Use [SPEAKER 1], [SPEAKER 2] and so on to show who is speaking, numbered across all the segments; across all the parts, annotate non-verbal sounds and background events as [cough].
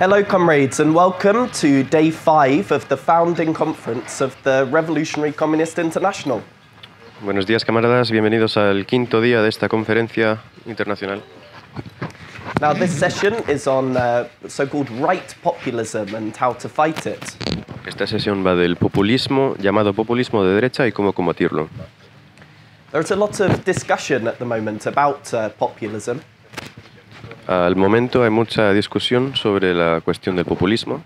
[SPEAKER 1] Hello, comrades, and welcome to day five of the founding conference of the Revolutionary Communist International.
[SPEAKER 2] Buenos días, camaradas. Bienvenidos al quinto día de esta conferencia internacional.
[SPEAKER 1] Now, this session is on uh, so called right populism and how to fight it.
[SPEAKER 2] Esta sesión va del populismo, llamado populismo de derecha, y cómo combatirlo.
[SPEAKER 1] There's a lot of discussion at the moment about uh, populism.
[SPEAKER 2] Al momento hay mucha discusión sobre la cuestión del populismo.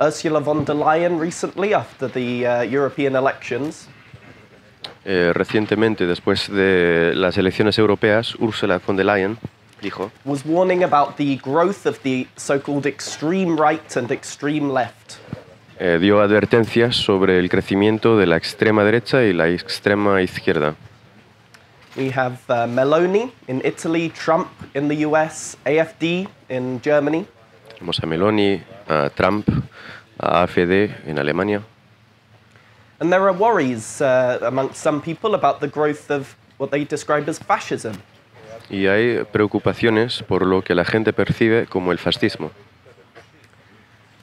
[SPEAKER 1] Ursula von der Leyen recently, after the uh, European elections,
[SPEAKER 2] Eh, recientemente, después de las elecciones europeas, Ursula von der Leyen dijo
[SPEAKER 1] was warning about the growth of the so called extreme right and extreme left.
[SPEAKER 2] eh, dio advertencias sobre el crecimiento de la extrema derecha y la extrema izquierda.
[SPEAKER 1] We have uh, Meloni in Italy, Trump in the US, AFD in Germany.
[SPEAKER 2] Tenemos a Meloni, a Trump, a AfD en Alemania.
[SPEAKER 1] And there are worries uh, amongst some people about the growth of what they describe as fascism.
[SPEAKER 2] Y hay preocupaciones por lo que la gente percibe como el fascismo.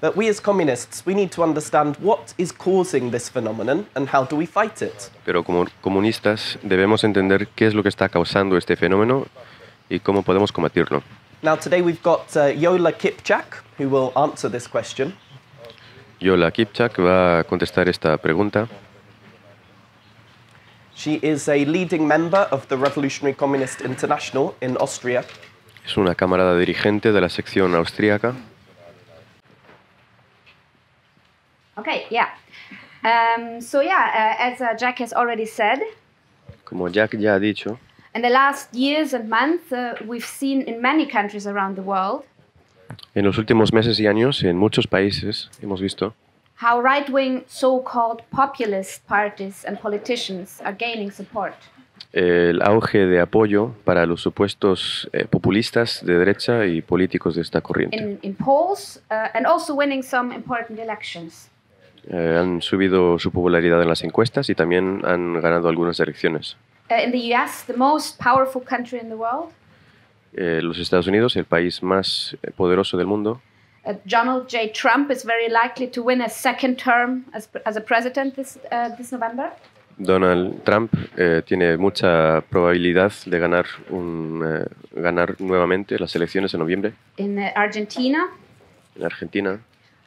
[SPEAKER 1] But we as communists, we need to understand what is causing this phenomenon and how do we fight it.
[SPEAKER 2] Pero como comunistas debemos entender qué es lo que está causando este fenómeno y cómo podemos combatirlo.
[SPEAKER 1] Now, today we've got uh, Yola Kipchak, who will answer this question.
[SPEAKER 2] Yola Kipchak va a contestar esta pregunta.
[SPEAKER 1] She is a leading member of the Revolutionary Communist International in Austria.
[SPEAKER 2] Es una camarada dirigente de la sección austríaca.
[SPEAKER 3] Okay, yeah. Um, so yeah, uh, as uh, Jack has already said,
[SPEAKER 2] Como Jack ya ha dicho,
[SPEAKER 3] in the last years and months, uh, we've seen in many countries around the world
[SPEAKER 2] en los últimos meses y años en muchos países hemos visto
[SPEAKER 3] how right-wing so-called populist parties and politicians are gaining support.
[SPEAKER 2] el auge de apoyo para los supuestos eh, populistas de derecha y políticos de esta corriente.
[SPEAKER 3] In, in polls uh, and also winning some important elections.
[SPEAKER 2] Eh, han subido su popularidad en las encuestas y también han ganado algunas elecciones.
[SPEAKER 3] Uh, in the US, the most powerful country in the world,
[SPEAKER 2] Eh, los Estados Unidos, el país más eh, poderoso del mundo,
[SPEAKER 3] uh, Donald J. Trump is very likely to win a second term as, as a president this, uh, this November.
[SPEAKER 2] Donald Trump eh, tiene mucha probabilidad de ganar, un, eh, ganar nuevamente las elecciones en noviembre.
[SPEAKER 3] In Argentina,
[SPEAKER 2] En Argentina,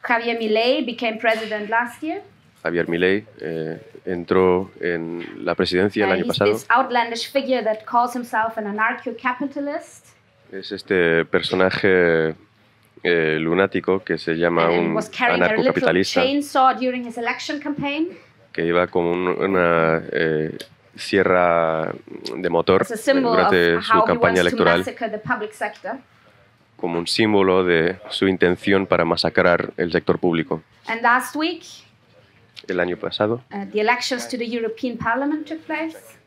[SPEAKER 3] Javier Milei became president last year.
[SPEAKER 2] Javier Milei eh, entró en la presidencia el
[SPEAKER 3] Uh,
[SPEAKER 2] año pasado.
[SPEAKER 3] this outlandish figure that calls himself an anarcho-capitalist.
[SPEAKER 2] Es este personaje eh, lunático que se llama
[SPEAKER 3] and
[SPEAKER 2] un anarcocapitalista.
[SPEAKER 3] chainsaw during his election campaign.
[SPEAKER 2] Que iba con un- una eh, sierra de motor durante su campaña electoral como un símbolo de su intención para masacrar el sector público.
[SPEAKER 3] And last week,
[SPEAKER 2] El año pasado,
[SPEAKER 3] uh, the elections to the European Parliament took place.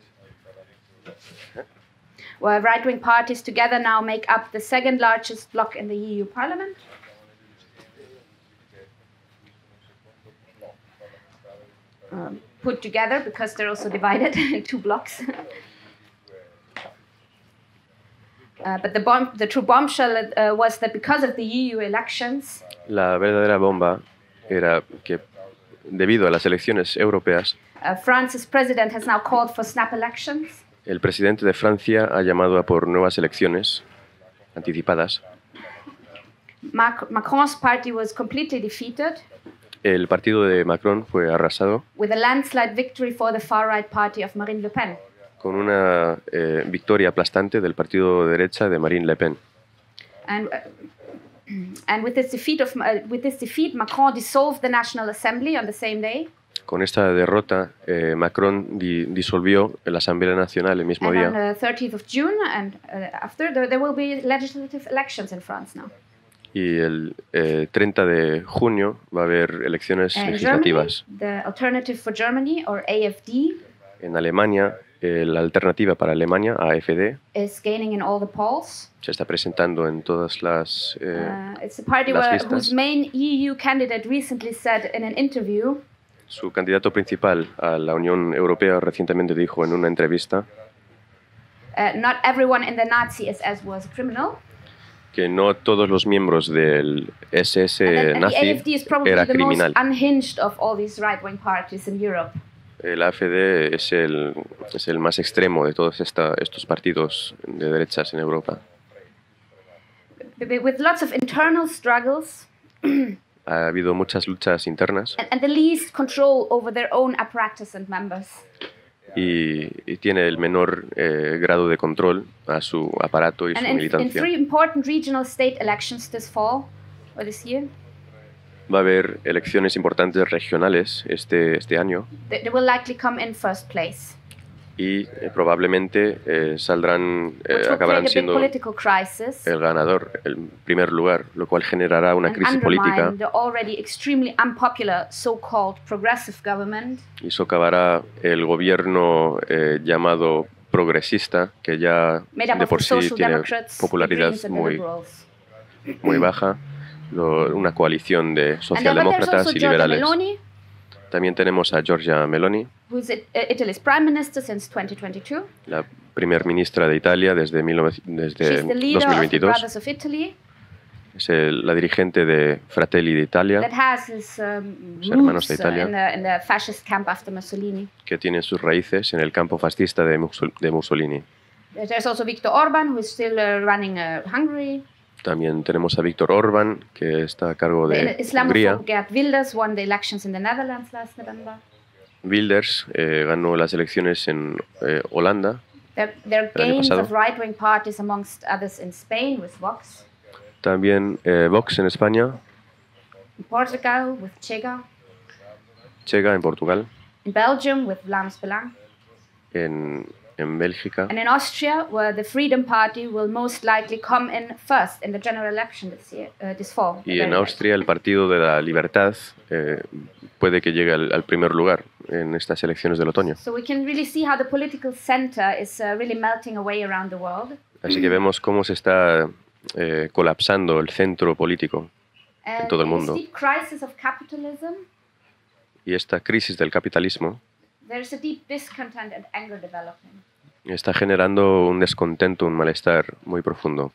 [SPEAKER 3] Where right-wing parties together now make up the second largest bloc in the EU Parliament. Um, put together because they're also divided [laughs] in two blocks. [laughs] Uh, but the, bomb, the true bombshell uh, was that because of the EU elections,
[SPEAKER 2] la verdadera bomba era que debido a las elecciones europeas,
[SPEAKER 3] uh, France's president has now called for snap elections.
[SPEAKER 2] el presidente de Francia ha llamado a por nuevas elecciones anticipadas.
[SPEAKER 3] Mac- Macron's party was completely defeated
[SPEAKER 2] El partido de Macron fue arrasado
[SPEAKER 3] with a landslide victory for the far right party of Marine Le Pen.
[SPEAKER 2] Con una eh, victoria aplastante del partido de derecha de Marine Le Pen.
[SPEAKER 3] And, uh, and with, this defeat of, uh, with this defeat, Macron dissolved the National Assembly on the same day.
[SPEAKER 2] Con esta derrota, eh, Macron di- disolvió la Asamblea Nacional el mismo
[SPEAKER 3] And on
[SPEAKER 2] día
[SPEAKER 3] the 30th of June, and uh, after, there, there will be legislative elections in France now.
[SPEAKER 2] y el eh, 30 de junio va a haber elecciones
[SPEAKER 3] And Germany,
[SPEAKER 2] legislativas.
[SPEAKER 3] the Alternative for Germany, or AFD,
[SPEAKER 2] En Alemania, eh, la alternativa para Alemania, AfD,
[SPEAKER 3] is gaining in all the polls.
[SPEAKER 2] se está presentando en todas las... eh,
[SPEAKER 3] Uh, it's a party
[SPEAKER 2] las
[SPEAKER 3] where,
[SPEAKER 2] listas.
[SPEAKER 3] whose main EU candidate recently said in an interview
[SPEAKER 2] Su candidato principal a la Unión Europea recientemente dijo en una entrevista
[SPEAKER 3] uh, not everyone in the Nazi SS was a criminal.
[SPEAKER 2] que no todos los miembros del SS
[SPEAKER 3] and, and the
[SPEAKER 2] nazi
[SPEAKER 3] AFD is probably
[SPEAKER 2] era
[SPEAKER 3] the
[SPEAKER 2] criminal.
[SPEAKER 3] most unhinged of all these right-wing parties in Europe.
[SPEAKER 2] El AFD es el, es el más extremo de todos esta- estos partidos de derechas en Europa.
[SPEAKER 3] With lots of internal struggles
[SPEAKER 2] Ha habido muchas luchas internas
[SPEAKER 3] and, the least control over their own apparatus and members.
[SPEAKER 2] y, y tiene el menor eh, grado de control a su aparato y
[SPEAKER 3] And
[SPEAKER 2] su
[SPEAKER 3] in, in
[SPEAKER 2] militancia.
[SPEAKER 3] three important regional state elections this fall or this year,
[SPEAKER 2] Va a haber elecciones importantes regionales este, este año.
[SPEAKER 3] They, will likely come in first place,
[SPEAKER 2] y eh, probablemente eh, saldrán, eh, acabarán siendo
[SPEAKER 3] crisis.
[SPEAKER 2] el ganador, el primer lugar, lo cual generará una crisis política.
[SPEAKER 3] government.
[SPEAKER 2] Y socavará el gobierno eh, llamado progresista, que ya de por sí tiene popularidad muy, muy baja, lo- una coalición de socialdemócratas y liberales. También tenemos a Giorgia Meloni,
[SPEAKER 3] who's it, Italy's prime minister since 2022.
[SPEAKER 2] la primer ministra de Italia desde, 19 desde
[SPEAKER 3] She's the leader of the
[SPEAKER 2] 2022.
[SPEAKER 3] Brothers of Italy
[SPEAKER 2] Es el- la dirigente de Fratelli d'Italia,
[SPEAKER 3] that has his um,
[SPEAKER 2] hermanos de Italia.
[SPEAKER 3] in, the, in the fascist camp after Mussolini.
[SPEAKER 2] que tiene sus raíces en el campo fascista de Mussolini.
[SPEAKER 3] There's also Viktor Orban, who is still uh, running uh, Hungary.
[SPEAKER 2] También tenemos a Víctor Orbán, que está a cargo de Hungría.
[SPEAKER 3] Geert Wilders won the elections in the Netherlands last November.
[SPEAKER 2] Wilders eh, ganó las elecciones en eh, Holanda.
[SPEAKER 3] There, there are
[SPEAKER 2] El año
[SPEAKER 3] gains
[SPEAKER 2] pasado.
[SPEAKER 3] of right-wing parties amongst others in Spain with Vox,
[SPEAKER 2] También eh, Vox en España,
[SPEAKER 3] in Portugal with Chega,
[SPEAKER 2] Chega en Portugal,
[SPEAKER 3] in Belgium with Vlaams Belang,
[SPEAKER 2] en, en Bélgica
[SPEAKER 3] and in Austria, where the Freedom Party will most likely come in first in the general election this year, uh, this fall.
[SPEAKER 2] y en Austria el Partido de la Libertad eh, puede que llegue al, al primer lugar en estas elecciones del otoño.
[SPEAKER 3] So we can really see how the political center is uh, really melting away around the world.
[SPEAKER 2] Así que vemos cómo se está eh, colapsando el centro político
[SPEAKER 3] And
[SPEAKER 2] todo el mundo.
[SPEAKER 3] this deep crisis of capitalism,
[SPEAKER 2] y esta crisis del capitalismo
[SPEAKER 3] there's a deep discontent and anger developing.
[SPEAKER 2] está generando un descontento, un malestar muy profundo.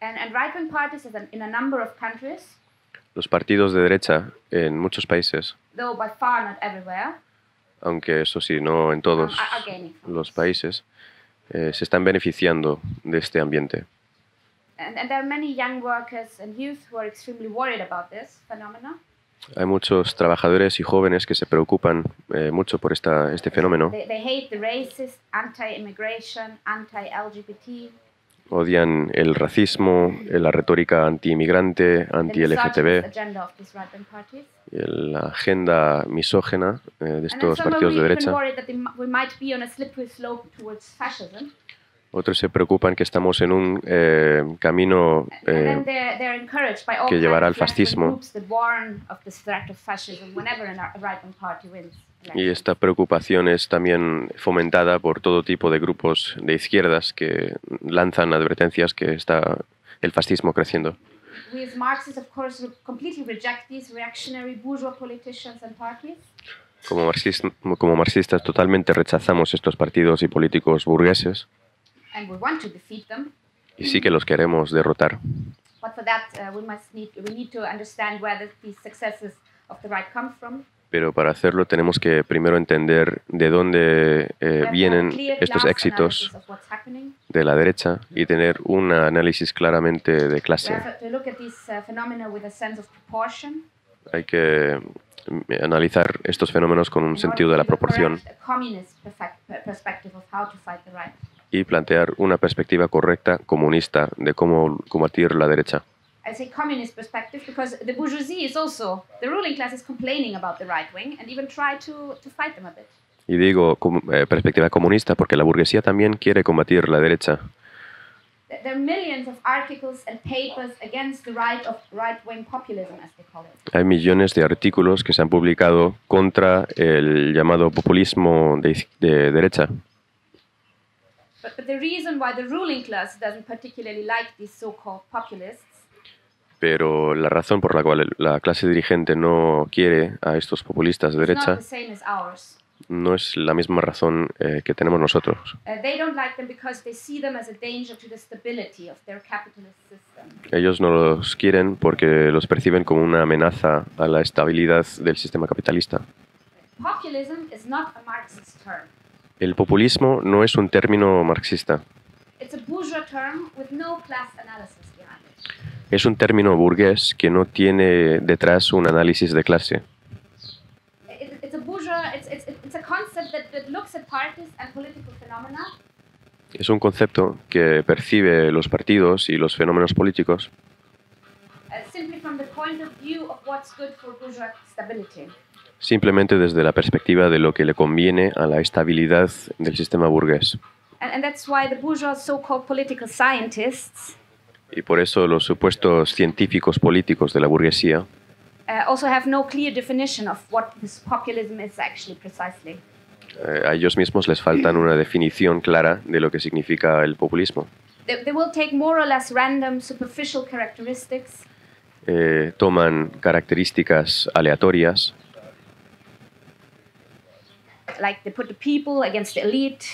[SPEAKER 3] And, and right-wing parties is an- in a number of countries,
[SPEAKER 2] Los partidos de derecha en muchos países,
[SPEAKER 3] though by far not everywhere,
[SPEAKER 2] aunque eso sí, no en todos los países, eh, se están beneficiando de este ambiente.
[SPEAKER 3] And, and there are many young workers and youth who are extremely worried about this phenomena.
[SPEAKER 2] Hay muchos trabajadores y jóvenes que se preocupan eh, mucho por esta, este fenómeno.
[SPEAKER 3] They, they hate the racist, anti-immigration, anti-LGBT,
[SPEAKER 2] Odian el racismo, eh, la retórica anti-inmigrante, anti-LGTB, y la agenda misógena eh, de estos partidos de derecha. Otros se preocupan que estamos en un eh, camino eh, que llevará al fascismo. y esta preocupación es también fomentada por todo tipo de grupos de izquierdas que lanzan advertencias que está el fascismo creciendo. Como, como marxistas totalmente rechazamos estos partidos y políticos burgueses y sí que los queremos derrotar.
[SPEAKER 3] But for that, we must need we need to understand where the, these successes of the right come from.
[SPEAKER 2] Pero para hacerlo tenemos que primero entender de dónde eh, vienen estos éxitos de la derecha y tener un análisis claramente de clase. Hay que mm, analizar estos fenómenos con un sentido de la proporción y plantear una perspectiva correcta comunista de cómo combatir la derecha.
[SPEAKER 3] I say communist perspective because the bourgeoisie is also the ruling class is complaining about the right wing and even try to, to fight them a bit.
[SPEAKER 2] Y digo com- eh, perspectiva comunista porque la burguesía también quiere combatir la derecha.
[SPEAKER 3] There are millions of articles and papers against the right of right wing populism, as they call it.
[SPEAKER 2] Hay millones de artículos que se han publicado contra el llamado populismo de derecha.
[SPEAKER 3] But, but the reason why the ruling class doesn't particularly like these so called populists
[SPEAKER 2] Pero la razón por la cual la clase dirigente no quiere a estos populistas de derecha
[SPEAKER 3] the same as ours.
[SPEAKER 2] no es la misma razón eh, que tenemos nosotros.
[SPEAKER 3] They don't like them because they see them as a danger to the stability of their capitalist system.
[SPEAKER 2] Ellos no los quieren porque los perciben como una amenaza a la estabilidad del sistema capitalista.
[SPEAKER 3] Populism is not a Marxist term.
[SPEAKER 2] El populismo no es un término marxista,
[SPEAKER 3] It's a bourgeois term with no class analysis behind it.
[SPEAKER 2] es un término burgués que no tiene detrás un análisis de clase.
[SPEAKER 3] It- It's a bourgeois, it's, it's, it's a concept that, that looks at parties and political phenomena
[SPEAKER 2] Es un concepto que percibe los partidos y los fenómenos políticos simplemente desde la perspectiva de lo que le conviene a la estabilidad del sistema burgués.
[SPEAKER 3] And, and that's why the bourgeois so-called political scientists
[SPEAKER 2] Y por eso los supuestos científicos políticos de la burguesía
[SPEAKER 3] uh, also have no clear definition of what this populism is actually precisely.
[SPEAKER 2] eh, a ellos mismos les faltan una definición clara de lo que significa el populismo.
[SPEAKER 3] They, they will take more or less random, superficial characteristics
[SPEAKER 2] Eh, toman características aleatorias,
[SPEAKER 3] like they put the people against the elite,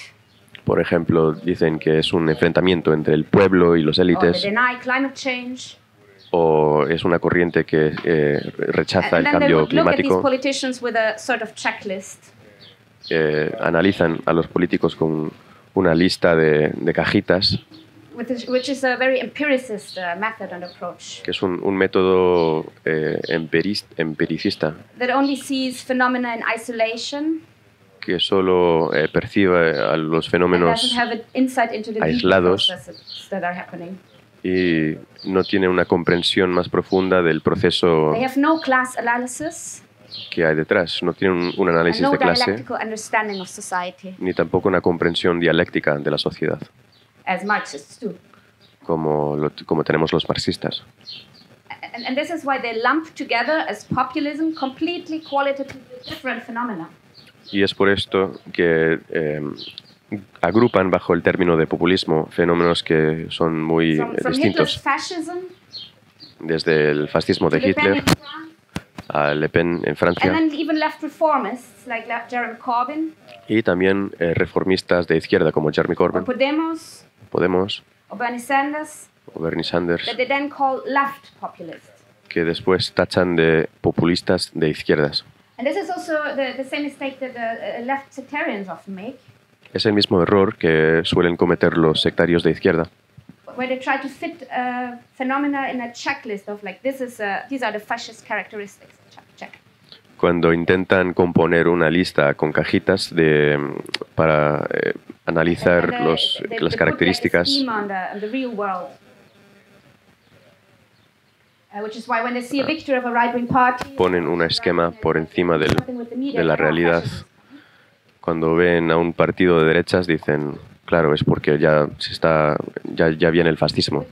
[SPEAKER 2] por ejemplo, dicen que es un enfrentamiento entre el pueblo y los
[SPEAKER 3] or
[SPEAKER 2] élites,
[SPEAKER 3] deny climate change.
[SPEAKER 2] o es una corriente que eh, rechaza el
[SPEAKER 3] And
[SPEAKER 2] cambio climático.
[SPEAKER 3] politicians with a sort of checklist.
[SPEAKER 2] eh, analizan a los políticos con una lista de, de cajitas,
[SPEAKER 3] Which is, a very empiricist uh, method and approach
[SPEAKER 2] que es un, un método eh, empiricista
[SPEAKER 3] that only sees phenomena in isolation
[SPEAKER 2] que solo eh, percibe a los fenómenos aislados. y no tiene una comprensión más profunda del proceso que hay detrás. No tiene un, un análisis
[SPEAKER 3] no
[SPEAKER 2] de clase ni tampoco una comprensión dialéctica de la sociedad,
[SPEAKER 3] as Marxists
[SPEAKER 2] como, lo- como tenemos los marxistas.
[SPEAKER 3] And, and this is why they lump together as populism completely qualitatively different phenomena.
[SPEAKER 2] Y es por esto que eh, agrupan bajo el término de populismo fenómenos que son muy
[SPEAKER 3] From,
[SPEAKER 2] eh,
[SPEAKER 3] from
[SPEAKER 2] distintos,
[SPEAKER 3] fascism
[SPEAKER 2] desde el fascismo de Hitler a Le Pen en
[SPEAKER 3] and
[SPEAKER 2] Francia
[SPEAKER 3] then even left reformists like left Jeremy Corbyn.
[SPEAKER 2] Y también eh, reformistas de izquierda como Jeremy
[SPEAKER 3] or
[SPEAKER 2] Corbyn,
[SPEAKER 3] Podemos.
[SPEAKER 2] Podemos.
[SPEAKER 3] Or Bernie Sanders.
[SPEAKER 2] O Bernie Sanders,
[SPEAKER 3] that they then call left populists.
[SPEAKER 2] que después tachan de populistas de izquierdas.
[SPEAKER 3] And this is also the, the same mistake that the uh, left sectarians often make,
[SPEAKER 2] Es el mismo error que suelen cometer los sectarios de izquierda,
[SPEAKER 3] where they try to fit uh, phenomena in a checklist of like this is uh, these are the fascist characteristics. Check, check.
[SPEAKER 2] cuando intentan componer una lista con cajitas de, mm, para eh, analizar
[SPEAKER 3] they-
[SPEAKER 2] los-
[SPEAKER 3] they- they
[SPEAKER 2] las
[SPEAKER 3] put, like,
[SPEAKER 2] ponen un esquema por encima del- de la realidad. Cuando ven a un partido de derechas dicen, claro, es porque ya se está ya, ya viene el fascismo.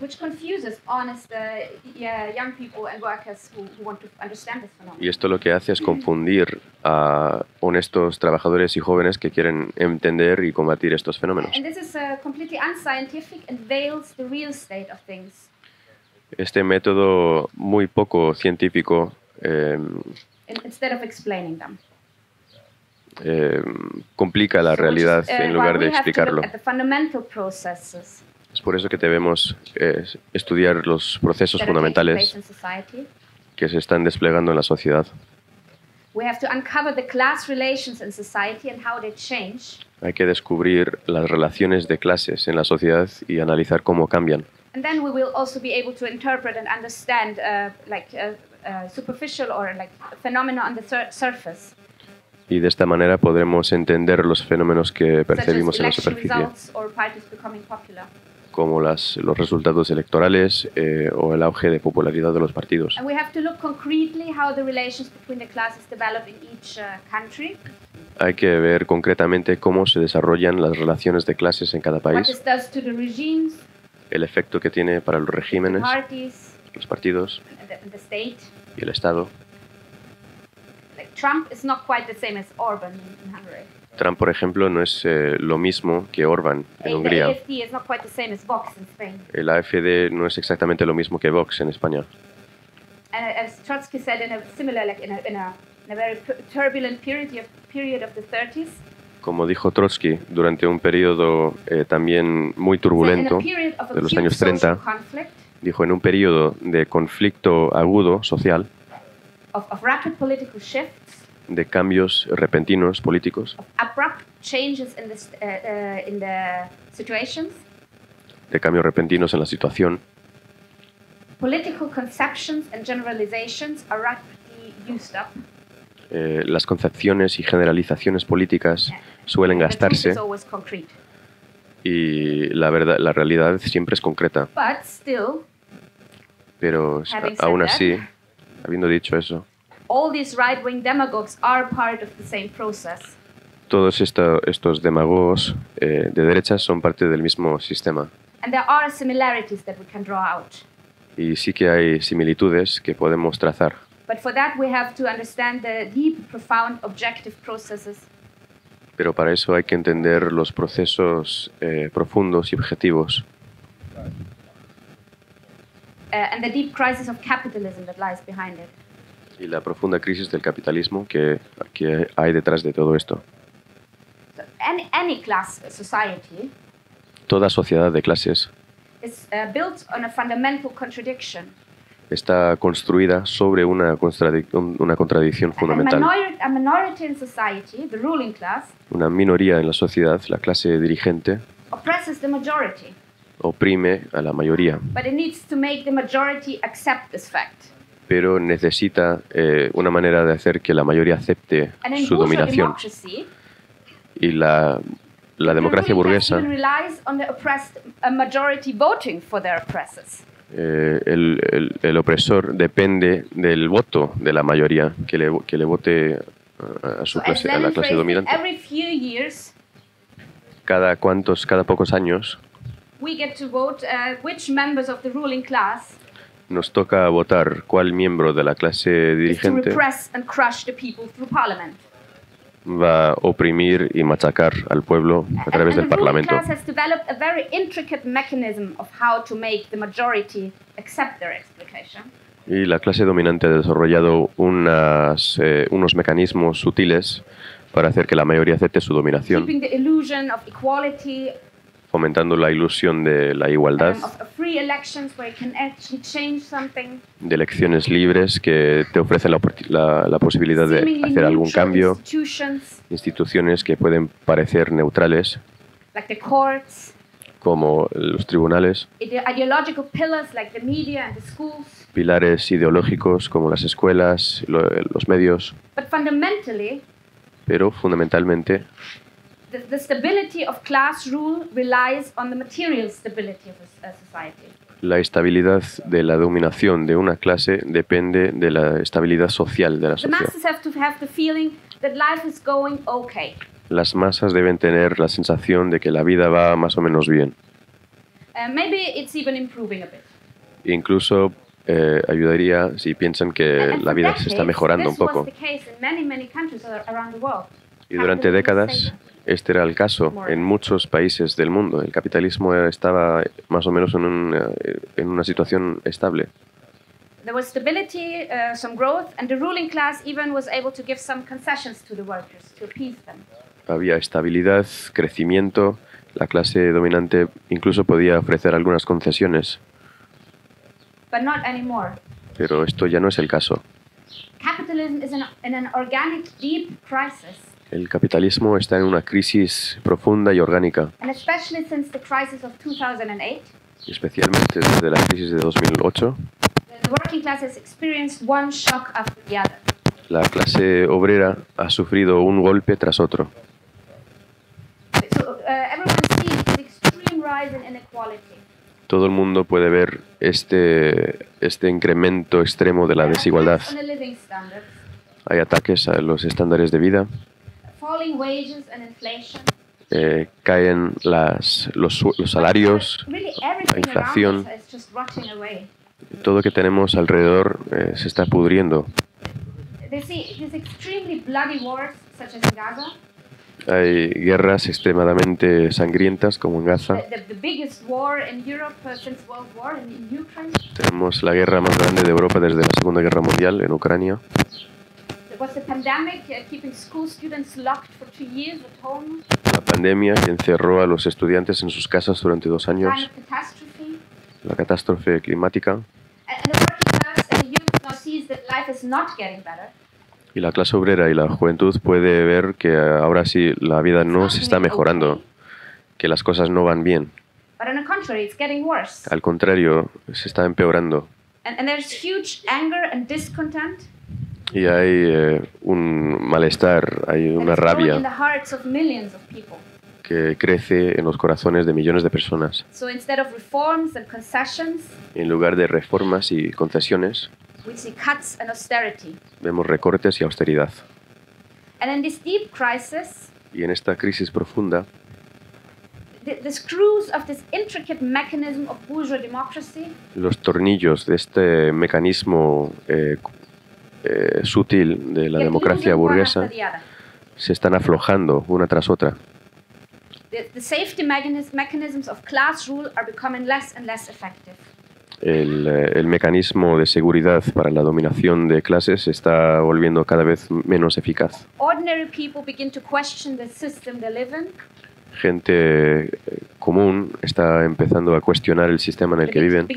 [SPEAKER 3] Uh, yeah, young people and workers who, who want to understand this phenomenon.
[SPEAKER 2] Y esto lo que hace es confundir a honestos trabajadores y jóvenes que quieren entender y combatir estos fenómenos. Este método muy poco científico eh,
[SPEAKER 3] in- instead of explaining them.
[SPEAKER 2] eh, complica la
[SPEAKER 3] So which is,
[SPEAKER 2] realidad
[SPEAKER 3] uh,
[SPEAKER 2] en lugar de explicarlo. Es por eso que debemos eh, estudiar los procesos fundamentales que se están desplegando en la sociedad. Hay que descubrir las relaciones de clases en la sociedad y analizar cómo cambian.
[SPEAKER 3] And then we will also be able to interpret and understand uh, like uh, uh, superficial or like phenomena on the sur- surface,
[SPEAKER 2] Y de esta manera podremos entender los fenómenos que percibimos en la superficie, como las, los resultados electorales eh, o el auge de popularidad de los partidos.
[SPEAKER 3] And we have to look concretely how the relations between the classes develop in each country,
[SPEAKER 2] Hay que ver concretamente cómo se desarrollan las relaciones de clases en cada país, el efecto que tiene para los regímenes,
[SPEAKER 3] parties,
[SPEAKER 2] los partidos
[SPEAKER 3] the, state.
[SPEAKER 2] y el Estado.
[SPEAKER 3] Like Trump is not quite the same as Orban in, Hungary.
[SPEAKER 2] Trump, por ejemplo, no es eh, lo mismo que Orban en
[SPEAKER 3] the
[SPEAKER 2] Hungría.
[SPEAKER 3] AFD is not quite the same as Vox in Spain.
[SPEAKER 2] El AFD no es exactamente lo mismo que Vox en España.
[SPEAKER 3] And as Trotsky said in a similar, like in a, in a, in a very turbulent period of, period of the 30s.
[SPEAKER 2] Como dijo Trotsky, durante un periodo eh, también muy turbulento, de los años
[SPEAKER 3] social
[SPEAKER 2] 30,
[SPEAKER 3] conflict,
[SPEAKER 2] dijo en un periodo de conflicto agudo social,
[SPEAKER 3] of, of rapid political shifts,
[SPEAKER 2] de cambios repentinos políticos,
[SPEAKER 3] of abrupt changes in the, st- in the situations,
[SPEAKER 2] de cambios repentinos en la situación,
[SPEAKER 3] political conceptions and generalizations are rapidly used up.
[SPEAKER 2] eh, las concepciones y generalizaciones políticas suelen gastarse y la verdad, la realidad siempre es concreta. Pero aún así, habiendo dicho eso,
[SPEAKER 3] all these right-wing demagogues are part of the same process.
[SPEAKER 2] todos esta- estos demagogos eh, de derechas son parte del mismo sistema.
[SPEAKER 3] And there are similarities that we can draw out.
[SPEAKER 2] Y sí que hay similitudes que podemos trazar. Pero para eso hay que entender los procesos eh, profundos y objetivos
[SPEAKER 3] uh, and the deep crisis of capitalism that lies behind it.
[SPEAKER 2] y la profunda crisis del capitalismo que, que hay detrás de todo esto.
[SPEAKER 3] So any, any class society
[SPEAKER 2] Toda sociedad de clases
[SPEAKER 3] is uh, built on a fundamental contradiction.
[SPEAKER 2] Está construida sobre una, contradic- un- una contradicción fundamental.
[SPEAKER 3] minor- a minority in society, the ruling class,
[SPEAKER 2] Una minoría en la sociedad, la clase dirigente,
[SPEAKER 3] oppresses the majority,
[SPEAKER 2] oprime a la mayoría,
[SPEAKER 3] but it needs to make the majority accept this fact.
[SPEAKER 2] pero necesita eh, una manera de hacer que la mayoría acepte su dominación. Y la, la democracia burguesa, eh, el, el- el opresor depende del voto de la mayoría que le, que le vote a, a su clase, a la clase dominante. Cada cuantos, cada pocos años
[SPEAKER 3] we get to vote uh, which members of the ruling class
[SPEAKER 2] nos toca votar cuál miembro de la clase dirigente va a oprimir y machacar al pueblo a través del Parlamento. Y la clase dominante ha desarrollado unas, eh, unos mecanismos sutiles para hacer que la mayoría acepte su dominación, fomentando la ilusión de la igualdad,
[SPEAKER 3] um,
[SPEAKER 2] de elecciones libres que te ofrecen la, la- la posibilidad de hacer algún cambio, instituciones que pueden parecer neutrales, como los tribunales, pilares ideológicos como las escuelas, lo- los medios,
[SPEAKER 3] But fundamentally,
[SPEAKER 2] pero fundamentalmente
[SPEAKER 3] the, the stability of class rule relies on the material stability of a, society.
[SPEAKER 2] La estabilidad de la dominación de una clase depende de la estabilidad social de la
[SPEAKER 3] The
[SPEAKER 2] sociedad.
[SPEAKER 3] masses have to have the feeling that life is going okay.
[SPEAKER 2] Las masas deben tener la sensación de que la vida va más o menos bien.
[SPEAKER 3] Uh, maybe it's even improving a bit.
[SPEAKER 2] Incluso eh, ayudaría si piensan que la vida se está mejorando un poco. Y durante décadas. Este era el caso en muchos países del mundo. El capitalismo estaba más o menos en una, en una situación estable.
[SPEAKER 3] There was stability, uh, some growth, and the ruling class even was able to give some concessions to the workers to appease them.
[SPEAKER 2] Había estabilidad, crecimiento. La clase dominante incluso podía ofrecer algunas concesiones,
[SPEAKER 3] But not anymore.
[SPEAKER 2] pero esto ya no es el caso.
[SPEAKER 3] Capitalism is in an organic, deep crisis,
[SPEAKER 2] El capitalismo está en una crisis profunda y orgánica,
[SPEAKER 3] and especially since the crisis of 2008,
[SPEAKER 2] especialmente desde la crisis de 2008.
[SPEAKER 3] the working class has experienced one shock after the other.
[SPEAKER 2] La clase obrera ha sufrido un golpe tras otro.
[SPEAKER 3] So uh, everyone sees the extreme rise in inequality.
[SPEAKER 2] Todo el mundo puede ver este, este incremento extremo de la desigualdad. Hay ataques a los estándares de vida, eh, caen las, los, los salarios, la inflación, todo lo que tenemos alrededor eh, se está pudriendo. Hay guerras extremadamente sangrientas como en Gaza.
[SPEAKER 3] uh.
[SPEAKER 2] Tenemos la guerra más grande de Europa desde la Segunda Guerra Mundial en Ucrania. La pandemia que encerró a los estudiantes en sus casas durante dos años, la catástrofe climática.
[SPEAKER 3] And and the working class and the youth now sees that life is not getting better.
[SPEAKER 2] y la clase obrera y la juventud puede ver que ahora sí la vida no se está mejorando, que las cosas no van bien.
[SPEAKER 3] But on the contrary, it's getting worse.
[SPEAKER 2] Al contrario, se está empeorando y hay eh, un malestar, hay una rabia que crece en los corazones de millones de personas.
[SPEAKER 3] So instead of reforms and concessions,
[SPEAKER 2] En lugar de reformas y concesiones,
[SPEAKER 3] we see cuts and austerity.
[SPEAKER 2] vemos recortes y austeridad.
[SPEAKER 3] And in this deep crisis,
[SPEAKER 2] Y en esta crisis profunda,
[SPEAKER 3] the, the screws of this intricate mechanism of bourgeois democracy
[SPEAKER 2] los tornillos de este mecanismo eh, eh, sutil de la democracia burguesa se están aflojando una tras otra.
[SPEAKER 3] The, the safety mechanis- mechanisms of class rule are becoming less and less effective.
[SPEAKER 2] El, eh, el mecanismo de seguridad para la dominación de clases se está volviendo cada vez menos eficaz.
[SPEAKER 3] Ordinary people begin to question the system they live in.
[SPEAKER 2] Gente eh, común está empezando a cuestionar el sistema en el que viven.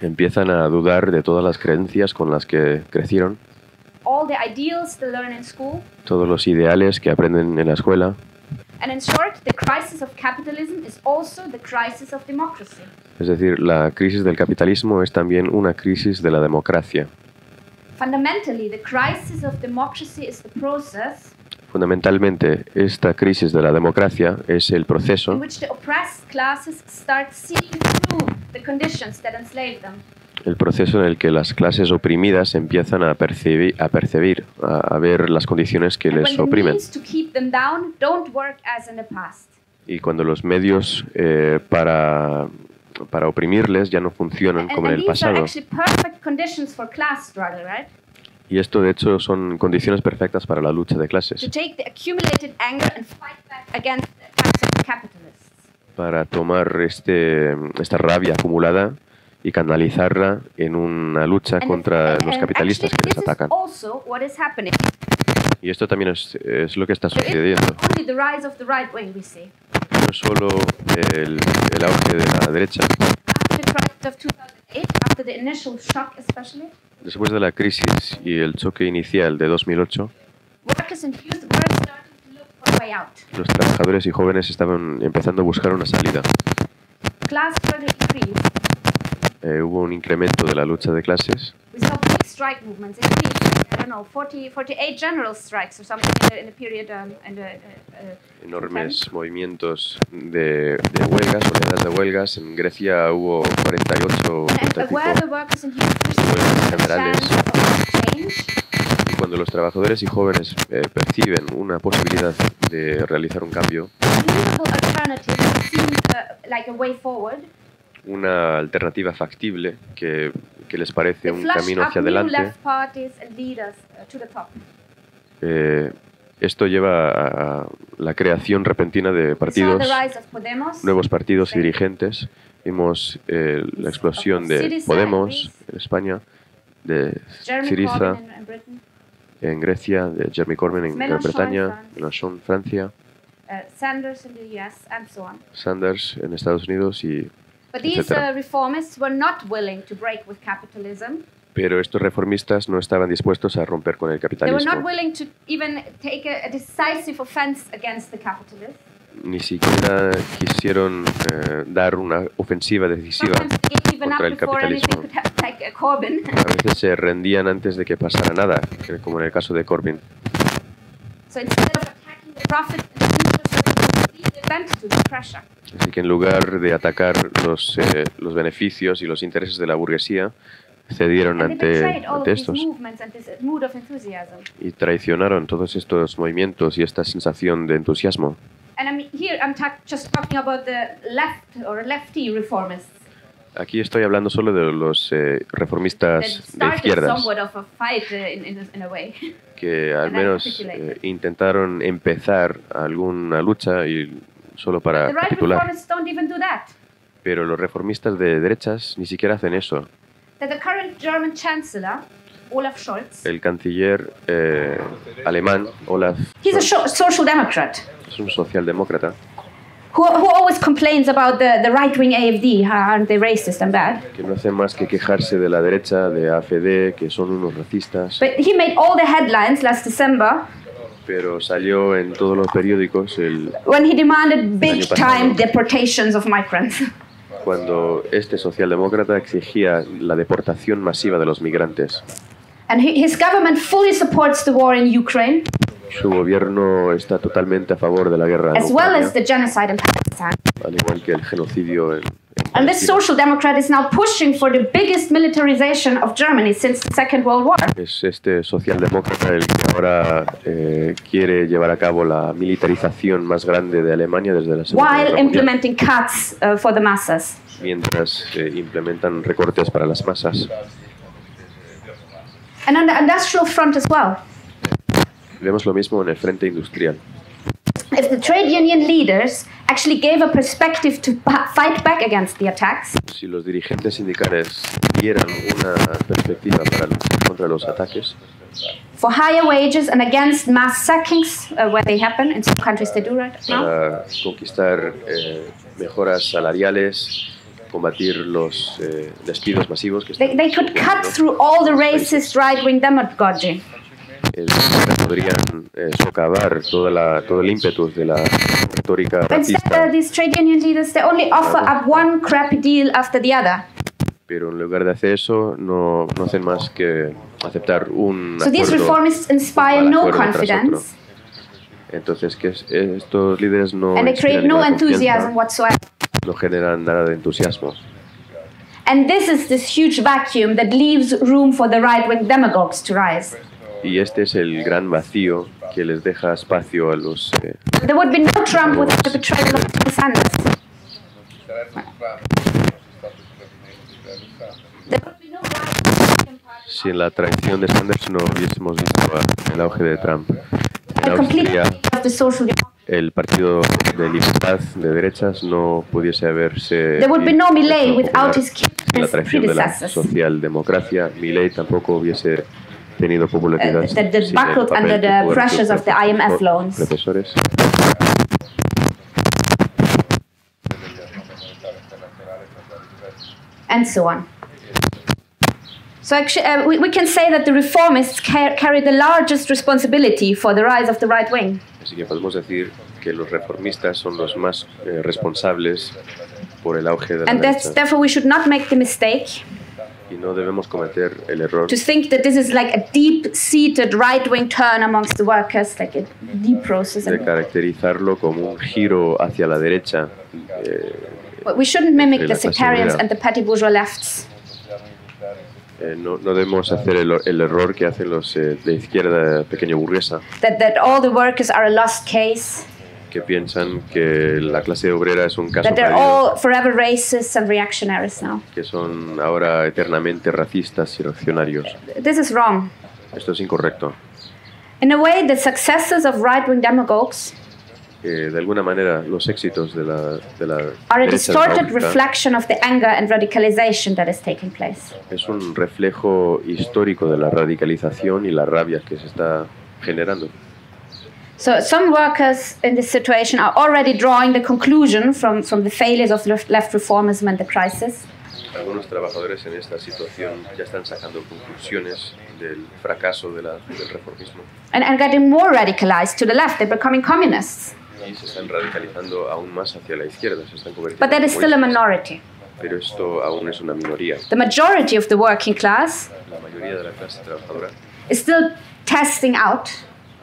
[SPEAKER 2] Empiezan a dudar de todas las creencias con las que crecieron,
[SPEAKER 3] all the ideals they learn in school.
[SPEAKER 2] todos los ideales que aprenden en la escuela.
[SPEAKER 3] And in short, the crisis of capitalism is also the crisis of democracy.
[SPEAKER 2] Es decir, la crisis del capitalismo es también una crisis de la democracia.
[SPEAKER 3] Fundamentally, the crisis of democracy is the process
[SPEAKER 2] Fundamentalmente, esta crisis de la democracia es el proceso el proceso en el que las clases oprimidas empiezan a percibir, a, percibir, a, a ver las condiciones que les oprimen. Y cuando los medios eh, para, para oprimirles ya no funcionan como en el pasado. Y esto, de hecho, son condiciones perfectas para la lucha de clases, para tomar este, esta rabia acumulada y canalizarla en una lucha contra los capitalistas que les atacan. Y esto también es, es lo que está sucediendo. No solo el, el auge de la derecha,
[SPEAKER 3] After the crisis of 2008, after the initial shock especially,
[SPEAKER 2] después de la crisis y el choque inicial de 2008,
[SPEAKER 3] workers and youth were starting to look for a way out.
[SPEAKER 2] los trabajadores y jóvenes estaban empezando a buscar una salida. Eh, hubo un incremento de la lucha de clases.
[SPEAKER 3] We saw big strike movements increase. I don't know, 40, 48 general strikes or something in the, in the period um, in the, uh, uh,
[SPEAKER 2] enormes movimientos de, de huelgas, oleadas de huelgas. En Grecia hubo 48
[SPEAKER 3] and
[SPEAKER 2] y
[SPEAKER 3] where the workers and youth perceive a
[SPEAKER 2] generales. Y cuando los trabajadores y jóvenes eh, perciben una posibilidad de realizar un cambio, una alternativa factible que, que les parece un camino hacia adelante,
[SPEAKER 3] uh,
[SPEAKER 2] eh, esto lleva a la creación repentina de partidos, nuevos partidos y dirigentes. Vimos eh, la explosión de Podemos en España, de Syriza en Grecia, de Jeremy Corbyn en Gran Bretaña. Mélenchon en Francia,
[SPEAKER 3] uh. Sanders
[SPEAKER 2] en Estados Unidos y
[SPEAKER 3] But these
[SPEAKER 2] Etcétera.
[SPEAKER 3] reformists were not willing to break with capitalism.
[SPEAKER 2] pero estos reformistas no estaban dispuestos a romper con el
[SPEAKER 3] They were
[SPEAKER 2] capitalismo,
[SPEAKER 3] not willing to even take a, a decisive offense against the capitalists.
[SPEAKER 2] ni siquiera quisieron eh, dar una ofensiva decisiva. Contra el capitalismo. A veces se rendían antes de que pasara nada, como en el caso de Corbyn. Así que en lugar de atacar los, eh, los beneficios y los intereses de la burguesía, cedieron ante, ante estos y traicionaron todos estos movimientos y esta sensación de entusiasmo.
[SPEAKER 3] And I mean, here I'm ta- just talking about the left or lefty reformists.
[SPEAKER 2] Aquí estoy hablando solo de los eh, reformistas de izquierdas
[SPEAKER 3] uh,
[SPEAKER 2] que [laughs] al menos eh, intentaron empezar alguna lucha y solo para capitular. Pero los reformistas de derechas ni siquiera hacen eso.
[SPEAKER 3] Scholz.
[SPEAKER 2] El canciller eh, alemán, Olaf,
[SPEAKER 3] He's a sho- social democrat
[SPEAKER 2] es un socialdemócrata
[SPEAKER 3] who, who always complains about the, the right wing AFD. Aren't they racist and bad?
[SPEAKER 2] que no hace más que quejarse de la derecha, de AFD, que son unos racistas,
[SPEAKER 3] But he made all the headlines last December
[SPEAKER 2] pero salió en todos los periódicos el,
[SPEAKER 3] when he demanded big time deportations of migrants.
[SPEAKER 2] cuando este socialdemócrata exigía la deportación masiva de los migrantes.
[SPEAKER 3] And his government fully supports the war in Ukraine,
[SPEAKER 2] Su gobierno está totalmente a favor de la guerra en
[SPEAKER 3] as well as
[SPEAKER 2] Ucrania,
[SPEAKER 3] the genocide in Palestine.
[SPEAKER 2] Al igual que el genocidio en, en
[SPEAKER 3] And this social democrat is now pushing for the biggest militarization of Germany since the Second World War.
[SPEAKER 2] Es este socialdemócrata el que ahora eh, quiere llevar a cabo la militarización más grande de Alemania desde la Segunda
[SPEAKER 3] while
[SPEAKER 2] Guerra Mundial,
[SPEAKER 3] implementing cuts uh, for the masses.
[SPEAKER 2] mientras eh, implementan recortes para las masas.
[SPEAKER 3] And on the industrial front as well.
[SPEAKER 2] Vemos lo mismo en el frente industrial.
[SPEAKER 3] If the trade union leaders actually gave a perspective to fight back against the attacks,
[SPEAKER 2] Si los dirigentes sindicales dieran una perspectiva para luchar contra los ataques,
[SPEAKER 3] for higher wages and against mass sackings, uh, where they happen, in some countries they do right now,
[SPEAKER 2] para conquistar eh, mejoras salariales, combatir los eh, despidos masivos que
[SPEAKER 3] they, they could cut through all the racist right wing demagogy.
[SPEAKER 2] Podrían eh, socavar toda la, todo el ímpetu de la retórica
[SPEAKER 3] But instead,
[SPEAKER 2] racista,
[SPEAKER 3] these trade union leaders, they only offer up one crappy deal after the other.
[SPEAKER 2] pero en lugar de hacer eso no, no hacen más que aceptar un
[SPEAKER 3] So these
[SPEAKER 2] acuerdo,
[SPEAKER 3] reformists inspire no
[SPEAKER 2] acuerdo
[SPEAKER 3] confidence
[SPEAKER 2] Entonces, que es- estos líderes no,
[SPEAKER 3] and they
[SPEAKER 2] inspiran
[SPEAKER 3] create no enthusiasm whatsoever.
[SPEAKER 2] no generan nada de entusiasmo.
[SPEAKER 3] And this is this huge vacuum that leaves room for the right wing demagogues to rise.
[SPEAKER 2] Y este es el gran vacío que les deja espacio a los eh,
[SPEAKER 3] There would be no Trump without the betrayal of Bernie Sanders.
[SPEAKER 2] Sin la traición de Sanders no hubiésemos visto el auge de Trump. En Austria, el partido de libertad de derechas no pudiese haberse
[SPEAKER 3] There would be no
[SPEAKER 2] hecho
[SPEAKER 3] without his
[SPEAKER 2] sin la traición de la socialdemocracia. Milei tampoco hubiese
[SPEAKER 3] Uh, that- that buckled under the
[SPEAKER 2] que jugaron sus
[SPEAKER 3] pressures of the IMF loans. And so on. So actually, uh, we, we can say that the reformists ca- carry the largest responsibility for the rise of the right wing.
[SPEAKER 2] Así que podemos decir que los reformistas son los más eh, responsables por el auge de la
[SPEAKER 3] And
[SPEAKER 2] derecha.
[SPEAKER 3] therefore, we should not make the mistake
[SPEAKER 2] Y no debemos cometer el error
[SPEAKER 3] to think that this is like a deep-seated right-wing turn amongst the workers, like a deep process.
[SPEAKER 2] de caracterizarlo como un giro hacia la derecha. eh,
[SPEAKER 3] we shouldn't mimic the sectarians and the petty bourgeois lefts.
[SPEAKER 2] eh, no, no debemos hacer el, el error que hacen los eh, de izquierda pequeño burguesa,
[SPEAKER 3] That, that all the workers are a lost case,
[SPEAKER 2] que piensan que la clase obrera es un caso
[SPEAKER 3] that they're all forever racists and reactionaries now.
[SPEAKER 2] que son ahora eternamente racistas y reaccionarios.
[SPEAKER 3] This is wrong.
[SPEAKER 2] Esto es incorrecto.
[SPEAKER 3] In a way, the successes of right-wing demagogues
[SPEAKER 2] Eh, de alguna manera, los éxitos de la, de la
[SPEAKER 3] are a distorted reflection of the anger and radicalization that is taking place.
[SPEAKER 2] es un reflejo histórico de la radicalización y la rabia que se está generando.
[SPEAKER 3] So some workers in this situation are already drawing the conclusion from, from the failures of left, left reformism and the crisis
[SPEAKER 2] Algunos trabajadores en esta situación ya están sacando conclusiones del fracaso de la- del reformismo
[SPEAKER 3] and, and getting more radicalized to the left. They're becoming communists.
[SPEAKER 2] y se están radicalizando aún más hacia la izquierda, se están convirtiendo
[SPEAKER 3] But that is still a minority.
[SPEAKER 2] Pero esto aún es una minoría.
[SPEAKER 3] The majority of the working class
[SPEAKER 2] La mayoría de la clase trabajadora
[SPEAKER 3] is still testing out,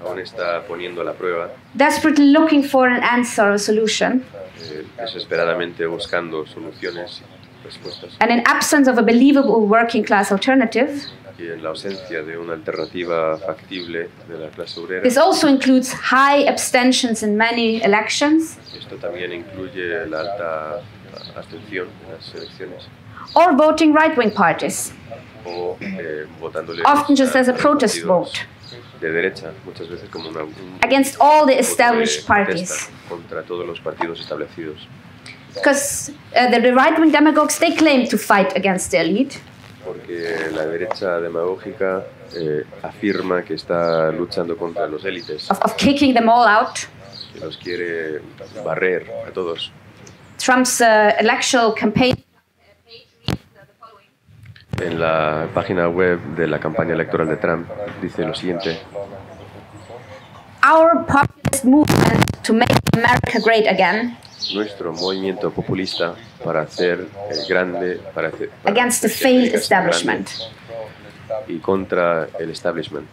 [SPEAKER 2] aún está poniendo a la prueba,
[SPEAKER 3] desperately looking for an answer or a solution.
[SPEAKER 2] eh, desesperadamente buscando soluciones y respuestas.
[SPEAKER 3] And in absence of a believable working class alternative,
[SPEAKER 2] Y en la ausencia de una alternativa factible de la clase obrera,
[SPEAKER 3] this also includes high abstentions in many elections.
[SPEAKER 2] Esto también incluye la alta abstención en las elecciones.
[SPEAKER 3] Or voting right wing parties,
[SPEAKER 2] o eh,
[SPEAKER 3] often just as a protest vote
[SPEAKER 2] de derecha, muchas veces como una, un
[SPEAKER 3] against all the established parties.
[SPEAKER 2] contra todos los partidos establecidos.
[SPEAKER 3] Because uh, the, the right wing demagogues, they claim to fight against the elite,
[SPEAKER 2] Porque la derecha demagógica eh, afirma que está luchando contra los élites,
[SPEAKER 3] of, of kicking them all out.
[SPEAKER 2] que los quiere barrer a todos.
[SPEAKER 3] Trump's uh, electoral campaign
[SPEAKER 2] En la página web de la campaña electoral de Trump dice lo siguiente,
[SPEAKER 3] Our populist movement to make America great again
[SPEAKER 2] nuestro movimiento populista para hacer el grande, para hacer, para
[SPEAKER 3] against the failed establishment.
[SPEAKER 2] y contra el establishment.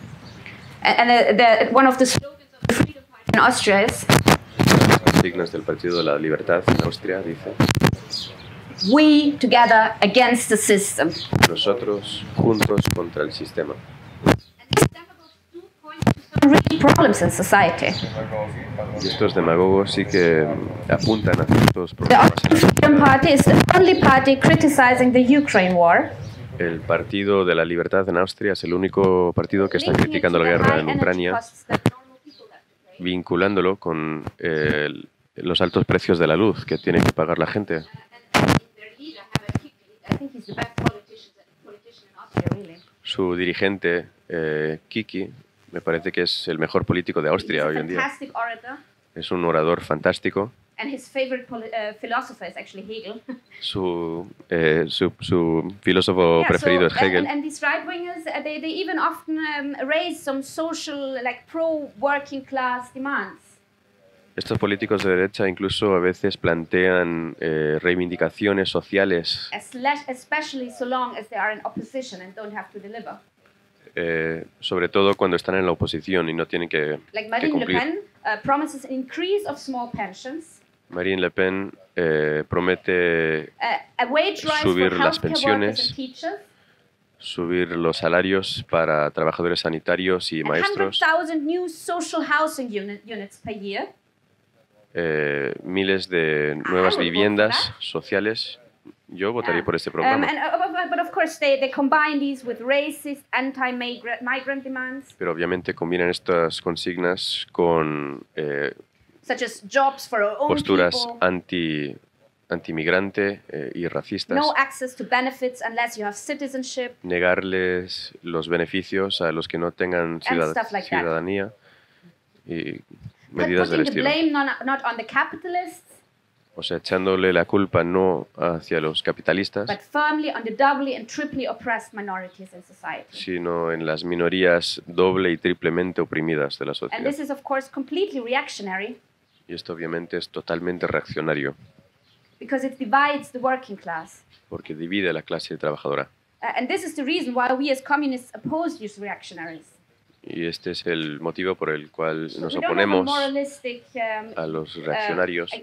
[SPEAKER 3] And uh, the, one of the slogans of the Freedom in Austria is
[SPEAKER 2] Las signas del Partido de la Libertad en Austria dice,
[SPEAKER 3] We together against the system.
[SPEAKER 2] nosotros juntos contra el sistema.
[SPEAKER 3] Problems in society.
[SPEAKER 2] Y estos demagogos sí que mm, apuntan a ciertos
[SPEAKER 3] The
[SPEAKER 2] problemas.
[SPEAKER 3] Freedom Party is the only party criticizing the Ukraine war.
[SPEAKER 2] El Partido de la Libertad en Austria es el único partido que está criticando la guerra en Ucrania, vinculándolo con eh, los altos precios de la luz que tiene que pagar la gente.
[SPEAKER 3] I think he's the best politician, politician in Austria, really.
[SPEAKER 2] Su dirigente, eh, Kiki, me parece que es el mejor político de Austria hoy en día. Es un orador fantástico.
[SPEAKER 3] and his favorite uh, philosopher is actually Hegel. [laughs]
[SPEAKER 2] Su, eh, su, su filósofo
[SPEAKER 3] Yeah,
[SPEAKER 2] preferido
[SPEAKER 3] so,
[SPEAKER 2] es Hegel.
[SPEAKER 3] And, and these right wingers, uh, they, they even often um, raise some social, like pro working class demands.
[SPEAKER 2] Estos políticos de derecha incluso a veces plantean eh, reivindicaciones sociales,
[SPEAKER 3] le-
[SPEAKER 2] eh, sobre todo cuando están en la oposición y no tienen que,
[SPEAKER 3] Like
[SPEAKER 2] que
[SPEAKER 3] Marine Le
[SPEAKER 2] cumplir.
[SPEAKER 3] Pen uh, promises an increase of small pensions,
[SPEAKER 2] Marine Le Pen eh, promete
[SPEAKER 3] uh,
[SPEAKER 2] Subir las pensiones, subir los salarios para trabajadores sanitarios y maestros,
[SPEAKER 3] 100,000 new social housing unit, units per year.
[SPEAKER 2] Eh, miles de nuevas
[SPEAKER 3] for
[SPEAKER 2] viviendas
[SPEAKER 3] that.
[SPEAKER 2] sociales. Yo votaría
[SPEAKER 3] Yeah.
[SPEAKER 2] por este programa. Pero obviamente combinan estas consignas con eh, posturas anti antimigrante eh, y racistas,
[SPEAKER 3] no access to benefits unless you have citizenship,
[SPEAKER 2] negarles los beneficios a los que no tengan ciudad-
[SPEAKER 3] like that.
[SPEAKER 2] ciudadanía y
[SPEAKER 3] but
[SPEAKER 2] medidas del estilo. O sea, echándole la culpa no hacia los capitalistas,
[SPEAKER 3] but firmly on the doubly and triply oppressed minorities in society.
[SPEAKER 2] sino en las minorías doble y triplemente oprimidas de la
[SPEAKER 3] And
[SPEAKER 2] sociedad.
[SPEAKER 3] this is, of course, completely reactionary
[SPEAKER 2] Y esto obviamente es totalmente reaccionario,
[SPEAKER 3] because it divides the working class.
[SPEAKER 2] porque divide a la clase trabajadora.
[SPEAKER 3] And this is the reason why we as communists oppose these reactionaries.
[SPEAKER 2] Y este es el motivo por el cual nos oponemos
[SPEAKER 3] um,
[SPEAKER 2] a los
[SPEAKER 3] uh,
[SPEAKER 2] reaccionarios,
[SPEAKER 3] uh,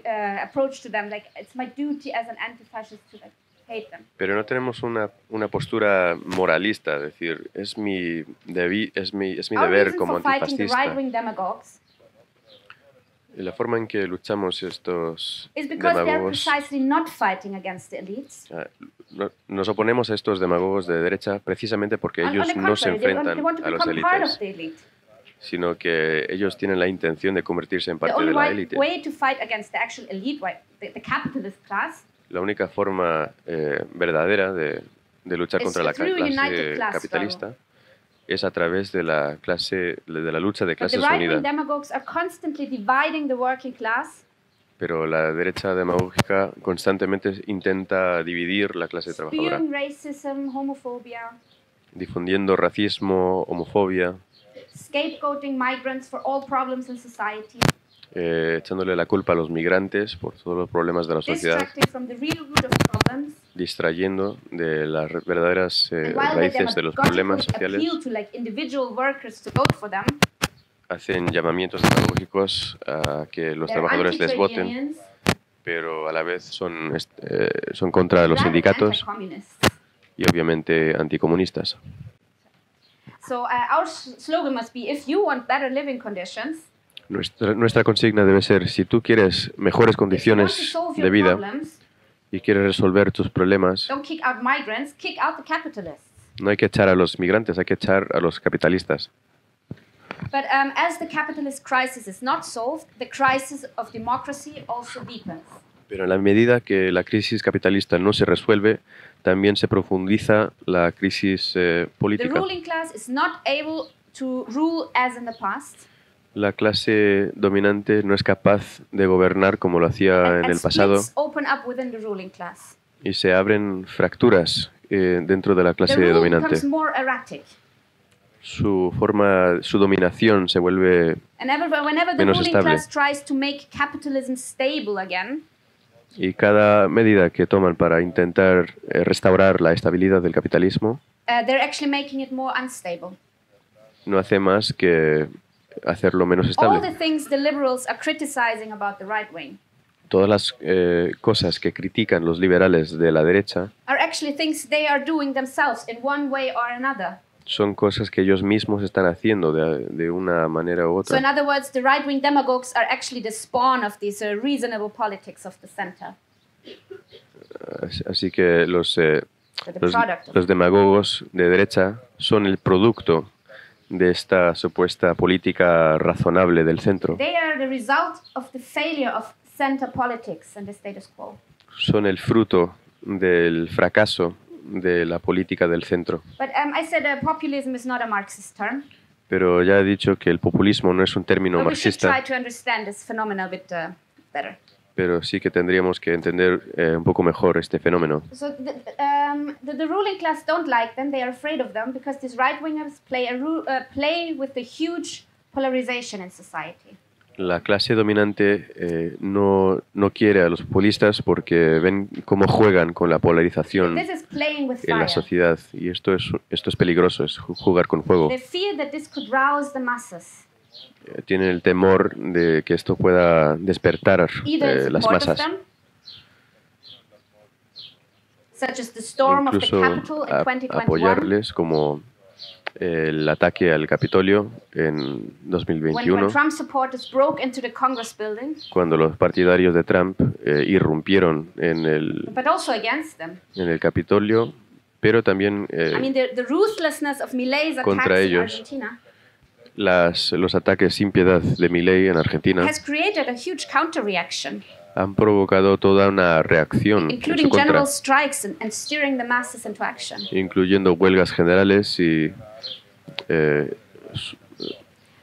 [SPEAKER 2] pero no tenemos una, una postura moralista, es decir, es mi, debi- es mi, es mi deber como antifascista. La forma en que luchamos estos
[SPEAKER 3] is because they're
[SPEAKER 2] demagogos,
[SPEAKER 3] precisely not fighting against the elites.
[SPEAKER 2] ah, no- nos oponemos a estos demagogos de derecha precisamente porque ellos
[SPEAKER 3] the
[SPEAKER 2] no se
[SPEAKER 3] contrary,
[SPEAKER 2] enfrentan
[SPEAKER 3] want
[SPEAKER 2] a los élites,
[SPEAKER 3] elite.
[SPEAKER 2] sino que ellos tienen la intención de convertirse en parte de la élite. La única forma eh, verdadera de, de luchar
[SPEAKER 3] It's
[SPEAKER 2] contra la clase capitalista es a través de la clase de la lucha de clases unidas.
[SPEAKER 3] demagogues are constantly dividing the working class.
[SPEAKER 2] Pero la derecha demagógica constantemente intenta dividir la clase trabajadora,
[SPEAKER 3] spewing racism, homophobia,
[SPEAKER 2] difundiendo racismo, homofobia,
[SPEAKER 3] scapegoating migrants for all problems in society,
[SPEAKER 2] eh, echándole la culpa a los migrantes por todos los problemas de la sociedad, distrayendo de las verdaderas eh, raíces de los problemas sociales, hacen llamamientos demagógicos a que los trabajadores les voten, pero a la vez son, eh, son contra los sindicatos y obviamente anticomunistas.
[SPEAKER 3] So uh, our slogan must be: If you want better living conditions,
[SPEAKER 2] Nuestra, nuestra consigna debe ser, si tú quieres mejores condiciones de vida y quieres resolver tus problemas,
[SPEAKER 3] the
[SPEAKER 2] no hay que echar a los migrantes, hay que echar a los capitalistas.
[SPEAKER 3] But um, as the capitalist crisis is not solved, the crisis of democracy also deepens.
[SPEAKER 2] Pero en la medida que la crisis capitalista no se resuelve, también se profundiza la crisis eh,
[SPEAKER 3] The
[SPEAKER 2] política.
[SPEAKER 3] ruling class is not able to rule as in the past.
[SPEAKER 2] La clase dominante no es capaz de gobernar como lo hacía en el pasado y se abren fracturas eh, dentro de la clase dominante. Su forma, su dominación se vuelve Menos estable. y cada medida que toman para intentar eh, restaurar la estabilidad del capitalismo
[SPEAKER 3] uh, they're actually making it more unstable.
[SPEAKER 2] no hace más que hacerlo menos
[SPEAKER 3] All
[SPEAKER 2] estable.
[SPEAKER 3] the things the liberals are criticizing about the right wing
[SPEAKER 2] Todas las eh, cosas que critican los liberales de la derecha
[SPEAKER 3] are actually things they are doing themselves in one way or another.
[SPEAKER 2] son cosas que ellos mismos están haciendo de, de una manera u
[SPEAKER 3] So, in
[SPEAKER 2] otra.
[SPEAKER 3] other words, the right wing demagogues are actually the spawn of these reasonable politics of the center,
[SPEAKER 2] As- Así que los, eh, los, los demagogos de derecha son el producto de esta supuesta política razonable del centro.
[SPEAKER 3] They are the result of the failure of center politics and the status quo.
[SPEAKER 2] Son el fruto del fracaso de la política del centro.
[SPEAKER 3] But I said populism is not a Marxist term.
[SPEAKER 2] Pero ya he dicho que el populismo no es un término marxista, pero sí que tendríamos que entender eh, un poco mejor este fenómeno.
[SPEAKER 3] So the, um, the, the ruling class don't like them. They are afraid of them because these right wingers play a uh, play with the huge polarization in society.
[SPEAKER 2] La clase dominante eh, no, no quiere a los populistas porque ven cómo juegan con la polarización en la sociedad y esto es, esto es peligroso, es ju- jugar con fuego.
[SPEAKER 3] They fear that this could rouse the masses,
[SPEAKER 2] Tienen el temor de que esto pueda despertar eh, las masas, incluso a-
[SPEAKER 3] 2021,
[SPEAKER 2] apoyarles como el ataque al Capitolio en
[SPEAKER 3] when,
[SPEAKER 2] 2021.
[SPEAKER 3] when Trump supporters broke into the Congress building,
[SPEAKER 2] cuando los partidarios de Trump eh, irrumpieron en el,
[SPEAKER 3] but also against them.
[SPEAKER 2] en el Capitolio, pero también eh, Contra ellos. Las, los ataques sin piedad de Milei en Argentina
[SPEAKER 3] has created a huge counter reaction,
[SPEAKER 2] han provocado toda una reacción en
[SPEAKER 3] including
[SPEAKER 2] su contra,
[SPEAKER 3] general strikes and, and steering the masses into action.
[SPEAKER 2] incluyendo huelgas generales y eh, su-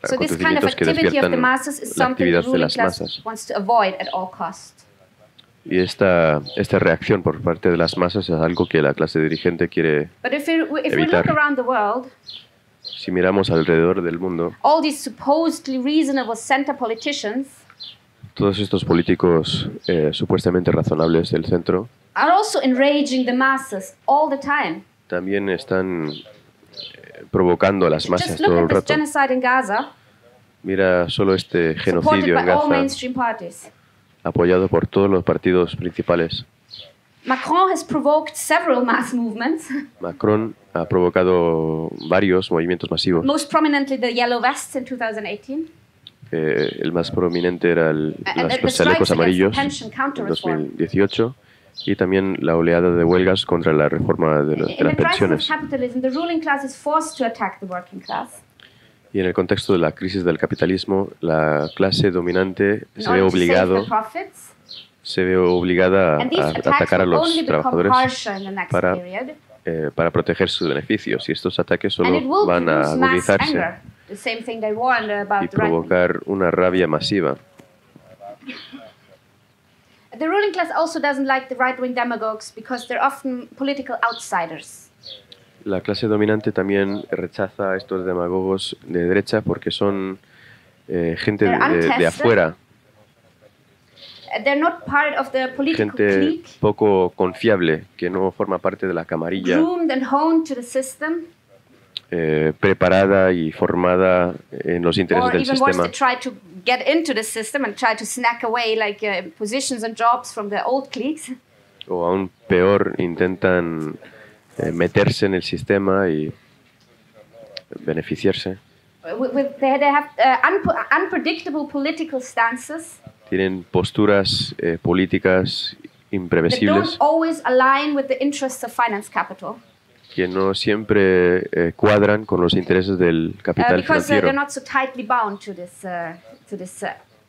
[SPEAKER 3] So this kind of
[SPEAKER 2] acontecimientos que
[SPEAKER 3] activity of the
[SPEAKER 2] despiertan
[SPEAKER 3] masses is
[SPEAKER 2] la
[SPEAKER 3] something the
[SPEAKER 2] actividad de las
[SPEAKER 3] class
[SPEAKER 2] masas.
[SPEAKER 3] wants to avoid at all costs.
[SPEAKER 2] Y esta, esta reacción por parte de las masas es algo que la clase dirigente quiere.
[SPEAKER 3] But if we, if we
[SPEAKER 2] Evitar.
[SPEAKER 3] look the
[SPEAKER 2] Si miramos alrededor del mundo,
[SPEAKER 3] all these supposedly reasonable center politicians
[SPEAKER 2] todos estos políticos eh, supuestamente razonables del centro
[SPEAKER 3] are also enraging the masses all the time.
[SPEAKER 2] también están eh, provocando a las masas
[SPEAKER 3] Just look
[SPEAKER 2] todo
[SPEAKER 3] at
[SPEAKER 2] el
[SPEAKER 3] this
[SPEAKER 2] rato.
[SPEAKER 3] genocide in Gaza,
[SPEAKER 2] Mira solo este
[SPEAKER 3] supported
[SPEAKER 2] genocidio en
[SPEAKER 3] by all
[SPEAKER 2] Gaza,
[SPEAKER 3] mainstream parties.
[SPEAKER 2] apoyado por todos los partidos principales.
[SPEAKER 3] Macron has provoked several mass movements,
[SPEAKER 2] Macron ha provocado varios movimientos masivos.
[SPEAKER 3] most prominently the Yellow Vests in 2018.
[SPEAKER 2] Eh, el más prominente era el- las- los chalecos amarillos en
[SPEAKER 3] reform.
[SPEAKER 2] 2018 y también la oleada de huelgas contra la reforma de, los- de las
[SPEAKER 3] the crisis of
[SPEAKER 2] pensiones.
[SPEAKER 3] capitalism, the ruling class is forced to attack the working class
[SPEAKER 2] Y en el contexto de la crisis del capitalismo, la clase dominante
[SPEAKER 3] in
[SPEAKER 2] se ve obligado. Se ve obligada a, atacar a los trabajadores para- eh, para proteger sus beneficios y estos ataques solo van a agudizarse y provocar una rabia masiva.
[SPEAKER 3] The ruling class also doesn't like the right-wing demagogues because they're often political outsiders.
[SPEAKER 2] La clase dominante también rechaza a estos demagogos de derecha porque son eh, gente de, de- afuera,
[SPEAKER 3] They're not part of the political
[SPEAKER 2] gente
[SPEAKER 3] clique,
[SPEAKER 2] poco confiable que no forma parte de la camarilla
[SPEAKER 3] groomed and honed to the system,
[SPEAKER 2] eh, preparada y formada en los intereses
[SPEAKER 3] or
[SPEAKER 2] del
[SPEAKER 3] even worse, they
[SPEAKER 2] sistema
[SPEAKER 3] try to get into the system and try to snack away like uh, positions and jobs from the old cliques.
[SPEAKER 2] o aún peor intentan eh, meterse en el sistema y beneficiarse.
[SPEAKER 3] With, with, they, have uh, unpredictable political stances
[SPEAKER 2] Tienen posturas eh, políticas imprevisibles que no siempre eh, cuadran con los intereses del capital
[SPEAKER 3] because uh, they're
[SPEAKER 2] financiero
[SPEAKER 3] not so tightly bound to this, uh, to this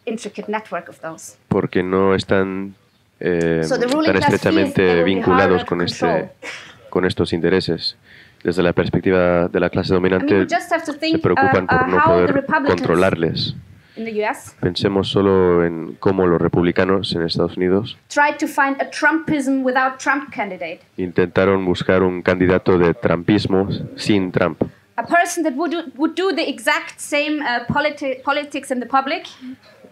[SPEAKER 3] intricate network of those.
[SPEAKER 2] porque no están eh, tan estrechamente vinculados con, este, con estos intereses. Desde la perspectiva de la clase dominante, se preocupan
[SPEAKER 3] uh,
[SPEAKER 2] por no poder controlarles.
[SPEAKER 3] In the US
[SPEAKER 2] Pensemos solo en cómo los republicanos en Estados Unidos
[SPEAKER 3] tried to find a Trumpism without Trump candidate.
[SPEAKER 2] intentaron buscar un candidato de trumpismo sin Trump.
[SPEAKER 3] A person that would do, would do the exact same uh, politi- politics in the public,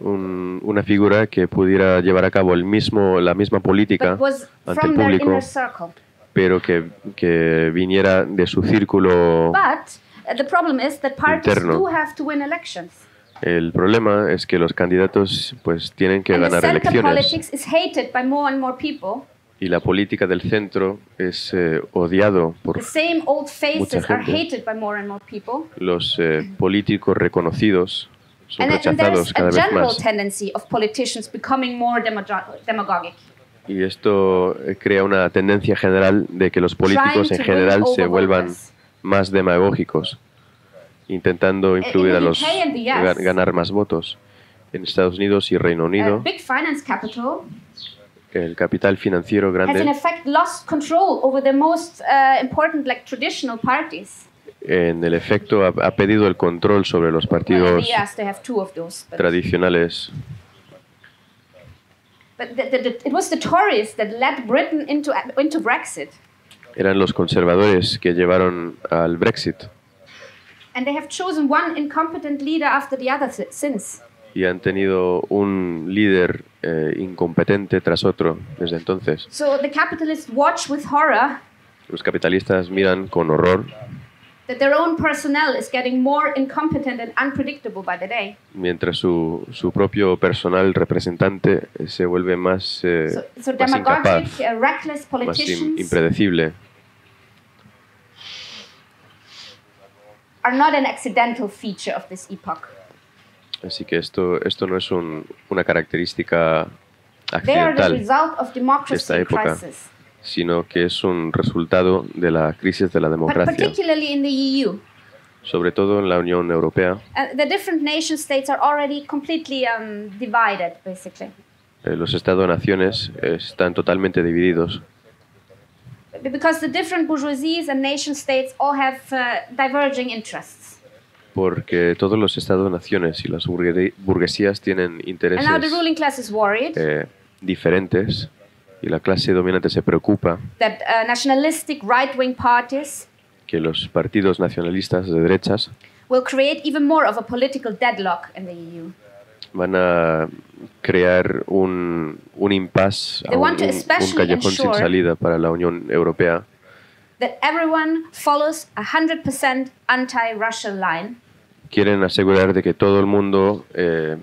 [SPEAKER 2] Un- una figura que pudiera llevar a cabo el mismo, la misma política ante el público, pero que, que viniera de su círculo.
[SPEAKER 3] But uh, the problem is that parties
[SPEAKER 2] Interno.
[SPEAKER 3] do have to win elections.
[SPEAKER 2] El problema es que los candidatos pues tienen que
[SPEAKER 3] and the
[SPEAKER 2] ganar elecciones
[SPEAKER 3] politics is hated by more and more people.
[SPEAKER 2] y la política del centro es eh, odiado por
[SPEAKER 3] The same old faces are
[SPEAKER 2] gente.
[SPEAKER 3] hated by more and more people.
[SPEAKER 2] los eh, políticos reconocidos, son
[SPEAKER 3] And,
[SPEAKER 2] rechazados cada vez más.
[SPEAKER 3] of politicians becoming more demagogic.
[SPEAKER 2] Y esto eh, crea una tendencia general de que los políticos en general se vuelvan más demagógicos, intentando influir
[SPEAKER 3] in
[SPEAKER 2] a los ganar más votos. En Estados Unidos y Reino Unido, el capital financiero grande
[SPEAKER 3] uh,
[SPEAKER 2] en el efecto ha, pedido el control sobre los partidos tradicionales. Eran los conservadores que llevaron al Brexit
[SPEAKER 3] And they have chosen one incompetent leader after the other si- since.
[SPEAKER 2] y han tenido un líder eh, incompetente tras otro desde entonces.
[SPEAKER 3] So the capitalists watch with horror
[SPEAKER 2] Los capitalistas miran con horror
[SPEAKER 3] that their own personnel is getting more incompetent and unpredictable by the day.
[SPEAKER 2] mientras su, su propio personal representante eh, se vuelve más, eh,
[SPEAKER 3] So, so
[SPEAKER 2] más
[SPEAKER 3] demagogic,
[SPEAKER 2] incapaz,
[SPEAKER 3] uh, reckless
[SPEAKER 2] más im-
[SPEAKER 3] politicians
[SPEAKER 2] impredecible.
[SPEAKER 3] Are not an accidental feature of this epoch.
[SPEAKER 2] Así que esto, esto no es un- una característica
[SPEAKER 3] They are the
[SPEAKER 2] accidental,
[SPEAKER 3] result of democracy
[SPEAKER 2] esta época. sino que es un resultado de la crisis de la democracia,
[SPEAKER 3] particularly in the EU.
[SPEAKER 2] sobre todo en la Unión Europea.
[SPEAKER 3] The different nation states are already completely divided, basically,
[SPEAKER 2] los Estados-naciones eh, están totalmente divididos
[SPEAKER 3] because the different bourgeoisies and nation states all have uh, diverging interests.
[SPEAKER 2] porque todos los Estados-naciones y las burgue- burguesías tienen
[SPEAKER 3] And
[SPEAKER 2] intereses
[SPEAKER 3] now the ruling class is worried
[SPEAKER 2] eh, diferentes y la clase dominante se preocupa
[SPEAKER 3] that uh, nationalistic right-wing parties
[SPEAKER 2] que los partidos nacionalistas de derechas
[SPEAKER 3] will create even more of a political deadlock in the EU.
[SPEAKER 2] Van a crear un, un impasse, un, callejón sin salida para la Unión Europea,
[SPEAKER 3] That everyone follows a 100% anti-Russian line
[SPEAKER 2] quieren asegurar de que todo el mundo eh,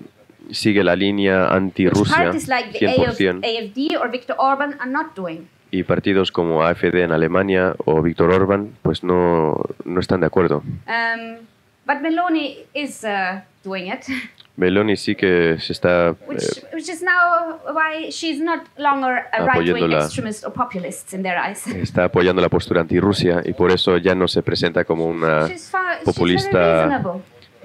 [SPEAKER 2] sigue la línea anti-Rusia
[SPEAKER 3] parties like the AF
[SPEAKER 2] 100%
[SPEAKER 3] AFD or Viktor Orban are not doing.
[SPEAKER 2] y partidos como AfD en Alemania o Víctor Orban pues no, no están de acuerdo.
[SPEAKER 3] Um, but Meloni is uh, doing it, [laughs]
[SPEAKER 2] Meloni sí que se está
[SPEAKER 3] which, which is now why she's not longer a right-wing
[SPEAKER 2] Apoyándola.
[SPEAKER 3] extremist or populist in their eyes. [laughs]
[SPEAKER 2] está apoyando la postura anti-Rusia y por eso ya no se presenta como una
[SPEAKER 3] She's,
[SPEAKER 2] populista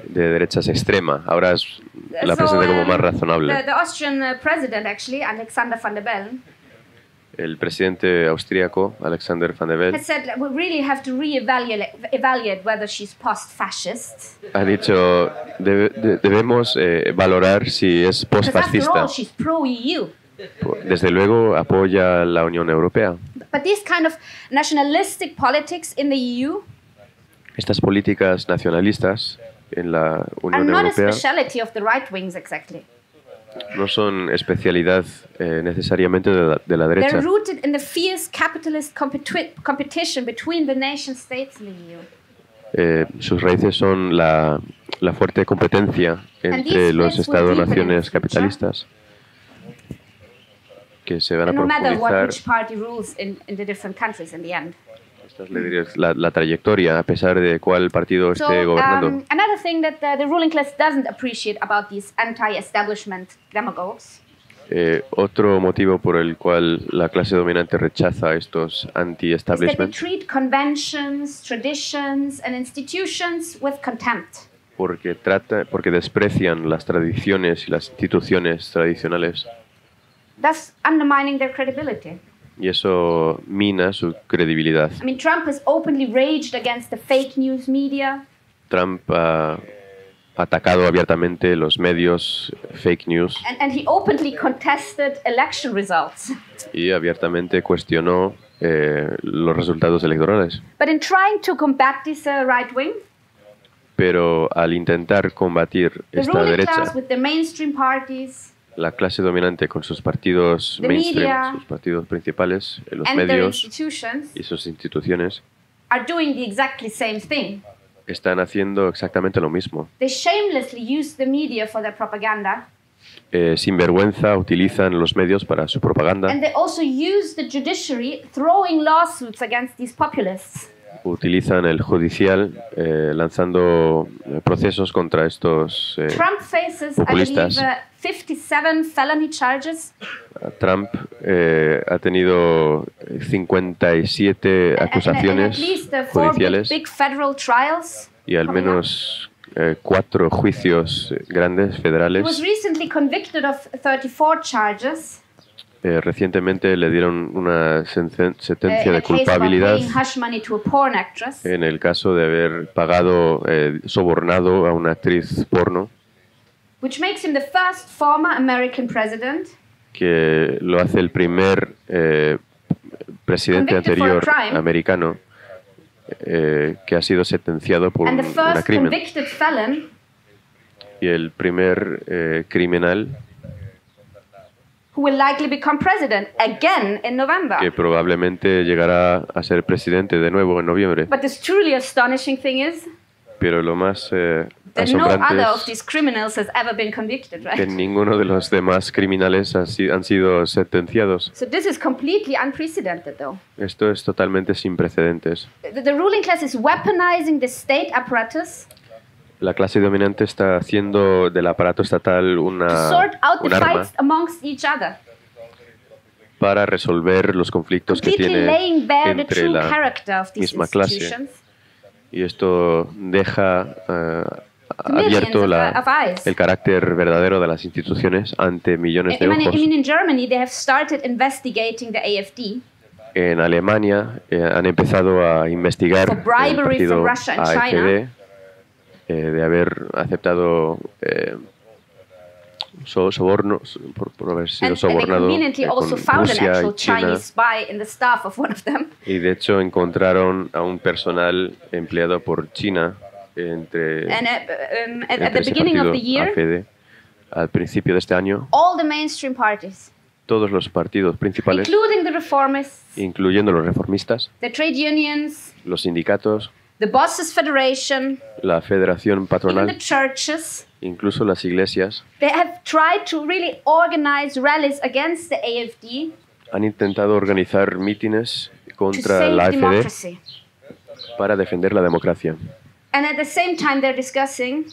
[SPEAKER 2] de derechas extrema. Ahora es- la
[SPEAKER 3] So,
[SPEAKER 2] presenta como
[SPEAKER 3] um,
[SPEAKER 2] más razonable.
[SPEAKER 3] The, the Austrian uh, president, actually, Alexander van der Bellen,
[SPEAKER 2] El presidente austríaco Alexander Van der Bellen
[SPEAKER 3] has said that we really have to re-evaluate evaluate whether she's post-fascist.
[SPEAKER 2] ha dicho debe- de- debemos eh, valorar si es postfascista. Desde luego apoya la Unión Europea.
[SPEAKER 3] Kind of nationalistic politics in the EU
[SPEAKER 2] Estas políticas nacionalistas en la Unión
[SPEAKER 3] not a
[SPEAKER 2] Europea
[SPEAKER 3] of the right wings exactly.
[SPEAKER 2] No son especialidad eh, necesariamente de la, de la derecha.
[SPEAKER 3] rooted in the fierce capitalist competi- competition between the nation states in the EU.
[SPEAKER 2] Eh, sus raíces son la, la fuerte competencia entre los Estados-naciones capitalistas que se van a profundizar Estas la, la trayectoria a pesar de cuál partido
[SPEAKER 3] So,
[SPEAKER 2] esté gobernando.
[SPEAKER 3] um, another thing that the, the ruling class doesn't appreciate about these anti-establishment demagogues
[SPEAKER 2] Eh, otro motivo por el cual la clase dominante rechaza estos anti-establishment porque trata porque desprecian las tradiciones y las instituciones tradicionales
[SPEAKER 3] thus undermining their credibility.
[SPEAKER 2] Y eso mina su credibilidad.
[SPEAKER 3] I mean, Trump has openly raged against the fake news media.
[SPEAKER 2] Trump ha atacado abiertamente los medios fake news
[SPEAKER 3] And, and he openly contested election results. [laughs]
[SPEAKER 2] y abiertamente cuestionó eh, los resultados electorales.
[SPEAKER 3] But in trying to combat this uh, right wing,
[SPEAKER 2] Pero al intentar combatir esta derecha,
[SPEAKER 3] with the mainstream parties
[SPEAKER 2] la clase dominante con sus partidos
[SPEAKER 3] The
[SPEAKER 2] mainstream,
[SPEAKER 3] media
[SPEAKER 2] sus partidos principales, los medios y sus instituciones,
[SPEAKER 3] are doing the exactly same thing.
[SPEAKER 2] están haciendo exactamente lo mismo.
[SPEAKER 3] They shamelessly use the media for their propaganda,
[SPEAKER 2] Eh, sin vergüenza utilizan los medios para su propaganda,
[SPEAKER 3] and they also use the judiciary throwing lawsuits against these populists.
[SPEAKER 2] Utilizan el judicial eh, lanzando eh, procesos contra estos eh,
[SPEAKER 3] faces, believe,
[SPEAKER 2] Populistas.
[SPEAKER 3] uh, 57 felony charges
[SPEAKER 2] Trump eh, ha tenido 57
[SPEAKER 3] and- and- and
[SPEAKER 2] acusaciones
[SPEAKER 3] uh, big,
[SPEAKER 2] judiciales
[SPEAKER 3] big
[SPEAKER 2] y al menos eh, cuatro juicios grandes
[SPEAKER 3] He was
[SPEAKER 2] federales.
[SPEAKER 3] recently convicted of 34 charges.
[SPEAKER 2] Eh, recientemente le dieron una sen- sentencia
[SPEAKER 3] in
[SPEAKER 2] de
[SPEAKER 3] about
[SPEAKER 2] culpabilidad en el caso de haber pagado, eh, sobornado a una actriz porno,
[SPEAKER 3] which makes him the first former American president.
[SPEAKER 2] Que lo hace el primer eh, presidente anterior americano eh, que ha sido sentenciado por un crimen. y el primer eh, criminal
[SPEAKER 3] who will likely become president again in November.
[SPEAKER 2] que probablemente llegará a ser presidente de nuevo en noviembre.
[SPEAKER 3] But this truly astonishing thing is
[SPEAKER 2] Pero lo más eh,
[SPEAKER 3] that no
[SPEAKER 2] asombrante
[SPEAKER 3] other of
[SPEAKER 2] es
[SPEAKER 3] these criminals has ever been convicted,
[SPEAKER 2] que ninguno de los demás criminales han sido sentenciados.
[SPEAKER 3] So this is completely unprecedented, though.
[SPEAKER 2] Esto es totalmente sin precedentes. La clase dominante está haciendo del aparato estatal
[SPEAKER 3] to
[SPEAKER 2] una,
[SPEAKER 3] sort out the
[SPEAKER 2] un arma
[SPEAKER 3] each other,
[SPEAKER 2] para resolver los conflictos que tiene entre la misma clase. y esto deja
[SPEAKER 3] Millions
[SPEAKER 2] abierto la- el carácter verdadero de las instituciones ante millones de ojos. En Alemania eh, han empezado a investigar el partido AfD
[SPEAKER 3] China.
[SPEAKER 2] Eh, de haber aceptado eh, so- sobornos por, por haber sido
[SPEAKER 3] and,
[SPEAKER 2] sobornado eh, con Rusia y China
[SPEAKER 3] of of
[SPEAKER 2] y de hecho encontraron a un personal empleado por China entre,
[SPEAKER 3] And uh, um, at, at
[SPEAKER 2] entre
[SPEAKER 3] the
[SPEAKER 2] ese
[SPEAKER 3] beginning of
[SPEAKER 2] partido
[SPEAKER 3] the year,
[SPEAKER 2] AfD. Al principio de este año,
[SPEAKER 3] all the mainstream parties,
[SPEAKER 2] todos los partidos principales,
[SPEAKER 3] including the reformists,
[SPEAKER 2] incluyendo los reformistas,
[SPEAKER 3] the trade unions,
[SPEAKER 2] los sindicatos,
[SPEAKER 3] the Bosses Federation,
[SPEAKER 2] la Federación
[SPEAKER 3] even the
[SPEAKER 2] Patronal,
[SPEAKER 3] churches,
[SPEAKER 2] incluso las iglesias,
[SPEAKER 3] they have tried to really organize rallies against the AFD
[SPEAKER 2] han intentado organizar mítines contra la AfD
[SPEAKER 3] democracy.
[SPEAKER 2] para defender la democracia.
[SPEAKER 3] And at the same time, they're discussing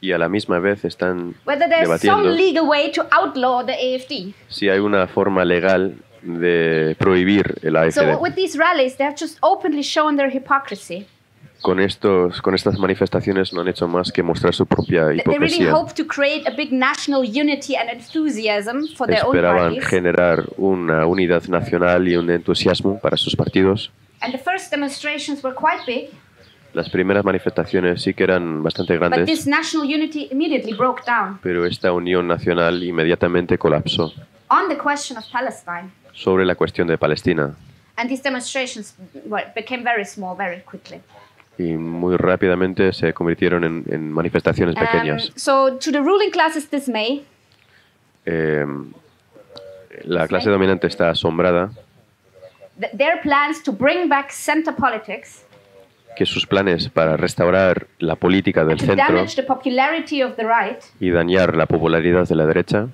[SPEAKER 2] Y a la misma vez están
[SPEAKER 3] whether there's some
[SPEAKER 2] debatiendo
[SPEAKER 3] legal way to outlaw the AFD.
[SPEAKER 2] si hay una forma legal de prohibir el
[SPEAKER 3] So
[SPEAKER 2] AfD.
[SPEAKER 3] with these rallies, they have just openly shown their hypocrisy.
[SPEAKER 2] Con, estos, con estas manifestaciones no han hecho más que mostrar su propia hipocresía. Esperaban generar una unidad nacional y un entusiasmo para sus partidos.
[SPEAKER 3] And the first demonstrations were quite big,
[SPEAKER 2] Las primeras manifestaciones sí que eran bastante
[SPEAKER 3] but
[SPEAKER 2] grandes,
[SPEAKER 3] this national unity immediately broke down
[SPEAKER 2] pero esta unión nacional inmediatamente colapsó
[SPEAKER 3] on the question of Palestine.
[SPEAKER 2] sobre la cuestión de Palestina
[SPEAKER 3] And these demonstrations became very small very quickly.
[SPEAKER 2] Y muy rápidamente se convirtieron en, en manifestaciones
[SPEAKER 3] Um,
[SPEAKER 2] pequeñas.
[SPEAKER 3] so, to the ruling class's dismay,
[SPEAKER 2] Eh, la clase dominante está asombrada.
[SPEAKER 3] Th- their plans to bring back center politics.
[SPEAKER 2] Que sus planes para restaurar la política del centro
[SPEAKER 3] the the right
[SPEAKER 2] y dañar la popularidad de la derecha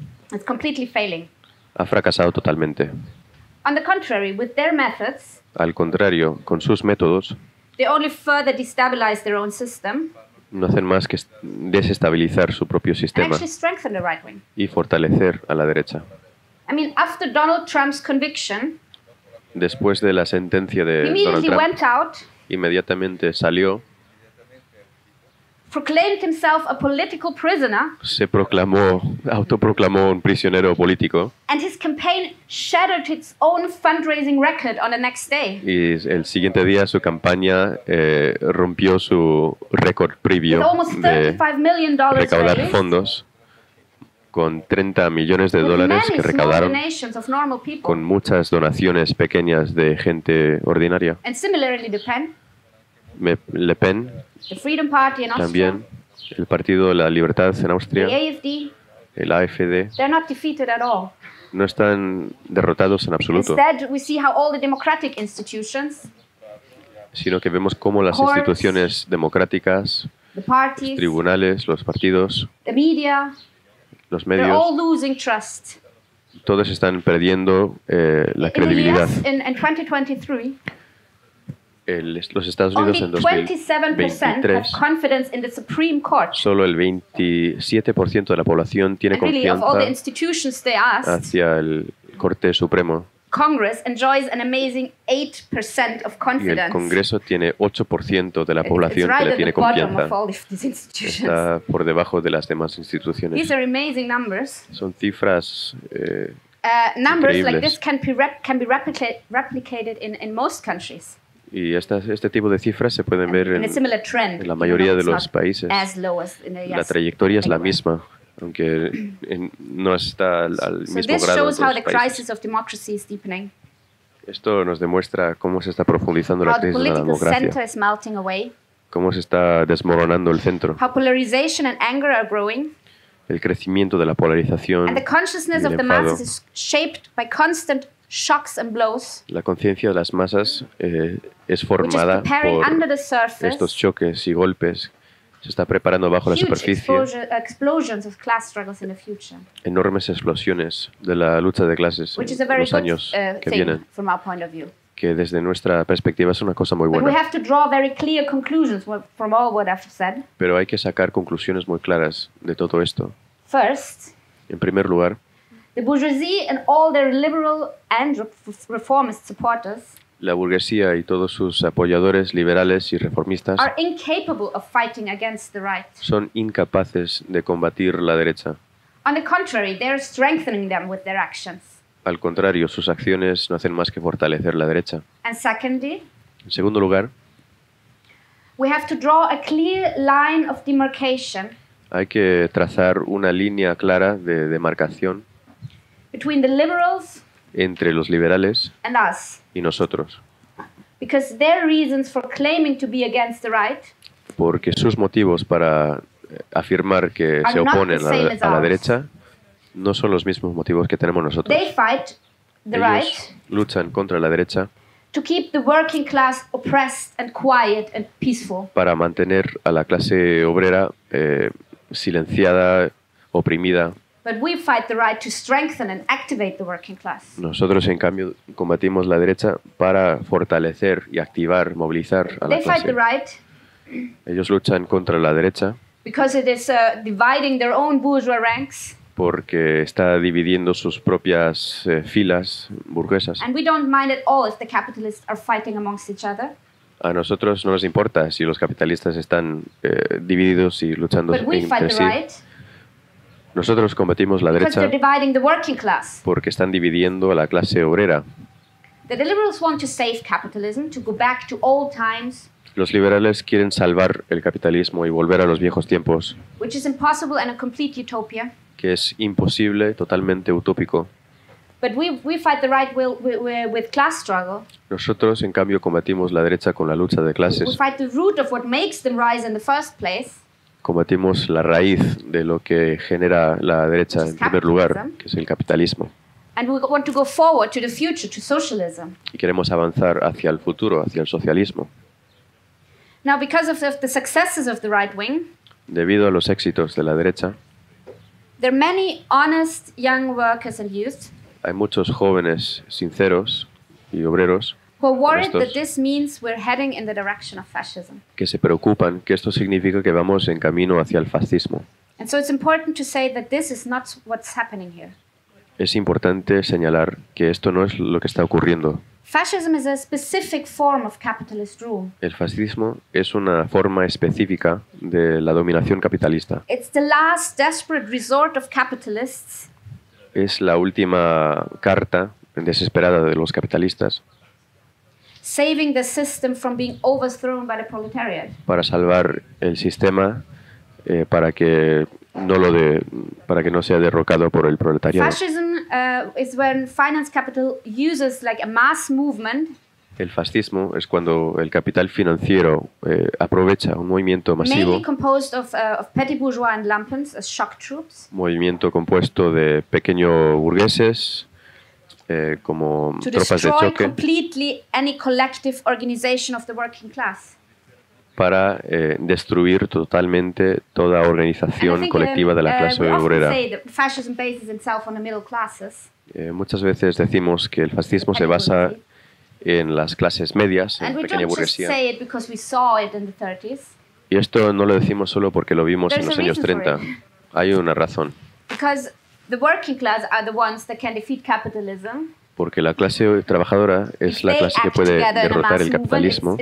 [SPEAKER 2] ha fracasado totalmente.
[SPEAKER 3] On the contrary, with their methods,
[SPEAKER 2] Al contrario, con sus métodos
[SPEAKER 3] they only further destabilize their own system
[SPEAKER 2] no hacen más que est- desestabilizar su propio sistema
[SPEAKER 3] strengthen the right wing.
[SPEAKER 2] y fortalecer a la derecha.
[SPEAKER 3] I mean, after Donald Trump's conviction,
[SPEAKER 2] Después de la sentencia de Donald Trump,
[SPEAKER 3] out
[SPEAKER 2] inmediatamente salió
[SPEAKER 3] proclaimed himself a political prisoner,
[SPEAKER 2] se proclamó, autoproclamó un prisionero político
[SPEAKER 3] and his campaign shattered its own fundraising record on the next day.
[SPEAKER 2] y el siguiente día su campaña eh, rompió su récord previo de
[SPEAKER 3] $35 million
[SPEAKER 2] recaudar
[SPEAKER 3] raised,
[SPEAKER 2] fondos con 30 millones de dólares que recaudaron con muchas donaciones pequeñas de gente ordinaria.
[SPEAKER 3] And similarly, the Pen,
[SPEAKER 2] Me- Le Pen
[SPEAKER 3] the Freedom Party in Austria,
[SPEAKER 2] también, el Partido de la Libertad en
[SPEAKER 3] the
[SPEAKER 2] Austria,
[SPEAKER 3] AFD,
[SPEAKER 2] el AFD,
[SPEAKER 3] they're not defeated at all.
[SPEAKER 2] no están derrotados en absoluto,
[SPEAKER 3] Instead, we see how all the democratic institutions,
[SPEAKER 2] sino que vemos cómo las
[SPEAKER 3] Courts,
[SPEAKER 2] instituciones democráticas,
[SPEAKER 3] the parties,
[SPEAKER 2] tribunales, los partidos,
[SPEAKER 3] the media,
[SPEAKER 2] los
[SPEAKER 3] they're
[SPEAKER 2] medios,
[SPEAKER 3] all losing trust.
[SPEAKER 2] todos están perdiendo eh, la credibilidad.
[SPEAKER 3] US, in, in 2023,
[SPEAKER 2] El- los Estados Unidos en
[SPEAKER 3] 27% have
[SPEAKER 2] 2023,
[SPEAKER 3] confidence in the Supreme Court.
[SPEAKER 2] solo el 27% de la población tiene confianza hacia el Corte Supremo
[SPEAKER 3] Congress enjoys an amazing 8% of
[SPEAKER 2] y el
[SPEAKER 3] confidence.
[SPEAKER 2] Congreso tiene 8% de la población
[SPEAKER 3] right
[SPEAKER 2] que le tiene confianza. Está por debajo de las demás instituciones.
[SPEAKER 3] These are amazing numbers.
[SPEAKER 2] Son cifras eh,
[SPEAKER 3] Uh, numbers like
[SPEAKER 2] Increíbles.
[SPEAKER 3] this can be, rep- can be replica- replicated in, in most countries.
[SPEAKER 2] Y estas, este tipo de cifras se pueden ver
[SPEAKER 3] in
[SPEAKER 2] en
[SPEAKER 3] a similar trend.
[SPEAKER 2] en la mayoría
[SPEAKER 3] though
[SPEAKER 2] de
[SPEAKER 3] it's
[SPEAKER 2] los países.
[SPEAKER 3] As as the
[SPEAKER 2] la trayectoria es la misma, aunque en- no está al, al
[SPEAKER 3] So
[SPEAKER 2] mismo
[SPEAKER 3] this
[SPEAKER 2] grado en
[SPEAKER 3] shows how
[SPEAKER 2] todos
[SPEAKER 3] the crisis of democracy is deepening.
[SPEAKER 2] Esto nos demuestra cómo se está profundizando la
[SPEAKER 3] How the
[SPEAKER 2] crisis de la democracia,
[SPEAKER 3] is melting away.
[SPEAKER 2] cómo se está desmoronando el centro,
[SPEAKER 3] How polarization and anger are growing.
[SPEAKER 2] el crecimiento de la polarización,
[SPEAKER 3] And the consciousness
[SPEAKER 2] y
[SPEAKER 3] of
[SPEAKER 2] el
[SPEAKER 3] the
[SPEAKER 2] enfado.
[SPEAKER 3] masses is shaped by constant shocks and blows,
[SPEAKER 2] La conciencia de las masas eh, es formada por
[SPEAKER 3] surface
[SPEAKER 2] estos choques y golpes. Se está preparando bajo la superficie
[SPEAKER 3] exposure, explosions of class struggles in the future,
[SPEAKER 2] enormes explosiones de la lucha de clases
[SPEAKER 3] which is
[SPEAKER 2] en los
[SPEAKER 3] good
[SPEAKER 2] años
[SPEAKER 3] uh,
[SPEAKER 2] que vienen,
[SPEAKER 3] from our point of view.
[SPEAKER 2] que desde nuestra perspectiva es una cosa muy buena.
[SPEAKER 3] have to draw very clear conclusions wha- from all what I've said.
[SPEAKER 2] Pero hay que sacar conclusiones muy claras de todo esto.
[SPEAKER 3] First,
[SPEAKER 2] En primer lugar,
[SPEAKER 3] the bourgeoisie and all their liberal and re- reformist supporters
[SPEAKER 2] la burguesía y todos sus apoyadores liberales y reformistas
[SPEAKER 3] are incapable of fighting against the right.
[SPEAKER 2] son incapaces de combatir la derecha.
[SPEAKER 3] On the contrary, they are strengthening them with their actions.
[SPEAKER 2] Al contrario, sus acciones no hacen más que fortalecer la derecha.
[SPEAKER 3] And secondly,
[SPEAKER 2] En segundo lugar,
[SPEAKER 3] we have to draw a clear line of demarcation
[SPEAKER 2] hay que trazar una línea clara de demarcación
[SPEAKER 3] between the liberals
[SPEAKER 2] entre los liberales
[SPEAKER 3] and us.
[SPEAKER 2] y nosotros,
[SPEAKER 3] Because their reasons for claiming to be against the right
[SPEAKER 2] porque sus motivos para eh, afirmar que se oponen
[SPEAKER 3] the
[SPEAKER 2] a la, a derecha no son los mismos motivos que tenemos nosotros.
[SPEAKER 3] they fight the
[SPEAKER 2] Ellos
[SPEAKER 3] right
[SPEAKER 2] luchan contra la derecha
[SPEAKER 3] to keep the working class oppressed and quiet and peaceful.
[SPEAKER 2] para mantener a la clase obrera eh, silenciada, oprimida.
[SPEAKER 3] But we fight the right to strengthen and activate the working class.
[SPEAKER 2] Nosotros, en cambio, combatimos la derecha para fortalecer y activar, movilizar a la
[SPEAKER 3] They fight the
[SPEAKER 2] clase.
[SPEAKER 3] right
[SPEAKER 2] Ellos luchan contra la derecha
[SPEAKER 3] because it is uh, dividing their own bourgeois ranks,
[SPEAKER 2] porque está dividiendo sus propias eh, filas burguesas.
[SPEAKER 3] and we don't mind at all if the capitalists are fighting amongst each other.
[SPEAKER 2] A nosotros no nos importa si los capitalistas están eh, divididos y luchando
[SPEAKER 3] But we fight
[SPEAKER 2] entre
[SPEAKER 3] the
[SPEAKER 2] sí.
[SPEAKER 3] right
[SPEAKER 2] Nosotros combatimos la derecha porque están dividiendo a la clase obrera. Los liberales quieren salvar el capitalismo y volver a los viejos tiempos,
[SPEAKER 3] which is impossible and a complete utopia.
[SPEAKER 2] que es imposible, totalmente utópico.
[SPEAKER 3] But we, we fight the right will, wi- wi- with class struggle.
[SPEAKER 2] Nosotros, en cambio, combatimos la derecha con la lucha de clases. Combatimos la raíz de lo que genera la derecha en primer lugar, que es el capitalismo.
[SPEAKER 3] and we want to go forward to the future, to socialism.
[SPEAKER 2] Y queremos avanzar hacia el futuro, hacia el socialismo.
[SPEAKER 3] Now, because of the, the successes of the right wing,
[SPEAKER 2] Debido a los éxitos de la derecha,
[SPEAKER 3] there are many honest young workers and youth
[SPEAKER 2] hay muchos jóvenes sinceros y obreros
[SPEAKER 3] who worried that this means we're heading in the direction of fascism.
[SPEAKER 2] que se preocupan que esto significa que vamos en camino hacia el fascismo.
[SPEAKER 3] And so it's important to say that this is not what's happening here.
[SPEAKER 2] Es importante señalar que esto no es lo que está ocurriendo.
[SPEAKER 3] Fascism is a specific form of capitalist rule.
[SPEAKER 2] El fascismo es una forma específica de la dominación capitalista.
[SPEAKER 3] It's the last desperate resort of capitalists
[SPEAKER 2] Es la última carta desesperada de los capitalistas
[SPEAKER 3] saving the system from being overthrown by the proletariat.
[SPEAKER 2] para salvar el sistema eh, para que no lo de, para que no sea derrocado por el proletariado.
[SPEAKER 3] Fascism uh, is when finance capital uses like a mass movement
[SPEAKER 2] El fascismo es cuando el capital financiero eh, aprovecha un movimiento masivo,
[SPEAKER 3] mainly composed of, uh, of petty bourgeois and lumpens as shock troops
[SPEAKER 2] movimiento compuesto de pequeños burgueses eh, como
[SPEAKER 3] to
[SPEAKER 2] tropas de choque
[SPEAKER 3] any of the class.
[SPEAKER 2] para eh, destruir totalmente toda organización colectiva de la
[SPEAKER 3] uh,
[SPEAKER 2] clase
[SPEAKER 3] we often
[SPEAKER 2] obrera. Eh, muchas veces decimos que el fascismo se basa en las clases medias, en
[SPEAKER 3] And
[SPEAKER 2] la pequeña burguesía.
[SPEAKER 3] say it because we saw it in the 30s,
[SPEAKER 2] Y esto no lo decimos solo porque lo vimos en
[SPEAKER 3] There's
[SPEAKER 2] los
[SPEAKER 3] a
[SPEAKER 2] años
[SPEAKER 3] reason for
[SPEAKER 2] 30.
[SPEAKER 3] it.
[SPEAKER 2] Hay una razón.
[SPEAKER 3] because the working class are the ones that can defeat capitalism.
[SPEAKER 2] Porque la clase trabajadora es la clase que puede derrotar el capitalismo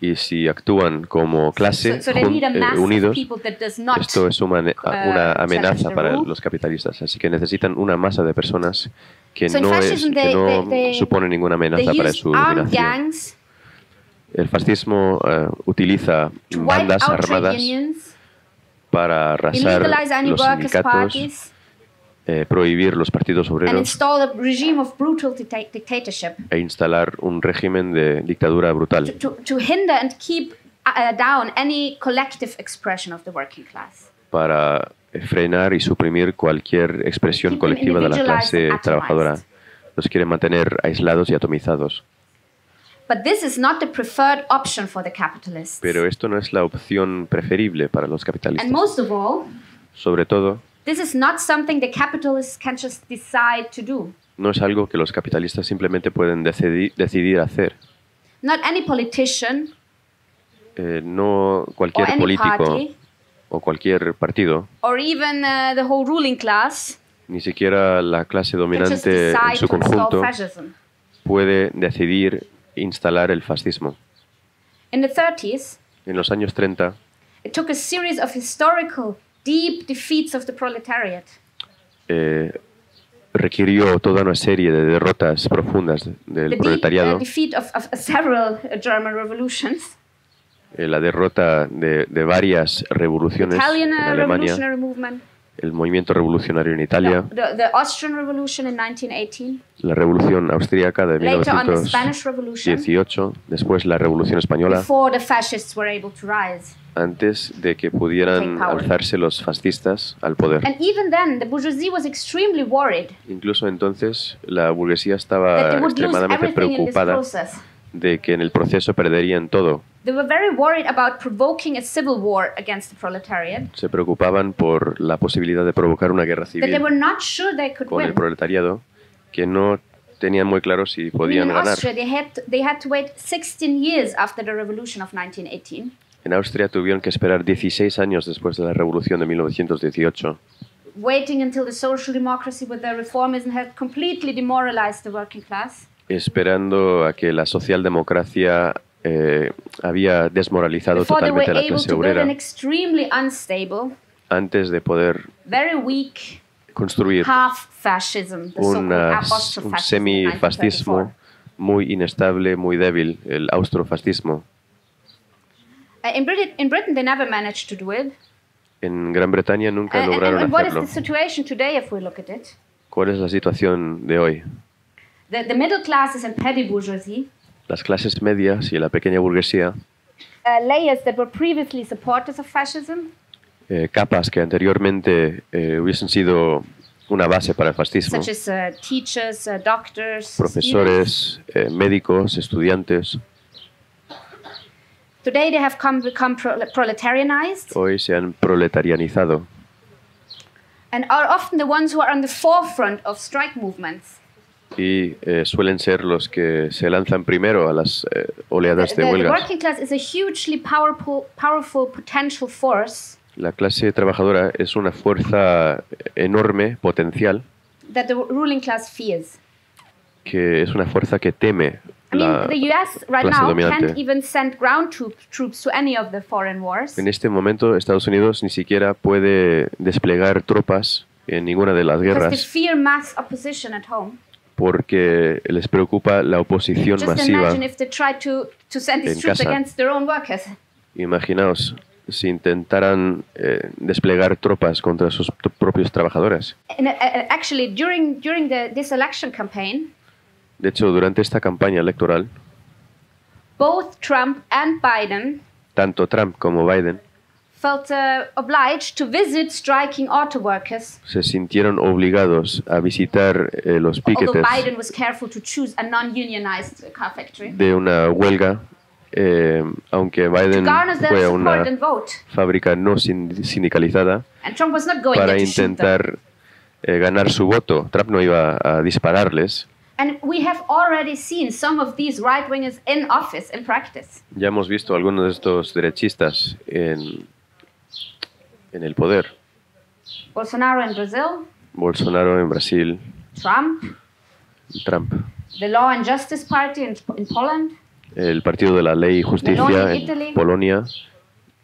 [SPEAKER 2] y si actúan como clase
[SPEAKER 3] So, so
[SPEAKER 2] eh, unidos,
[SPEAKER 3] people that does not
[SPEAKER 2] esto es una,
[SPEAKER 3] uh,
[SPEAKER 2] una amenaza para los capitalistas. Así que necesitan una masa de personas que
[SPEAKER 3] So
[SPEAKER 2] no, es, que
[SPEAKER 3] they-
[SPEAKER 2] no
[SPEAKER 3] they-
[SPEAKER 2] supone ninguna amenaza para su dominación. El fascismo eh, utiliza bandas armadas
[SPEAKER 3] unions,
[SPEAKER 2] para arrasar los sindicatos, eh, prohibir los partidos obreros e instalar un régimen de dictadura
[SPEAKER 3] to,
[SPEAKER 2] brutal
[SPEAKER 3] to, to hinder and keep down any collective expression of the working class.
[SPEAKER 2] para eh, frenar y suprimir cualquier expresión colectiva de la clase trabajadora. Los quiere mantener aislados y atomizados.
[SPEAKER 3] But this is not the preferred option for the capitalists.
[SPEAKER 2] Pero esto no es la opción preferible para los capitalistas.
[SPEAKER 3] and most of all,
[SPEAKER 2] Sobre todo,
[SPEAKER 3] this is not something the capitalists can just decide to do.
[SPEAKER 2] no es algo que los capitalistas simplemente pueden decidir, decidir hacer.
[SPEAKER 3] Not any politician
[SPEAKER 2] Eh, no
[SPEAKER 3] or
[SPEAKER 2] cualquier
[SPEAKER 3] any
[SPEAKER 2] político
[SPEAKER 3] party
[SPEAKER 2] o cualquier partido,
[SPEAKER 3] or even uh, the whole ruling class
[SPEAKER 2] ni siquiera la clase dominante en su conjunto puede decidir instalar el fascismo.
[SPEAKER 3] In the 30s,
[SPEAKER 2] En los años 30
[SPEAKER 3] it took a series of historical deep defeats of the proletariat.
[SPEAKER 2] eh, requirió toda una serie de derrotas profundas
[SPEAKER 3] the
[SPEAKER 2] del
[SPEAKER 3] de-
[SPEAKER 2] proletariado,
[SPEAKER 3] uh, defeat of, of several German revolutions,
[SPEAKER 2] eh, la derrota de, de varias revoluciones
[SPEAKER 3] Italian
[SPEAKER 2] en
[SPEAKER 3] uh,
[SPEAKER 2] Alemania, el movimiento revolucionario en Italia,
[SPEAKER 3] the, the Austrian Revolution in 1918,
[SPEAKER 2] la revolución austríaca de
[SPEAKER 3] later on the Spanish Revolution,
[SPEAKER 2] 1918, después la revolución española,
[SPEAKER 3] before the fascists were able to rise.
[SPEAKER 2] antes de que pudieran alzarse los fascistas al poder.
[SPEAKER 3] And even then, the bourgeoisie was extremely worried
[SPEAKER 2] Incluso entonces la burguesía
[SPEAKER 3] that
[SPEAKER 2] estaba
[SPEAKER 3] they would lose
[SPEAKER 2] extremadamente
[SPEAKER 3] everything in this
[SPEAKER 2] preocupada
[SPEAKER 3] process.
[SPEAKER 2] De que en el proceso perderían todo.
[SPEAKER 3] They were very worried about provoking a civil war against the proletariat,
[SPEAKER 2] Se preocupaban por la posibilidad de provocar una guerra civil
[SPEAKER 3] were not sure they could
[SPEAKER 2] con el proletariado, que no tenían muy claro si podían
[SPEAKER 3] in
[SPEAKER 2] ganar.
[SPEAKER 3] Austria, they had, to, they had to wait 16 years after the revolution of 1918
[SPEAKER 2] En Austria tuvieron que esperar 16 años después de la revolución de 1918,
[SPEAKER 3] waiting until the social democracy with their reformism had completely demoralized the working class.
[SPEAKER 2] Esperando a que la socialdemocracia eh, había desmoralizado
[SPEAKER 3] Before
[SPEAKER 2] totalmente a la clase obrera
[SPEAKER 3] unstable,
[SPEAKER 2] antes de poder
[SPEAKER 3] weak
[SPEAKER 2] construir
[SPEAKER 3] fascism,
[SPEAKER 2] una- un
[SPEAKER 3] in
[SPEAKER 2] semifascismo
[SPEAKER 3] 1934.
[SPEAKER 2] muy inestable, muy débil, el austrofascismo.
[SPEAKER 3] Uh, in, in Britain, they never managed to do it.
[SPEAKER 2] En Gran Bretaña nunca
[SPEAKER 3] Uh,
[SPEAKER 2] lograron hacerlo. ¿Cuál es la situación de hoy?
[SPEAKER 3] The, the middle classes and petty bourgeoisie,
[SPEAKER 2] Las clases medias y la pequeña burguesía,
[SPEAKER 3] uh, layers that were previously supporters of fascism,
[SPEAKER 2] eh, capas que anteriormente eh, hubiesen sido una base para el fascismo,
[SPEAKER 3] such as uh, teachers, uh, doctors, students,
[SPEAKER 2] profesores, eh, médicos, estudiantes,
[SPEAKER 3] today they have come become pro- proletarianized.
[SPEAKER 2] Hoy se han proletarianizado.
[SPEAKER 3] And are often the ones who are on the forefront of strike movements.
[SPEAKER 2] Y eh, suelen ser los que se lanzan primero a las eh,
[SPEAKER 3] The,
[SPEAKER 2] oleadas de
[SPEAKER 3] the
[SPEAKER 2] huelgas.
[SPEAKER 3] working class is a hugely powerful, powerful potential force
[SPEAKER 2] La clase trabajadora es una fuerza enorme, potencial,
[SPEAKER 3] that the ruling class fears.
[SPEAKER 2] que es una fuerza que teme
[SPEAKER 3] I mean,
[SPEAKER 2] la
[SPEAKER 3] the US right
[SPEAKER 2] clase
[SPEAKER 3] now
[SPEAKER 2] dominante.
[SPEAKER 3] can't even send ground troop, troops to any of the foreign wars
[SPEAKER 2] En este momento Estados Unidos ni siquiera puede desplegar tropas en ninguna de las
[SPEAKER 3] because they
[SPEAKER 2] guerras
[SPEAKER 3] fear mass opposition at home.
[SPEAKER 2] Porque les preocupa la oposición
[SPEAKER 3] Just
[SPEAKER 2] masiva.
[SPEAKER 3] imagine if they tried to, to send these
[SPEAKER 2] en
[SPEAKER 3] troops
[SPEAKER 2] casa.
[SPEAKER 3] against their own workers.
[SPEAKER 2] Imaginaos si intentaran eh, desplegar tropas contra sus propios trabajadores.
[SPEAKER 3] And, uh, uh, actually, during, during the, this election campaign,
[SPEAKER 2] De hecho, durante esta campaña electoral,
[SPEAKER 3] both Trump and Biden
[SPEAKER 2] tanto Trump como Biden
[SPEAKER 3] felt uh, obliged to visit striking auto workers,
[SPEAKER 2] se sintieron obligados a visitar eh, los piquetes
[SPEAKER 3] Biden was careful to choose a non-unionized car factory.
[SPEAKER 2] de una huelga, eh, aunque Biden fue a una fábrica no sin- sindicalizada
[SPEAKER 3] And Trump was not going
[SPEAKER 2] para intentar eh, ganar su voto. Trump no iba a dispararles.
[SPEAKER 3] And we have already seen some of these right wingers in office, in practice.
[SPEAKER 2] Ya hemos visto algunos de estos derechistas en, en el poder.
[SPEAKER 3] Bolsonaro in Brazil,
[SPEAKER 2] Bolsonaro en Brasil,
[SPEAKER 3] Trump,
[SPEAKER 2] Trump.
[SPEAKER 3] the Law and Justice Party in, in Poland,
[SPEAKER 2] El Partido de la Ley y Justicia
[SPEAKER 3] Meloni en Italy.
[SPEAKER 2] en Polonia,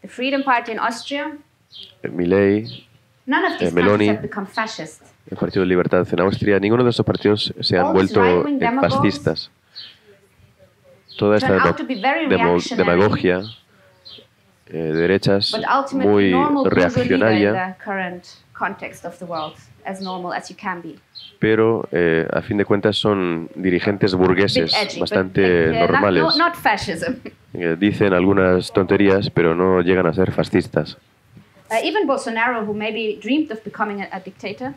[SPEAKER 3] the Freedom Party in Austria.
[SPEAKER 2] Milei,
[SPEAKER 3] None of these
[SPEAKER 2] Meloni.
[SPEAKER 3] have become fascist.
[SPEAKER 2] el Partido de Libertad en Austria, ninguno de estos partidos se han
[SPEAKER 3] All
[SPEAKER 2] vuelto fascistas. Toda esta
[SPEAKER 3] turn
[SPEAKER 2] eh, derechas, muy reaccionaria,
[SPEAKER 3] the current context of the world, as normal as you can be.
[SPEAKER 2] pero eh, a fin de cuentas son dirigentes burgueses
[SPEAKER 3] edgy,
[SPEAKER 2] bastante
[SPEAKER 3] like, uh, not-
[SPEAKER 2] normales.
[SPEAKER 3] no- not fascism. [laughs]
[SPEAKER 2] Eh, dicen algunas tonterías, pero no llegan a ser fascistas.
[SPEAKER 3] Uh, even Bolsonaro, who maybe dreamed of becoming a, a dictator,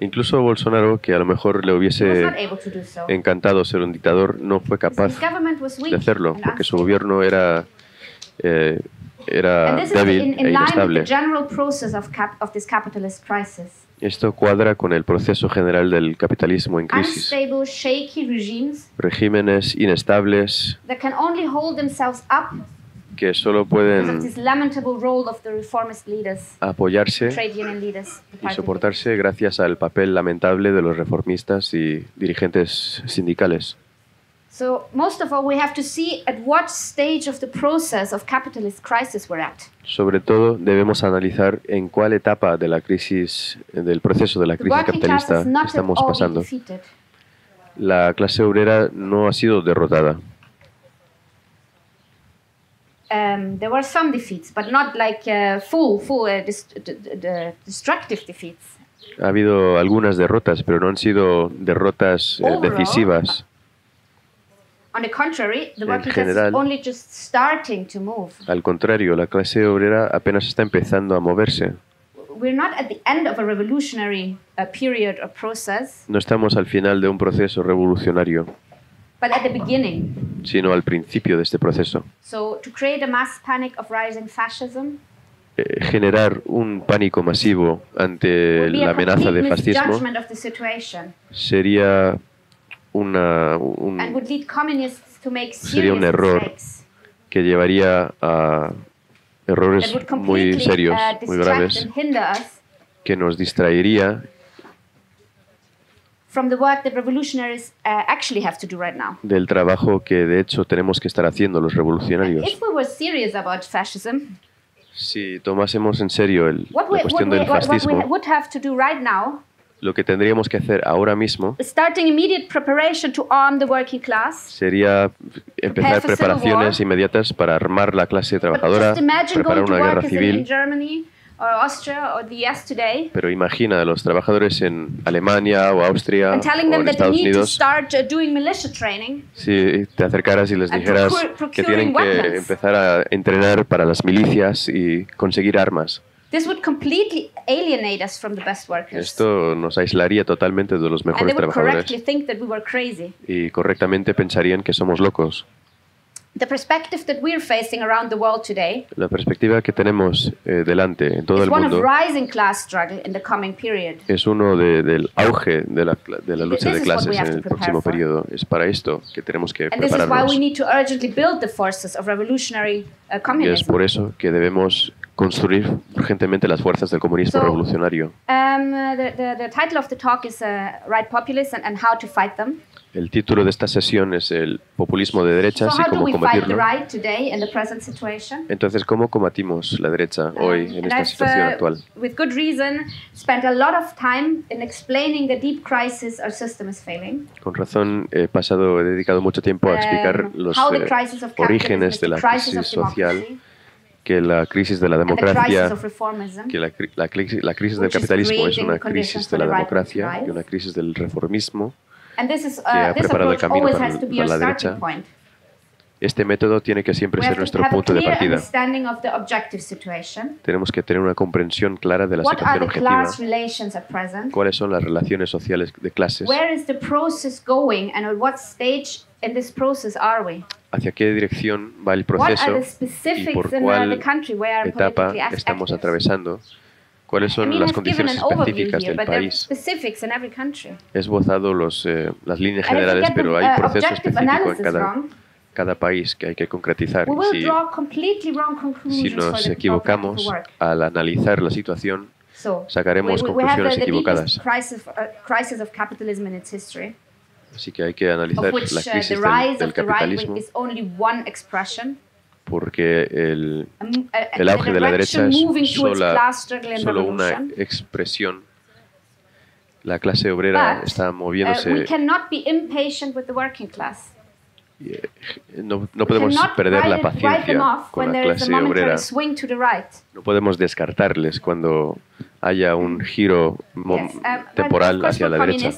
[SPEAKER 2] Incluso Bolsonaro, que a lo mejor le hubiese
[SPEAKER 3] not
[SPEAKER 2] encantado ser un dictador, no fue capaz de hacerlo, porque su gobierno era, eh, era
[SPEAKER 3] And this is
[SPEAKER 2] débil
[SPEAKER 3] in,
[SPEAKER 2] e
[SPEAKER 3] in line with
[SPEAKER 2] inestable.
[SPEAKER 3] the general process of, cap, of this capitalist crisis.
[SPEAKER 2] Esto cuadra con el proceso general del capitalismo en crisis.
[SPEAKER 3] Unstable, shaky regimes
[SPEAKER 2] Regímenes inestables
[SPEAKER 3] that can only hold themselves up
[SPEAKER 2] que solo pueden
[SPEAKER 3] this lamentable role of the reformist leaders,
[SPEAKER 2] apoyarse y soportarse gracias al papel lamentable de los reformistas y dirigentes sindicales.
[SPEAKER 3] So most of all, we have to see at what stage of the process of capitalist crisis we're at.
[SPEAKER 2] Sobre todo, debemos analizar en cuál etapa de la crisis, del proceso de la crisis capitalista estamos pasando. La clase obrera no ha sido derrotada.
[SPEAKER 3] Um, there were some defeats, but not like uh, full, full uh, dis- d- d- d- destructive defeats.
[SPEAKER 2] Ha habido algunas derrotas, pero no han sido derrotas eh, decisivas.
[SPEAKER 3] On the contrary, the
[SPEAKER 2] En general-
[SPEAKER 3] only just starting to move.
[SPEAKER 2] Al contrario, la clase obrera apenas está empezando a moverse.
[SPEAKER 3] We're not at the end of a revolutionary period or process,
[SPEAKER 2] No estamos al final de un proceso revolucionario,
[SPEAKER 3] but at the beginning.
[SPEAKER 2] sino al principio de este proceso.
[SPEAKER 3] So, to create a mass panic of rising fascism
[SPEAKER 2] Eh, generar un pánico masivo ante la amenaza de fascismo sería una, un- Sería un error que llevaría a errores muy
[SPEAKER 3] completely
[SPEAKER 2] serios,
[SPEAKER 3] uh,
[SPEAKER 2] muy graves, que nos distraería
[SPEAKER 3] uh,
[SPEAKER 2] del trabajo que de hecho tenemos que estar haciendo los revolucionarios. Si tomásemos en serio el- la cuestión del fascismo, lo que tendríamos que hacer ahora mismo
[SPEAKER 3] is starting immediate preparation to arm the working class.
[SPEAKER 2] sería empezar
[SPEAKER 3] for civil
[SPEAKER 2] preparaciones
[SPEAKER 3] war.
[SPEAKER 2] inmediatas para armar la clase
[SPEAKER 3] But
[SPEAKER 2] trabajadora,
[SPEAKER 3] just imagine
[SPEAKER 2] preparar
[SPEAKER 3] going to
[SPEAKER 2] una guerra
[SPEAKER 3] workers in, in
[SPEAKER 2] civil.
[SPEAKER 3] Germany or Austria or the US today
[SPEAKER 2] Pero imagina a los trabajadores en Alemania o Austria
[SPEAKER 3] and telling
[SPEAKER 2] o
[SPEAKER 3] them
[SPEAKER 2] en
[SPEAKER 3] that they
[SPEAKER 2] Estados
[SPEAKER 3] need to
[SPEAKER 2] Unidos
[SPEAKER 3] start uh, doing militia training.
[SPEAKER 2] si te acercaras y les
[SPEAKER 3] And
[SPEAKER 2] dijeras
[SPEAKER 3] procure-
[SPEAKER 2] que tienen
[SPEAKER 3] procuring
[SPEAKER 2] que
[SPEAKER 3] weapons.
[SPEAKER 2] empezar a entrenar para las milicias y conseguir armas.
[SPEAKER 3] This would completely alienate us from the best workers.
[SPEAKER 2] Esto nos aislaría totalmente de los
[SPEAKER 3] and they
[SPEAKER 2] mejores
[SPEAKER 3] correctly
[SPEAKER 2] trabajadores
[SPEAKER 3] think that we were crazy.
[SPEAKER 2] y correctamente pensarían que somos locos.
[SPEAKER 3] The perspective that we're facing around the world today
[SPEAKER 2] La perspectiva que tenemos eh, delante en todo el mundo
[SPEAKER 3] rising class struggle in the coming period.
[SPEAKER 2] es uno de- del auge de la, de la lucha
[SPEAKER 3] This
[SPEAKER 2] de clases en el próximo
[SPEAKER 3] for.
[SPEAKER 2] periodo. Es para esto que tenemos que
[SPEAKER 3] And
[SPEAKER 2] prepararnos.
[SPEAKER 3] uh,
[SPEAKER 2] Y es por eso que debemos construir urgentemente las fuerzas del comunismo
[SPEAKER 3] So-
[SPEAKER 2] revolucionario.
[SPEAKER 3] Um, the, the, the title of the talk is uh, Right Populists and, and How to Fight Them.
[SPEAKER 2] El título de esta sesión es el populismo de derechas
[SPEAKER 3] So,
[SPEAKER 2] y cómo combatirlo.
[SPEAKER 3] right?
[SPEAKER 2] Entonces, ¿cómo combatimos la derecha hoy
[SPEAKER 3] Um,
[SPEAKER 2] en esta
[SPEAKER 3] I've,
[SPEAKER 2] situación
[SPEAKER 3] uh,
[SPEAKER 2] actual?
[SPEAKER 3] with good reason, spent a lot of time in explaining the deep crisis our system is failing.
[SPEAKER 2] Con razón, he pasado, he dedicado mucho tiempo a explicar
[SPEAKER 3] Um,
[SPEAKER 2] los eh, orígenes de la
[SPEAKER 3] crisis
[SPEAKER 2] social,
[SPEAKER 3] democracy
[SPEAKER 2] que la crisis de la democracia, que la, la la crisis del capitalismo es una crisis de la democracia y una crisis del reformismo.
[SPEAKER 3] And this is
[SPEAKER 2] que ha
[SPEAKER 3] uh,
[SPEAKER 2] preparado el camino para para la derecha. Este método tiene que siempre ser nuestro punto de partida. Tenemos que tener una comprensión clara de la situación objetiva. cuáles son las relaciones sociales de clases, Hacia qué dirección va el proceso y por
[SPEAKER 3] uh,
[SPEAKER 2] cuál etapa estamos atravesando, cuáles son las condiciones específicas del país. He esbozado los, eh, las líneas generales, pero hay
[SPEAKER 3] uh,
[SPEAKER 2] proceso específico en cada, cada país que hay que concretizar. Y si, si nos
[SPEAKER 3] the
[SPEAKER 2] equivocamos al analizar la situación, sacaremos conclusiones equivocadas. Así que hay que analizar
[SPEAKER 3] which
[SPEAKER 2] la
[SPEAKER 3] uh,
[SPEAKER 2] crisis del,
[SPEAKER 3] rise
[SPEAKER 2] del
[SPEAKER 3] right
[SPEAKER 2] capitalismo, porque el, el auge de la derecha es sola- solo una expresión. La clase obrera
[SPEAKER 3] But,
[SPEAKER 2] está
[SPEAKER 3] Uh,
[SPEAKER 2] moviéndose.
[SPEAKER 3] we cannot be impatient with the working class.
[SPEAKER 2] y, eh, no, no podemos perder la paciencia con la clase obrera.
[SPEAKER 3] swing to the right.
[SPEAKER 2] No podemos descartarles cuando haya un giro
[SPEAKER 3] Yes, um,
[SPEAKER 2] temporal hacia la derecha.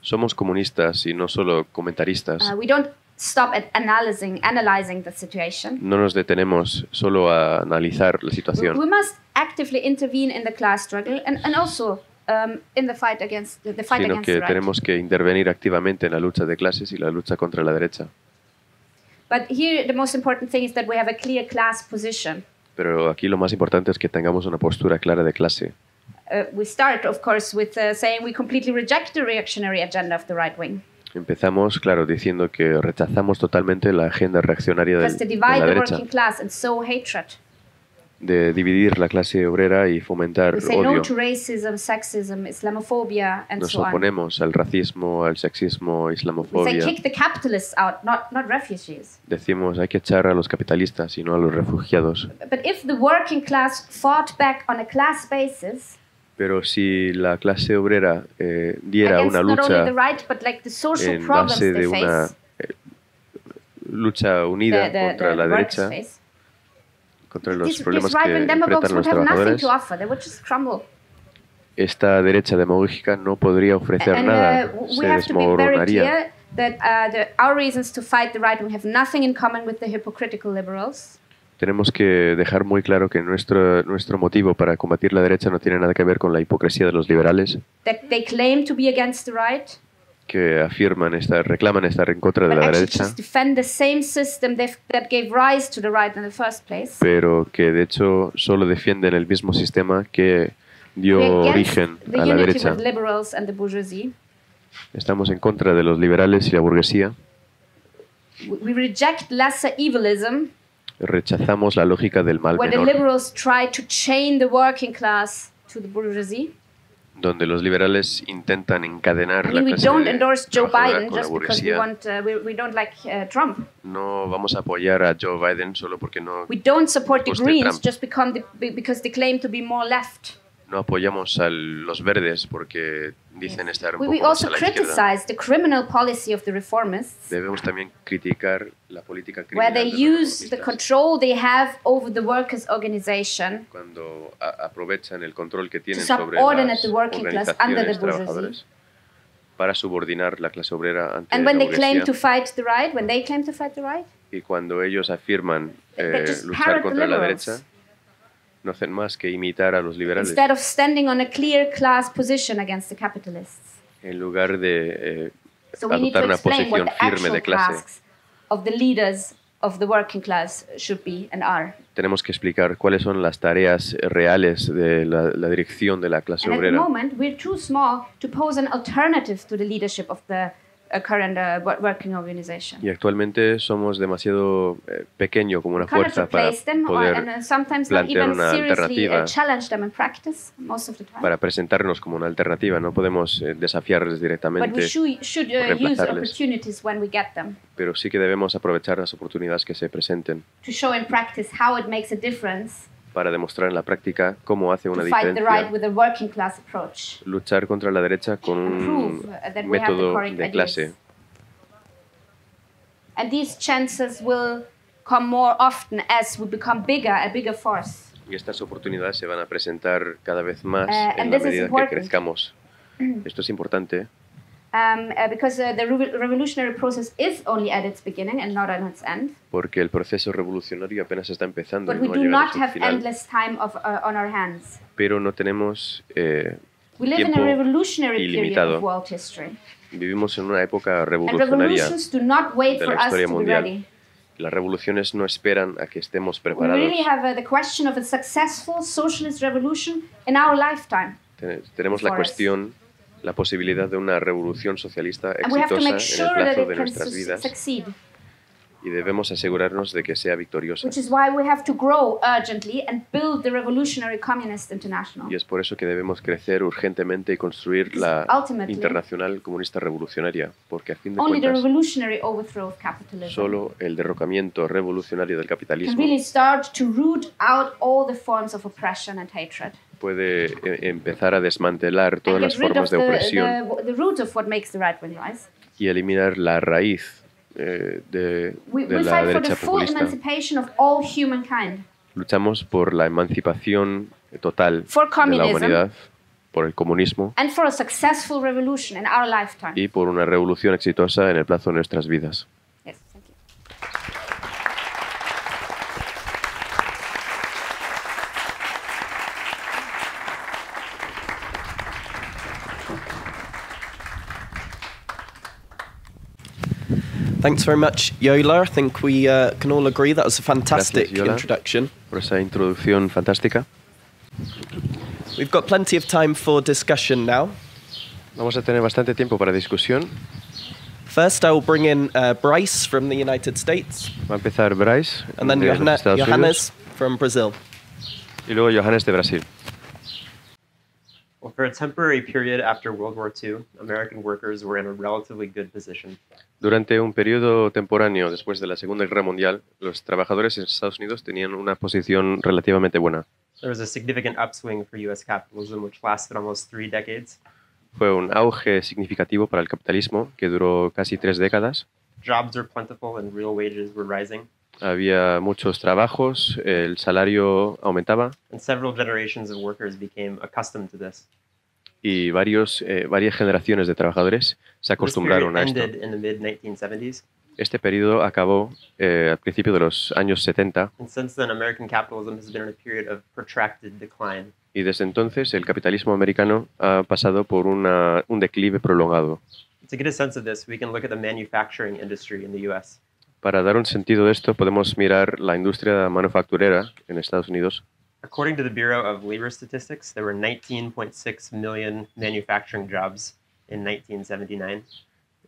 [SPEAKER 2] Somos comunistas y no solo comentaristas.
[SPEAKER 3] Uh, we don't stop at analyzing analyzing the situation.
[SPEAKER 2] No nos detenemos solo a analizar la
[SPEAKER 3] We, we
[SPEAKER 2] situación,
[SPEAKER 3] must actively intervene in the class struggle and, and also um, in the fight against the, the fight
[SPEAKER 2] sino
[SPEAKER 3] against
[SPEAKER 2] que
[SPEAKER 3] the right.
[SPEAKER 2] tenemos que intervenir activamente en la lucha de clases y la lucha contra la derecha.
[SPEAKER 3] But here the most important thing is that we have a clear class position.
[SPEAKER 2] Pero aquí lo más importante es que tengamos una postura clara de clase.
[SPEAKER 3] Uh, we start, of course, with uh, saying we completely reject the reactionary agenda of the right wing.
[SPEAKER 2] Empezamos, claro, diciendo que rechazamos totalmente la agenda reaccionaria del- de, la derecha,
[SPEAKER 3] working class and sow hatred.
[SPEAKER 2] de dividir la clase obrera y fomentar
[SPEAKER 3] We say no
[SPEAKER 2] odio.
[SPEAKER 3] to racism, sexism, Islamophobia, and
[SPEAKER 2] Nos
[SPEAKER 3] so on.
[SPEAKER 2] oponemos al racismo, al sexismo, islamofobia.
[SPEAKER 3] kick the capitalists out, not, not refugees.
[SPEAKER 2] Decimos hay que echar a los capitalistas y no a los refugiados.
[SPEAKER 3] But if the working class fought back on a class basis
[SPEAKER 2] Pero si la clase obrera eh, diera una lucha
[SPEAKER 3] the right like
[SPEAKER 2] en base de una eh, lucha unida
[SPEAKER 3] the, the,
[SPEAKER 2] contra
[SPEAKER 3] the
[SPEAKER 2] la derecha,
[SPEAKER 3] face,
[SPEAKER 2] contra los
[SPEAKER 3] these,
[SPEAKER 2] problemas
[SPEAKER 3] these
[SPEAKER 2] que enfrentan los trabajadores, esta derecha demagógica no podría ofrecer
[SPEAKER 3] and
[SPEAKER 2] nada,
[SPEAKER 3] uh,
[SPEAKER 2] se desmoronaría.
[SPEAKER 3] that uh, the, our reasons to fight the right wing have nothing in common with the hypocritical liberals.
[SPEAKER 2] Tenemos que dejar muy claro que nuestro, nuestro motivo para combatir la derecha no tiene nada que ver con la hipocresía de los liberales,
[SPEAKER 3] That they claim to be against the right,
[SPEAKER 2] que afirman estar, reclaman estar en contra de la derecha, pero que de hecho solo defienden el mismo sistema que dio origen a la derecha. Estamos en contra de los liberales y la burguesía.
[SPEAKER 3] We reject lesser evilism,
[SPEAKER 2] Rechazamos la lógica del mal menor,
[SPEAKER 3] liberals try to chain the working class to the bourgeoisie.
[SPEAKER 2] donde los liberales intentan encadenar
[SPEAKER 3] I
[SPEAKER 2] la
[SPEAKER 3] mean,
[SPEAKER 2] clase con la burguesía.
[SPEAKER 3] want uh, we, we don't like uh, Trump.
[SPEAKER 2] No vamos a apoyar a Joe Biden solo porque no,
[SPEAKER 3] We don't support the Greens
[SPEAKER 2] Trump.
[SPEAKER 3] just because they claim to be more left.
[SPEAKER 2] No apoyamos a los verdes porque dicen estar un poco más a la izquierda. Debemos también criticar la política
[SPEAKER 3] where
[SPEAKER 2] criminal
[SPEAKER 3] they
[SPEAKER 2] de los
[SPEAKER 3] use the control they have over the workers' organization
[SPEAKER 2] cuando aprovechan el control que tienen sobre las
[SPEAKER 3] the working class under the
[SPEAKER 2] organizaciones
[SPEAKER 3] bourgeoisie.
[SPEAKER 2] trabajadoras para subordinar la clase obrera ante
[SPEAKER 3] And
[SPEAKER 2] la
[SPEAKER 3] when they claim to fight the right, when they claim to fight the right,
[SPEAKER 2] y cuando ellos afirman
[SPEAKER 3] They-
[SPEAKER 2] eh,
[SPEAKER 3] they
[SPEAKER 2] luchar contra la derecha, no hacen más que imitar a los liberales
[SPEAKER 3] instead of standing on a clear class position against the capitalists.
[SPEAKER 2] en lugar de eh,
[SPEAKER 3] So
[SPEAKER 2] adoptar una posición
[SPEAKER 3] the
[SPEAKER 2] firme de clase.
[SPEAKER 3] of the leaders of the working class should be and are.
[SPEAKER 2] Tenemos que explicar cuáles son las tareas reales de la, la dirección de la clase
[SPEAKER 3] And at the
[SPEAKER 2] obrera.
[SPEAKER 3] moment, we're too small to pose an alternative to the leadership of the uh, current uh, wo- working organization.
[SPEAKER 2] Y actualmente somos demasiado eh, pequeño como una fuerza para
[SPEAKER 3] or,
[SPEAKER 2] poder
[SPEAKER 3] and uh, not
[SPEAKER 2] plantear
[SPEAKER 3] even
[SPEAKER 2] una
[SPEAKER 3] uh,
[SPEAKER 2] alternativa.
[SPEAKER 3] challenge them in practice most of the time.
[SPEAKER 2] para presentarnos como una alternativa. No podemos eh, desafiarles
[SPEAKER 3] But we
[SPEAKER 2] directamente,
[SPEAKER 3] should, should uh, use
[SPEAKER 2] reemplazarles.
[SPEAKER 3] opportunities when we get them
[SPEAKER 2] pero sí que debemos aprovechar las oportunidades que se presenten
[SPEAKER 3] to show in practice how it makes a difference
[SPEAKER 2] para demostrar en la práctica cómo hace una diferencia luchar contra la derecha con
[SPEAKER 3] and
[SPEAKER 2] un método de clase.
[SPEAKER 3] And these chances will come more often as we become bigger, a bigger force.
[SPEAKER 2] Y estas oportunidades se van a presentar cada vez más
[SPEAKER 3] Eh,
[SPEAKER 2] en la medida que crezcamos. [clears throat] Esto es importante
[SPEAKER 3] Um, uh, because uh, the revo- revolutionary process is only at its beginning and not at its end.
[SPEAKER 2] porque el proceso revolucionario apenas está empezando
[SPEAKER 3] But we
[SPEAKER 2] no
[SPEAKER 3] do not have
[SPEAKER 2] final,
[SPEAKER 3] endless time of, uh, on our hands.
[SPEAKER 2] pero no tenemos eh,
[SPEAKER 3] We live in a
[SPEAKER 2] tiempo
[SPEAKER 3] revolutionary period
[SPEAKER 2] ilimitado.
[SPEAKER 3] of world history.
[SPEAKER 2] vivimos en una época
[SPEAKER 3] And
[SPEAKER 2] revolucionaria.
[SPEAKER 3] revolutions do not wait
[SPEAKER 2] de
[SPEAKER 3] for
[SPEAKER 2] la
[SPEAKER 3] us
[SPEAKER 2] historia
[SPEAKER 3] to be
[SPEAKER 2] mundial.
[SPEAKER 3] ready.
[SPEAKER 2] Las revoluciones no esperan a que estemos
[SPEAKER 3] We
[SPEAKER 2] preparados.
[SPEAKER 3] really have uh, the question of a successful socialist revolution in our lifetime.
[SPEAKER 2] Ten- Tenemos la
[SPEAKER 3] for us.
[SPEAKER 2] cuestión, la posibilidad de una revolución socialista exitosa
[SPEAKER 3] make
[SPEAKER 2] en el
[SPEAKER 3] sure
[SPEAKER 2] plazo de nuestras vidas
[SPEAKER 3] succeed.
[SPEAKER 2] y debemos asegurarnos de que sea victoriosa.
[SPEAKER 3] Which is why we have to grow urgently and build the Revolutionary Communist International.
[SPEAKER 2] Y es por eso que debemos crecer urgentemente y construir la Internacional Comunista Revolucionaria, porque a fin de
[SPEAKER 3] Only the
[SPEAKER 2] cuentas
[SPEAKER 3] revolutionary overthrow of capitalism
[SPEAKER 2] solo el derrocamiento revolucionario del capitalismo puede eh, empezar a desmantelar todas las formas de opresión y eliminar la raíz eh, de,
[SPEAKER 3] We,
[SPEAKER 2] de la
[SPEAKER 3] fight for the
[SPEAKER 2] derecha populista. Luchamos por la emancipación total
[SPEAKER 3] For
[SPEAKER 2] de la humanidad, por el comunismo
[SPEAKER 3] And for a successful revolution in our lifetime.
[SPEAKER 2] y por una revolución exitosa en el plazo de nuestras vidas.
[SPEAKER 1] Thanks very much, Yola. I think we uh, can all agree that was a fantastic
[SPEAKER 2] Gracias, Yola.
[SPEAKER 1] introduction.
[SPEAKER 2] Por esa introducción fantástica.
[SPEAKER 1] We've got plenty of time for discussion now.
[SPEAKER 2] Vamos a tener bastante tiempo para discusión.
[SPEAKER 1] First, I will bring in uh, Bryce from the United States,
[SPEAKER 2] Va a empezar Bryce
[SPEAKER 1] and then
[SPEAKER 2] de los
[SPEAKER 1] Johanna,
[SPEAKER 2] Estados
[SPEAKER 1] Johannes from Brazil.
[SPEAKER 2] Y luego Johannes de Brasil.
[SPEAKER 4] Well, for a temporary period after World War II, American workers were in a relatively good position.
[SPEAKER 2] Durante un periodo temporáneo después de la Segunda Guerra Mundial, los trabajadores en Estados Unidos tenían una posición relativamente buena.
[SPEAKER 4] There was a significant upswing for U.S. capitalism, which lasted almost three decades.
[SPEAKER 2] Fue un auge significativo para el capitalismo que duró casi tres décadas.
[SPEAKER 4] Jobs were plentiful and real wages were rising,
[SPEAKER 2] Había muchos trabajos, el salario aumentaba
[SPEAKER 4] and several generations of workers became accustomed to this.
[SPEAKER 2] Y varios, eh, varias generaciones de trabajadores se acostumbraron a esto.
[SPEAKER 4] ended in the mid 1970s,
[SPEAKER 2] Este periodo acabó eh, al principio de los años 70
[SPEAKER 4] and since then, American capitalism has been in a period of protracted decline.
[SPEAKER 2] y desde entonces el capitalismo americano ha pasado por una- un declive prolongado.
[SPEAKER 4] To get a sense of this, we can look at the manufacturing industry in the U.S.
[SPEAKER 2] Para dar un sentido de esto, podemos mirar la industria manufacturera en Estados Unidos.
[SPEAKER 4] According to the Bureau of Labor Statistics, there were 19.6 million manufacturing jobs in 1979.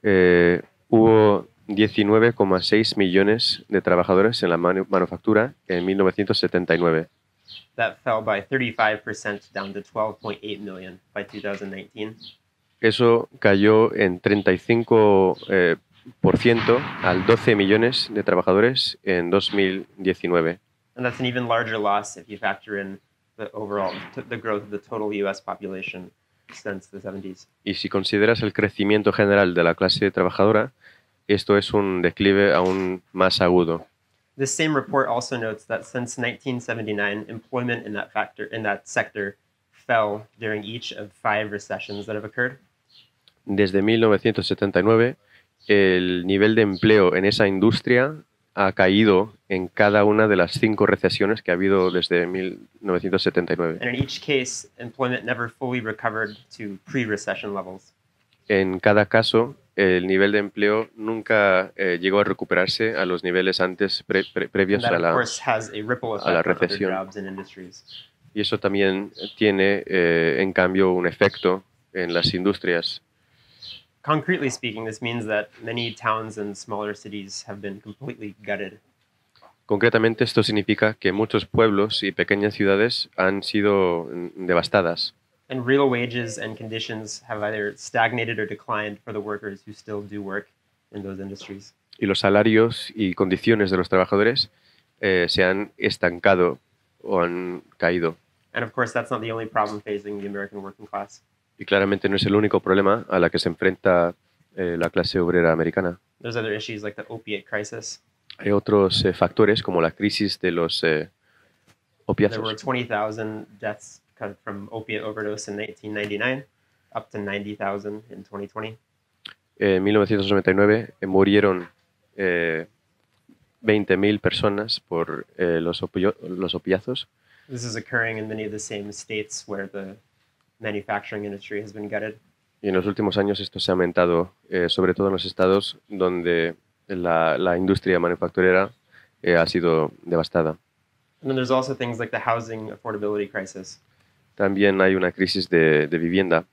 [SPEAKER 2] Eh, hubo 19,6 millones de trabajadores en la manu- manufactura en 1979.
[SPEAKER 4] That fell by 35% down to 12.8 million by 2019.
[SPEAKER 2] Eso cayó en 35% eh, por ciento al 12 millones de trabajadores en 2019.
[SPEAKER 4] And that's an even larger loss if you factor in the overall the growth of the total US population since the 70s.
[SPEAKER 2] Y si consideras el crecimiento general de la clase trabajadora, esto es un declive aún más agudo.
[SPEAKER 4] This same report also notes that since 1979, employment in that factor in that sector fell during each of five recessions that have occurred.
[SPEAKER 2] Desde 1979, el nivel de empleo en esa industria ha caído en cada una de las cinco recesiones que ha habido desde 1979.
[SPEAKER 4] And in each case, employment never fully recovered to pre-recession levels.
[SPEAKER 2] En cada caso, el nivel de empleo nunca eh, llegó a recuperarse a los niveles antes pre- pre- previos a
[SPEAKER 4] of
[SPEAKER 2] la...
[SPEAKER 4] a
[SPEAKER 2] la
[SPEAKER 4] effect on other
[SPEAKER 2] recesión. Y eso también tiene, eh, en cambio, un efecto en las industrias.
[SPEAKER 4] Concretely speaking, this means that many towns and smaller cities have been completely gutted.
[SPEAKER 2] Concretamente, esto significa que muchos pueblos y pequeñas ciudades han sido devastadas
[SPEAKER 4] And real wages and conditions have either stagnated or declined for the workers who still do work in those industries.
[SPEAKER 2] y los salarios y condiciones de los trabajadores eh, se han estancado o han caído.
[SPEAKER 4] And of course, that's not the only problem facing the American working class.
[SPEAKER 2] Y claramente no es el único problema a la que se enfrenta eh, la clase obrera americana.
[SPEAKER 4] There's other issues like the opiate crisis.
[SPEAKER 2] Hay otros eh, factores como la crisis de los eh,
[SPEAKER 4] There were
[SPEAKER 2] opiáceos.
[SPEAKER 4] 20,000 deaths from opiate overdose in 1999, up to 90,000 in 2020.
[SPEAKER 2] En 1999 eh, murieron eh, 20.000 personas por eh, los, los opiazos
[SPEAKER 4] This is occurring in many of the same states where the manufacturing industry has been gutted.
[SPEAKER 2] y en los últimos años esto se ha aumentado, eh, sobre todo en los estados donde la, la industria manufacturera eh, ha sido devastada.
[SPEAKER 4] And then there's also things like the housing affordability crisis,
[SPEAKER 2] También hay una crisis de, de vivienda,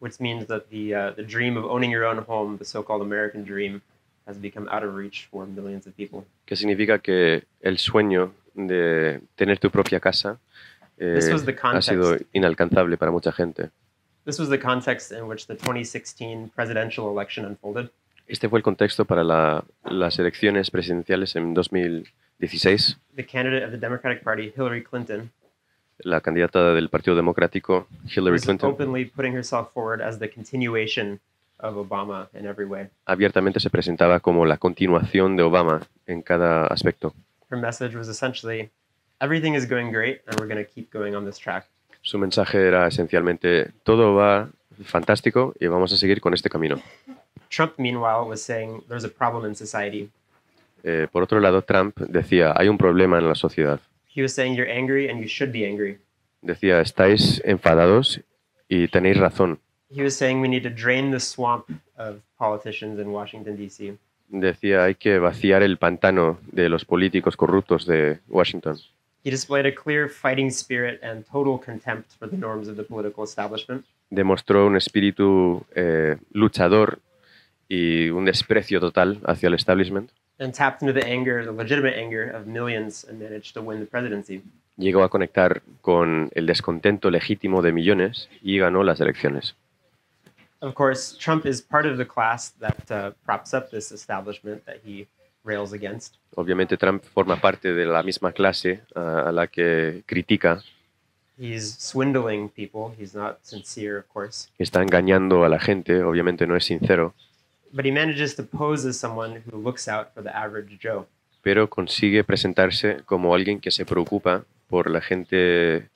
[SPEAKER 4] which means that the, uh, the dream of owning your own home, the so called American dream, has become out of reach for millions of people.
[SPEAKER 2] que significa que el sueño de tener tu propia casa eh,
[SPEAKER 4] This was the
[SPEAKER 2] ha sido
[SPEAKER 4] context.
[SPEAKER 2] inalcanzable para mucha gente.
[SPEAKER 4] This was the context in which the 2016 presidential election unfolded.
[SPEAKER 2] Este fue el contexto para la- las elecciones presidenciales en 2016.
[SPEAKER 4] The candidate of the Democratic Party, Hillary Clinton,
[SPEAKER 2] La candidata del Partido Democrático, Hillary Clinton,
[SPEAKER 4] openly putting herself forward as the continuation of Obama in every way.
[SPEAKER 2] abiertamente se presentaba como la continuación de Obama en cada aspecto.
[SPEAKER 4] Her message was essentially everything is going great and we're going to keep going on this track.
[SPEAKER 2] Su mensaje era esencialmente todo va fantástico y vamos a seguir con este camino.
[SPEAKER 4] Trump, meanwhile, was saying there's a problem in society.
[SPEAKER 2] Eh, por otro lado, Trump decía, hay un problema en la sociedad.
[SPEAKER 4] He was saying you're angry and you should be angry.
[SPEAKER 2] Decía, estáis enfadados y tenéis razón.
[SPEAKER 4] He was saying we need to drain the swamp of politicians in Washington, D.C.
[SPEAKER 2] Decía, hay que vaciar el pantano de los políticos corruptos de Washington.
[SPEAKER 4] He displayed a clear fighting spirit and total contempt for the norms of the political establishment.
[SPEAKER 2] Demostró un espíritu eh, luchador y un desprecio total hacia el establishment.
[SPEAKER 4] and tapped into the anger, the legitimate anger of millions and managed to win the presidency.
[SPEAKER 2] Llegó a conectar con el descontento legítimo de millones y ganó las elecciones.
[SPEAKER 4] Of course, Trump is part of the class that uh, props up this establishment that he rails against.
[SPEAKER 2] Obviamente Trump forma parte de la misma clase ah, a la que critica,
[SPEAKER 4] He's swindling people. He's not sincere, of course.
[SPEAKER 2] está engañando a la gente, obviamente no es sincero,
[SPEAKER 4] But he manages to pose as someone who looks out for the average Joe.
[SPEAKER 2] pero consigue presentarse como alguien que se preocupa por la gente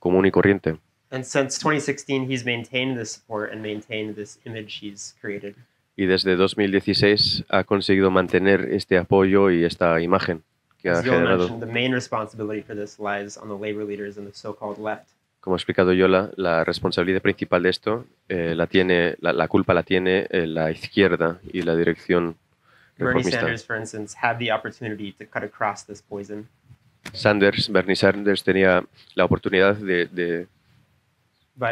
[SPEAKER 2] común y corriente.
[SPEAKER 4] And since 2016, he's maintained this support and maintained this image he's created.
[SPEAKER 2] Y desde 2016 ha conseguido mantener este apoyo y esta imagen que ha generado.
[SPEAKER 4] mentioned, the main responsibility for this lies on the labor leaders and the so-called left.
[SPEAKER 2] Como ha explicado Yola, la responsabilidad principal de esto, eh, la, tiene, la, la culpa la tiene eh, la izquierda y la dirección
[SPEAKER 4] Bernie
[SPEAKER 2] reformista.
[SPEAKER 4] Sanders, for instance, had the opportunity to cut across this poison.
[SPEAKER 2] Sanders, Bernie Sanders tenía la oportunidad de, de,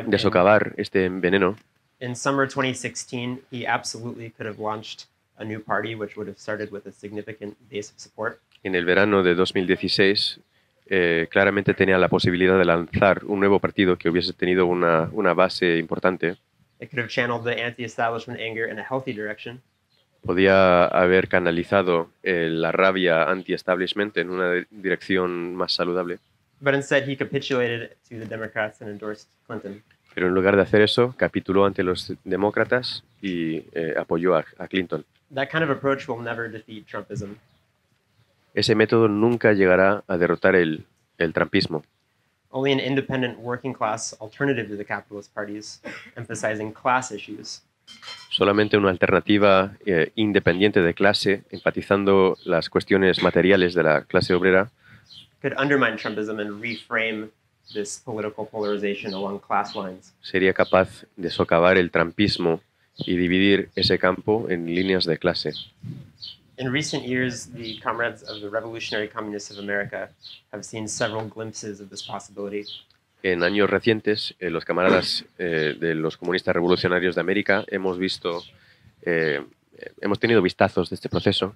[SPEAKER 2] de socavar este veneno.
[SPEAKER 4] In summer 2016, he absolutely could have launched a new party, which would have started with a significant base of support.
[SPEAKER 2] En el verano de 2016, eh, claramente tenía la posibilidad de lanzar un nuevo partido que hubiese tenido una, una base importante.
[SPEAKER 4] It could have channeled the anti-establishment anger in a healthy direction.
[SPEAKER 2] Podía haber canalizado eh, la rabia anti-establishment en una dirección más saludable.
[SPEAKER 4] But instead, he capitulated to the Democrats and endorsed Clinton.
[SPEAKER 2] Pero en lugar de hacer eso, capituló ante los demócratas y eh, apoyó a, a Clinton.
[SPEAKER 4] That kind of approach will never defeat Trumpism.
[SPEAKER 2] Ese método nunca llegará a derrotar el, el trumpismo.
[SPEAKER 4] Only an independent working class alternative to the capitalist parties, emphasizing class issues,
[SPEAKER 2] Solamente una alternativa eh, independiente de clase, enfatizando las cuestiones materiales de la clase obrera,
[SPEAKER 4] could undermine Trumpism and reframe this political polarization along class lines.
[SPEAKER 2] sería capaz de socavar el trumpismo y dividir ese campo en líneas de clase.
[SPEAKER 4] In recent years, the comrades of the Revolutionary Communists of America have seen several glimpses of this possibility.
[SPEAKER 2] En años recientes, eh, los camaradas eh, de los comunistas revolucionarios de América hemos visto, eh, hemos tenido vistazos de este proceso.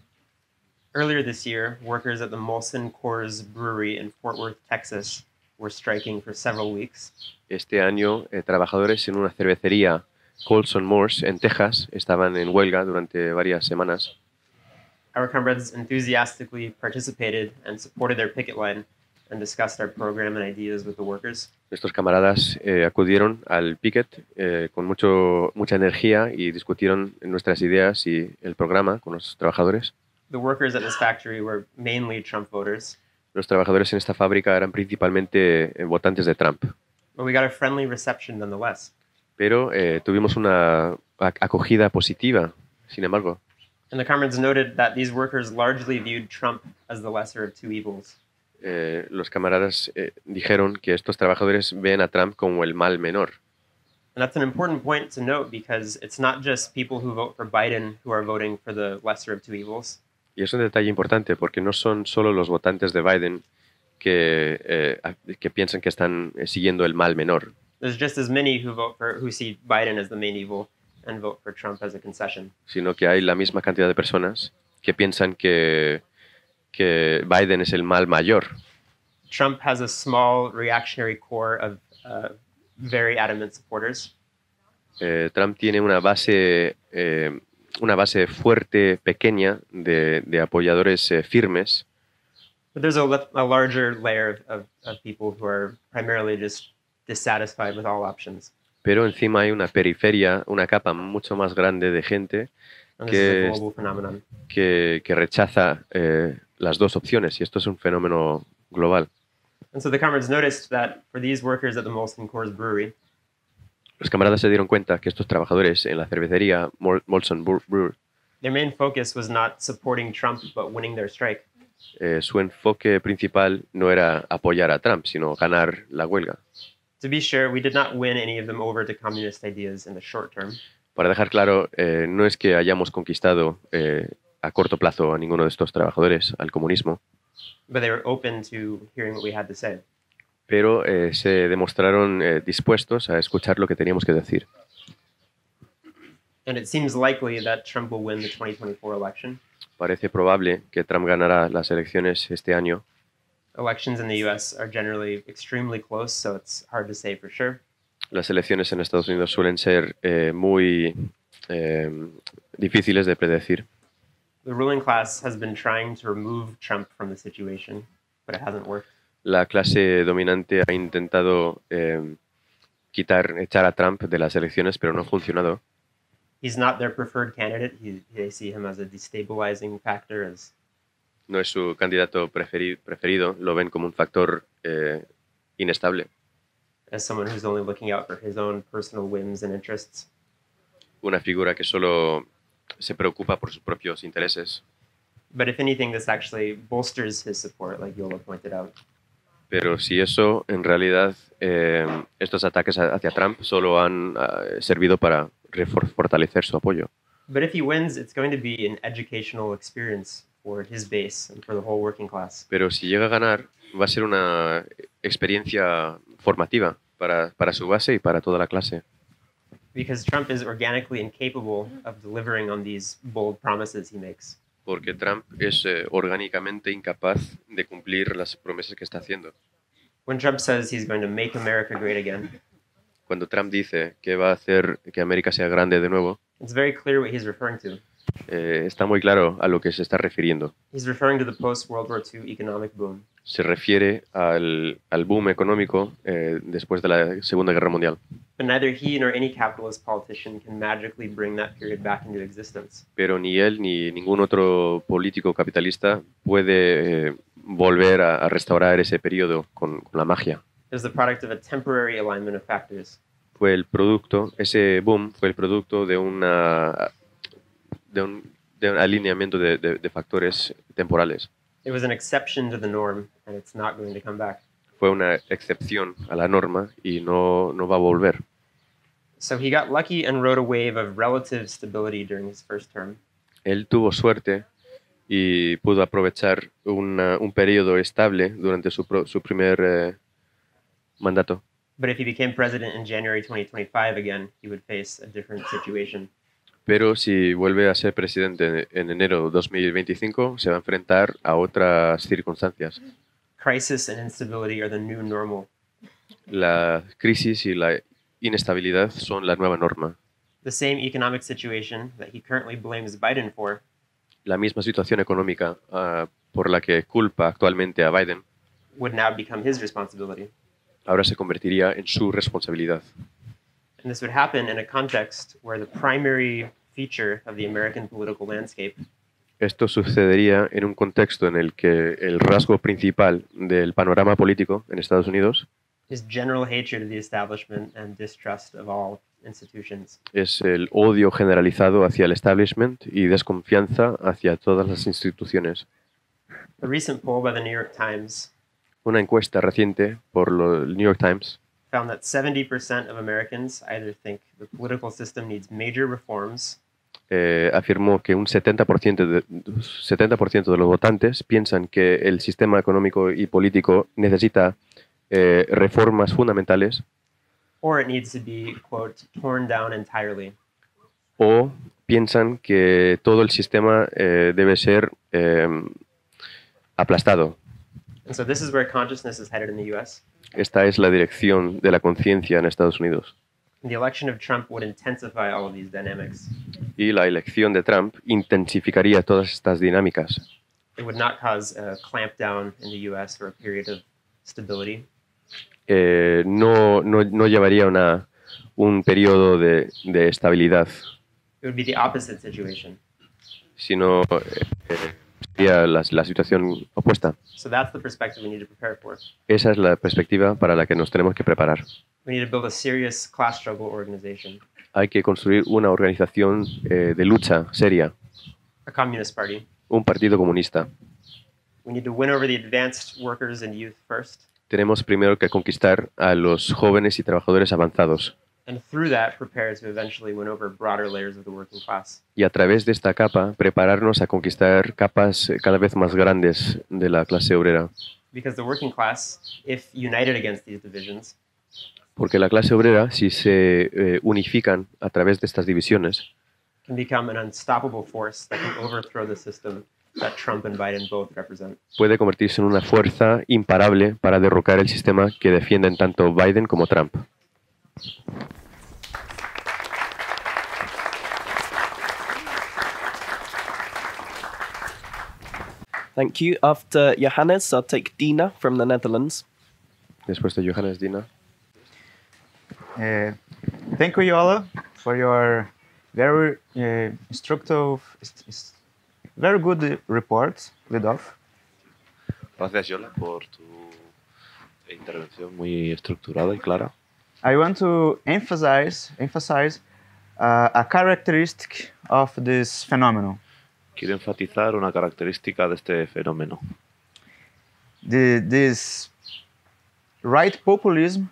[SPEAKER 4] Earlier this year, workers at the Molson Coors Brewery in Fort Worth, Texas, were striking for several weeks.
[SPEAKER 2] Este año, eh, trabajadores en una cervecería Colson Morse en Texas estaban en huelga durante varias semanas.
[SPEAKER 4] Our comrades enthusiastically participated and supported their picket line and discussed our program and ideas with the workers.
[SPEAKER 2] Estos camaradas eh, acudieron al picket eh, con mucho, mucha energía y discutieron nuestras ideas y el programa con los trabajadores.
[SPEAKER 4] The workers at this factory were mainly Trump voters,
[SPEAKER 2] Los trabajadores en esta fábrica eran principalmente eh, votantes de Trump,
[SPEAKER 4] but we got a friendly reception nonetheless.
[SPEAKER 2] pero eh, tuvimos una ac- acogida positiva, sin embargo.
[SPEAKER 4] And the comrades noted that these workers largely viewed Trump as the lesser of two evils.
[SPEAKER 2] Eh, los camaradas eh, dijeron que estos trabajadores ven a Trump como el mal menor.
[SPEAKER 4] And that's an important point to note because it's not just people who vote for Biden who are voting for the lesser of two evils.
[SPEAKER 2] Y es un detalle importante porque no son solo los votantes de Biden que, eh, que piensan que están eh, siguiendo el mal menor,
[SPEAKER 4] There's just as many who vote for who see Biden as the main evil and vote for Trump as a concession.
[SPEAKER 2] sino que hay la misma cantidad de personas que piensan que, que Biden es el mal mayor.
[SPEAKER 4] Trump has a small reactionary core of uh, very adamant supporters,
[SPEAKER 2] Eh, Trump tiene una base, eh, una base fuerte, pequeña, de, de apoyadores eh, firmes,
[SPEAKER 4] but there's a, a larger layer of, of, people who are primarily just dissatisfied with all options.
[SPEAKER 2] pero encima hay una periferia, una capa mucho más grande de gente
[SPEAKER 4] And this is
[SPEAKER 2] Que
[SPEAKER 4] a
[SPEAKER 2] es-
[SPEAKER 4] global phenomenon.
[SPEAKER 2] que, que rechaza eh, las dos opciones y esto es un fenómeno global.
[SPEAKER 4] And so the comrades noticed that for these workers at the Molson Coors Brewery,
[SPEAKER 2] Los camaradas se dieron cuenta que estos trabajadores en la cervecería Mol- Molson Brew- Brewer,
[SPEAKER 4] their main focus was not supporting Trump but winning their strike.
[SPEAKER 2] eh, su enfoque principal no era apoyar a Trump, sino ganar la huelga.
[SPEAKER 4] To be sure, we did not win any of them over to communist ideas in the short term,
[SPEAKER 2] Para dejar claro, eh, no es que hayamos conquistado eh, a corto plazo a ninguno de estos trabajadores al comunismo,
[SPEAKER 4] but they were open to hearing what we had to say.
[SPEAKER 2] Pero eh, se demostraron eh, dispuestos a escuchar lo que teníamos que decir.
[SPEAKER 4] And it seems likely that Trump will win the 2024 election.
[SPEAKER 2] Parece probable que Trump ganará las elecciones este año.
[SPEAKER 4] Elections in the US are generally extremely close, so it's hard to say for sure.
[SPEAKER 2] Las elecciones en Estados Unidos suelen ser eh, muy difíciles de predecir.
[SPEAKER 4] The ruling class has been trying to remove Trump from the situation, but it hasn't worked.
[SPEAKER 2] La clase dominante ha intentado eh, quitar, echar a Trump de las elecciones, pero no ha funcionado.
[SPEAKER 4] He's not their preferred candidate. He, they see him as a destabilizing factor, as
[SPEAKER 2] No es su candidato preferi- preferido, lo ven como un factor eh, inestable,
[SPEAKER 4] as someone who's only looking out for his own personal whims and interests.
[SPEAKER 2] una figura que solo se preocupa por sus propios intereses.
[SPEAKER 4] But if anything, this actually bolsters his support, like Yola pointed out.
[SPEAKER 2] Pero si eso, en realidad, eh, estos ataques hacia Trump solo han ah, servido para fortalecer su apoyo.
[SPEAKER 4] But if he wins, it's going to be an educational experience for his base and for the whole working class.
[SPEAKER 2] Pero si llega a ganar, va a ser una experiencia formativa para, para su base y para toda la clase.
[SPEAKER 4] Because Trump is organically incapable of delivering on these bold promises he makes.
[SPEAKER 2] Porque Trump es eh, orgánicamente incapaz de cumplir las promesas que está haciendo.
[SPEAKER 4] When Trump says he's going to make America great again,
[SPEAKER 2] Cuando Trump dice que va a hacer que América sea grande de nuevo,
[SPEAKER 4] it's very clear what he's referring to.
[SPEAKER 2] Eh, está muy claro a lo que se está refiriendo.
[SPEAKER 4] He's referring to the post World War II economic boom.
[SPEAKER 2] Se refiere al, al boom económico eh, después de la Segunda Guerra Mundial.
[SPEAKER 4] But neither he nor any capitalist politician can magically bring that period back into existence.
[SPEAKER 2] Pero ni él ni ningún otro político capitalista puede eh, volver a, a restaurar ese periodo con, con la magia.
[SPEAKER 4] It was the product of a temporary alignment of factors.
[SPEAKER 2] Fue el producto, ese boom fue el producto de, una, de, un, de un alineamiento de, de- de factores temporales.
[SPEAKER 4] It was an exception to the norm, and it's not going to come back.
[SPEAKER 2] Fue una excepción a la norma y no, no va a volver.
[SPEAKER 4] So he got lucky and rode a wave of relative stability during his first term.
[SPEAKER 2] Él tuvo suerte y pudo aprovechar una- un periodo estable durante su, pro- su primer eh, mandato.
[SPEAKER 4] But if he became president in January 2025 again, he would face a different situation.
[SPEAKER 2] Pero si vuelve a ser presidente en, en enero de 2025, se va a enfrentar a otras circunstancias.
[SPEAKER 4] Crisis and instability are the new normal.
[SPEAKER 2] La crisis y la inestabilidad son la nueva norma.
[SPEAKER 4] The same economic situation that he currently blames Biden for
[SPEAKER 2] La misma situación económica ah, por la que culpa actualmente a Biden
[SPEAKER 4] would now become his responsibility.
[SPEAKER 2] ahora se convertiría en su responsabilidad.
[SPEAKER 4] And this would happen in a context where the primary feature of the American political landscape
[SPEAKER 2] Esto sucedería en un contexto en el que el rasgo principal del panorama político en Estados Unidos
[SPEAKER 4] is general hatred of the establishment and distrust of all institutions.
[SPEAKER 2] es el odio generalizado hacia el establishment y desconfianza hacia todas las instituciones.
[SPEAKER 4] A recent poll by the New York Times
[SPEAKER 2] Una encuesta reciente por lo- el New York Times
[SPEAKER 4] found that 70% of Americans either think the political system needs major reforms
[SPEAKER 2] eh, afirmó que un 70% de, 70% de los votantes piensan que el sistema económico y político necesita eh, reformas fundamentales
[SPEAKER 4] or it needs to be, quote, torn down entirely.
[SPEAKER 2] o piensan que todo el sistema eh, debe ser eh, aplastado.
[SPEAKER 4] And so this is where consciousness is headed in the US.
[SPEAKER 2] Esta es la dirección de la conciencia en Estados Unidos.
[SPEAKER 4] And the election of Trump would intensify all of these dynamics.
[SPEAKER 2] Y la elección de Trump intensificaría todas estas dinámicas.
[SPEAKER 4] It would not cause a clampdown in the US or a period of stability.
[SPEAKER 2] Eh, no, no, no llevaría una, un periodo de, de estabilidad,
[SPEAKER 4] It would be the opposite situation.
[SPEAKER 2] sino eh, sería la, la situación opuesta.
[SPEAKER 4] So that's the perspective we need to prepare for.
[SPEAKER 2] Esa es la perspectiva para la que nos tenemos que preparar.
[SPEAKER 4] We need to build a serious class struggle organization,
[SPEAKER 2] Hay que construir una organización eh, de lucha seria,
[SPEAKER 4] a communist party.
[SPEAKER 2] un partido comunista.
[SPEAKER 4] We need to win over the advanced workers and youth first,
[SPEAKER 2] Tenemos primero que conquistar a los jóvenes y trabajadores avanzados
[SPEAKER 4] and through that, prepare to eventually win over broader layers of the working class.
[SPEAKER 2] y a través de esta capa prepararnos a conquistar capas cada vez más grandes de la clase obrera.
[SPEAKER 4] Because the working class, if united against these divisions,
[SPEAKER 2] Porque la clase obrera, si se eh, unifican a través de estas divisiones,
[SPEAKER 4] can become an unstoppable force that can overthrow the system that Trump and Biden both represent.
[SPEAKER 2] puede convertirse en una fuerza imparable para derrocar el sistema que defienden tanto Biden como Trump.
[SPEAKER 1] Thank you. After Johannes, I'll take Dina from the Netherlands.
[SPEAKER 2] Después de Johannes Dina.
[SPEAKER 5] Uh, thank you, Yola, for your very uh, instructive, is- is- very good report, Lidov.
[SPEAKER 6] Gracias, Yola, por tu intervención muy estructurada y clara.
[SPEAKER 5] I want to emphasize emphasize uh, a characteristic of this phenomenon.
[SPEAKER 6] Quiero enfatizar una característica de este fenómeno.
[SPEAKER 5] The, this right populism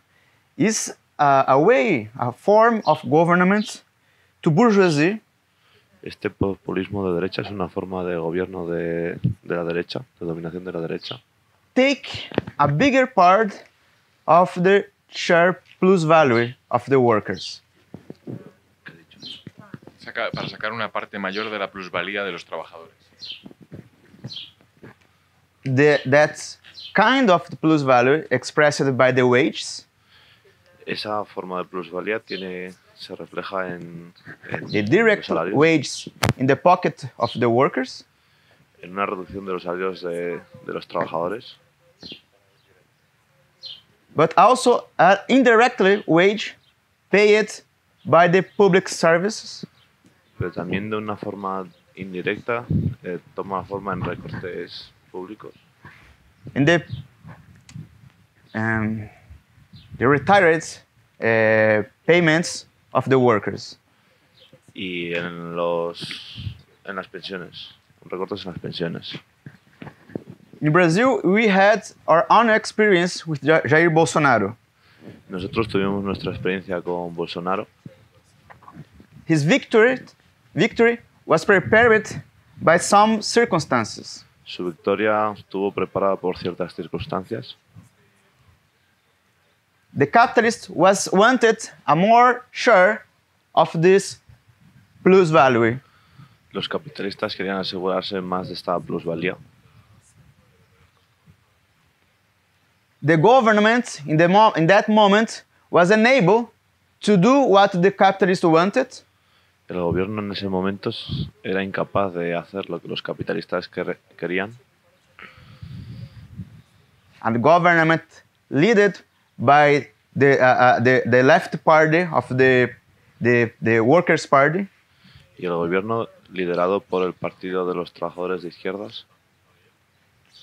[SPEAKER 5] is a, a way, a form of government to bourgeoisie
[SPEAKER 6] Este populismo de derecha es una forma de gobierno de, de la derecha, de dominación de la derecha,
[SPEAKER 5] take a bigger part of the share plus value of the workers.
[SPEAKER 7] Saca- para sacar una parte mayor de la plusvalía de los trabajadores.
[SPEAKER 5] The, that kind of plus value expressed by the wages,
[SPEAKER 6] Esa forma de plusvalía tiene, se refleja en, en
[SPEAKER 5] the direct wages in the pocket of the workers,
[SPEAKER 6] en una reducción de los salarios de, de los trabajadores,
[SPEAKER 5] but also an indirectly wage paid by the public services,
[SPEAKER 6] pero también de una forma indirecta eh, toma forma en recortes públicos,
[SPEAKER 5] in the um, the retired uh, payments of the workers.
[SPEAKER 6] y en, los, en las pensiones, recortes en las pensiones.
[SPEAKER 5] In Brazil, we had our own experience with Jair Bolsonaro.
[SPEAKER 6] Nosotros tuvimos nuestra experiencia con Bolsonaro.
[SPEAKER 5] His victory, victory was prepared by some circumstances.
[SPEAKER 6] Su victoria estuvo preparada por ciertas circunstancias,
[SPEAKER 5] the capitalist was wanted a more share of this plus value.
[SPEAKER 6] Los capitalistas querían asegurarse más de esta plusvalía.
[SPEAKER 5] The government in, the mo- in that moment was unable to do what the capitalists wanted,
[SPEAKER 6] El gobierno en ese momento era incapaz de hacer lo que los capitalistas quer- querían.
[SPEAKER 5] And the government led by the, uh, uh, the, the left party of the, the, the Workers' Party.
[SPEAKER 6] Y el gobierno liderado por el Partido de los Trabajadores de Izquierdas.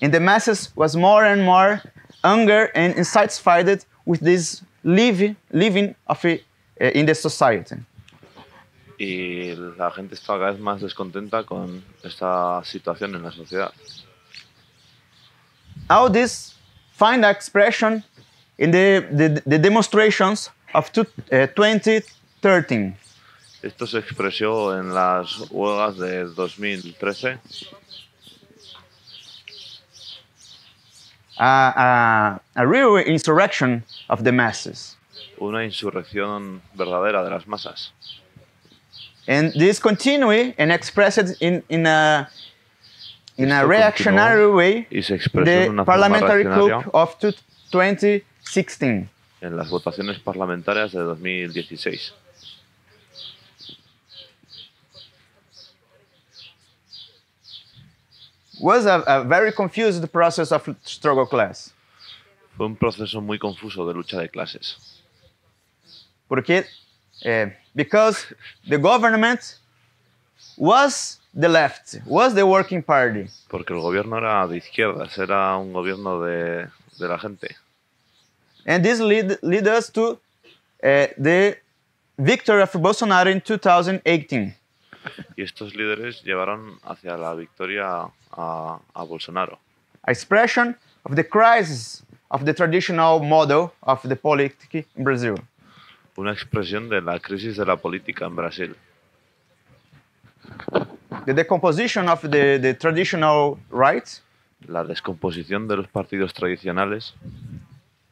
[SPEAKER 5] And the masses was more and more anger and insatisfied with this live, living of uh, in the society.
[SPEAKER 6] y la gente estaba cada vez más descontenta con esta situación en la sociedad.
[SPEAKER 5] All this find expression in the, the, the demonstrations of two, uh, 2013.
[SPEAKER 6] Esto se expresó en las huelgas de 2013,
[SPEAKER 5] Uh, uh, a real insurrection of the masses.
[SPEAKER 6] una insurrección verdadera de las masas.
[SPEAKER 5] And this continue and expressed in, in a, in a reactionary way the parliamentary coup of two- 2016.
[SPEAKER 6] en las votaciones parlamentarias de 2016.
[SPEAKER 5] Was a, a very confused process of struggle class.
[SPEAKER 6] Fue un proceso muy confuso de lucha de clases,
[SPEAKER 5] Porque, eh, because the government was the left, was the working party.
[SPEAKER 6] porque el gobierno era de izquierdas, era un gobierno de, de la gente.
[SPEAKER 5] And this lead, lead us to uh, the victory of Bolsonaro in 2018. [laughs]
[SPEAKER 6] Y estos líderes llevaron hacia la victoria a, a Bolsonaro,
[SPEAKER 5] a expression of the crisis of the traditional model of the politics in Brazil.
[SPEAKER 6] una expresión de la crisis de la política en Brasil,
[SPEAKER 5] The decomposition of the, the traditional right
[SPEAKER 6] la descomposición de los partidos tradicionales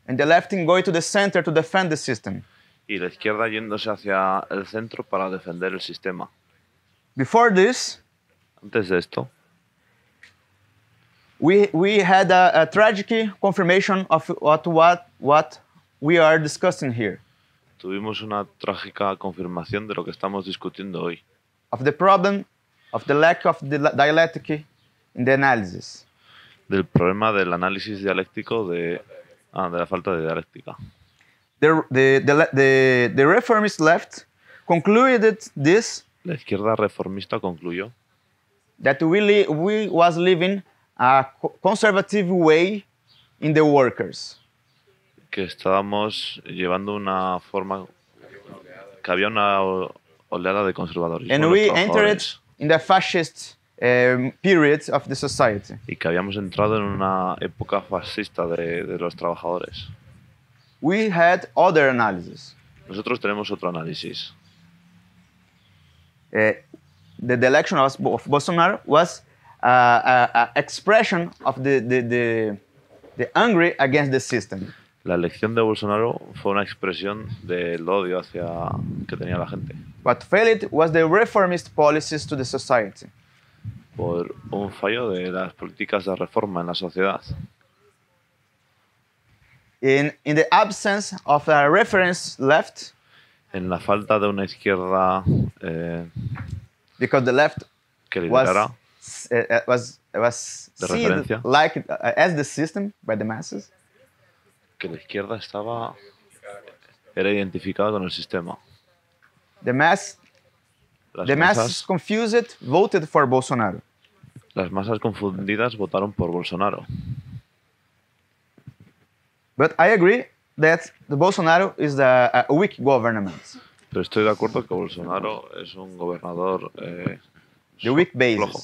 [SPEAKER 5] and the left in going to the center to defend the system.
[SPEAKER 6] y la izquierda yéndose hacia el centro para defender el sistema.
[SPEAKER 5] Before this,
[SPEAKER 6] Antes de esto,
[SPEAKER 5] we, we had a, a tragic confirmation of what, what, what we are discussing here,
[SPEAKER 6] tuvimos una trágica confirmación de lo que estamos discutiendo hoy,
[SPEAKER 5] of the problem of the lack of the dialectic in the analysis.
[SPEAKER 6] del problema del análisis dialéctico de, ah, de la falta de dialéctica.
[SPEAKER 5] The, the, the, the, the reformist left concluded this
[SPEAKER 6] La izquierda reformista concluyó
[SPEAKER 5] that we, li- we was living a co- conservative way in the workers.
[SPEAKER 6] que estábamos llevando una forma, que había una oleada de conservadorismo
[SPEAKER 5] And we entered in the fascist um, period of the society.
[SPEAKER 6] y que habíamos entrado en una época fascista de, de los trabajadores.
[SPEAKER 5] We had other analysis.
[SPEAKER 6] Nosotros tenemos otro análisis.
[SPEAKER 5] Uh, the, the election of, of Bolsonaro was uh, an expression of the, the, the, the angry against the system.
[SPEAKER 6] La elección de Bolsonaro fue una expresión del odio hacia que tenía la gente
[SPEAKER 5] What failed was the reformist policies to the society.
[SPEAKER 6] por un fallo de las políticas de reforma en la sociedad.
[SPEAKER 5] In, in the absence of a reference left,
[SPEAKER 6] En la falta de una izquierda eh,
[SPEAKER 5] because the left
[SPEAKER 6] que
[SPEAKER 5] was
[SPEAKER 6] liderara,
[SPEAKER 5] uh, uh, was was
[SPEAKER 6] De referencia.
[SPEAKER 5] like uh, as the system by the masses.
[SPEAKER 6] que la izquierda estaba era identificada con el sistema.
[SPEAKER 5] The mass
[SPEAKER 6] Las
[SPEAKER 5] the masses
[SPEAKER 6] masas,
[SPEAKER 5] confused voted for Bolsonaro.
[SPEAKER 6] las masas confundidas votaron por Bolsonaro.
[SPEAKER 5] But I agree that the Bolsonaro is a, a weak government,
[SPEAKER 6] Pero estoy de acuerdo que Bolsonaro es un gobernador eh,
[SPEAKER 5] the weak
[SPEAKER 6] flojo,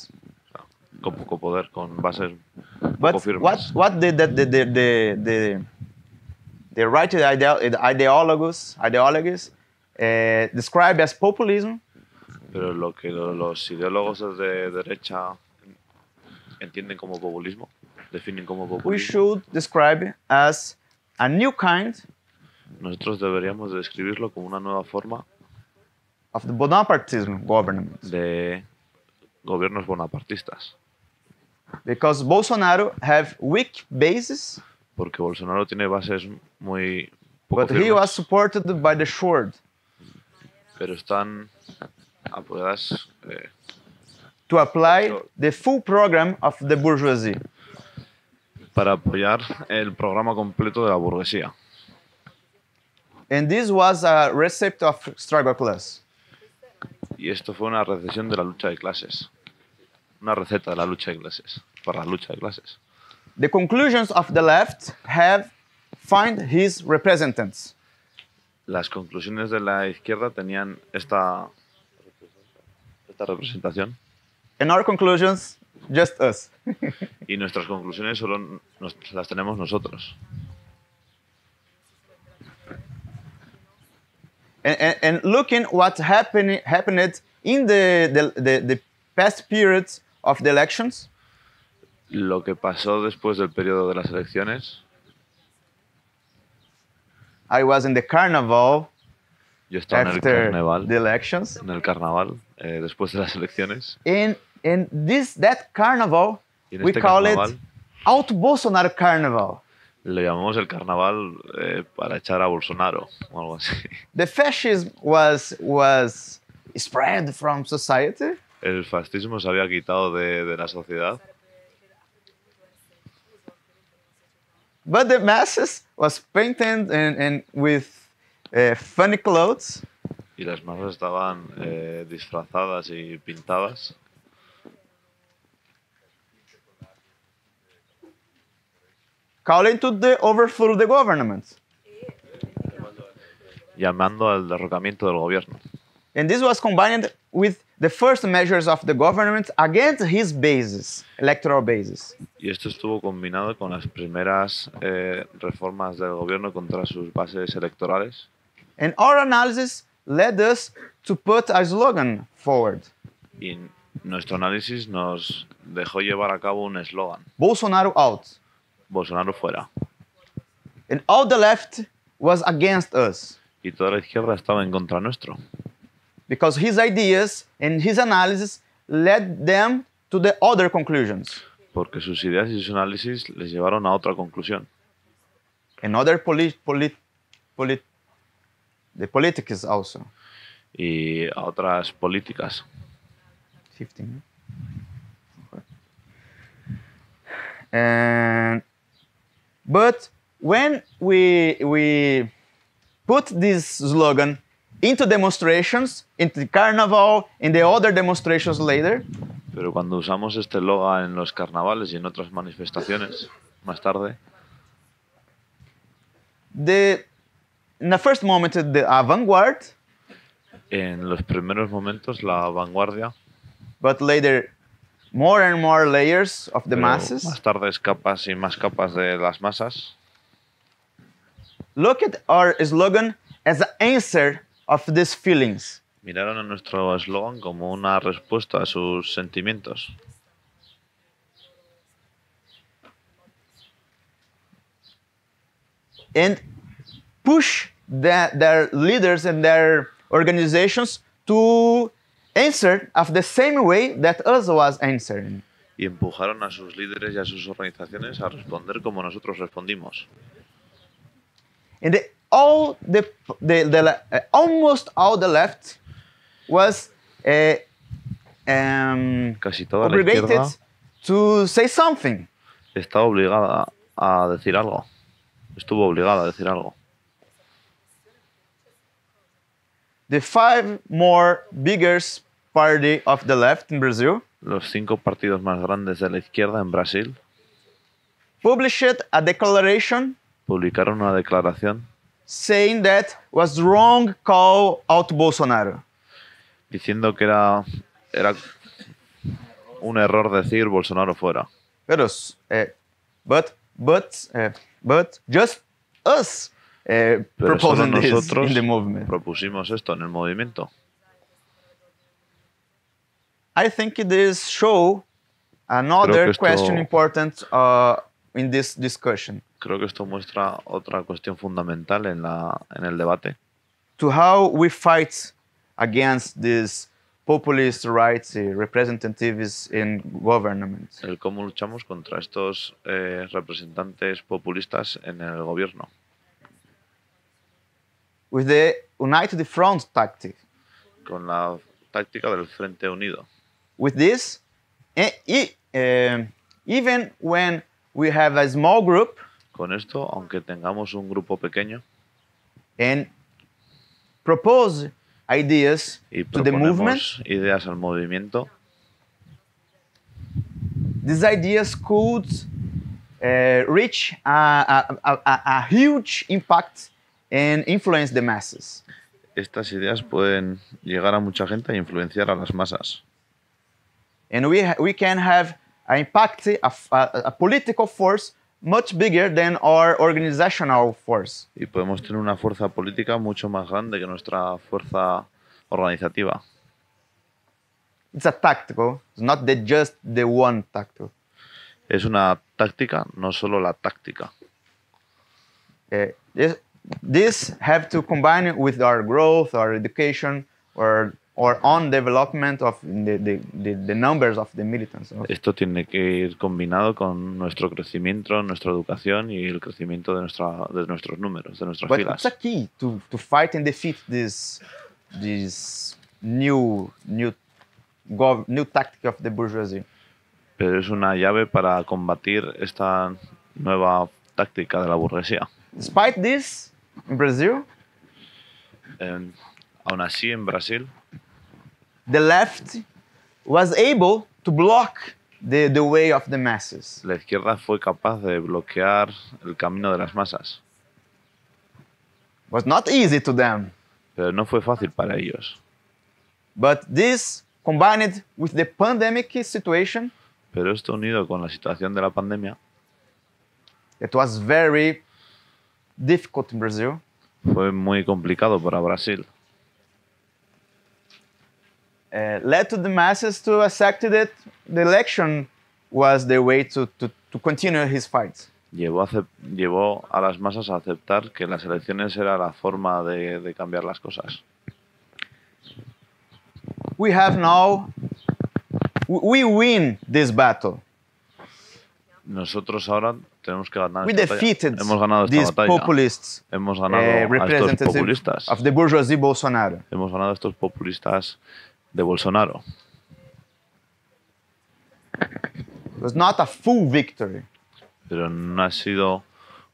[SPEAKER 6] con poco poder, con bases poco
[SPEAKER 5] But what
[SPEAKER 6] firmes.
[SPEAKER 5] what did the the the the, the, the right ideo- ideologues ideologies uh, describe as populism
[SPEAKER 6] Pero lo que lo- los ideólogos de derecha entienden como populismo, definen como
[SPEAKER 5] we
[SPEAKER 6] populismo,
[SPEAKER 5] should describe as a new kind
[SPEAKER 6] Nosotros deberíamos de describirlo como una nueva forma
[SPEAKER 5] of the Bonapartism government.
[SPEAKER 6] de gobiernos bonapartistas.
[SPEAKER 5] Because Bolsonaro have weak bases,
[SPEAKER 6] Porque Bolsonaro tiene bases muy poco
[SPEAKER 5] but he
[SPEAKER 6] firmes,
[SPEAKER 5] was supported by the sword
[SPEAKER 6] pero están apoyadas eh,
[SPEAKER 5] to apply the full program of the bourgeoisie.
[SPEAKER 6] Para apoyar el programa completo de la burguesía.
[SPEAKER 5] And this was a recipe of struggle class.
[SPEAKER 6] Y esto fue una recesión de la lucha de clases. Una receta de la lucha de clases. Para la lucha de clases.
[SPEAKER 5] The conclusions of the left have find his representatives.
[SPEAKER 6] Las conclusiones de la izquierda tenían esta, esta representación
[SPEAKER 5] And our conclusions, just us.
[SPEAKER 6] y nuestras conclusiones solo nos- las tenemos nosotros.
[SPEAKER 5] and, and, and looking what happened happened in the, the, the, the past periods of the elections,
[SPEAKER 6] Lo que pasó después del periodo de las elecciones,
[SPEAKER 5] I was in the carnival
[SPEAKER 6] yo estaba en el carnaval,
[SPEAKER 5] the elections,
[SPEAKER 6] en el carnaval, eh, después de las elecciones,
[SPEAKER 5] and and this that carnival
[SPEAKER 6] en
[SPEAKER 5] we call
[SPEAKER 6] carnaval?
[SPEAKER 5] It Auto Bolsonaro Carnival.
[SPEAKER 6] le llamamos el carnaval eh, para echar a Bolsonaro o algo así.
[SPEAKER 5] The fascism was was spread from society,
[SPEAKER 6] El fascismo se había quitado de, de la sociedad,
[SPEAKER 5] but the masses was painted and, and with uh, funny clothes,
[SPEAKER 6] y las masas estaban eh, disfrazadas y pintadas
[SPEAKER 5] calling to the overthrow the government.
[SPEAKER 6] llamando al derrocamiento del gobierno.
[SPEAKER 5] And this was combined with the first measures of the government against his bases, electoral bases.
[SPEAKER 6] Y esto estuvo combinado con las primeras eh, reformas del gobierno contra sus bases electorales.
[SPEAKER 5] And our analysis led us to put a slogan forward
[SPEAKER 6] Y nuestro análisis nos dejó llevar a cabo un eslogan,
[SPEAKER 5] Bolsonaro out.
[SPEAKER 6] Bolsonaro fuera.
[SPEAKER 5] And all the left was against us
[SPEAKER 6] Y toda la izquierda estaba en contra nuestro,
[SPEAKER 5] because his ideas and his analysis led them to the other conclusions
[SPEAKER 6] porque sus ideas y sus análisis les llevaron a otra conclusión.
[SPEAKER 5] and other polit, polit, polit, the politics also.
[SPEAKER 6] Y a otras políticas.
[SPEAKER 5] 15. And but when we we put this slogan into demonstrations, into the carnival, in the other demonstrations later,
[SPEAKER 6] Pero cuando usamos este eslogan en los carnavales y en otras manifestaciones, más tarde,
[SPEAKER 5] the in the first moment the avant-garde,
[SPEAKER 6] en los primeros momentos la vanguardia,
[SPEAKER 5] but later more and more layers of the
[SPEAKER 6] pero
[SPEAKER 5] masses.
[SPEAKER 6] más tarde capas y más capas de las masas,
[SPEAKER 5] Look at our slogan as an answer of these feelings.
[SPEAKER 6] miraron a nuestro eslogan como una respuesta a sus sentimientos.
[SPEAKER 5] and push the, their leaders and their organizations to answer of the same way that us was answering.
[SPEAKER 6] y empujaron a sus líderes y a sus organizaciones a responder como nosotros respondimos.
[SPEAKER 5] And the, all the, the, the uh, almost all the left was uh, um,
[SPEAKER 6] Casi toda la
[SPEAKER 5] obligated
[SPEAKER 6] izquierda
[SPEAKER 5] to say something.
[SPEAKER 6] está obligada a decir algo. Estuvo obligada a decir algo.
[SPEAKER 5] The five more biggest party of the left in Brazil
[SPEAKER 6] Los cinco partidos más grandes de la izquierda en Brasil
[SPEAKER 5] published a declaration
[SPEAKER 6] publicaron una declaración
[SPEAKER 5] saying that was wrong call out Bolsonaro.
[SPEAKER 6] diciendo que era, era un error decir Bolsonaro fuera.
[SPEAKER 5] Us, uh, but but uh, but just us
[SPEAKER 6] Pero solo
[SPEAKER 5] this
[SPEAKER 6] nosotros
[SPEAKER 5] in the movement.
[SPEAKER 6] propusimos esto en el movimiento.
[SPEAKER 5] I think this show another
[SPEAKER 6] esto-
[SPEAKER 5] question important uh, in this discussion.
[SPEAKER 6] Creo que esto muestra otra cuestión fundamental en, la, en el debate,
[SPEAKER 5] to how we fight against these populist rights uh, representatives in government.
[SPEAKER 6] el cómo luchamos contra estos eh, representantes populistas en el gobierno,
[SPEAKER 5] With the United Front tactic.
[SPEAKER 6] con la táctica del Frente Unido.
[SPEAKER 5] With this, e- e- um, even when we have a small group
[SPEAKER 6] Con esto, aunque tengamos un grupo pequeño
[SPEAKER 5] and propose ideas
[SPEAKER 6] y
[SPEAKER 5] to the movement,
[SPEAKER 6] ideas al movimiento,
[SPEAKER 5] these ideas could uh, reach a, a, a, a- a huge impact and influence the masses.
[SPEAKER 6] estas ideas pueden llegar a mucha gente e influenciar a las masas.
[SPEAKER 5] And we, ha- we can have an impact, a political force much bigger than our organizational force.
[SPEAKER 6] Y podemos tener una fuerza política mucho más grande que nuestra fuerza organizativa.
[SPEAKER 5] It's a tactical, it's not the, just the one tactical.
[SPEAKER 6] Es una táctica, no solo la táctica.
[SPEAKER 5] Uh, this, this have to combine with our growth, our education, or or own development of the, the, the, the numbers of the militants.
[SPEAKER 6] Esto tiene que ir combinado con nuestro crecimiento, nuestra educación y el crecimiento de, nuestra, de nuestros números, de nuestras
[SPEAKER 5] But
[SPEAKER 6] filas.
[SPEAKER 5] it's a key to, to fight and defeat this this new new gov, new tactic of the bourgeoisie.
[SPEAKER 6] Pero es una llave para combatir esta nueva táctica de la burguesía.
[SPEAKER 5] Despite this, in Brazil,
[SPEAKER 6] aún así, en Brasil,
[SPEAKER 5] the left was able to block the, the way of the masses.
[SPEAKER 6] la izquierda fue capaz de bloquear el camino de las masas.
[SPEAKER 5] was not easy to them.
[SPEAKER 6] Pero no fue fácil para ellos.
[SPEAKER 5] But this combined with the pandemic situation,
[SPEAKER 6] Pero esto unido con la situación de la pandemia
[SPEAKER 5] it was very difficult in Brazil.
[SPEAKER 6] fue muy complicado para Brasil.
[SPEAKER 5] Uh, led to the masses to accept that the election was the way to, to, to continue his fight.
[SPEAKER 6] Llevó a, acep- llevó a las masas a aceptar que las elecciones era la forma de, de cambiar las cosas.
[SPEAKER 5] We have now, we win this battle.
[SPEAKER 6] Nosotros ahora tenemos que ganar
[SPEAKER 5] We
[SPEAKER 6] esta
[SPEAKER 5] defeated
[SPEAKER 6] Hemos ganado esta
[SPEAKER 5] these
[SPEAKER 6] batalla.
[SPEAKER 5] populists,
[SPEAKER 6] Hemos ganado a estos populistas.
[SPEAKER 5] of the bourgeoisie Bolsonaro.
[SPEAKER 6] Hemos ganado a estos populistas de Bolsonaro.
[SPEAKER 5] It was not a full victory.
[SPEAKER 6] Pero no ha sido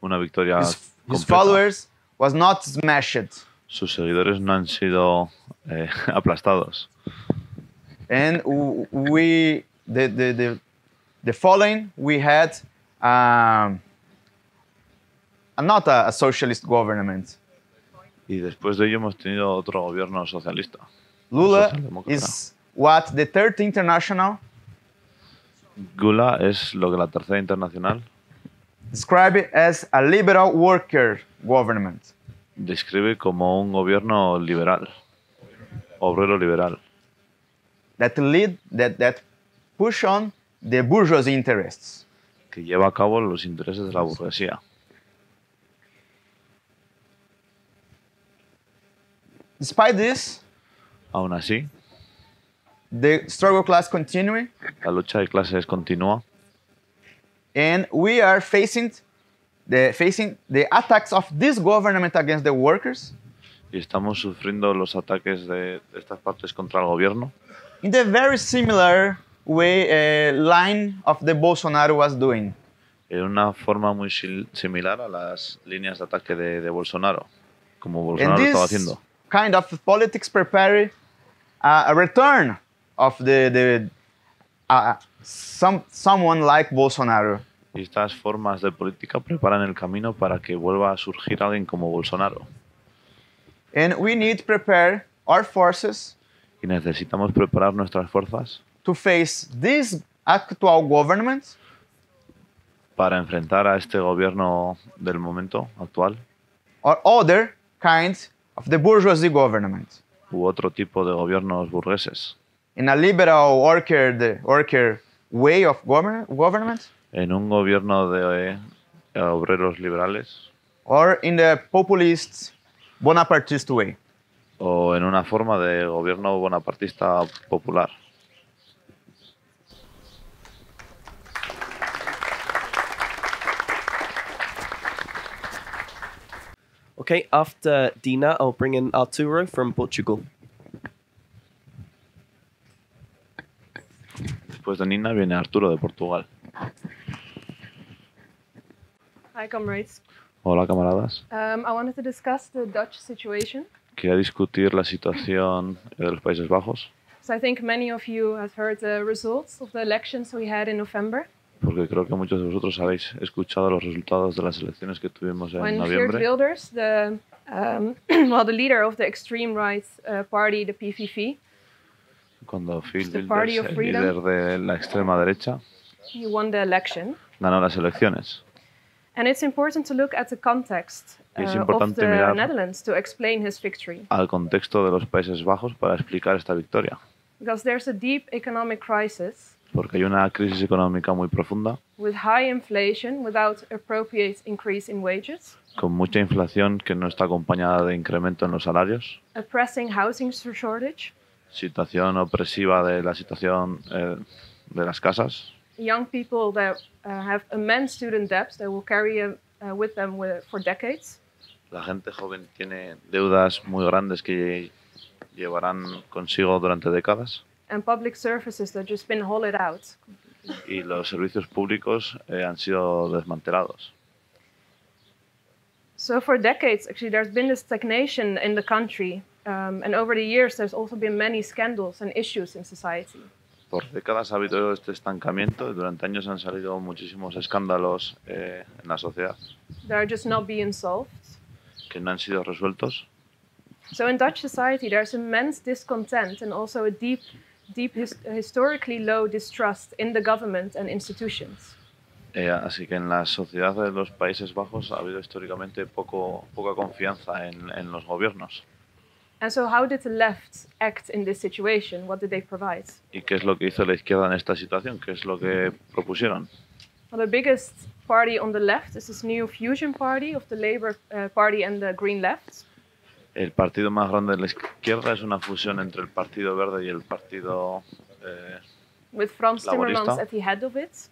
[SPEAKER 6] una victoria
[SPEAKER 5] His, his
[SPEAKER 6] completa.
[SPEAKER 5] followers was not smashed.
[SPEAKER 6] Sus seguidores no han sido eh, [laughs] aplastados.
[SPEAKER 5] And we, the, the, the, the following, we had um, not a, a socialist government.
[SPEAKER 6] Y después de ello hemos tenido otro gobierno socialista.
[SPEAKER 5] Lula is what the Third International
[SPEAKER 6] Gula es lo que la Tercera Internacional
[SPEAKER 5] described as a liberal worker government.
[SPEAKER 6] describe como un gobierno liberal, obrero liberal,
[SPEAKER 5] that lead that that push on the bourgeoisie interests.
[SPEAKER 6] que lleva a cabo los intereses de la burguesía.
[SPEAKER 5] Despite this,
[SPEAKER 6] Aún así,
[SPEAKER 5] the struggle class continue,
[SPEAKER 6] la lucha de clases continúa.
[SPEAKER 5] And we are facing the facing the attacks of this government against the workers.
[SPEAKER 6] Y estamos sufriendo los ataques de estas partes contra el gobierno.
[SPEAKER 5] In the very similar way uh, line of the Bolsonaro was doing.
[SPEAKER 6] en una forma muy similar a las líneas de ataque de, de Bolsonaro, como
[SPEAKER 5] And
[SPEAKER 6] Bolsonaro estaba
[SPEAKER 5] this
[SPEAKER 6] haciendo.
[SPEAKER 5] kind of politics prepare uh, a return of the the uh, some someone like Bolsonaro.
[SPEAKER 6] Y estas formas de política preparan el camino para que vuelva a surgir alguien como Bolsonaro.
[SPEAKER 5] And we need to prepare our forces
[SPEAKER 6] Y necesitamos preparar nuestras fuerzas
[SPEAKER 5] to face this actual government
[SPEAKER 6] para enfrentar a este gobierno del momento actual
[SPEAKER 5] or other kinds of the bourgeoisie government.
[SPEAKER 6] U otro tipo de gobiernos burgueses.
[SPEAKER 5] In a liberal worker, worker way of govern, government,
[SPEAKER 6] En un gobierno de, eh, obreros liberales
[SPEAKER 5] or in the populist Bonapartist way.
[SPEAKER 6] o en una forma de gobierno bonapartista popular.
[SPEAKER 1] Okay, after Dina, I'll bring in Arturo from Portugal.
[SPEAKER 6] Después de Nina viene Arturo de Portugal.
[SPEAKER 8] Hi, comrades.
[SPEAKER 6] Hola camaradas.
[SPEAKER 8] Um, I wanted to discuss the Dutch situation.
[SPEAKER 6] Quería discutir la situación de los Países Bajos
[SPEAKER 8] So I think many of you have heard the results of the elections we had in November.
[SPEAKER 6] Porque creo que muchos de vosotros habéis escuchado los resultados de las elecciones que tuvimos en
[SPEAKER 8] when Geert
[SPEAKER 6] noviembre.
[SPEAKER 8] Wilders, the um, [clears throat] well, the leader of the extreme right uh, party, the PVV,
[SPEAKER 6] Cuando Phil Wilders, el
[SPEAKER 8] Freedom.
[SPEAKER 6] líder de la extrema derecha,
[SPEAKER 8] he won the election.
[SPEAKER 6] ganó las elecciones.
[SPEAKER 8] And it's important to look at the context uh, of the Netherlands to explain his victory.
[SPEAKER 6] al contexto de los Países Bajos para explicar esta victoria.
[SPEAKER 8] Because there's a deep economic crisis
[SPEAKER 6] Porque hay una crisis económica muy profunda,
[SPEAKER 8] with high inflation without appropriate increase in wages,
[SPEAKER 6] con mucha inflación que no está acompañada de incremento en los salarios,
[SPEAKER 8] a pressing housing shortage,
[SPEAKER 6] situación opresiva de la situación eh, de las casas,
[SPEAKER 8] young people that uh, have immense student debts that will carry uh, uh, with them with, for decades,
[SPEAKER 6] la gente joven tiene deudas muy grandes que llevarán consigo durante décadas
[SPEAKER 8] and public services that just been hollowed out.
[SPEAKER 6] y los servicios públicos eh, han sido desmantelados.
[SPEAKER 8] So for decades, actually, there's been this stagnation in the country, um, and over the years, there's also been many scandals and issues in society.
[SPEAKER 6] Por décadas ha habido este estancamiento y durante años han salido muchísimos escándalos eh, en la sociedad
[SPEAKER 8] They are just not being solved.
[SPEAKER 6] que no han sido resueltos.
[SPEAKER 8] So in Dutch society, there's immense discontent and also a deep, deep his- historically low distrust in the government and institutions.
[SPEAKER 6] Eh, así que en la sociedad de los Países Bajos ha habido históricamente poco, poca confianza en, en los gobiernos.
[SPEAKER 8] And so, how did the left act in this situation? What did they provide?
[SPEAKER 6] ¿Y qué es lo que hizo la izquierda en esta situación? ¿Qué es lo que propusieron?
[SPEAKER 8] Well, the biggest party on the left is this new fusion party of the Labour uh, Party and the Green Left.
[SPEAKER 6] El partido más grande de la izquierda es una fusión entre el Partido Verde y el Partido... eh,
[SPEAKER 8] with Frans Timmermans at the head of it.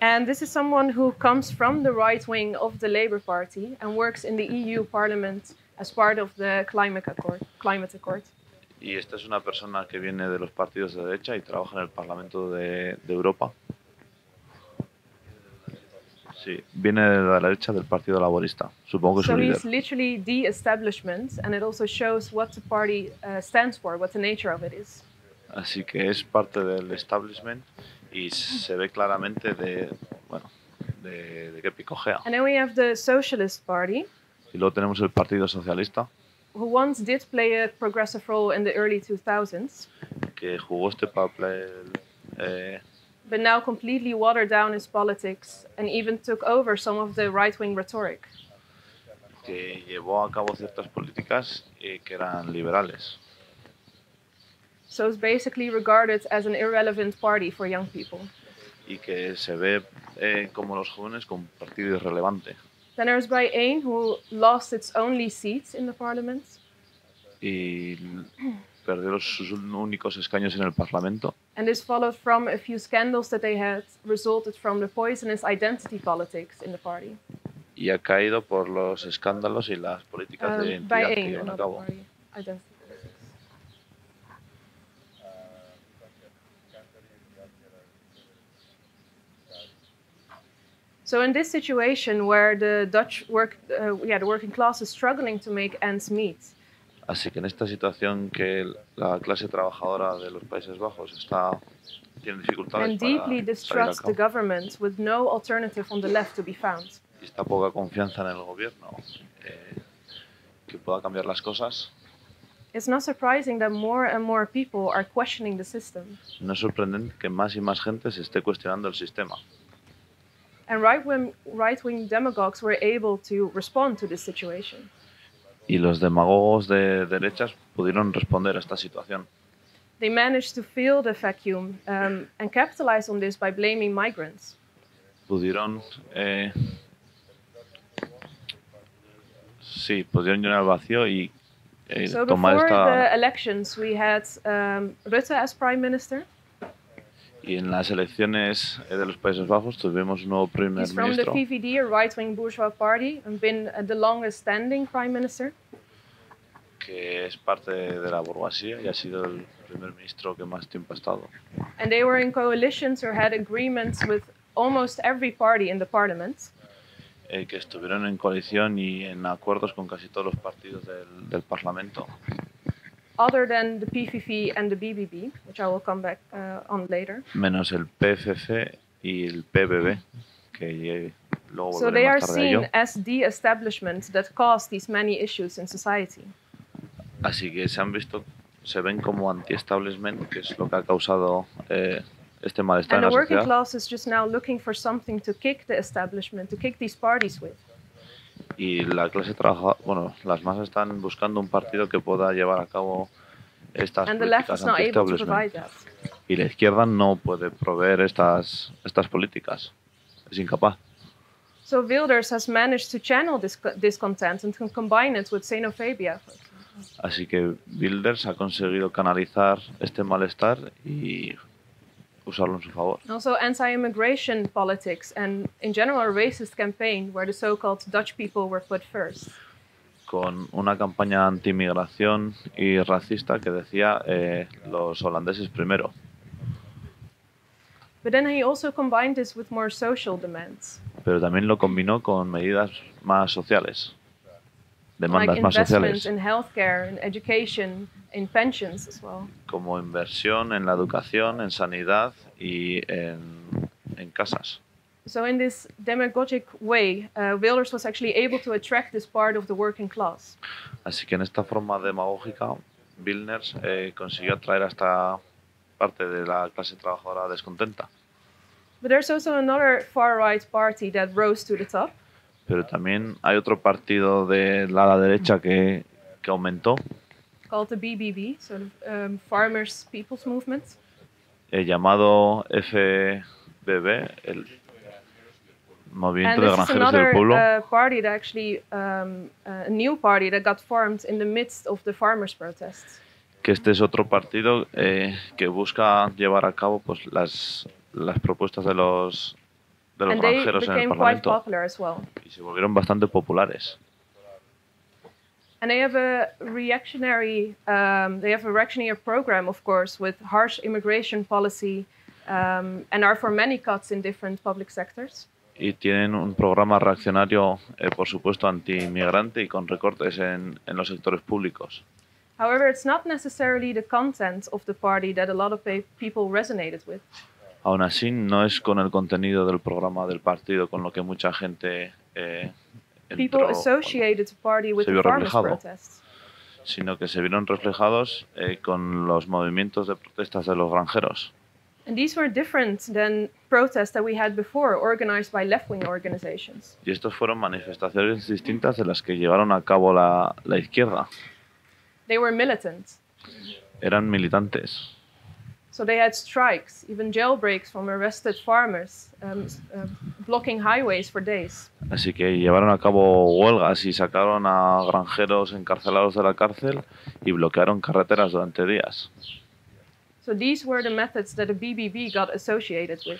[SPEAKER 8] And this is someone who comes from the right wing of the Labour Party and works in the EU Parliament as part of the climate accord. Climate accord.
[SPEAKER 6] y esta es una persona que viene de los partidos de derecha y trabaja en el Parlamento de, de Europa. Sí, viene de la derecha del Partido Laborista. Supongo que es
[SPEAKER 8] So
[SPEAKER 6] su líder.
[SPEAKER 8] he's literally the establishment, and it also shows what the party uh, stands for, what the nature of it is.
[SPEAKER 6] Así que es parte del establishment y se ve claramente de, bueno, de, de qué picojea.
[SPEAKER 8] And then we have the Socialist Party,
[SPEAKER 6] Y luego tenemos el Partido Socialista,
[SPEAKER 8] who once did play a progressive role in the early 2000s,
[SPEAKER 6] que jugó este papel eh,
[SPEAKER 8] but now completely watered down his politics and even took over some of the right wing rhetoric.
[SPEAKER 6] que llevó a cabo ciertas políticas eh, que eran liberales.
[SPEAKER 8] So it's basically regarded as an irrelevant party for young people.
[SPEAKER 6] y que se ve eh, como los jóvenes como un partido irrelevante.
[SPEAKER 8] Then there's Bijeen, who lost its only seat in the parliament.
[SPEAKER 6] y perdió los- sus únicos escaños en el Parlamento
[SPEAKER 8] And this followed from a few scandals that they had resulted from the poisonous identity politics in the party.
[SPEAKER 6] y ha caído por los escándalos y las políticas de
[SPEAKER 8] Um,
[SPEAKER 6] identidad que llevan a cabo.
[SPEAKER 8] party identity politics. So in this situation where the Dutch work, uh, yeah, the working class is struggling to make ends meet,
[SPEAKER 6] Así que en esta situación que la clase trabajadora de los Países Bajos está tiene dificultades
[SPEAKER 8] and deeply the government with no alternative on the left to be found.
[SPEAKER 6] y poca confianza en el gobierno eh, que pueda cambiar las cosas,
[SPEAKER 8] It's not surprising that more and more people are questioning the system.
[SPEAKER 6] no es sorprendente que más y más gente se esté cuestionando el sistema.
[SPEAKER 8] And right wing, right wing demagogues were able to respond to this situation.
[SPEAKER 6] Y los demagogos de derechas pudieron responder a esta situación.
[SPEAKER 8] They managed to fill the vacuum um, and capitalize on this by blaming migrants.
[SPEAKER 6] pudieron eh, sí pudieron llenar el vacío y eh,
[SPEAKER 8] So
[SPEAKER 6] tomar
[SPEAKER 8] before
[SPEAKER 6] esta
[SPEAKER 8] the elections, we had um, Rutte as prime minister.
[SPEAKER 6] Y en las elecciones eh, de los Países Bajos tuvimos un nuevo primer
[SPEAKER 8] He's from the
[SPEAKER 6] ministro
[SPEAKER 8] VVD, a right-wing bourgeois party, and been the longest-standing prime minister.
[SPEAKER 6] que es parte de la burguesía y ha sido el primer ministro que más tiempo ha estado
[SPEAKER 8] And they were in coalitions or had agreements with almost every party in the parliament.
[SPEAKER 6] eh, que estuvieron en coalición y en acuerdos con casi todos los partidos del, del Parlamento
[SPEAKER 8] other than the PVV and the BBB, which I will come back uh, on later.
[SPEAKER 6] menos el PFC y el PBB que luego
[SPEAKER 8] So they are
[SPEAKER 6] más tarde a ello
[SPEAKER 8] seen as the establishment that caused these many issues in society.
[SPEAKER 6] Así que se han visto, se ven como anti-establishment, que es lo que ha causado eh, este malestar
[SPEAKER 8] And
[SPEAKER 6] en
[SPEAKER 8] the working class is just now looking for something to kick the establishment, to kick these parties with.
[SPEAKER 6] Y la clase trabajadora, bueno, las masas están buscando un partido que pueda llevar a cabo estas
[SPEAKER 8] And
[SPEAKER 6] políticas anti-establishment. Y la izquierda no puede proveer estas, estas políticas. Es incapaz.
[SPEAKER 8] So Wilders has managed to channel this discontent and to combine it with xenophobia.
[SPEAKER 6] Así que Wilders ha conseguido canalizar este malestar y usarlo en su favor.
[SPEAKER 8] Also, anti-immigration politics and, in general, a racist campaign where the so-called Dutch people were put first.
[SPEAKER 6] Con una campaña anti-inmigración y racista que decía eh, los holandeses primero.
[SPEAKER 8] But then he also combined this with more social demands,
[SPEAKER 6] Pero también lo combinó con medidas más sociales.
[SPEAKER 8] Like
[SPEAKER 6] más sociales.
[SPEAKER 8] in healthcare, in education, in pensions as well.
[SPEAKER 6] Como inversión en la educación, en sanidad y en, en casas.
[SPEAKER 8] So, in this demagogic way, uh, Wilders was actually able to attract this part of the working class.
[SPEAKER 6] Así que en esta forma demagógica, Wilders eh, consiguió atraer a esta parte de la clase trabajadora descontenta.
[SPEAKER 8] But there's also another far-right party that rose to the top,
[SPEAKER 6] Pero también hay otro partido de la derecha que, que aumentó,
[SPEAKER 8] called the BBB, um, Farmers People's Movement.
[SPEAKER 6] eh, llamado FBB, el Movimiento
[SPEAKER 8] And
[SPEAKER 6] de Granjeros del Pueblo.
[SPEAKER 8] uh, party that actually, um, uh, a new party that got formed in the midst of the farmers' protests.
[SPEAKER 6] que este es otro partido eh, que busca llevar a cabo pues, las, las propuestas de los, de los
[SPEAKER 8] and they
[SPEAKER 6] granjeros en el
[SPEAKER 8] became quite
[SPEAKER 6] Parlamento
[SPEAKER 8] popular as well.
[SPEAKER 6] y se volvieron bastante populares.
[SPEAKER 8] And they have a reactionary, um, they have a reactionary program, of course, with harsh immigration policy, um, and are for many cuts in different public sectors.
[SPEAKER 6] Y tienen un programa reaccionario, eh, por supuesto, anti-inmigrante y con recortes en, en los sectores públicos.
[SPEAKER 8] However, it's not necessarily the content of the party that a lot of people resonated with.
[SPEAKER 6] Aún así, no es con el contenido del programa del partido con lo que mucha gente eh, entró, se vio reflejado. sino que se vieron reflejados eh, con los movimientos de protestas de los granjeros.
[SPEAKER 8] And these were different than protests that we had before, organized by left wing organizations.
[SPEAKER 6] Y estos fueron manifestaciones distintas de las que llevaron a cabo la, la izquierda.
[SPEAKER 8] They were militant.
[SPEAKER 6] Eran militantes.
[SPEAKER 8] So they had strikes, even jailbreaks from arrested farmers, um, uh, blocking highways for days.
[SPEAKER 6] Así que llevaron a cabo huelgas y sacaron a granjeros encarcelados de la cárcel y bloquearon carreteras durante días.
[SPEAKER 8] So these were the methods that the BBB got associated with.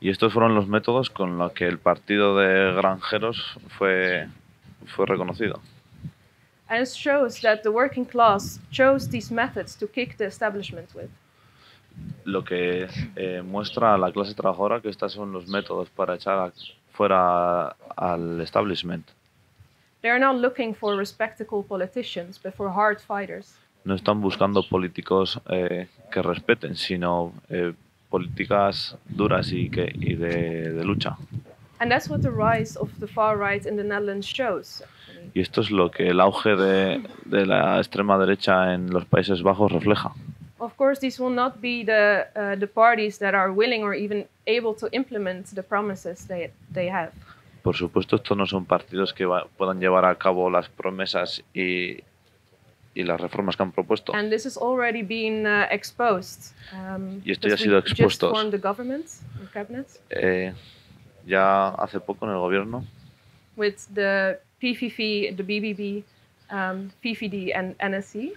[SPEAKER 6] Y estos fueron los métodos con los que el partido de granjeros fue, fue reconocido.
[SPEAKER 8] And it shows that the working class chose these methods to kick the establishment with.
[SPEAKER 6] Lo que eh, muestra a la clase trabajadora que estos son los métodos para echar fuera al establishment.
[SPEAKER 8] They are now looking for respectable politicians, but for hard fighters.
[SPEAKER 6] No están buscando políticos eh, que respeten, sino eh, políticas duras y, que, y de, de lucha.
[SPEAKER 8] And that's what the rise of the far right in the Netherlands shows.
[SPEAKER 6] Y esto es lo que el auge de, de la extrema derecha en los Países Bajos refleja.
[SPEAKER 8] Of course, these will not be the, uh, the parties that are willing or even able to implement the promises they, they have.
[SPEAKER 6] Por supuesto, estos no son partidos que va- puedan llevar a cabo las promesas y, y las reformas que han propuesto.
[SPEAKER 8] And this has already been uh, exposed. Um,
[SPEAKER 6] Y esto ya ha sido
[SPEAKER 8] we just
[SPEAKER 6] expuesto.
[SPEAKER 8] formed the government, the cabinet.
[SPEAKER 6] Eh, ya hace poco en el gobierno
[SPEAKER 8] with the PVV, the BBB, um, PVD, and NSC.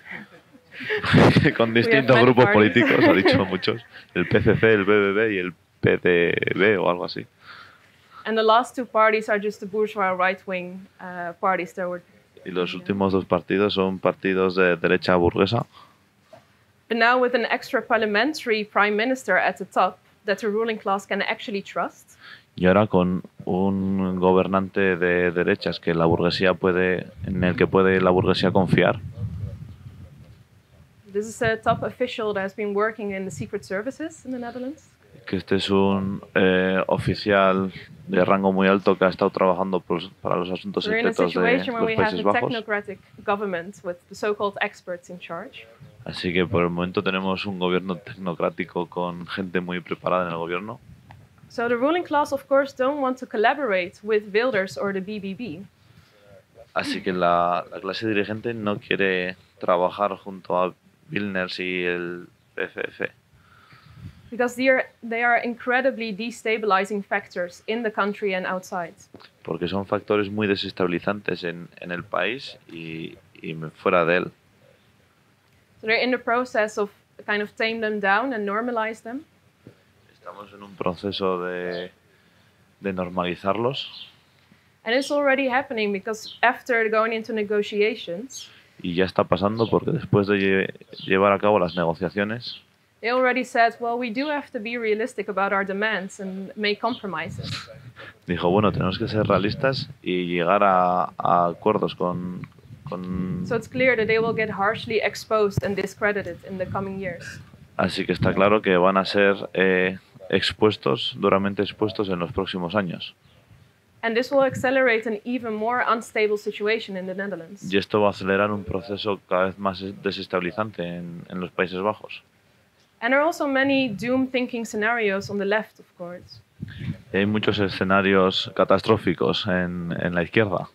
[SPEAKER 8] [laughs]
[SPEAKER 6] con distintos grupos políticos, ha dicho [laughs] muchos, el PCC, el BBB y el PDB o algo así.
[SPEAKER 8] And the last two parties are just the bourgeois right-wing uh, parties that were.
[SPEAKER 6] Y los últimos dos partidos son partidos de derecha burguesa.
[SPEAKER 8] But now with an extra parliamentary prime minister at the top that the ruling class can actually trust,
[SPEAKER 6] Y ahora con un gobernante de derechas que la burguesía puede, en el que puede la burguesía confiar.
[SPEAKER 8] This is a top official that has been working in the secret services in the Netherlands.
[SPEAKER 6] Que este es un eh, oficial de rango muy alto que ha estado trabajando por- para los asuntos
[SPEAKER 8] We're
[SPEAKER 6] secretos de los Países Bajos. Así que por el momento tenemos un gobierno tecnocrático con gente muy preparada en el gobierno.
[SPEAKER 8] So the ruling class, of course, don't want to collaborate with Wilders or the BBB.
[SPEAKER 6] Así que la, la clase dirigente no quiere trabajar junto a Wilners y el PFF,
[SPEAKER 8] because they are, they are incredibly destabilizing factors in the country and outside.
[SPEAKER 6] porque son factores muy desestabilizantes en, en el país y, y fuera de él.
[SPEAKER 8] So they're in the process of kind of tame them down and normalize them.
[SPEAKER 6] Estamos en un proceso de, de normalizarlos
[SPEAKER 8] And it's already happening because after going into negotiations,
[SPEAKER 6] y ya está pasando porque después de lle- llevar a cabo las negociaciones
[SPEAKER 8] they already said, well, we do have to be realistic about our demands and make compromises.
[SPEAKER 6] dijo, bueno, tenemos que ser realistas y llegar a, a acuerdos con, con...
[SPEAKER 8] So it's clear that they will get harshly exposed and discredited in the coming years.
[SPEAKER 6] Así que está claro que van a ser eh, expuestos, duramente expuestos en los próximos años.
[SPEAKER 8] And this will accelerate an even more unstable situation in the Netherlands.
[SPEAKER 6] Y esto va a acelerar un proceso cada vez más desestabilizante en, en los Países Bajos.
[SPEAKER 8] And there are also many doom thinking scenarios on the left, of course.
[SPEAKER 6] Y hay muchos escenarios catastróficos en, en la izquierda.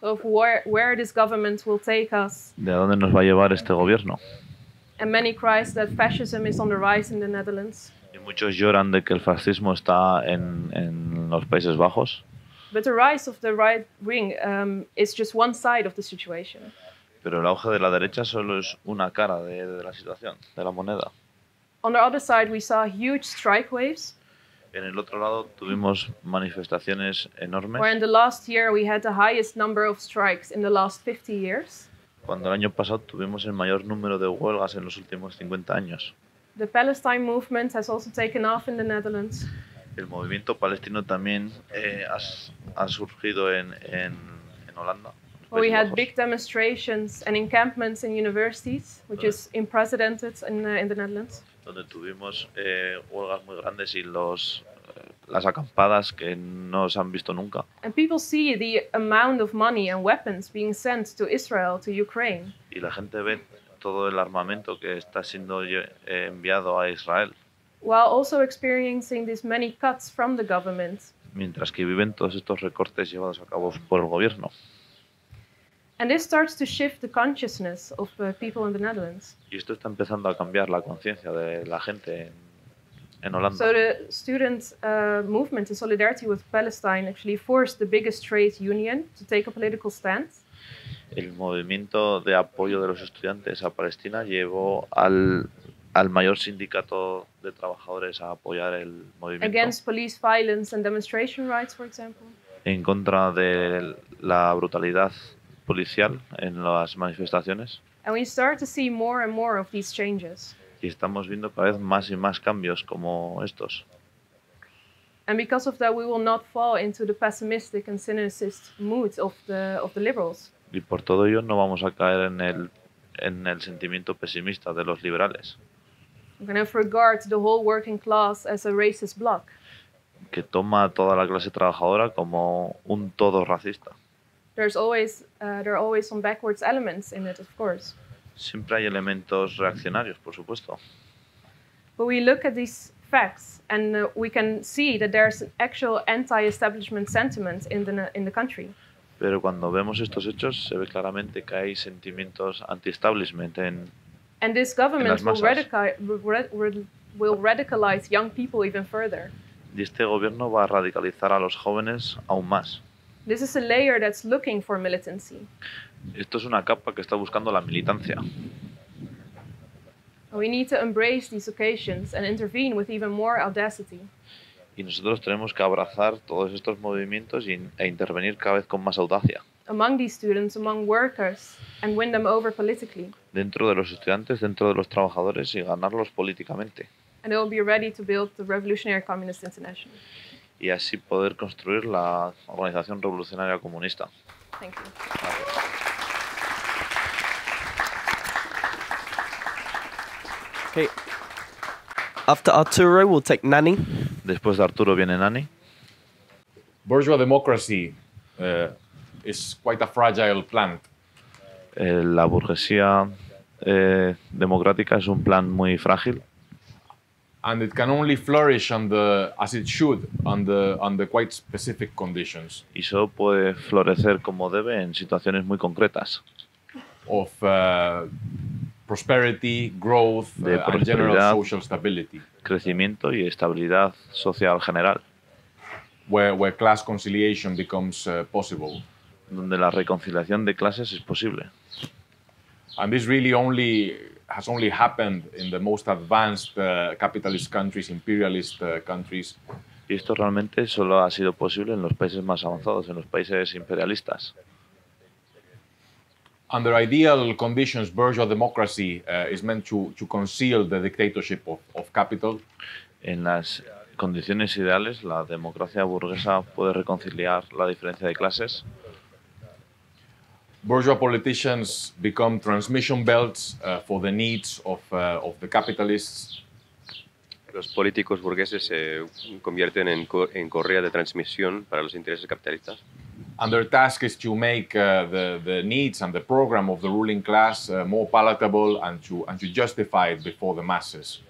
[SPEAKER 8] Of where, where this government will take us.
[SPEAKER 6] ¿De dónde nos va a llevar este gobierno?
[SPEAKER 8] And many cries that fascism is on the rise in the Netherlands.
[SPEAKER 6] Muchos lloran de que el fascismo está en, en los Países Bajos,
[SPEAKER 8] But the rise of the right wing um, is just one side of the situation.
[SPEAKER 6] pero el auge de la derecha solo es una cara de, de la situación, de la moneda.
[SPEAKER 8] On the other side, we saw huge strike waves,
[SPEAKER 6] En el otro lado tuvimos manifestaciones enormes.
[SPEAKER 8] where in the last year we had the highest number of strikes in the last 50 years.
[SPEAKER 6] Cuando el año pasado tuvimos el mayor número de huelgas en los últimos 50 años.
[SPEAKER 8] The Palestine movement has also taken off in the Netherlands.
[SPEAKER 6] El movimiento palestino también eh, ha, ha surgido en, en, en Holanda.
[SPEAKER 8] Where we had big demonstrations and encampments in universities, which is unprecedented in, uh, in the Netherlands.
[SPEAKER 6] donde tuvimos eh, huelgas muy grandes y los, eh, las acampadas que no se han visto nunca.
[SPEAKER 8] And people see the amount of money and weapons being sent to Israel, to Ukraine.
[SPEAKER 6] Y la gente ve todo el armamento que está siendo eh, enviado a Israel,
[SPEAKER 8] while also experiencing these many cuts from the government.
[SPEAKER 6] mientras que viven todos estos recortes llevados a cabo por el gobierno.
[SPEAKER 8] And this starts to shift the consciousness of uh, people in the Netherlands.
[SPEAKER 6] Y esto está empezando a cambiar la conciencia de la gente en, en Holanda.
[SPEAKER 8] So the student uh, movement in solidarity with Palestine actually forced the biggest trade union to take a political stance.
[SPEAKER 6] El movimiento de apoyo de los estudiantes a Palestina llevó al, al mayor sindicato de trabajadores a apoyar el movimiento
[SPEAKER 8] against police violence and demonstration rights, for example.
[SPEAKER 6] en contra de la brutalidad policial en las manifestaciones.
[SPEAKER 8] And we start to see more and more of these changes.
[SPEAKER 6] Y estamos viendo cada vez más y más cambios como estos.
[SPEAKER 8] And because of that, we will not fall into the pessimistic and cynicist mood of the, of the liberals.
[SPEAKER 6] Y por todo ello no vamos a caer en el, en el sentimiento pesimista de los liberales, que toma a toda la clase trabajadora como un todo racista.
[SPEAKER 8] Uh, there are always some backwards elements in it, of course.
[SPEAKER 6] Siempre hay elementos reaccionarios, por supuesto.
[SPEAKER 8] But we look at these facts and uh, we can see that there's an actual anti-establishment sentiment in the, in the country.
[SPEAKER 6] Pero cuando vemos estos hechos se ve claramente que hay sentimientos anti-establishment en,
[SPEAKER 8] And this government
[SPEAKER 6] las
[SPEAKER 8] will,
[SPEAKER 6] masas.
[SPEAKER 8] radica- re- re- will radicalize young people even further.
[SPEAKER 6] Y este gobierno va a radicalizar a los jóvenes aún más.
[SPEAKER 8] This is a layer that's looking for militancy.
[SPEAKER 6] Esto es una capa que está buscando la militancia.
[SPEAKER 8] We need to embrace these occasions and intervene with even more audacity.
[SPEAKER 6] Y nosotros tenemos que abrazar todos estos movimientos y- e intervenir cada vez con más audacia.
[SPEAKER 8] among these students, among workers, and win them over politically.
[SPEAKER 6] Dentro de los estudiantes, dentro de los trabajadores y ganarlos políticamente.
[SPEAKER 8] And they will be ready to build the Revolutionary Communist International.
[SPEAKER 6] Y así poder construir la organización revolucionaria comunista.
[SPEAKER 8] Thank you.
[SPEAKER 1] Okay. After Arturo, we'll take Nani.
[SPEAKER 6] Después de Arturo viene Nani.
[SPEAKER 7] Bourgeois democracy uh, is quite a fragile plant.
[SPEAKER 6] Eh, la burguesía eh, democrática es un plan muy frágil
[SPEAKER 7] and it can only flourish under, as it should under, under quite specific conditions
[SPEAKER 6] y solo puede florecer como debe en situaciones muy concretas
[SPEAKER 7] of uh, prosperity, growth,
[SPEAKER 6] De
[SPEAKER 7] uh, and general social stability,
[SPEAKER 6] crecimiento y estabilidad social general,
[SPEAKER 7] where, where class conciliation becomes uh, possible.
[SPEAKER 6] donde la reconciliación de clases es posible.
[SPEAKER 7] And this really only has only happened in the most advanced uh, capitalist countries, imperialist uh, countries,
[SPEAKER 6] Y esto realmente solo ha sido posible en los países más avanzados, en los países imperialistas.
[SPEAKER 7] Under ideal conditions, bourgeois democracy uh, is meant to, to conceal the dictatorship of, of capital,
[SPEAKER 6] En las condiciones ideales, la democracia burguesa puede reconciliar la diferencia de clases.
[SPEAKER 7] bourgeois politicians become transmission belts uh, for the needs of, uh, of the capitalists,
[SPEAKER 2] Los políticos burgueses se convierten en, co- en correa de transmisión para los intereses capitalistas.
[SPEAKER 7] And their task is to make uh, the, the needs and the program of the ruling class uh, more palatable and to, and to justify it before the masses.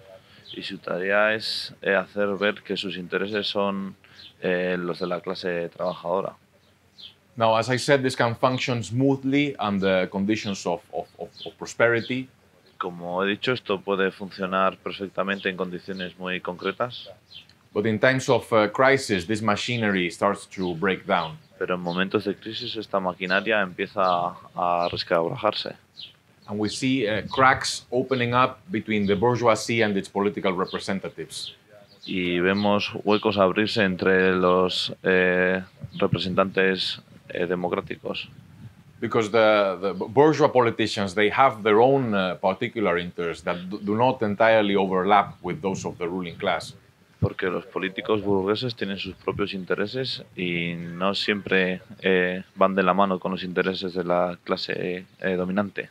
[SPEAKER 6] Y su tarea es eh, hacer ver que sus intereses son eh, los de la clase trabajadora.
[SPEAKER 7] Now, as I said, this can function smoothly under conditions of, of, of, of prosperity,
[SPEAKER 6] Como he dicho, esto puede funcionar perfectamente en condiciones muy concretas,
[SPEAKER 7] but in times of uh, crisis, this machinery starts to break down.
[SPEAKER 6] Pero en momentos de crisis esta maquinaria empieza a, resquebrajarse.
[SPEAKER 7] And we see uh, cracks opening up between the bourgeoisie and its political representatives.
[SPEAKER 6] y vemos huecos abrirse entre los eh, representantes eh, democráticos.
[SPEAKER 7] Because the, the bourgeois politicians, they have their own uh, particular interests that do not entirely overlap with those of the ruling class.
[SPEAKER 6] Porque los políticos burgueses tienen sus propios intereses y no siempre eh, van de la mano con los intereses de la clase eh, dominante.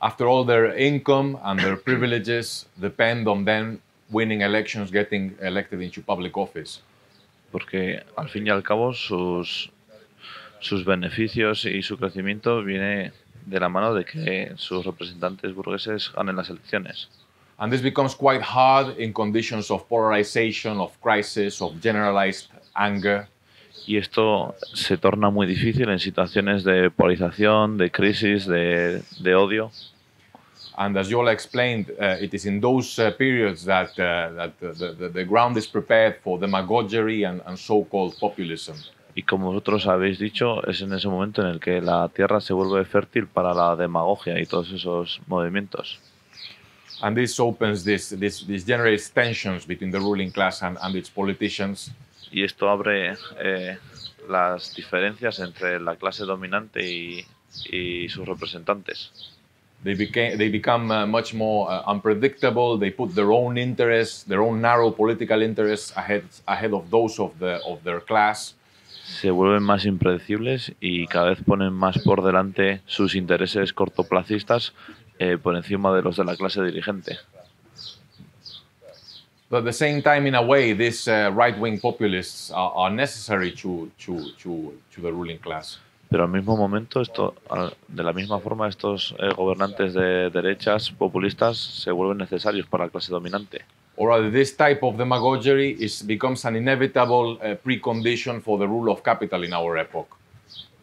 [SPEAKER 7] After all, their income and their privileges depend on them winning elections, getting elected into public office.
[SPEAKER 6] Porque al fin y al cabo sus, sus beneficios y su crecimiento viene de la mano de que sus representantes burgueses ganen las elecciones.
[SPEAKER 7] And this becomes quite hard in conditions of polarization, of crisis, of generalized anger.
[SPEAKER 6] Y esto se torna muy difícil en situaciones de polarización, de crisis, de, de odio.
[SPEAKER 7] And as Yola explained, uh, it is in those uh, periods that, uh, that the, the, the ground is prepared for demagoguery and, and so-called populism.
[SPEAKER 6] Y como vosotros habéis dicho, es en ese momento en el que la tierra se vuelve fértil para la demagogia y todos esos movimientos.
[SPEAKER 7] And this opens this, this, this generates tensions between the ruling class and, and its politicians.
[SPEAKER 6] Y esto abre eh, las diferencias entre la clase dominante y, y sus representantes.
[SPEAKER 7] They, became, they become uh, much more uh, unpredictable. They put their own interests, their own narrow political interests ahead, ahead of those of, the, of their class.
[SPEAKER 6] Se vuelven más impredecibles y cada vez ponen más por delante sus intereses cortoplacistas eh, por encima de los de la clase dirigente.
[SPEAKER 7] But at the same time, in a way, these uh, right-wing populists are, are necessary to, to, to, to the ruling class.
[SPEAKER 6] Pero al mismo momento, esto, de la misma forma, estos eh, gobernantes de derechas populistas se vuelven necesarios para la clase dominante.
[SPEAKER 7] Or rather, this type of demagoguery is, becomes an inevitable uh, precondition for the rule of capital in our epoch.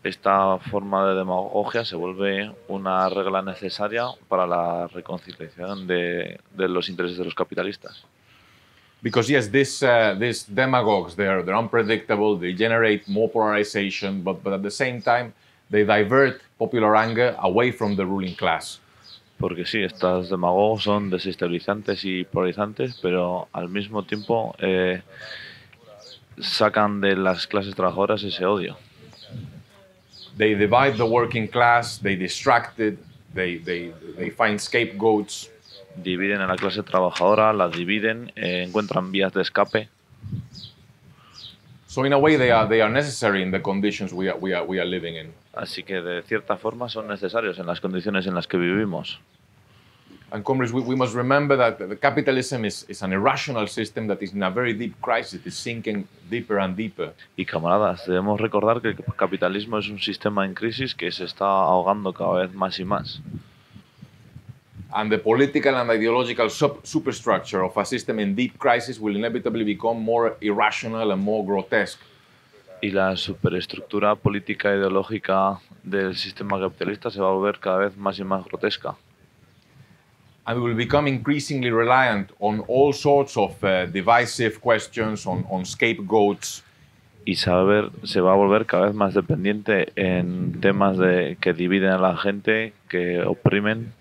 [SPEAKER 6] Esta forma de demagogia se vuelve una regla necesaria para la reconciliación de, de los intereses de los capitalistas.
[SPEAKER 7] Because yes, this, uh, these demagogues, they're, they're unpredictable, they generate more polarization, but, but at the same time, they divert popular anger away from the ruling class.
[SPEAKER 6] Porque sí, estas demagogos son desestabilizantes y polarizantes, pero al mismo tiempo eh, sacan de las clases trabajadoras ese odio.
[SPEAKER 7] They divide the working class, they distract it, they, they, they find scapegoats,
[SPEAKER 6] Dividen a la clase trabajadora, la dividen, eh, encuentran vías de escape.
[SPEAKER 7] So in a way, they are they are necessary in the conditions we are we are we are living in.
[SPEAKER 6] Así que de cierta forma son necesarios en las condiciones en las que vivimos.
[SPEAKER 7] And comrades, we, we must remember that the capitalism is, is an irrational system that is in a very deep crisis. It's sinking deeper and deeper.
[SPEAKER 6] Y camaradas, debemos recordar que el capitalismo es un sistema en crisis que se está ahogando cada vez más y más.
[SPEAKER 7] And the political and ideological superstructure of a system in deep crisis will inevitably become more irrational and more grotesque.
[SPEAKER 6] Y la superestructura política e ideológica del sistema capitalista se va a volver cada vez más y más grotesca.
[SPEAKER 7] And we will become increasingly reliant on all sorts of uh, divisive questions, on, on scapegoats,
[SPEAKER 6] Y saber, se va a volver cada vez más dependiente en temas de, que dividen a la gente, que oprimen.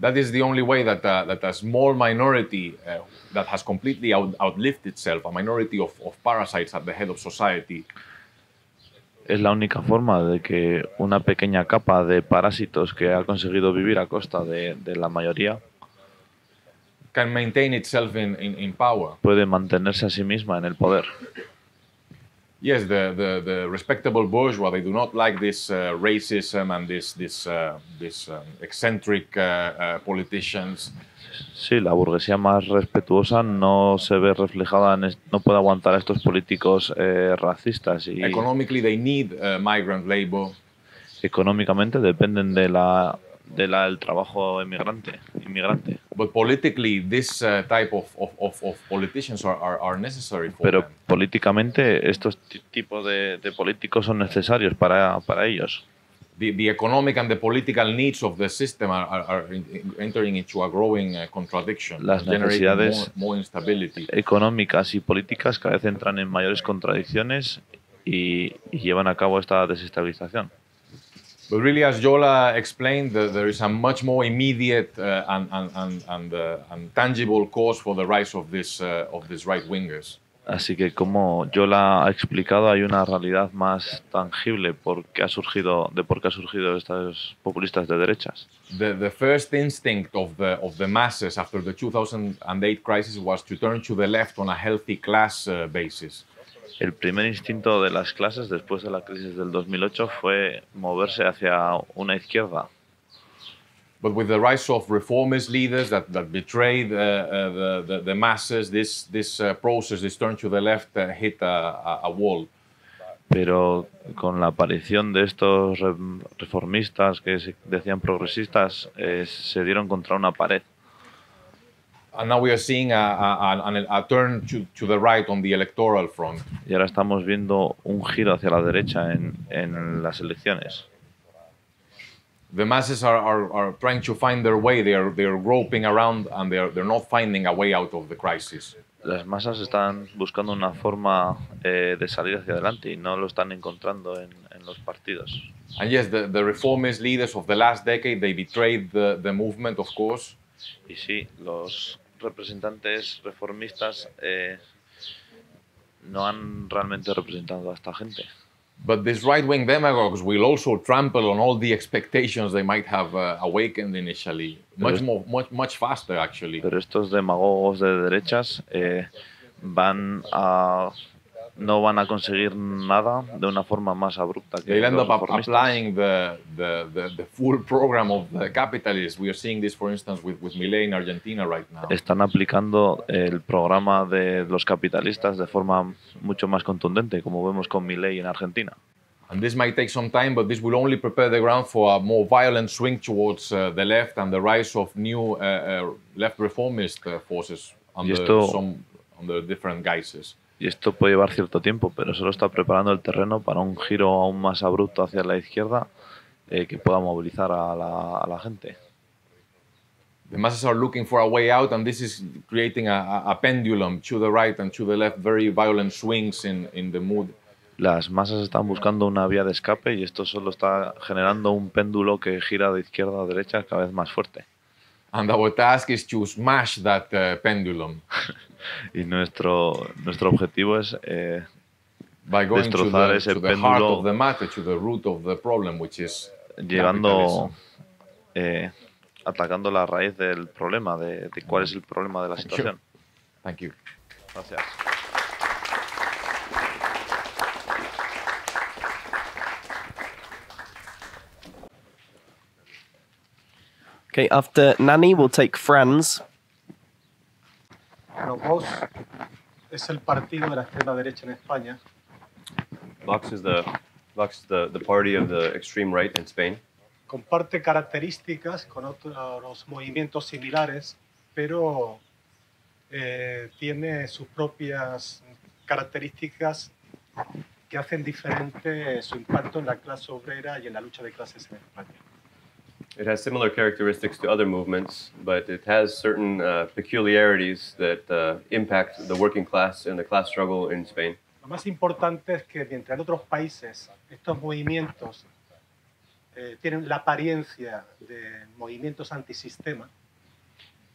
[SPEAKER 7] That is the only way that, uh, that a small minority uh, that has completely out, outlived itself, a minority of, of parasites at the head of society,
[SPEAKER 6] Es la única forma de que una pequeña capa de parásitos que ha conseguido vivir a costa de, de la mayoría
[SPEAKER 7] can maintain itself in, in, in power.
[SPEAKER 6] puede mantenerse a sí misma en el poder.
[SPEAKER 7] Yes, the, the, the respectable bourgeois, they do not like this uh, racism and this, this, uh, this um, eccentric uh, uh, politicians.
[SPEAKER 6] Sí, la burguesía más respetuosa no se ve reflejada, en no puede aguantar a estos políticos eh, racistas y
[SPEAKER 7] Economically, they need uh, migrant labor.
[SPEAKER 6] económicamente dependen de la, de la- del trabajo emigrante, inmigrante.
[SPEAKER 7] But politically, this uh, type of, of, of, of politicians are, are, are necessary for
[SPEAKER 6] Pero
[SPEAKER 7] them.
[SPEAKER 6] políticamente estos ti- tipos de, de políticos son necesarios para, para ellos.
[SPEAKER 7] The, the economic and the political needs of the system are, are, are in- in- entering into a growing uh, contradiction,
[SPEAKER 6] Las necesidades-
[SPEAKER 7] more, more instability.
[SPEAKER 6] Económicas y políticas cada vez entran en mayores contradicciones y, y llevan a cabo esta desestabilización.
[SPEAKER 7] But really, as Yola explained, the, there is a much more immediate uh, and, and, and, and, uh, and tangible cause for the rise of, this, uh, of these right wingers.
[SPEAKER 6] Así que como yo la ha explicado, hay una realidad más tangible por qué ha surgido, de por qué ha surgido estos populistas de derechas.
[SPEAKER 7] The, the first instinct of the, of the masses after the 2008 crisis was to turn to the left on a healthy class uh, basis.
[SPEAKER 6] El primer instinto de las clases después de la crisis del 2008 fue moverse hacia una izquierda.
[SPEAKER 7] But with the rise of reformist leaders that, that betrayed uh, uh, the, the, the masses, this, this uh, process, this turn to the left, hit a, wall.
[SPEAKER 6] Pero con la aparición de estos re- reformistas que se decían progresistas, eh, se dieron contra una pared.
[SPEAKER 7] And now we are seeing a, a, a, a turn to, to the right on the electoral front.
[SPEAKER 6] Y ahora estamos viendo un giro hacia la derecha en, en las elecciones.
[SPEAKER 7] The masses are, are, are trying to find their way. They are, they are groping around and they are, they're not finding a way out of the crisis.
[SPEAKER 6] Las masas están buscando una forma eh, de salir hacia adelante y no lo están encontrando en, en los partidos.
[SPEAKER 7] And yes, the, the reformist leaders of the last decade, they betrayed the, the movement, of course.
[SPEAKER 6] Y sí, los representantes reformistas eh, no han realmente representado a esta gente.
[SPEAKER 7] But these right-wing demagogues will also trample on all the expectations they might have uh, awakened initially, much
[SPEAKER 6] Pero-
[SPEAKER 7] more, much, much faster actually.
[SPEAKER 6] Pero estos demagogos de derechas eh, van a no van a conseguir nada de una forma más abrupta que
[SPEAKER 7] They'll end up applying the, the, the, the full program of the capitalists. We are seeing this, for instance, with, with Milei in Argentina right now.
[SPEAKER 6] Están aplicando el programa de los capitalistas de forma mucho más contundente, como vemos con Milei en Argentina.
[SPEAKER 7] And this might take some time, but this will only prepare the ground for a more violent swing towards uh, the left and the rise of new uh, uh, left reformist uh, forces under
[SPEAKER 6] esto-
[SPEAKER 7] some under different guises.
[SPEAKER 6] Y esto puede llevar cierto tiempo, pero solo está preparando el terreno para un giro aún más abrupto hacia la izquierda eh, que pueda movilizar a la, a la gente.
[SPEAKER 7] the masses are looking for a way out, and this is creating a, a, pendulum to the right and to the left, very violent swings in, in the mood.
[SPEAKER 6] Las masas están buscando una vía de escape y esto solo está generando un péndulo que gira de izquierda a derecha cada vez más fuerte.
[SPEAKER 7] And our task is to smash that uh, pendulum [laughs]
[SPEAKER 6] Y nuestro, nuestro objetivo es eh,
[SPEAKER 7] by going to
[SPEAKER 6] Destrozar
[SPEAKER 7] the,
[SPEAKER 6] ese
[SPEAKER 7] to the heart
[SPEAKER 6] péndulo.
[SPEAKER 7] of the matter, to the root of the problem, which is
[SPEAKER 6] llegando, eh, atacando la raíz del problema, de, de cuál es el problema de la
[SPEAKER 7] Thank you.
[SPEAKER 6] situación.
[SPEAKER 7] Thank you.
[SPEAKER 6] Gracias.
[SPEAKER 1] Okay, after Nani, we'll take Franz.
[SPEAKER 9] Bueno, Vox es el partido de la extrema derecha en España.
[SPEAKER 2] Vox is the Vox is the, the party of the extreme right in Spain.
[SPEAKER 9] Comparte características con otros movimientos similares, pero eh, tiene sus propias características que hacen diferente su impacto en la clase obrera y en la lucha de clases en España.
[SPEAKER 2] It has similar characteristics to other movements, but it has certain uh, peculiarities that uh, impact the working class and the class struggle in Spain.
[SPEAKER 9] Lo más importante es que mientras en otros países estos movimientos eh, tienen la apariencia de movimientos antisistema,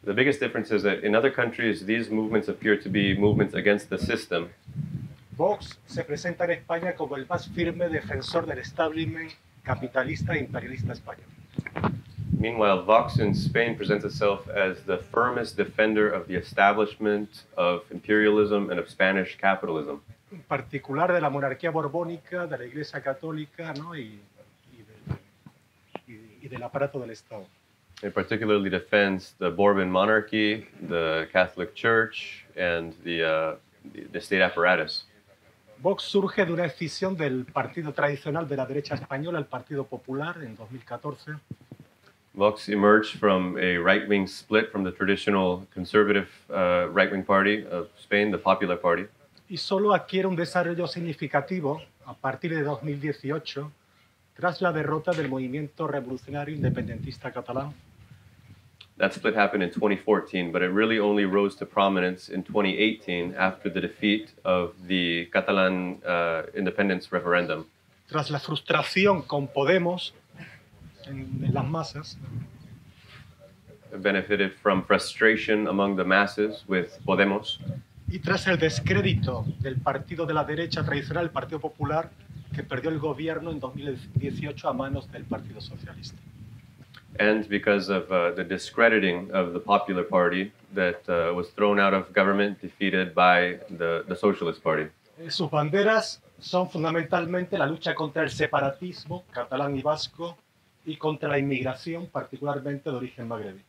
[SPEAKER 2] The biggest difference is that in other countries, these movements appear to be movements against the system,
[SPEAKER 9] Vox se presenta en España como el más firme defensor del establishment capitalista e imperialista español.
[SPEAKER 2] Meanwhile, Vox in Spain presents itself as the firmest defender of the establishment of imperialism and of Spanish capitalism,
[SPEAKER 9] En particular de la monarquía borbónica, de la Iglesia Católica ¿no? y, y del- y- y del aparato del Estado.
[SPEAKER 2] It particularly defends the Bourbon monarchy, the Catholic Church, and the, uh, the, the state apparatus.
[SPEAKER 9] Vox surge de una escisión del partido tradicional de la derecha española, el Partido Popular, en 2014,
[SPEAKER 2] Vox emerged from a right wing split from the traditional conservative uh, right wing party of Spain, the Popular Party,
[SPEAKER 9] y solo adquiere un desarrollo significativo a partir de 2018 tras la derrota del movimiento revolucionario independentista catalán
[SPEAKER 2] That split happened in 2014, but it really only rose to prominence in 2018 after the defeat of the Catalan uh, independence referendum.
[SPEAKER 9] tras la frustración con Podemos en, en las masas
[SPEAKER 2] benefited from frustration among the masses with Podemos,
[SPEAKER 9] y tras el descrédito del partido de la derecha tradicional, el Partido Popular, que perdió el gobierno en 2018 a manos del Partido Socialista.
[SPEAKER 2] And because of uh, the discrediting of the Popular Party that uh, was thrown out of government, defeated by the, the Socialist Party.
[SPEAKER 9] Sus banderas son fundamentalmente la lucha contra el separatismo catalán y vasco y contra la inmigración, particularmente de origen magrebí.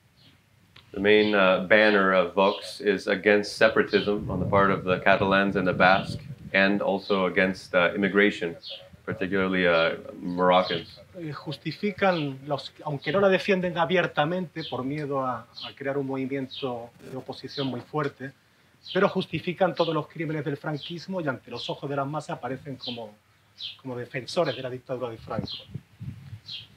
[SPEAKER 2] The main uh, banner of Vox is against separatism on the part of the Catalans and the Basque, and also against uh, immigration, particularly uh, Moroccans.
[SPEAKER 9] Eh, Justifican, los, aunque no la defienden abiertamente por miedo a, a crear un movimiento de oposición muy fuerte, pero justifican todos los crímenes del franquismo y ante los ojos de las masas aparecen como, como defensores de la dictadura de Franco.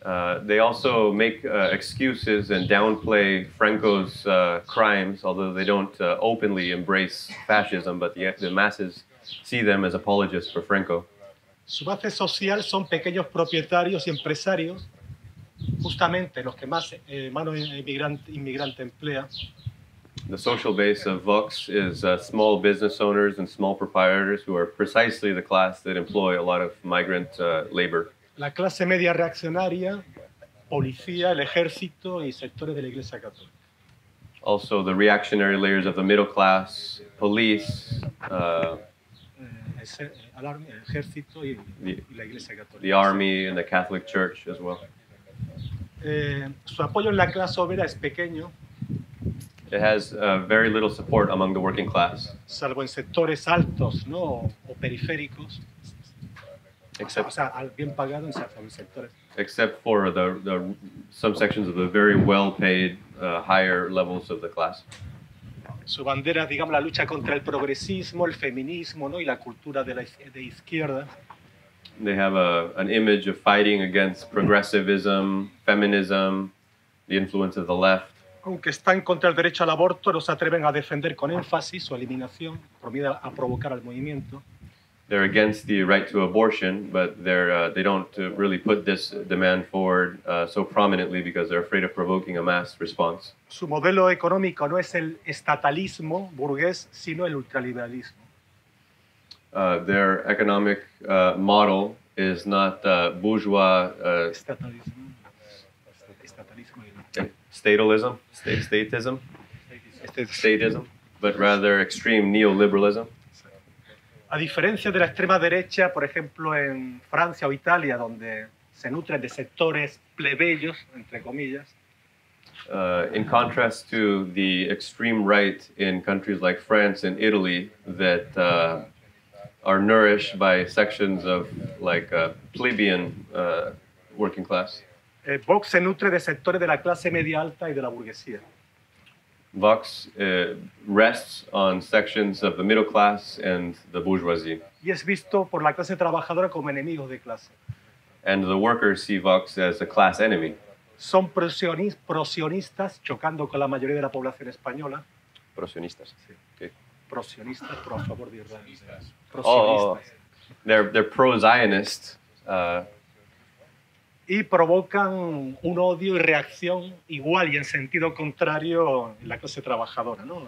[SPEAKER 2] Uh, they also make uh, excuses and downplay Franco's uh, crimes, although they don't uh, openly embrace fascism, but the, the masses see them as apologists for Franco.
[SPEAKER 9] Su base social son pequeños propietarios y empresarios, justamente los que más eh, mano inmigrante, inmigrante emplea,
[SPEAKER 2] The social base of Vox is uh, small business owners and small proprietors who are precisely the class that employ a lot of migrant uh, labor.
[SPEAKER 9] la clase media reaccionaria, policía, el ejército y sectores de la Iglesia Católica.
[SPEAKER 2] Also, the reactionary layers of the middle class, police, uh, The-
[SPEAKER 9] y la Iglesia Católica.
[SPEAKER 2] the army, and the Catholic Church as well.
[SPEAKER 9] Eh, su apoyo en la clase obrera es pequeño,
[SPEAKER 2] It has uh, very little support among the working class,
[SPEAKER 9] salvo en sectores altos ¿no? o periféricos, o
[SPEAKER 2] except
[SPEAKER 9] sea, al- bien pagado en sectores.
[SPEAKER 2] except for the, the some sections of the very well-paid, uh, higher levels of the class.
[SPEAKER 9] Su bandera es, digamos, la lucha contra el progresismo, el feminismo ¿no? y la cultura de la de izquierda.
[SPEAKER 2] They have a, an image of fighting against progressivism, feminism, the influence of the left.
[SPEAKER 9] Aunque están contra el derecho al aborto, no se atreven a defender con énfasis su eliminación por miedo a provocar al movimiento.
[SPEAKER 2] They're against the right to abortion, but they're, uh, they don't uh, really put this demand forward uh, so prominently because they're afraid of provoking a mass response.
[SPEAKER 9] Su modelo económico no es el estatalismo burgués, sino el ultraliberalismo.
[SPEAKER 2] Uh, their economic uh, model is not uh, bourgeois uh,
[SPEAKER 9] Estatalismo. Estatalismo.
[SPEAKER 2] statalism, state, statism, statism, but rather extreme neoliberalism.
[SPEAKER 9] A diferencia de la extrema derecha, por ejemplo, en Francia o Italia, donde se nutren de sectores plebeyos, entre comillas,
[SPEAKER 2] Uh, in contrast to the extreme right in countries like France and Italy that uh, are nourished by sections of like uh, plebeian uh, working class.
[SPEAKER 9] eh, Vox se nutre de sectores de la clase media alta y de la burguesía.
[SPEAKER 2] Vox uh, rests on sections of the middle class and the bourgeoisie.
[SPEAKER 9] Y es visto por la clase trabajadora como enemigos de clase.
[SPEAKER 2] And the workers see Vox as a class enemy.
[SPEAKER 9] Son prosionistas, chocando con la mayoría de la población española.
[SPEAKER 2] Prosionistas. Okay.
[SPEAKER 9] Prosionistas, pro a favor de Israel.
[SPEAKER 2] Oh, oh,
[SPEAKER 9] Prosionistas.
[SPEAKER 2] they're, they're pro-Zionist, uh,
[SPEAKER 9] y provocan un odio y reacción igual y en sentido contrario en la clase trabajadora. ¿no?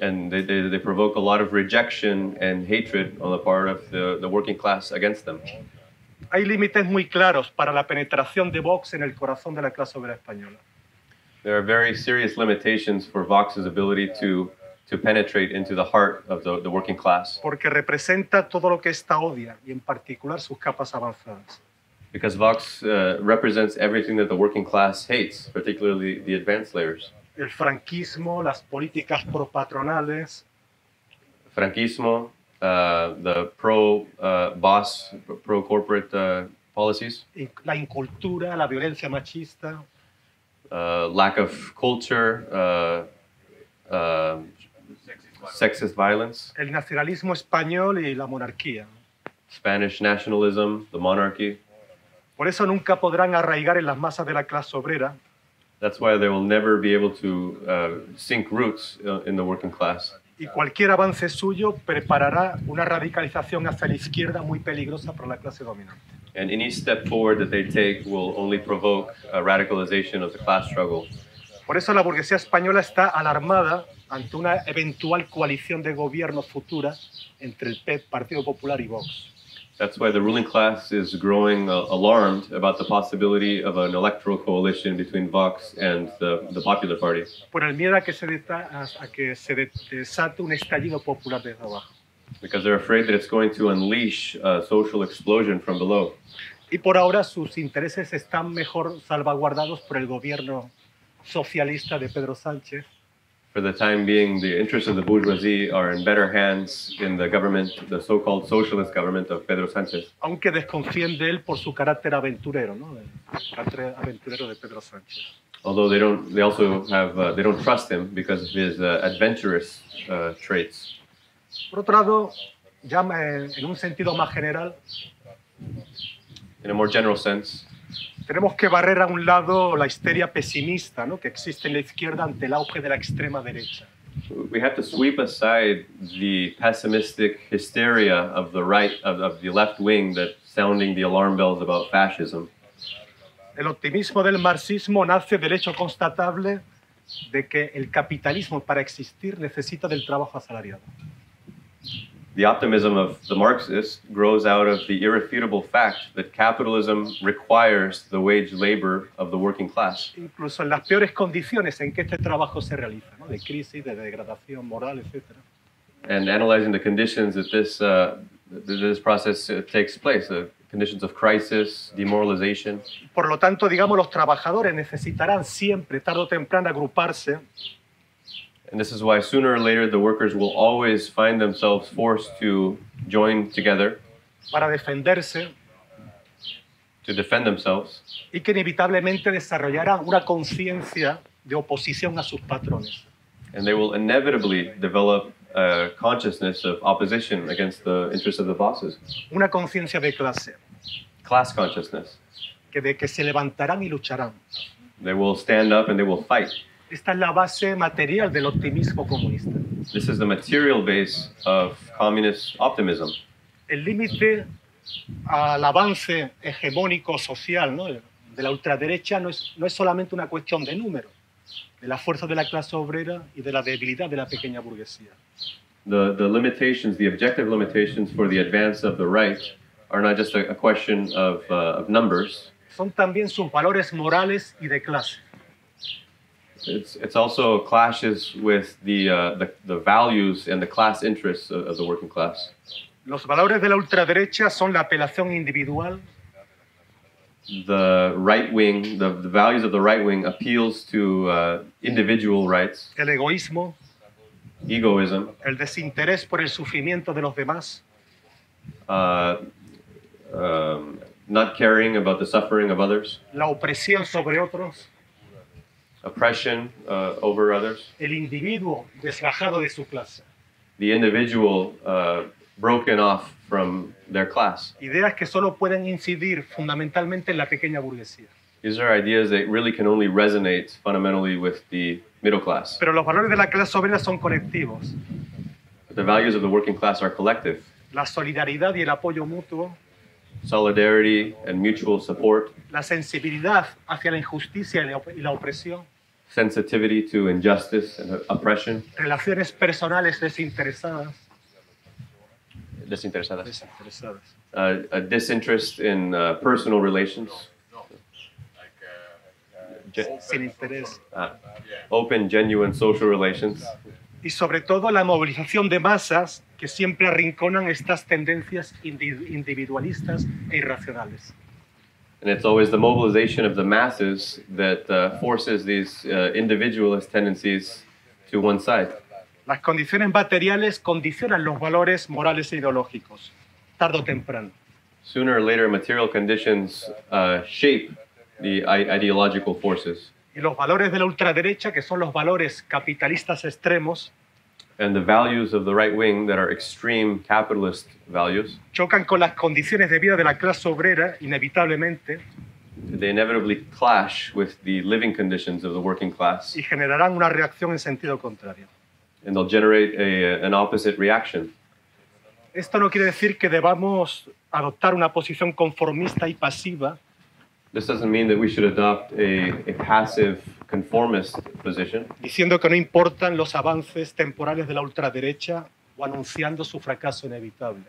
[SPEAKER 2] and they, they, they provoke a lot of rejection and hatred on the part of the, the working class against them.
[SPEAKER 9] Hay límites muy claros para la penetración de Vox en el corazón de la clase obrera española.
[SPEAKER 2] There are very serious limitations for Vox's ability to, to penetrate into the heart of the, the working class
[SPEAKER 9] porque representa todo lo que esta odia y en particular sus capas avanzadas.
[SPEAKER 2] Because Vox uh, represents everything that the working class hates, particularly the advanced layers.
[SPEAKER 9] El franquismo, las políticas propatronales,
[SPEAKER 2] Franquismo, uh, the pro uh, boss, pro corporate uh, policies,
[SPEAKER 9] la incultura, la violencia machista,
[SPEAKER 2] uh, lack of culture, uh, uh, sexist violence,
[SPEAKER 9] el nacionalismo español y la monarquía.
[SPEAKER 2] Spanish nationalism, the monarchy.
[SPEAKER 9] Por eso nunca podrán arraigar en las masas de la clase obrera
[SPEAKER 2] That's why they will never be able to uh, sink roots uh, in the working class.
[SPEAKER 9] y cualquier avance suyo preparará una radicalización hacia la izquierda muy peligrosa para la clase dominante.
[SPEAKER 2] And any step forward that they take will only provoke a radicalization of the class struggle.
[SPEAKER 9] Por eso la burguesía española está alarmada ante una eventual coalición de gobierno futura entre el PEP, Partido Popular y Vox.
[SPEAKER 2] That's why the ruling class is growing uh, alarmed about the possibility of an electoral coalition between Vox and the, the Popular Party
[SPEAKER 9] por el miedo a que se, a- a que se desate un estallido popular desde abajo.
[SPEAKER 2] because they're afraid that it's going to unleash a social explosion from below.
[SPEAKER 9] Y por ahora sus intereses están mejor salvaguardados por el gobierno socialista de Pedro Sánchez,
[SPEAKER 2] For the time being, the interests of the bourgeoisie are in better hands in the government, the so-called socialist government of Pedro Sanchez.
[SPEAKER 9] aunque desconfíen de él por su carácter aventurero, ¿no? carácter aventurero de Pedro Sánchez.
[SPEAKER 2] Although they don't, they also have, uh, they don't trust him because of his uh, adventurous uh, traits.
[SPEAKER 9] Por otro lado, ya eh, en un sentido más general,
[SPEAKER 2] In a more general sense,
[SPEAKER 9] tenemos que barrer a un lado la histeria pesimista ¿no? que existe en la izquierda ante el auge de la extrema derecha.
[SPEAKER 2] we have to sweep aside the pessimistic hysteria of the right, of, of the left wing that's sounding the alarm bells about fascism.
[SPEAKER 9] El optimismo del marxismo nace del hecho constatable de que el capitalismo para existir necesita del trabajo asalariado.
[SPEAKER 2] The optimism of the Marxists grows out of the irrefutable fact that capitalism requires the wage labor of the working class.
[SPEAKER 9] Incluso en las peores condiciones en que este trabajo se realiza, ¿no? de crisis, de degradación moral, etc.
[SPEAKER 2] And analyzing the conditions that this, uh, this process uh, takes place, the conditions of crisis, demoralization.
[SPEAKER 9] Por lo tanto, digamos, los trabajadores necesitarán siempre, tarde o temprano, agruparse
[SPEAKER 2] And this is why sooner or later the workers will always find themselves forced to join together
[SPEAKER 9] para defenderse
[SPEAKER 2] to defend themselves
[SPEAKER 9] y que inevitablemente desarrollarán una conciencia de oposición a sus patrones.
[SPEAKER 2] and they will inevitably develop a consciousness of opposition against the interests of the bosses.
[SPEAKER 9] Una conciencia de clase,
[SPEAKER 2] Class consciousness,
[SPEAKER 9] que de que se levantarán y lucharán.
[SPEAKER 2] They will stand up and they will fight.
[SPEAKER 9] Esta es la base material del optimismo comunista.
[SPEAKER 2] This is the material base of communist optimism.
[SPEAKER 9] El límite al avance hegemónico social ¿no? de la ultraderecha no es, no es solamente una cuestión de número, de la fuerza de la clase obrera y de la debilidad de la pequeña burguesía.
[SPEAKER 2] The, the limitations, the objective limitations for the advance of the right are not just a, a question of, uh, of numbers,
[SPEAKER 9] Son también sus valores morales y de clase.
[SPEAKER 2] It's, it's also clashes with the, uh, the, the values and the class interests of, of the working class.
[SPEAKER 9] Los valores de la ultraderecha son la apelación individual,
[SPEAKER 2] The right wing, the, the values of the right wing appeals to uh, individual rights,
[SPEAKER 9] el egoísmo,
[SPEAKER 2] egoism,
[SPEAKER 9] el desinterés por el sufrimiento de los demás,
[SPEAKER 2] uh, um, not caring about the suffering of others,
[SPEAKER 9] la opresión sobre otros,
[SPEAKER 2] oppression uh, over others,
[SPEAKER 9] el individuo desgajado de su clase.
[SPEAKER 2] the individual uh, broken off from their class.
[SPEAKER 9] Ideas que solo pueden incidir fundamentalmente en la pequeña burguesía.
[SPEAKER 2] These are ideas that really can only resonate fundamentally with the middle class.
[SPEAKER 9] Pero los valores de la clase obrera son colectivos.
[SPEAKER 2] The values of the working class are collective.
[SPEAKER 9] La solidaridad y el apoyo mutuo,
[SPEAKER 2] Solidarity and mutual support,
[SPEAKER 9] la sensibilidad hacia la injusticia y la opresión,
[SPEAKER 2] sensitivity to injustice and oppression,
[SPEAKER 9] relaciones personales desinteresadas,
[SPEAKER 2] disinteresadas,
[SPEAKER 9] desinteresadas.
[SPEAKER 2] uh, a disinterest in uh, personal relations,
[SPEAKER 9] sin interés.
[SPEAKER 2] uh, open, genuine social relations,
[SPEAKER 9] Y sobre todo la movilización de masas que siempre arrinconan estas tendencias indi- individualistas e irracionales.
[SPEAKER 2] And it's always the mobilization of the masses that uh, forces these uh, individualist tendencies to one side.
[SPEAKER 9] Las condiciones materiales condicionan los valores morales e ideológicos, tarde o temprano.
[SPEAKER 2] Sooner or later, material conditions uh, shape the ideological forces,
[SPEAKER 9] Y los valores de la ultraderecha, que son los valores capitalistas extremos,
[SPEAKER 2] and the values of the right wing that are extreme capitalist values.
[SPEAKER 9] chocan con las condiciones de vida de la clase obrera, inevitablemente,
[SPEAKER 2] They inevitably clash with the living conditions of the working class,
[SPEAKER 9] y generarán una reacción en sentido contrario.
[SPEAKER 2] and they'll generate a, an opposite reaction.
[SPEAKER 9] Esto no quiere decir que debamos adoptar una posición conformista y pasiva,
[SPEAKER 2] This doesn't mean that we should adopt a, a passive, conformist position,
[SPEAKER 9] diciendo que no importan los avances temporales de la ultraderecha o anunciando su fracaso inevitable.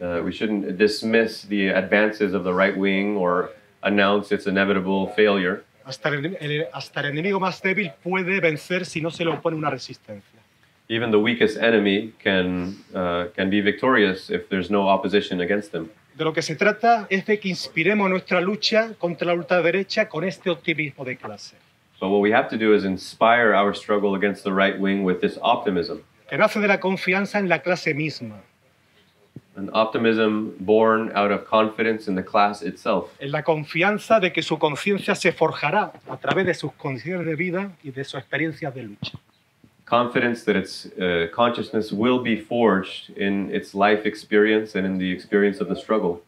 [SPEAKER 2] Uh, we shouldn't dismiss the advances of the right wing or announce its inevitable failure.
[SPEAKER 9] Hasta el, el- hasta el enemigo más débil puede vencer si no se le opone una resistencia.
[SPEAKER 2] Even the weakest enemy can, uh, can be victorious if there's no opposition against them.
[SPEAKER 9] De lo que se trata es de que inspiremos nuestra lucha contra la ultraderecha con este optimismo de clase,
[SPEAKER 2] But what we have to do is inspire our struggle against the right wing with this optimism,
[SPEAKER 9] que nace de la confianza en la clase misma,
[SPEAKER 2] an optimism born out of confidence in the class itself,
[SPEAKER 9] en la confianza de que su conciencia se forjará a través de sus condiciones de vida y de sus experiencias de lucha.
[SPEAKER 2] Confidence that its uh, consciousness will be forged in its life experience and in the experience of the struggle.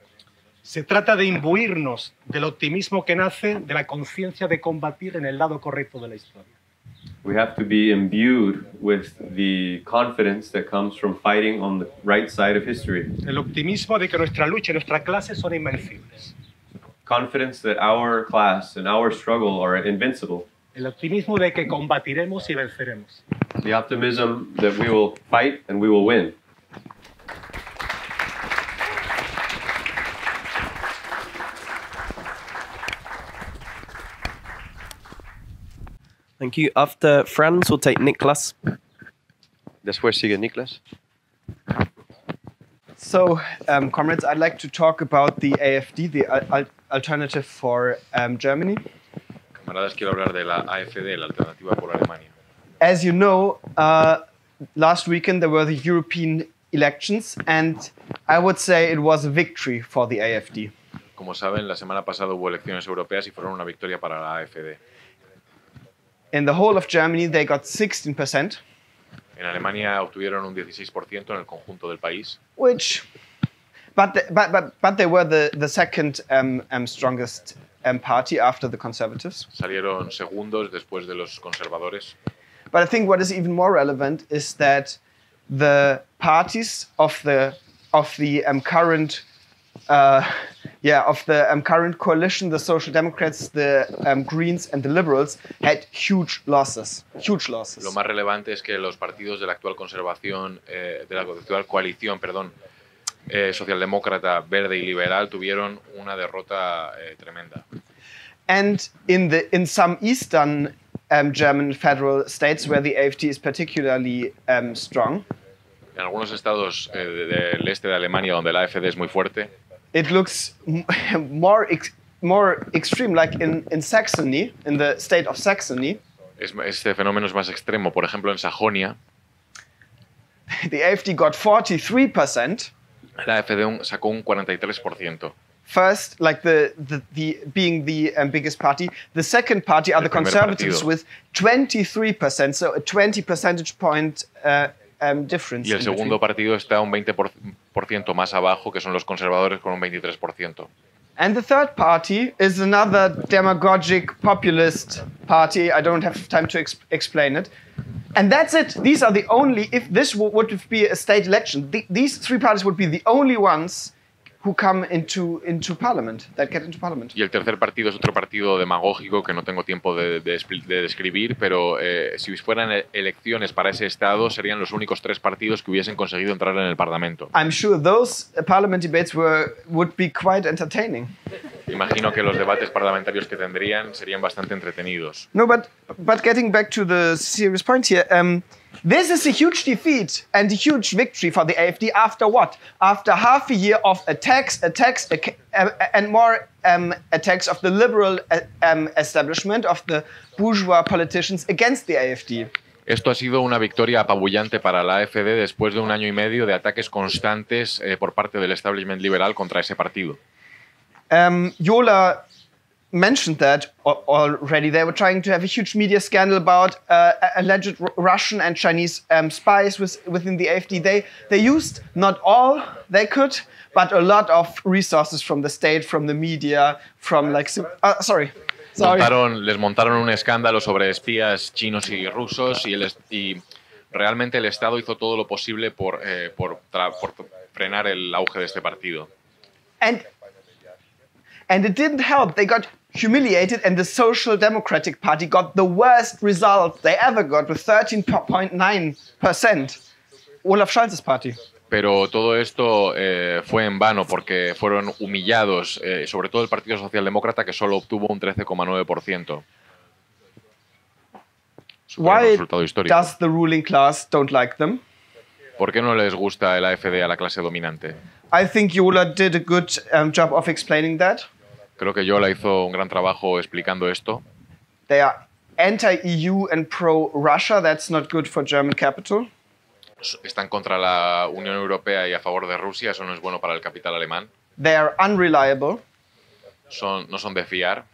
[SPEAKER 9] Se trata de imbuirnos del optimismo que nace de la conciencia de combatir en el lado correcto de la historia.
[SPEAKER 2] We have to be imbued with the confidence that comes from fighting on the right side of history.
[SPEAKER 9] El optimismo de que nuestra lucha y nuestra clase son invencibles.
[SPEAKER 2] Confidence that our class and our struggle are invincible.
[SPEAKER 9] El optimismo de que combatiremos y venceremos.
[SPEAKER 2] The optimism that we will fight and we will win.
[SPEAKER 1] Thank you. After Franz, we'll take Niklas.
[SPEAKER 2] Después sigue Niklas.
[SPEAKER 10] So, um, comrades, I'd like to talk about the AFD, the al- al- alternative for um, Germany.
[SPEAKER 6] Camaradas, quiero hablar de la AFD, la alternativa por Alemania.
[SPEAKER 10] As you know, uh, last weekend there were the European elections, and I would say it was a victory for the AFD.
[SPEAKER 6] Como saben, la semana pasada hubo elecciones europeas y fueron una victoria para la AFD.
[SPEAKER 10] In the whole of Germany, they got 16%,
[SPEAKER 6] En Alemania obtuvieron un 16% en el conjunto del país,
[SPEAKER 10] which, but, the, but, but, but they were the, the second um, um, strongest um, party after the conservatives.
[SPEAKER 7] Salieron segundos después de los conservadores.
[SPEAKER 10] But I think what is even more relevant is that the parties of the of the um, current uh, yeah of the um, current coalition, the Social Democrats, the um, Greens, and the Liberals had huge losses, huge losses.
[SPEAKER 7] Lo más relevante es que los partidos de la actual conservación, eh, de la actual coalición, perdón, eh, socialdemócrata, verde y liberal tuvieron una derrota eh, tremenda.
[SPEAKER 10] And in the in some eastern um, German federal states where the AfD is particularly um, strong,
[SPEAKER 7] En algunos estados eh, de- del este de Alemania, donde la AfD es muy fuerte,
[SPEAKER 10] it looks [laughs] more ex- more extreme, like in, in Saxony, in the state of Saxony,
[SPEAKER 7] es- este fenómeno es más extremo. Por ejemplo, en Sajonia,
[SPEAKER 10] the AfD got 43%.
[SPEAKER 7] La un- sacó un 43%.
[SPEAKER 10] First, like the, the, the being the um, biggest party. The second party are
[SPEAKER 7] El
[SPEAKER 10] the Conservatives
[SPEAKER 7] partido.
[SPEAKER 10] with 23%, so a 20 percentage point uh, um, difference.
[SPEAKER 7] Y el segundo partido está un 20% más abajo, que son los conservadores, con un 23%.
[SPEAKER 10] And the third party is another demagogic populist party. I don't have time to ex- explain it. And that's it. These are the only, if this would be a state election, th- these three parties would be the only ones who come into, into parliament, that get into parliament.
[SPEAKER 7] Y el tercer partido es otro partido demagógico que no tengo tiempo de, de de describir, pero eh, si fueran e- elecciones para ese estado, serían los únicos tres partidos que hubiesen conseguido entrar en el Parlamento.
[SPEAKER 10] I'm sure those uh, parliament debates were, would be quite entertaining.
[SPEAKER 7] Imagino que los debates parlamentarios que tendrían serían bastante entretenidos.
[SPEAKER 10] No, but but getting back to the serious point here, um, this is a huge defeat and a huge victory for the AfD. After what? After half a year of attacks, attacks, and more um, attacks of the liberal uh, um, establishment of the bourgeois politicians against the AfD.
[SPEAKER 7] Esto ha sido una victoria apabullante para la AfD después de un año y medio de ataques constantes eh, por parte del establishment liberal contra ese partido.
[SPEAKER 10] Um, Yola mentioned that already. They were trying to have a huge media scandal about uh, alleged R- Russian and Chinese um, spies with, within the AfD. They, they used not all they could, but a lot of resources from the state, from the media, from like. Uh, sorry. Sorry.
[SPEAKER 7] Montaron- les montaron un escándalo sobre espías chinos y rusos y, el y realmente el Estado hizo todo lo posible por, eh, por, tra- por frenar el auge de este partido.
[SPEAKER 10] And, and it didn't help. They got humiliated, and the Social Democratic Party got the worst result they ever got with 13.9%. Olaf Scholz's party.
[SPEAKER 7] Pero todo esto eh, fue en vano porque fueron humillados, eh, sobre todo el Partido Socialdemócrata que solo obtuvo un 13,9%. Super
[SPEAKER 10] Why
[SPEAKER 7] resultado histórico.
[SPEAKER 10] does the ruling class don't like them?
[SPEAKER 7] ¿Por qué no les gusta el AFD a la clase dominante?
[SPEAKER 10] I think Yola did a good um, job of explaining that.
[SPEAKER 7] Creo que Yola hizo un gran trabajo explicando esto.
[SPEAKER 10] They are anti-EU and pro-Russia. That's not good for German capital.
[SPEAKER 7] Están contra la Unión Europea y a favor de Rusia, eso no es bueno para el capital alemán.
[SPEAKER 10] They are unreliable.
[SPEAKER 7] Son, no son de fiar.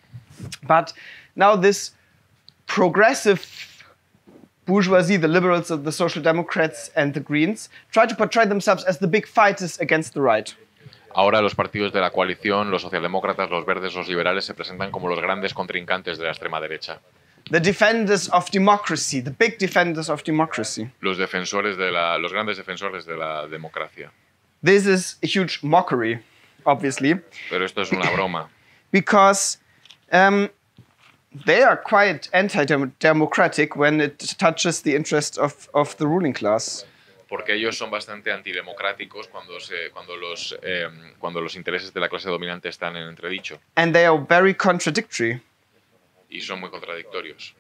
[SPEAKER 10] But now this progressive bourgeoisie, the liberals, the social democrats, and the Greens, try to portray themselves as the big fighters against the right.
[SPEAKER 7] Ahora los partidos de la coalición, los socialdemócratas, los verdes, los liberales, se presentan como los grandes contrincantes de la extrema derecha.
[SPEAKER 10] The defenders of democracy, the big defenders of democracy.
[SPEAKER 7] Los defensores de la, los grandes defensores de la democracia.
[SPEAKER 10] This is a huge mockery, obviously,
[SPEAKER 7] Pero esto es una [coughs] broma.
[SPEAKER 10] because um, they are quite anti-democratic when it touches the interest of, of the ruling class.
[SPEAKER 7] Porque ellos son bastante antidemocráticos cuando, se, cuando, los, eh, cuando los intereses de la clase dominante están en entredicho.
[SPEAKER 10] And they are very contradictory.
[SPEAKER 7] Y son muy contradictorios.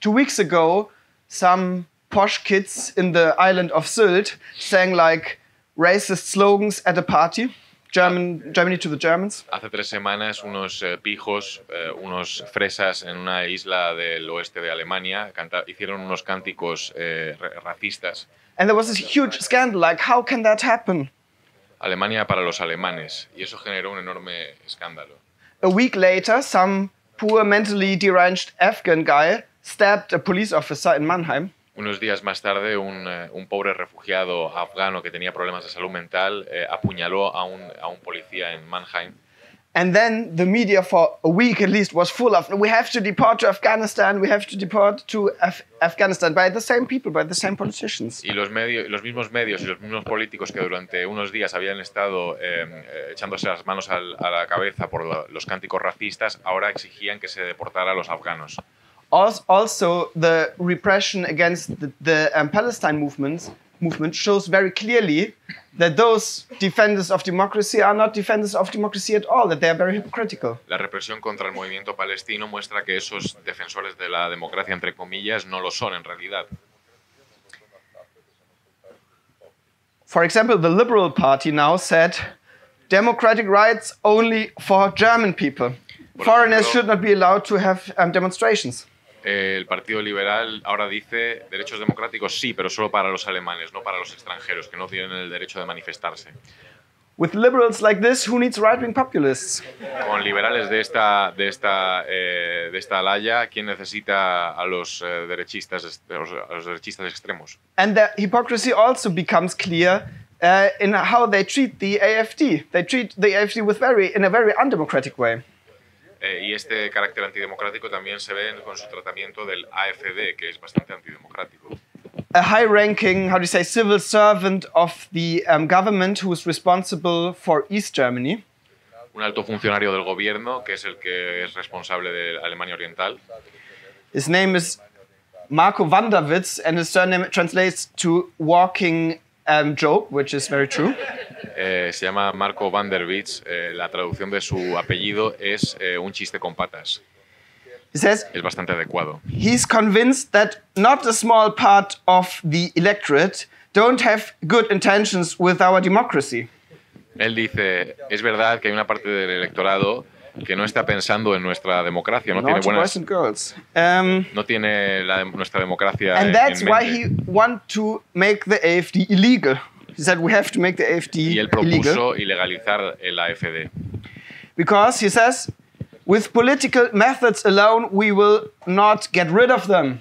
[SPEAKER 10] Two weeks ago, some posh kids in the island of Sylt sang like racist slogans at a party. German, Germany to the Germans.
[SPEAKER 7] Hace tres semanas unos eh, pijos, eh, unos fresas en una isla del oeste de Alemania canta- hicieron unos cánticos eh, ra- racistas.
[SPEAKER 10] And there was this huge scandal like, how can that happen?
[SPEAKER 7] Alemania para los alemanes. Y eso generó un enorme escándalo.
[SPEAKER 10] A week later, some poor mentally deranged Afghan guy stabbed a police officer in Mannheim.
[SPEAKER 7] Unos días más tarde, un, eh, un pobre refugiado afgano que tenía problemas de salud mental eh, apuñaló a un, a un policía en Mannheim.
[SPEAKER 10] And then the media for a week at least was full of we have to deport to Afghanistan, we have to deport to Af- Afghanistan by the same people, by the same politicians.
[SPEAKER 7] Y los, medios, los mismos medios y los mismos políticos que durante unos días habían estado eh, echándose las manos al- a la cabeza por lo- los cánticos racistas, ahora exigían que se deportara a los afganos.
[SPEAKER 10] Also, the repression against the, the um, Palestine movements, movement shows very clearly that those defenders of democracy are not defenders of democracy at all, that they are very hypocritical.
[SPEAKER 7] La represión contra el movimiento palestino muestra que esos defensores de la democracia, entre comillas, no lo son en realidad.
[SPEAKER 10] For example, the Liberal Party now said democratic rights only for German people.
[SPEAKER 7] Por
[SPEAKER 10] Foreigners
[SPEAKER 7] ejemplo-
[SPEAKER 10] should not be allowed to have um, demonstrations.
[SPEAKER 7] El Partido Liberal ahora dice derechos democráticos sí, pero solo para los alemanes, no para los extranjeros, que no tienen el derecho de manifestarse.
[SPEAKER 10] With liberals like this, who needs right wing populists?
[SPEAKER 7] Con liberales de esta, de esta, eh, de esta ¿quién necesita a los, eh, derechistas, a los derechistas extremos?
[SPEAKER 10] And the hypocrisy also becomes clear uh, in how they treat the AFD. They treat the AFD with very, in a very undemocratic way.
[SPEAKER 7] Eh, y este carácter antidemocrático también se ve con su tratamiento del AFD, que es bastante antidemocrático.
[SPEAKER 10] A high ranking, how do you say, civil servant of the um, government who is responsible for East Germany
[SPEAKER 7] Un alto funcionario del gobierno, que es el que es responsable de Alemania Oriental,
[SPEAKER 10] His name is Marco Wanderwitz, and his surname translates to walking um, joke, which is very true.
[SPEAKER 7] Eh, se llama Marco van der Witz. eh, la traducción de su apellido es eh, un chiste con patas.
[SPEAKER 10] He says
[SPEAKER 7] Es bastante adecuado.
[SPEAKER 10] he's convinced that not a small part of the electorate don't have good intentions with our democracy.
[SPEAKER 7] Él dice, es verdad que hay una parte del electorado que no está pensando en nuestra democracia, no tiene
[SPEAKER 10] Naughty boys
[SPEAKER 7] buenas,
[SPEAKER 10] and girls. Um,
[SPEAKER 7] no tiene la- nuestra democracia
[SPEAKER 10] and
[SPEAKER 7] en-
[SPEAKER 10] that's
[SPEAKER 7] en
[SPEAKER 10] why
[SPEAKER 7] mente.
[SPEAKER 10] he want to make the AFD illegal. He said we have to make the AFD
[SPEAKER 7] Y él
[SPEAKER 10] illegal
[SPEAKER 7] propuso ilegalizar el AFD.
[SPEAKER 10] because he says with political methods alone we will not get rid of them.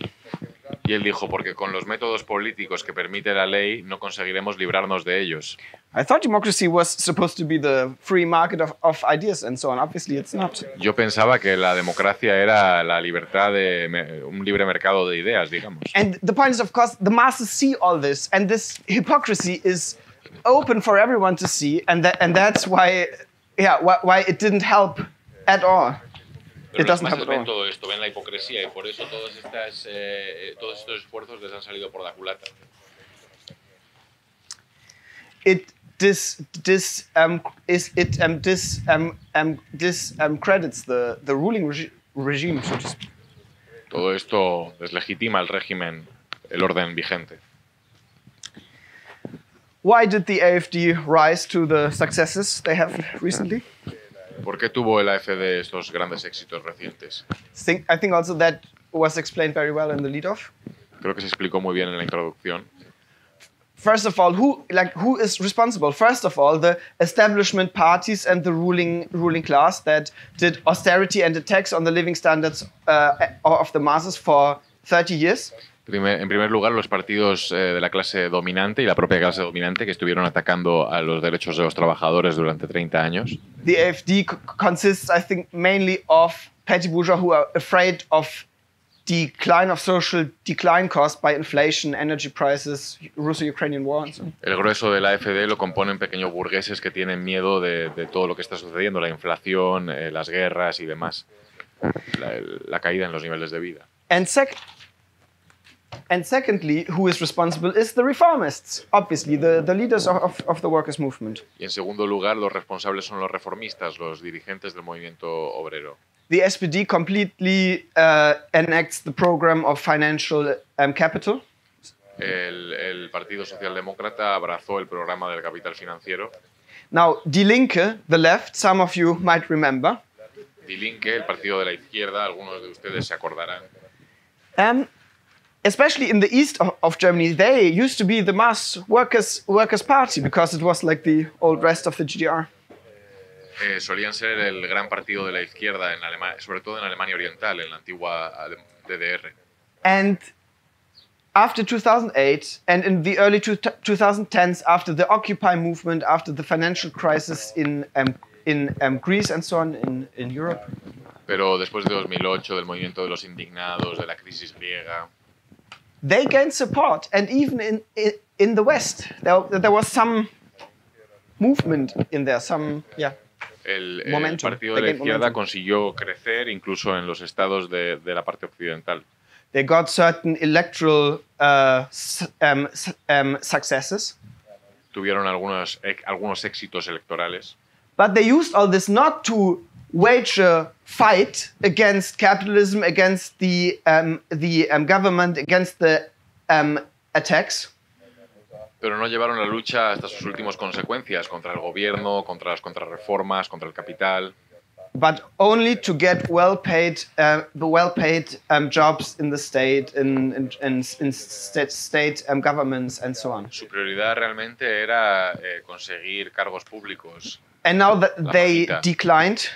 [SPEAKER 7] Y él dijo, porque con los métodos políticos que permite la ley no conseguiremos librarnos de ellos.
[SPEAKER 10] I thought democracy was supposed to be the free market of, of ideas and so on. Obviously, it's not.
[SPEAKER 7] Yo pensaba que la democracia era la libertad de un libre mercado de ideas, digamos.
[SPEAKER 10] And the point is, of course, the masses see all this, and this hypocrisy is open for everyone to see, and that, and that's why, yeah, why, why it didn't help at all.
[SPEAKER 7] Pero
[SPEAKER 10] It doesn't help
[SPEAKER 7] masas
[SPEAKER 10] at
[SPEAKER 7] ven
[SPEAKER 10] all.
[SPEAKER 7] todo esto, ven la hipocresía y por eso todas estas, eh, todos estos esfuerzos les han salido por la culata.
[SPEAKER 10] It dis dis um, is it um, dis um, um, dis um, credits the the ruling regi- regime, so to.
[SPEAKER 7] Todo esto deslegitima el régimen, el orden vigente.
[SPEAKER 10] Why did the AFD rise to the successes they have recently?
[SPEAKER 7] ¿Por qué tuvo el AFD estos grandes éxitos recientes?
[SPEAKER 10] think, I think also that was explained very well in the lead off.
[SPEAKER 7] Creo que se explicó muy bien en la introducción.
[SPEAKER 10] First of all, who like who is responsible? First of all, the establishment parties and the ruling ruling class that did austerity and attacks on the living standards uh, of the masses for 30 years.
[SPEAKER 7] En primer lugar, los partidos eh, de la clase dominante y la propia clase dominante que estuvieron atacando a los derechos de los trabajadores durante 30 años.
[SPEAKER 10] The AFD consists, I think, mainly of petty bourgeois who are afraid of decline of social decline caused by inflation, energy prices, Russo-Ukrainian war, and so on.
[SPEAKER 7] El grueso de la AFD lo componen pequeños burgueses que tienen miedo de, de todo lo que está sucediendo, la inflación, eh, las guerras y demás, la, la caída en los niveles de vida.
[SPEAKER 10] And sec- and secondly, who is responsible is the reformists, obviously, the, the leaders of, of, of the workers' movement.
[SPEAKER 7] Y en segundo lugar, los responsables son los reformistas, los dirigentes del movimiento obrero.
[SPEAKER 10] The SPD completely uh, enacts the program of financial um, capital.
[SPEAKER 7] El, el Partido Socialdemócrata abrazó el programa del capital financiero.
[SPEAKER 10] Now, Die Linke, the left, some of you might remember,
[SPEAKER 7] Die Linke, el partido de la izquierda, algunos de ustedes se acordarán,
[SPEAKER 10] um, especially in the east of, of Germany, they used to be the mass workers, workers' party because it was like the old rest of the GDR.
[SPEAKER 7] Eh, solían ser el gran partido de la izquierda, en Alema- sobre todo en Alemania Oriental, en la antigua DDR.
[SPEAKER 10] And after 2008 and in the early 2010s, after the Occupy movement, after the financial crisis in um, in um, Greece and so on in, in Europe.
[SPEAKER 7] Pero después de 2008, del movimiento de los indignados, de la crisis griega,
[SPEAKER 10] They gained support, and even in, in, in the West, there, there was some movement in there, some, yeah.
[SPEAKER 7] El, el partido de
[SPEAKER 10] They
[SPEAKER 7] la izquierda
[SPEAKER 10] momentum.
[SPEAKER 7] consiguió crecer incluso en los estados de, de la parte occidental.
[SPEAKER 10] They got certain electoral uh, um, um, successes,
[SPEAKER 7] Tuvieron algunos, ec- algunos éxitos electorales,
[SPEAKER 10] but they used all this not to wage a fight against capitalism, against the, um, the um, government, against the um, attacks.
[SPEAKER 7] Pero no llevaron la lucha hasta sus últimas consecuencias contra el gobierno, contra las contrarreformas, contra el capital,
[SPEAKER 10] but only to get well-paid, uh, well-paid um, jobs in the state, in in, in, in state, state um, governments, and so on.
[SPEAKER 7] Su prioridad realmente era eh, conseguir cargos públicos.
[SPEAKER 10] And now that they
[SPEAKER 7] pajita.
[SPEAKER 10] declined,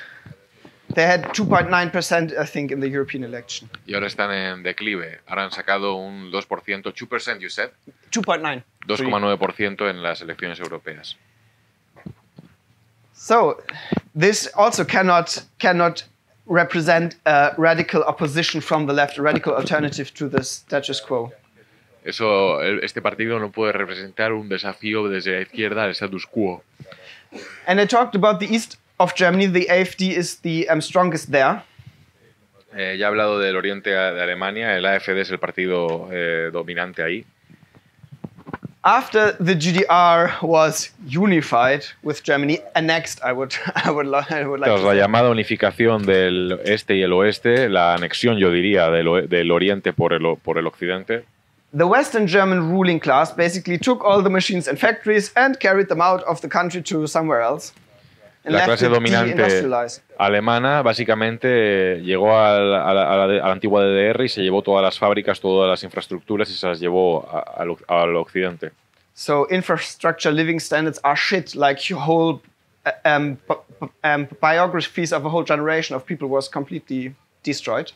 [SPEAKER 10] they had 2.9 percent, I think, in the European election.
[SPEAKER 7] Y ahora están en declive. Ahora han sacado un 2%, 2% you said,
[SPEAKER 10] 2.9.
[SPEAKER 7] 2,9% en las elecciones europeas.
[SPEAKER 10] So, this also cannot cannot represent a radical opposition from the left, a radical alternative to the status quo.
[SPEAKER 7] Eso, este partido no puede representar un desafío desde la izquierda al status quo.
[SPEAKER 10] And I talked about the east of Germany. The AfD is the um, strongest there.
[SPEAKER 7] Eh, ya he hablado del oriente de Alemania, el AfD es el partido eh, dominante ahí.
[SPEAKER 10] After the GDR was unified with Germany, annexed, I would, [laughs] I would, I would like
[SPEAKER 7] Tras
[SPEAKER 10] to
[SPEAKER 7] la
[SPEAKER 10] say.
[SPEAKER 7] llamada unificación del este y el oeste, la anexión, yo diría, del, del oriente por el, por el occidente,
[SPEAKER 10] The Western German ruling class basically took all the machines and factories and carried them out of the country to somewhere else.
[SPEAKER 7] La clase dominante alemana básicamente llegó al- a la, a la- a la antigua DDR y se llevó todas las fábricas, todas las infraestructuras y se las llevó al, oc- al occidente.
[SPEAKER 10] So infrastructure living standards are shit. Like your whole uh, um, um, biographies of a whole generation of people was completely destroyed.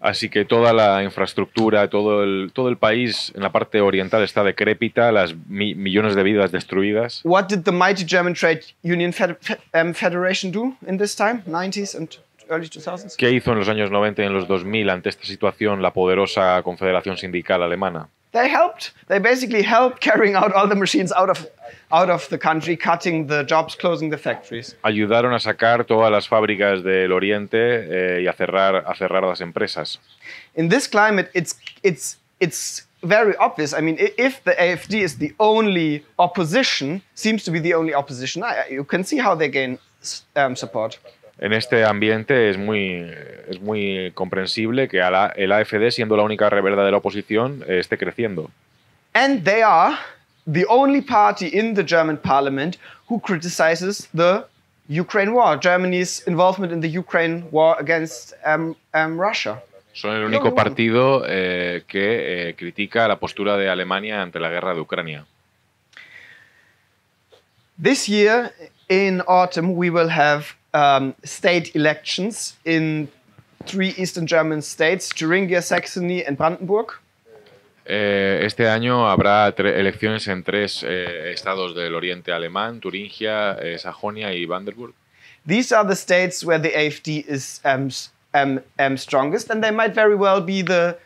[SPEAKER 7] Así que toda la infraestructura, todo el, todo el país en la parte oriental está decrépita, las mi- millones de vidas destruidas.
[SPEAKER 10] What did the mighty German Trade Union Fed- Fe- um, Federation do in this time, 90s and early 2000s?
[SPEAKER 7] ¿Qué hizo en los años 90 y en los 2000 ante esta situación la poderosa Confederación Sindical Alemana?
[SPEAKER 10] They helped. They basically helped [laughs] carrying out all the machines out of out of the country, cutting the jobs, closing the factories.
[SPEAKER 7] Ayudaron a sacar todas las fábricas del oriente eh, y a cerrar, a cerrar las empresas.
[SPEAKER 10] In this climate, it's it's it's very obvious. I mean, if the AfD is the only opposition, seems to be the only opposition, you can see how they gain um, support.
[SPEAKER 7] En este ambiente es muy, es muy comprensible que a la- el AFD, siendo la única verdadera oposición, eh, esté creciendo.
[SPEAKER 10] And they are the only party in the German parliament who criticizes the Ukraine war, Germany's involvement in the Ukraine war against um, um, Russia.
[SPEAKER 7] Son el único partido eh, que eh, critica la postura de Alemania ante la guerra de Ucrania.
[SPEAKER 10] This year, in autumn, we will have um, state elections in three Eastern German states Thuringia, Saxony, and Brandenburg.
[SPEAKER 7] Eh, este año habrá elecciones en tres eh, estados del oriente alemán, Turingia, eh, Sajonia y Brandenburg.
[SPEAKER 10] These are the states where the AfD is um, um, um, strongest, and they might very well be the,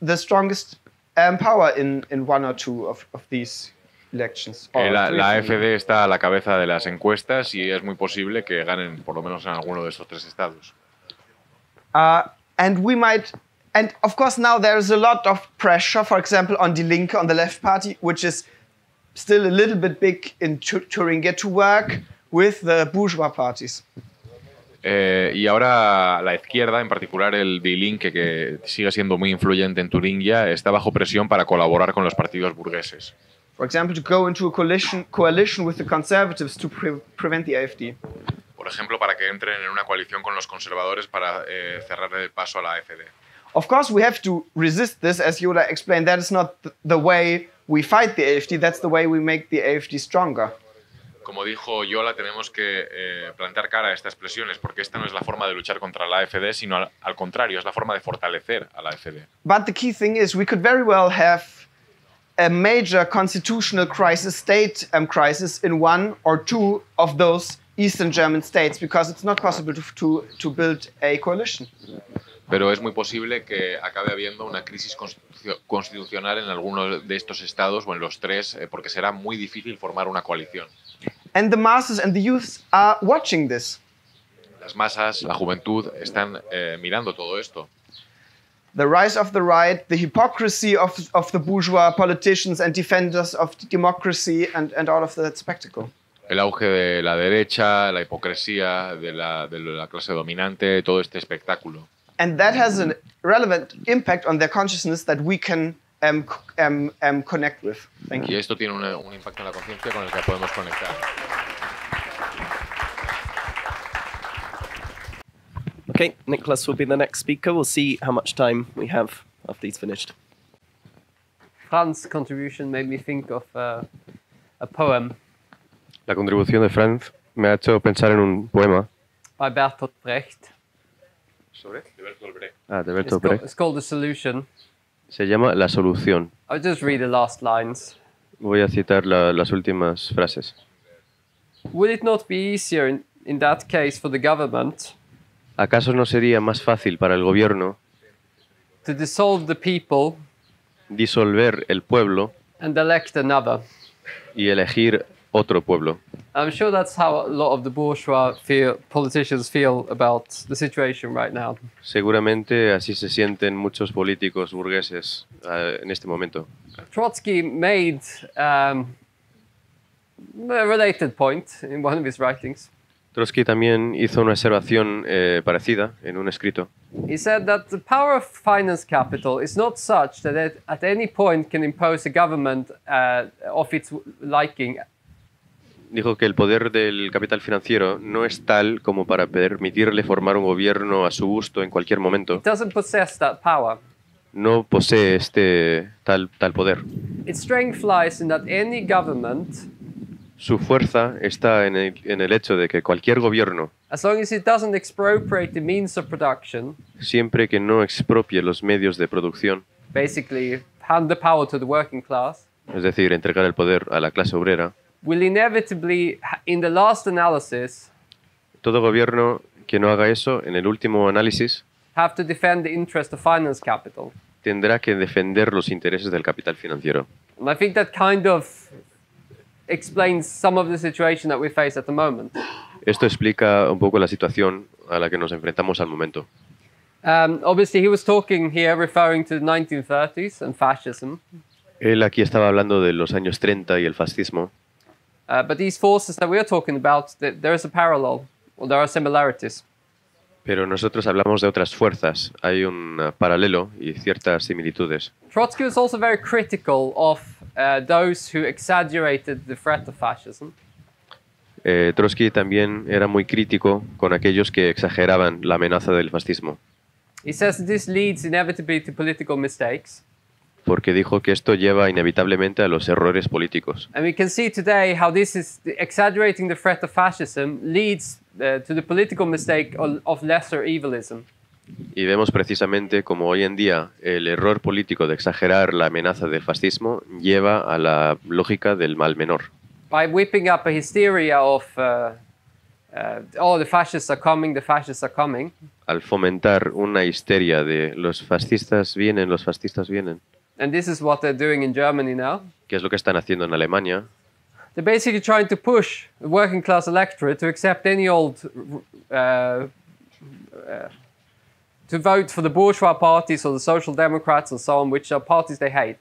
[SPEAKER 10] the strongest um, power in, in one or two of, of these
[SPEAKER 7] la,
[SPEAKER 10] three
[SPEAKER 7] la
[SPEAKER 10] them.
[SPEAKER 7] AfD está a la cabeza de las encuestas y es muy posible que ganen por lo menos en alguno de estos tres estados.
[SPEAKER 10] Uh, and we might, and of course now there's a lot of pressure, for example, on Die Linke, on the left party, which is still a little bit big in Thu- Thuringia, to work with the bourgeois parties.
[SPEAKER 7] Eh, y ahora la izquierda, en particular el Die Linke, que sigue siendo muy influyente en Turingia, está bajo presión para colaborar con los partidos burgueses.
[SPEAKER 10] For example, to go into a coalition, coalition with the conservatives to pre- prevent the AfD.
[SPEAKER 7] Por ejemplo, para que entren en una coalición con los conservadores para eh, cerrar el paso a la AfD.
[SPEAKER 10] Of course, we have to resist this, as Yoda explained. That is not the way we fight the AfD, that's the way we make the AfD stronger.
[SPEAKER 7] Como dijo Yola, tenemos que eh, plantar cara a estas presiones, porque esta no es la forma de luchar contra la AfD, sino al, al contrario, es la forma de fortalecer a la AfD.
[SPEAKER 10] But the key thing is, we could very well have a major constitutional crisis, state um, crisis, in one or two of those Eastern German states because it's not possible to, to, to build a coalition.
[SPEAKER 7] Pero es muy posible que acabe habiendo una crisis constitu- constitucional en algunos de estos estados o en los tres, eh, porque será muy difícil formar una coalición.
[SPEAKER 10] And the masses and the youths are watching this.
[SPEAKER 7] Las masas, la juventud están eh, mirando todo esto.
[SPEAKER 10] The rise of the right, the hypocrisy of, of the bourgeois politicians and defenders of democracy, and, and all of that spectacle.
[SPEAKER 7] El auge de la derecha, la hipocresía de la, de la clase dominante, todo este espectáculo.
[SPEAKER 10] And that has a relevant impact on their consciousness that we can um, um, um, connect with. Thank
[SPEAKER 7] Y
[SPEAKER 10] you.
[SPEAKER 7] esto tiene una- un impacto en la conciencia con el que podemos conectar.
[SPEAKER 1] Okay, Nicholas will be the next speaker. We'll see how much time we have after he's finished.
[SPEAKER 11] Fran's contribution made me think of uh, a poem
[SPEAKER 2] La contribución de Franz me ha hecho pensar en un poema
[SPEAKER 11] by Bertolt Brecht.
[SPEAKER 2] ah, de
[SPEAKER 11] It's,
[SPEAKER 2] Bertolt
[SPEAKER 11] ca-
[SPEAKER 2] Brecht.
[SPEAKER 11] it's called The Solution.
[SPEAKER 2] Se llama La solución.
[SPEAKER 11] I'll just read the last lines.
[SPEAKER 2] Voy a citar la- las últimas frases.
[SPEAKER 11] Would it not be easier in, in that case for the government
[SPEAKER 2] ¿Acaso no sería más fácil para el gobierno
[SPEAKER 11] to dissolve the people
[SPEAKER 2] disolver el pueblo
[SPEAKER 11] and elect another?
[SPEAKER 2] y elegir otro pueblo?
[SPEAKER 11] I'm sure that's how a lot of the bourgeois feel, politicians feel about the situation right now.
[SPEAKER 2] Seguramente así se sienten muchos políticos burgueses ah, en este momento.
[SPEAKER 11] Trotsky made um, a related point in one of his writings.
[SPEAKER 2] Trotsky también hizo una observación eh, parecida en un escrito.
[SPEAKER 11] He said that the power of finance capital is not such that it at any point can impose a government uh, of its liking.
[SPEAKER 2] Dijo que el poder del capital financiero no es tal como para permitirle formar un gobierno a su gusto en cualquier momento.
[SPEAKER 11] It doesn't possess that power.
[SPEAKER 2] No posee este tal, tal poder.
[SPEAKER 11] Its strength lies in that any government,
[SPEAKER 2] Su fuerza está en el, en el hecho de que cualquier gobierno,
[SPEAKER 11] as long as it doesn't expropriate the means of production,
[SPEAKER 2] siempre que no expropie los medios de producción,
[SPEAKER 11] basically hand the power to the working class,
[SPEAKER 2] es decir, entregar el poder a la clase obrera,
[SPEAKER 11] will inevitably, in the last analysis,
[SPEAKER 2] todo gobierno que no haga eso, en el último análisis,
[SPEAKER 11] have to defend the interest of finance capital.
[SPEAKER 2] tendrá que defender los intereses del capital financiero.
[SPEAKER 11] And I think that kind of explains some of the situation that we face at the moment.
[SPEAKER 2] Esto explica un poco la situación a la que nos enfrentamos al momento.
[SPEAKER 11] Um, obviously, he was talking here referring to the 1930s and fascism,
[SPEAKER 2] Él aquí estaba hablando de los años 30 y el fascismo,
[SPEAKER 11] uh, but these forces that we are talking about, there is a parallel, or there are similarities.
[SPEAKER 2] pero nosotros hablamos de otras fuerzas. Hay un paralelo y ciertas similitudes.
[SPEAKER 11] Trotsky was also very critical of uh, those who exaggerated the threat of fascism.
[SPEAKER 2] Eh, Trotsky también era muy crítico con aquellos que exageraban la amenaza del fascismo,
[SPEAKER 11] He says this leads inevitably to political mistakes.
[SPEAKER 2] porque dijo que esto lleva inevitablemente a los errores políticos.
[SPEAKER 11] And we can see today how this is exaggerating the threat of fascism leads uh, to the political mistake of, of lesser evilism.
[SPEAKER 2] Y vemos precisamente como hoy en día el error político de exagerar la amenaza del fascismo lleva a la lógica del mal menor.
[SPEAKER 11] By whipping up a hysteria of, uh, uh, oh, the fascists are coming, the fascists are coming,
[SPEAKER 2] Al fomentar una histeria de los fascistas vienen, los fascistas vienen,
[SPEAKER 11] and this is what they're doing in Germany now.
[SPEAKER 2] que es lo que están haciendo en Alemania,
[SPEAKER 11] They're basically trying to push the working class electorate to accept any old, uh, uh, to vote for the bourgeois parties or the social democrats and so on, which are parties they hate.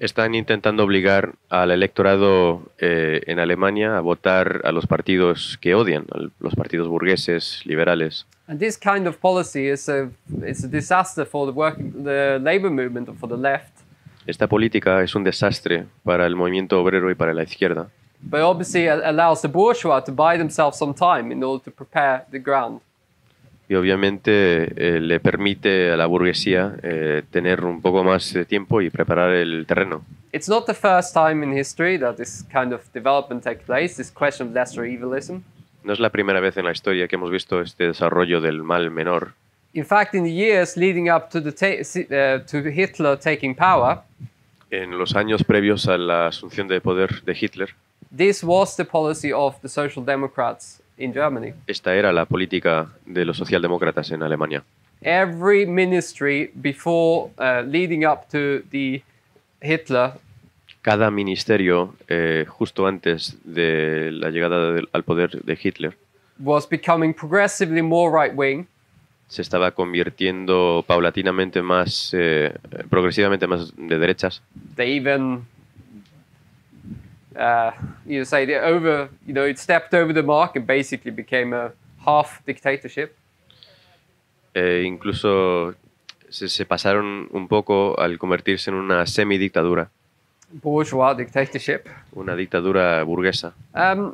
[SPEAKER 2] están intentando obligar al electorado eh, en Alemania a votar a los partidos que odian, a los partidos burgueses, liberales.
[SPEAKER 11] And this kind of policy is a, it's a disaster for the working, the labor movement or for the left.
[SPEAKER 2] Esta política es un desastre para el movimiento obrero y para la izquierda,
[SPEAKER 11] But obviously it allows the bourgeois to buy themselves some time in order to prepare the ground.
[SPEAKER 2] Y obviamente eh, le permite a la burguesía eh, tener un poco más de tiempo y preparar el terreno.
[SPEAKER 11] It's not the first time in history that this kind of development takes place, this question of lesser evilism.
[SPEAKER 2] No es la primera vez en la historia que hemos visto este desarrollo del mal menor.
[SPEAKER 11] In fact, in the years leading up to, the uh, to Hitler taking power,
[SPEAKER 2] En los años previos a la asunción de poder de Hitler,
[SPEAKER 11] This was the policy of the Social Democrats in Germany.
[SPEAKER 2] Esta era la política de los socialdemócratas en Alemania.
[SPEAKER 11] Every ministry before uh, leading up to the Hitler
[SPEAKER 2] Cada ministerio, eh, justo antes de la llegada del- al poder de Hitler,
[SPEAKER 11] was becoming progressively more right wing.
[SPEAKER 2] se estaba convirtiendo paulatinamente más, eh, progresivamente más de derechas.
[SPEAKER 11] They even, uh, you say, they over, you know, it stepped over the mark and basically became a half dictatorship.
[SPEAKER 2] Eh, incluso se, se pasaron un poco al convertirse en una semidictadura,
[SPEAKER 11] bourgeois dictatorship,
[SPEAKER 2] una dictadura burguesa,
[SPEAKER 11] um,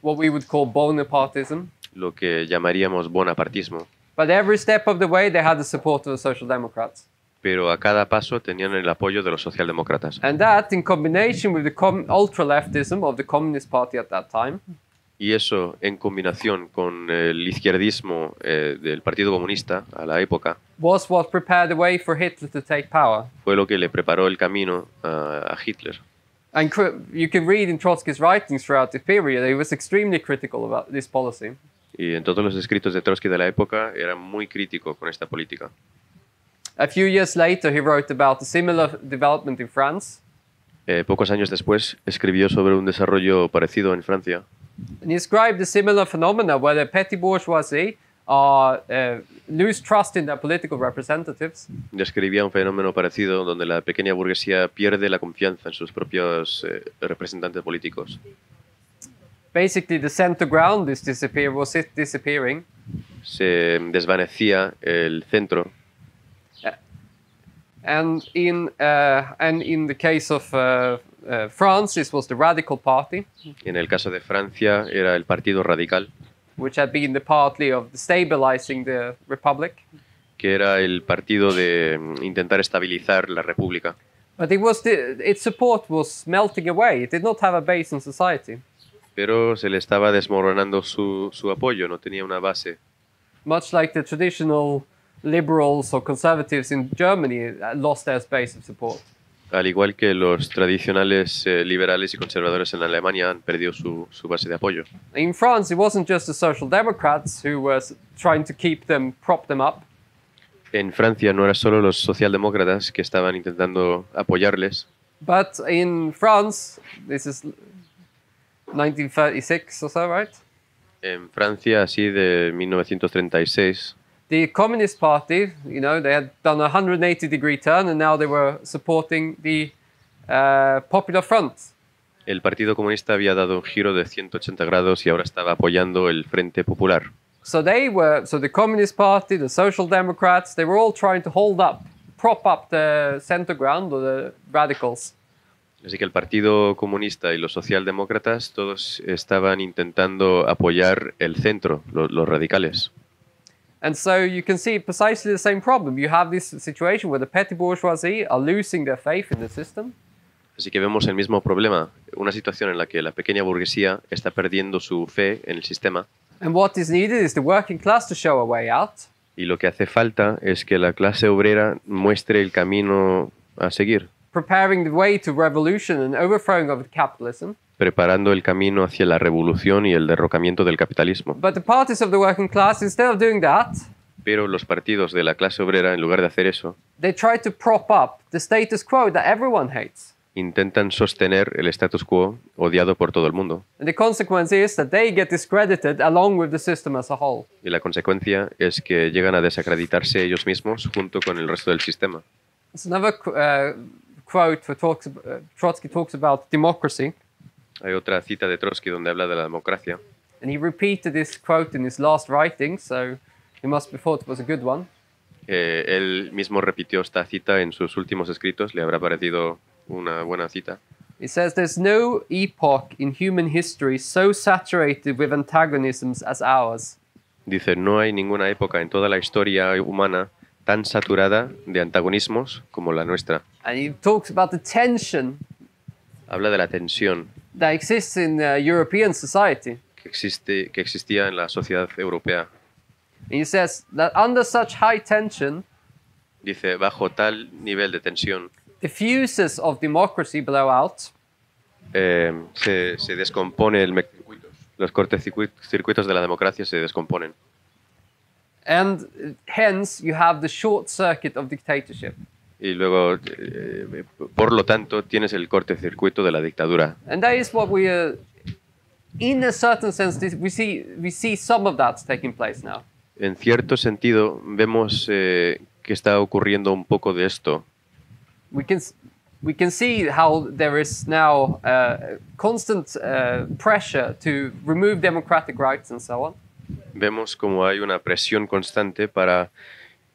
[SPEAKER 11] what we would call Bonapartism.
[SPEAKER 2] lo que llamaríamos bonapartismo.
[SPEAKER 11] But every step of the way, they had the support of the Social Democrats.
[SPEAKER 2] Pero a cada paso tenían el apoyo de los socialdemócratas.
[SPEAKER 11] And that, in combination with the com- ultra leftism of the Communist Party at that time,
[SPEAKER 2] Y eso, en combinación con el izquierdismo eh, del Partido Comunista a la época,
[SPEAKER 11] was what prepared the way for Hitler to take power.
[SPEAKER 2] fue lo que le preparó el camino a, a Hitler.
[SPEAKER 11] And you can read in Trotsky's writings throughout the period, he was extremely critical about this policy.
[SPEAKER 2] Y en todos los escritos de Trotsky de la época era muy crítico con esta política.
[SPEAKER 11] A few years later, he wrote about a similar development in France,
[SPEAKER 2] Eh, pocos años después escribió sobre un desarrollo parecido en Francia.
[SPEAKER 11] And he described a similar phenomena where the petty bourgeoisie uh, lose trust in their political representatives,
[SPEAKER 2] describía un fenómeno parecido donde la pequeña burguesía pierde la confianza en sus propios eh, representantes políticos.
[SPEAKER 11] basically the center ground is disappear was dis- disappearing
[SPEAKER 2] Se desvanecía el centro
[SPEAKER 11] and in uh, and in the case of uh, uh, France this was the radical party.
[SPEAKER 2] En el caso de Francia era el Partido Radical,
[SPEAKER 11] which had been the party of stabilizing the republic.
[SPEAKER 2] Que era el partido de mm, intentar estabilizar la República.
[SPEAKER 11] but it was the, its support was melting away. It did not have a base in society.
[SPEAKER 2] Pero se le estaba desmoronando su, su apoyo, no tenía una base.
[SPEAKER 11] much like the traditional liberals or conservatives in Germany lost their base of support
[SPEAKER 2] Al igual que los tradicionales eh, liberales y conservadores en Alemania han perdido su, su base de apoyo.
[SPEAKER 11] in France it wasn't just the social democrats who were trying to keep them prop them up
[SPEAKER 2] En Francia no eran solo los socialdemócratas que estaban intentando apoyarles,
[SPEAKER 11] But in France, this is 1936 or so, right?
[SPEAKER 2] en Francia así de 1936
[SPEAKER 11] The Communist Party, you know, they had done a 180 degree turn and now they were supporting the uh, Popular Front.
[SPEAKER 2] el Partido Comunista había dado un giro de 180 grados y ahora estaba apoyando el Frente Popular.
[SPEAKER 11] So they were, so the Communist Party, the Social Democrats, they were all trying to hold up, prop up the center ground or the radicals.
[SPEAKER 2] Así que el Partido Comunista y los socialdemócratas todos estaban intentando apoyar el centro, lo- los radicales.
[SPEAKER 11] And so you can see precisely the same problem. You have this situation where the petty bourgeoisie are losing their faith in the system.
[SPEAKER 2] Así que vemos el mismo problema, una situación en la que la pequeña burguesía está perdiendo su fe en el sistema
[SPEAKER 11] And what is needed is the working class to show a way out.
[SPEAKER 2] y lo que hace falta es que la clase obrera muestre el camino a seguir,
[SPEAKER 11] preparing the way to revolution and overthrowing of capitalism.
[SPEAKER 2] Preparando el camino hacia la revolución y el derrocamiento del capitalismo.
[SPEAKER 11] But the parties of the working class, instead of doing that,
[SPEAKER 2] Pero los partidos de la clase obrera, en lugar de hacer eso,
[SPEAKER 11] they try to prop up the status quo that everyone hates.
[SPEAKER 2] intentan sostener el status quo odiado por todo el mundo.
[SPEAKER 11] And the consequence is that they get discredited along with the system as a whole.
[SPEAKER 2] Y la consecuencia es que llegan a desacreditarse ellos mismos junto con el resto del sistema.
[SPEAKER 11] It's another uh, quote where talks, uh, Trotsky talks about democracy,
[SPEAKER 2] Hay otra cita de Trotsky donde habla de la democracia
[SPEAKER 11] and he repeated this quote in his last writing, so he must have thought it was a good one.
[SPEAKER 2] Eh, él mismo repitió esta cita en sus últimos escritos, le habrá parecido una buena cita.
[SPEAKER 11] He says there's no epoch in human history so saturated with antagonisms as ours.
[SPEAKER 2] Dice, no hay ninguna época en toda la historia humana tan saturada de antagonismos como la nuestra.
[SPEAKER 11] And he talks about the tension
[SPEAKER 2] Habla de la tensión
[SPEAKER 11] that exists in uh, European society.
[SPEAKER 2] que, existe, que existía en la sociedad europea.
[SPEAKER 11] And he says that under such high tension,
[SPEAKER 2] Dice, bajo tal nivel de tensión,
[SPEAKER 11] the fuses of democracy blow out,
[SPEAKER 2] eh, se, se descompone el me- los cortocircuitos de la democracia se descomponen.
[SPEAKER 11] And hence, you have the short circuit of dictatorship.
[SPEAKER 2] Y luego, eh, por lo tanto, tienes el cortocircuito de la dictadura.
[SPEAKER 11] And that is what we are, in a certain sense, we, see, we see some of that taking place now.
[SPEAKER 2] En cierto sentido, vemos eh, que está ocurriendo un poco de esto.
[SPEAKER 11] We can, s- we can see how there is now uh, constant uh, pressure to remove democratic rights and so on.
[SPEAKER 2] Vemos como hay una presión constante para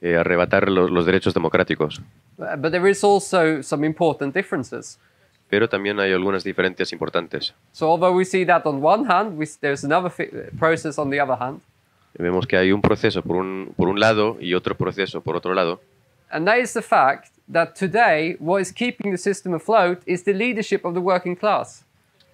[SPEAKER 2] eh, arrebatar lo- los derechos democráticos.
[SPEAKER 11] Uh, but there is also some important differences.
[SPEAKER 2] Pero también hay algunas diferencias importantes.
[SPEAKER 11] So although we see that on one hand, we, there's another fi- process on the other hand.
[SPEAKER 2] Vemos que hay un proceso por un, por un lado y otro proceso por otro lado.
[SPEAKER 11] And that is the fact that today, what is keeping the system afloat is the leadership of the working class.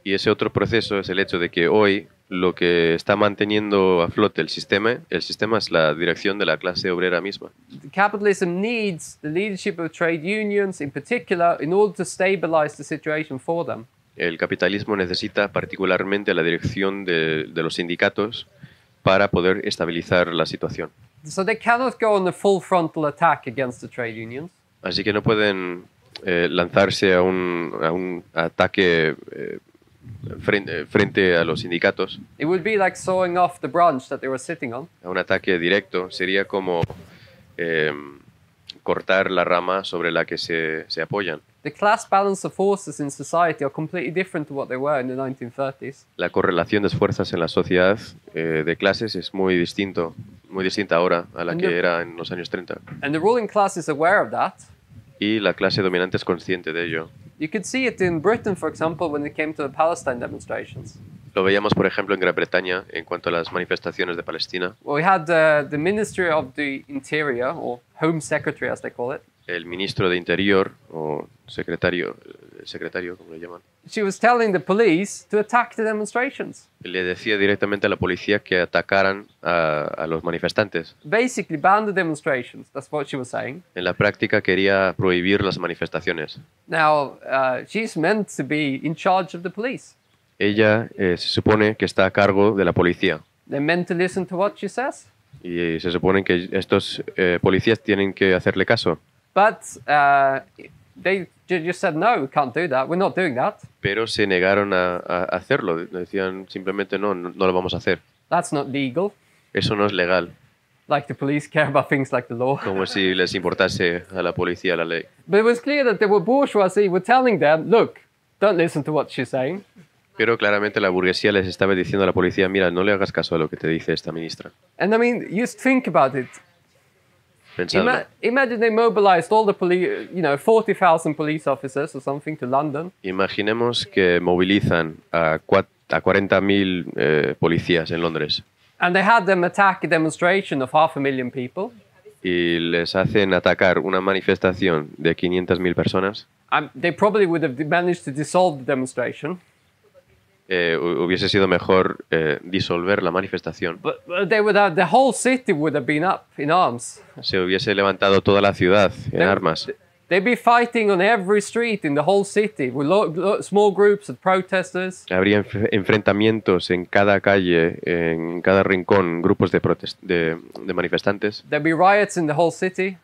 [SPEAKER 2] Y ese otro proceso es el hecho de que hoy lo que está manteniendo a flote el sistema, el sistema es la dirección de la clase obrera misma.
[SPEAKER 11] Capitalism needs the leadership of trade unions in particular in order to stabilize the situation for them.
[SPEAKER 2] El capitalismo necesita particularmente la dirección de, de los sindicatos para poder estabilizar la situación.
[SPEAKER 11] So they cannot go on a full frontal attack against the trade unions.
[SPEAKER 2] Así que no pueden eh, lanzarse a un, a un ataque eh, frente, frente a los sindicatos,
[SPEAKER 11] It would be like sawing off the branch that they were sitting on.
[SPEAKER 2] un ataque directo. Sería como eh, cortar la rama sobre la que se, se apoyan.
[SPEAKER 11] The class balance of forces in society are completely different to what they were in the 1930s.
[SPEAKER 2] La correlación de fuerzas en la sociedad eh, de clases es muy distinto, muy distinta ahora a la
[SPEAKER 11] And
[SPEAKER 2] que
[SPEAKER 11] the-
[SPEAKER 2] era en los años 30.
[SPEAKER 11] And the ruling class is aware of that.
[SPEAKER 2] Y la clase dominante es consciente de ello.
[SPEAKER 11] You could see it in Britain, for example, when it came to the Palestine demonstrations.
[SPEAKER 2] Lo veíamos, por ejemplo, en Gran Bretaña en cuanto a las manifestaciones de Palestina.
[SPEAKER 11] Well, we had uh, the Ministry of the Interior, or Home Secretary as they call it.
[SPEAKER 2] El ministro de Interior, o secretario, secretario, como le llaman,
[SPEAKER 11] She was telling the police to attack the demonstrations,
[SPEAKER 2] le decía directamente a la policía que atacaran a, a los manifestantes.
[SPEAKER 11] basically ban the demonstrations. That's what she was saying.
[SPEAKER 2] En la práctica quería prohibir las manifestaciones.
[SPEAKER 11] Now, uh, she's meant to be in charge of the police.
[SPEAKER 2] Ella eh, se supone que está a cargo de la policía.
[SPEAKER 11] They're meant to listen to what she says.
[SPEAKER 2] Y se supone que estos eh, policías tienen que hacerle caso.
[SPEAKER 11] But uh, they ju- just said, no, we can't do that. We're not doing that.
[SPEAKER 2] Pero se negaron a, a hacerlo. Decían simplemente no, no, no lo vamos a hacer.
[SPEAKER 11] That's not legal.
[SPEAKER 2] Eso no es legal.
[SPEAKER 11] Like the police care about things like the law.
[SPEAKER 2] Como si les importase a la policía la ley.
[SPEAKER 11] But it was clear that the bourgeoisie were telling them, look, don't listen to what she's saying.
[SPEAKER 2] Pero claramente la burguesía les estaba diciendo a la policía, mira, no le hagas caso a lo que te dice esta ministra.
[SPEAKER 11] And I mean, just think about it. Ima- imagine they mobilized all the police, you know, 40,000 police officers or something to London.
[SPEAKER 2] Imaginemos que movilizan a, a 40.000 eh, policías en Londres
[SPEAKER 11] And they had them attack a demonstration of half a million people.
[SPEAKER 2] y les hacen atacar una manifestación de 500.000 personas.
[SPEAKER 11] Um, they probably would have managed to dissolve the demonstration.
[SPEAKER 2] Eh, hu- hubiese sido mejor eh, disolver la manifestación.
[SPEAKER 11] But but they would have, the whole city would have been up in arms.
[SPEAKER 2] Se hubiese levantado toda la ciudad en
[SPEAKER 11] They-
[SPEAKER 2] armas.
[SPEAKER 11] They'd be fighting on every street in the whole city with lo- lo- small groups of protesters.
[SPEAKER 2] Habría enf- enfrentamientos en cada calle, en cada rincón, grupos de, protest- de, de manifestantes.
[SPEAKER 11] There'd be riots in the whole city.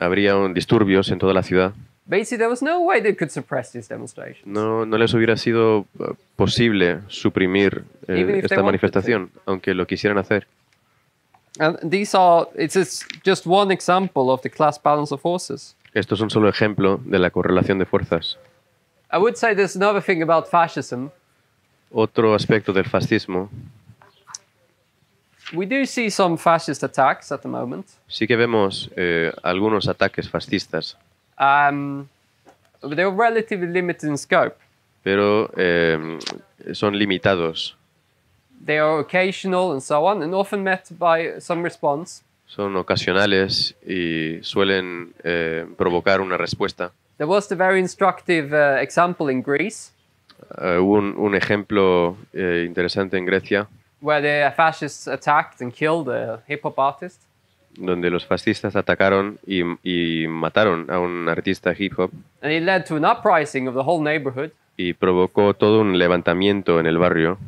[SPEAKER 2] Habría un- disturbios en toda la ciudad.
[SPEAKER 11] Basically, there was no way they could suppress these demonstrations.
[SPEAKER 2] No, no les hubiera sido eh, posible suprimir eh, esta manifestación, aunque lo quisieran hacer.
[SPEAKER 11] And these are, it's just- just one example of the class balance of forces.
[SPEAKER 2] Esto es un solo ejemplo de la correlación de fuerzas.
[SPEAKER 11] I would say there's another thing about fascism.
[SPEAKER 2] Otro aspecto del fascismo,
[SPEAKER 11] We do see some fascist attacks at the moment.
[SPEAKER 2] sí que vemos eh, algunos ataques fascistas,
[SPEAKER 11] Um, but they're relatively limited in scope.
[SPEAKER 2] pero eh, son limitados,
[SPEAKER 11] They are occasional and so on, and often met by some response.
[SPEAKER 2] son ocasionales y suelen eh, provocar una respuesta.
[SPEAKER 11] There was the very instructive uh, example in Greece,
[SPEAKER 2] Eh, hubo un, un ejemplo eh, interesante en Grecia,
[SPEAKER 11] where the fascists attacked and killed a hip hop artist.
[SPEAKER 2] Donde los fascistas atacaron y, y mataron a un artista hip hop
[SPEAKER 11] And it led to an uprising of the whole neighborhood.
[SPEAKER 2] y provocó todo un levantamiento en el barrio.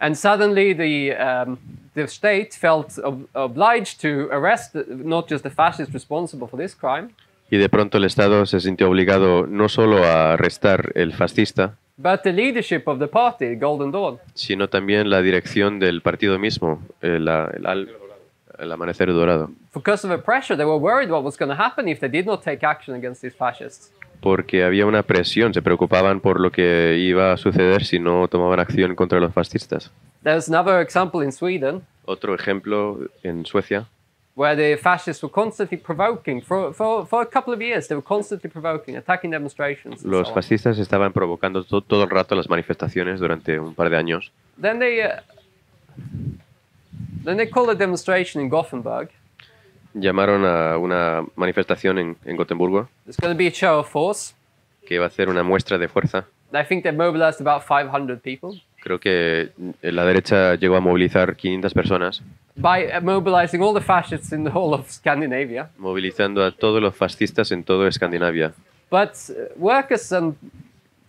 [SPEAKER 11] And suddenly the, um, the state felt ob- obliged to arrest the- not just the fascists responsible for this crime,
[SPEAKER 2] Y de pronto el Estado se sintió obligado no solo a arrestar el fascista,
[SPEAKER 11] but the leadership of the party, Golden Dawn.
[SPEAKER 2] sino también la dirección del partido mismo, el Amanecer Dorado,
[SPEAKER 11] Because of the pressure, they were worried what was going to happen if they did not take action against these fascists.
[SPEAKER 2] porque había una presión, se preocupaban por lo que iba a suceder si no tomaban acción contra los fascistas.
[SPEAKER 11] There's another example in Sweden
[SPEAKER 2] Otro ejemplo en Suecia,
[SPEAKER 11] where the fascists were constantly provoking. For, for, for a couple of years, they were constantly provoking, attacking demonstrations.
[SPEAKER 2] los
[SPEAKER 11] so
[SPEAKER 2] fascistas estaban provocando to- todo el rato las manifestaciones durante un par de años.
[SPEAKER 11] Then they, uh, then they called a demonstration in Gothenburg.
[SPEAKER 2] Llamaron a una manifestación en, en Gotemburgo
[SPEAKER 11] It's going to be a show of force.
[SPEAKER 2] que iba a hacer una muestra de fuerza.
[SPEAKER 11] I think they mobilized about 500 people
[SPEAKER 2] Creo que la derecha llegó a movilizar 500 personas,
[SPEAKER 11] by uh, mobilizing all the fascists in the whole of Scandinavia.
[SPEAKER 2] movilizando a todos los fascistas en toda Escandinavia.
[SPEAKER 11] But uh, workers and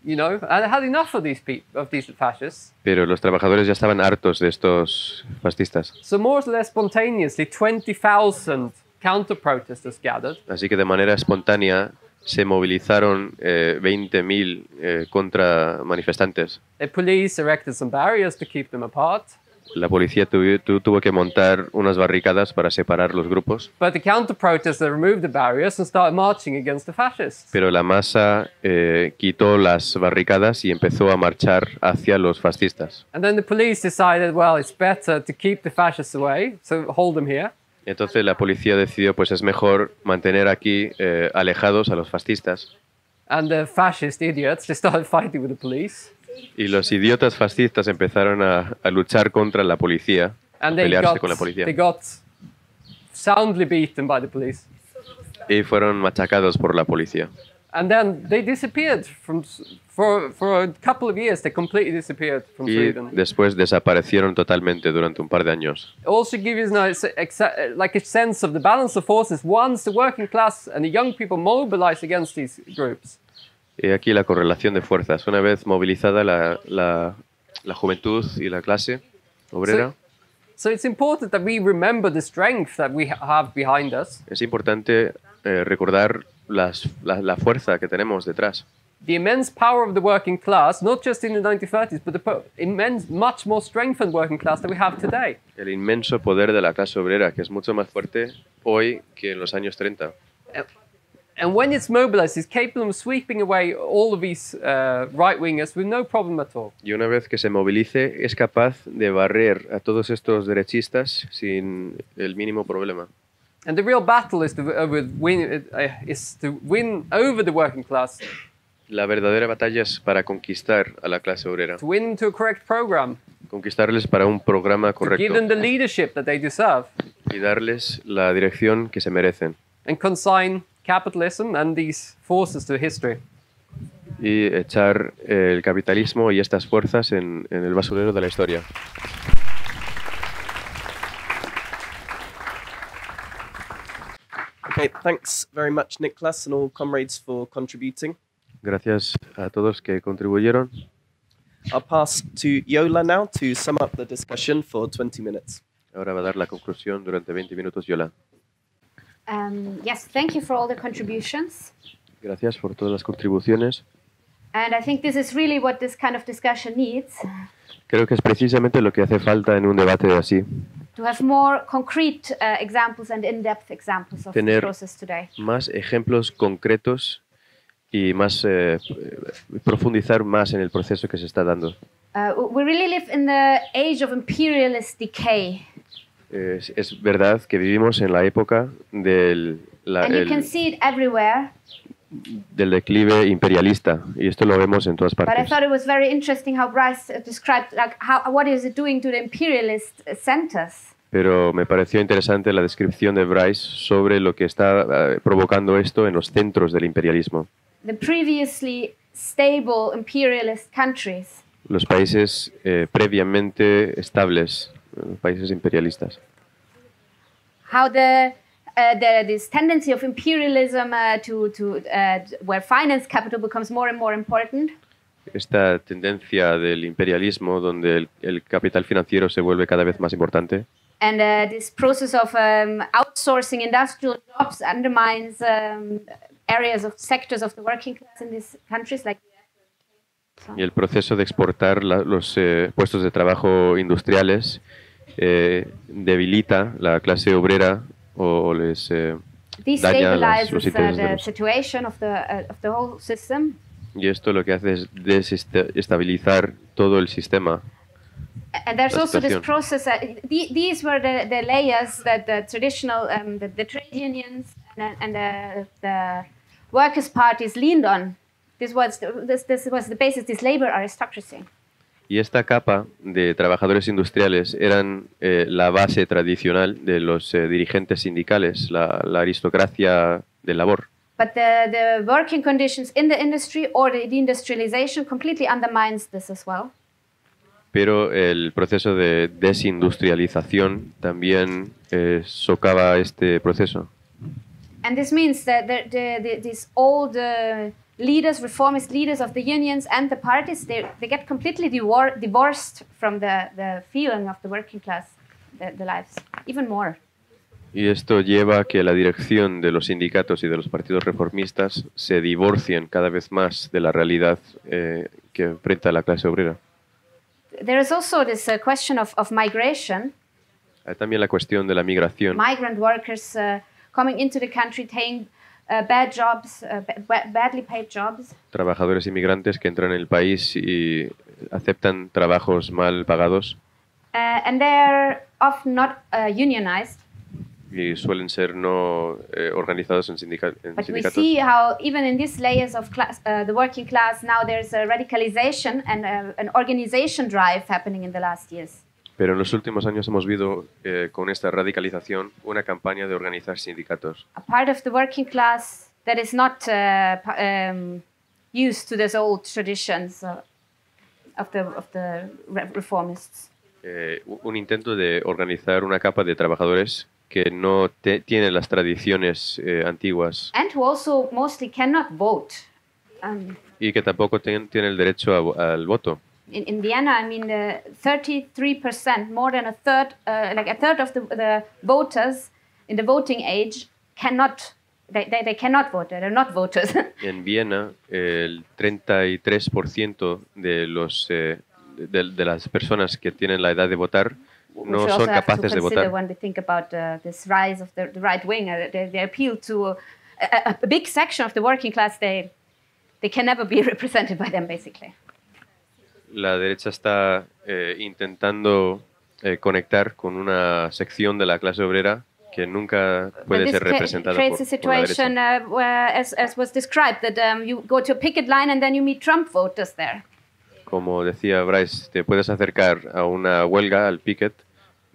[SPEAKER 11] you know had had enough of these people of these fascists.
[SPEAKER 2] Pero los trabajadores ya estaban hartos de estos fascistas.
[SPEAKER 11] So more or less spontaneously, 20,000 counter protesters gathered.
[SPEAKER 2] Así que de manera espontánea se movilizaron eh, 20.000 eh, contra manifestantes.
[SPEAKER 11] The police erected some barriers to keep them apart.
[SPEAKER 2] La policía tuvi- tu- tuvo que montar unas barricadas para separar los grupos,
[SPEAKER 11] But the counter protesters removed the barriers and started marching against the fascists.
[SPEAKER 2] pero la masa eh, quitó las barricadas y empezó a marchar hacia los fascistas.
[SPEAKER 11] And then the police decided, well, it's better to keep the fascists away, so hold them here.
[SPEAKER 2] Entonces la policía decidió, pues es mejor mantener aquí eh, alejados a los fascistas.
[SPEAKER 11] And the fascist idiots, they started fighting with the police.
[SPEAKER 2] Y los idiotas fascistas empezaron a, a luchar contra la policía, a
[SPEAKER 11] And they
[SPEAKER 2] pelearse
[SPEAKER 11] got,
[SPEAKER 2] con la policía.
[SPEAKER 11] they got soundly beaten by the police.
[SPEAKER 2] Y fueron machacados por la policía.
[SPEAKER 11] And then they disappeared from, for, for a couple of years, they completely disappeared from
[SPEAKER 2] Y
[SPEAKER 11] Sweden.
[SPEAKER 2] después desaparecieron totalmente durante un par de años.
[SPEAKER 11] also give you now exa- exa- like a sense of the balance of forces once the working class and the young people mobilize against these groups.
[SPEAKER 2] Y aquí la correlación de fuerzas. Una vez movilizada la, la, la juventud y la clase obrera,
[SPEAKER 11] So it's important that we remember the strength that we ha- have behind us,
[SPEAKER 2] es importante eh, recordar las, la, la fuerza que tenemos detrás.
[SPEAKER 11] the immense power of the working class, not just in the 1930s, but the immense, much more strengthened working class that we have today.
[SPEAKER 2] El inmenso poder de la clase obrera, que es mucho más fuerte hoy que en los años 30.
[SPEAKER 11] And when it's mobilized, it's capable of sweeping away all of these uh, right wingers with no problem at all.
[SPEAKER 2] Y una vez que se movilice, es capaz de barrer a todos estos derechistas sin el mínimo problema.
[SPEAKER 11] And the real battle is to, uh, win, uh, is to win over the working class,
[SPEAKER 2] La verdadera batalla es para conquistar a la clase obrera,
[SPEAKER 11] to win them to a correct program,
[SPEAKER 2] conquistarles para un programa
[SPEAKER 11] to give them the leadership that they deserve,
[SPEAKER 2] y darles la dirección que se merecen.
[SPEAKER 11] And consign capitalism and these forces to history.
[SPEAKER 2] y echar el capitalismo y estas fuerzas en, en el basurero de la historia.
[SPEAKER 1] Okay, thanks very much, Niklas, and all comrades for contributing.
[SPEAKER 2] Gracias a todos que contribuyeron.
[SPEAKER 1] I'll pass to Yola now to sum up the discussion for 20 minutes.
[SPEAKER 2] Ahora va a dar la conclusión durante 20 minutos Yola.
[SPEAKER 3] Um, yes, thank you for all the contributions.
[SPEAKER 2] Gracias por todas las contribuciones.
[SPEAKER 3] And I think this is really what this kind of discussion needs
[SPEAKER 2] Creo que es precisamente lo que hace falta en un debate así.
[SPEAKER 3] to have more concrete uh, examples and in depth examples of the
[SPEAKER 2] Tener
[SPEAKER 3] process today.
[SPEAKER 2] más ejemplos concretos y más eh, profundizar más en el proceso que se está dando.
[SPEAKER 3] Uh, we really live in the age of imperialist decay.
[SPEAKER 2] Es, es verdad que vivimos en la época del, la-
[SPEAKER 3] and you
[SPEAKER 2] el-
[SPEAKER 3] can see it everywhere.
[SPEAKER 2] del declive imperialista y esto lo vemos en todas
[SPEAKER 3] But I
[SPEAKER 2] partes.
[SPEAKER 3] thought it was very interesting how Bryce described like how what is it doing to the imperialist centers.
[SPEAKER 2] Pero me pareció interesante la descripción de Bryce sobre lo que está eh, provocando esto en los centros del imperialismo,
[SPEAKER 3] The previously stable imperialist countries.
[SPEAKER 2] los países eh, previamente estables, países imperialistas.
[SPEAKER 3] How the uh, this tendency of imperialism uh, to, to uh, where finance capital becomes more and more important,
[SPEAKER 2] esta tendencia del imperialismo donde el, el capital financiero se vuelve cada vez más importante.
[SPEAKER 3] And uh, this process of um, outsourcing industrial jobs undermines um, areas of sectors of the working class in these countries like
[SPEAKER 2] y el proceso de exportar la- los eh, puestos de trabajo industriales eh, debilita la clase obrera o, o les eh, daña las- los
[SPEAKER 3] uh,
[SPEAKER 2] intereses de
[SPEAKER 3] the
[SPEAKER 2] los-
[SPEAKER 3] situation of the, uh, of the whole system.
[SPEAKER 2] Y esto lo que hace es desestabilizar todo el sistema.
[SPEAKER 3] And there's also this process. Uh, the, these were the, the layers that the traditional, um, the, the trade unions and, and the, the workers' parties leaned on. This was the, this, this was the basis. This labor aristocracy.
[SPEAKER 2] Y esta capa de trabajadores industriales eran eh, la base tradicional de los eh, dirigentes sindicales, la, la aristocracia del labor.
[SPEAKER 3] But the, the working conditions in the industry or the deindustrialization completely undermines this as well.
[SPEAKER 2] Pero el proceso de desindustrialización también eh, socava este proceso.
[SPEAKER 3] And this means that the, the, the, these old uh, leaders, reformist leaders of the unions and the parties, they, they get completely divor- divorced from the, the feeling of the working class, the, the lives, even more.
[SPEAKER 2] Y esto lleva a que la dirección de los sindicatos y de los partidos reformistas se divorcien cada vez más de la realidad eh, que enfrenta la clase obrera.
[SPEAKER 3] There is also this uh, question of, of migration,
[SPEAKER 2] Hay también la cuestión de la migración.
[SPEAKER 3] migrant workers uh, coming into the country, taking uh, bad jobs, uh, ba- badly paid jobs.
[SPEAKER 2] Trabajadores inmigrantes que entran en el país y aceptan trabajos mal pagados
[SPEAKER 3] Uh, and they're often not uh, unionized.
[SPEAKER 2] y suelen ser no eh, organizados en, sindica- en
[SPEAKER 3] But we
[SPEAKER 2] sindicatos.
[SPEAKER 3] see how even in these layers of class, uh, the working class, now there's a radicalization and uh, an organization drive happening in the last years.
[SPEAKER 2] Pero en los últimos años hemos visto eh, con esta radicalización una campaña de organizar sindicatos.
[SPEAKER 3] A part of the working class that is not uh, um, used to those old traditions uh, of the, of the re- reformists.
[SPEAKER 2] eh, un intento de organizar una capa de trabajadores que no te- tiene las tradiciones eh, antiguas
[SPEAKER 3] And who also mostly cannot vote. Um,
[SPEAKER 2] y que tampoco tiene el derecho a al voto.
[SPEAKER 3] In, in Vienna, I mean, the 33%, more than a third, uh, like a third of the, the voters in the voting age cannot, they, they, they cannot vote, they're not voters. [laughs]
[SPEAKER 2] En Viena, el 33% de, los, eh, de, de las personas que tienen la edad de votar no son
[SPEAKER 3] also have to
[SPEAKER 2] capaces de votar.
[SPEAKER 3] when we think about uh, this rise of the, the right wing. Uh, appeal to a, a, a big section of the working class. They, they can never be [laughs] represented by them, basically.
[SPEAKER 2] La derecha está eh, intentando eh, conectar con una sección de la clase obrera que nunca puede ser representada
[SPEAKER 3] creates
[SPEAKER 2] por,
[SPEAKER 3] a
[SPEAKER 2] por la derecha.
[SPEAKER 3] uh, where, as, as was described, that um, you go to a picket line and then you meet Trump voters there.
[SPEAKER 2] Como decía Bryce, te puedes acercar a una huelga, al picket,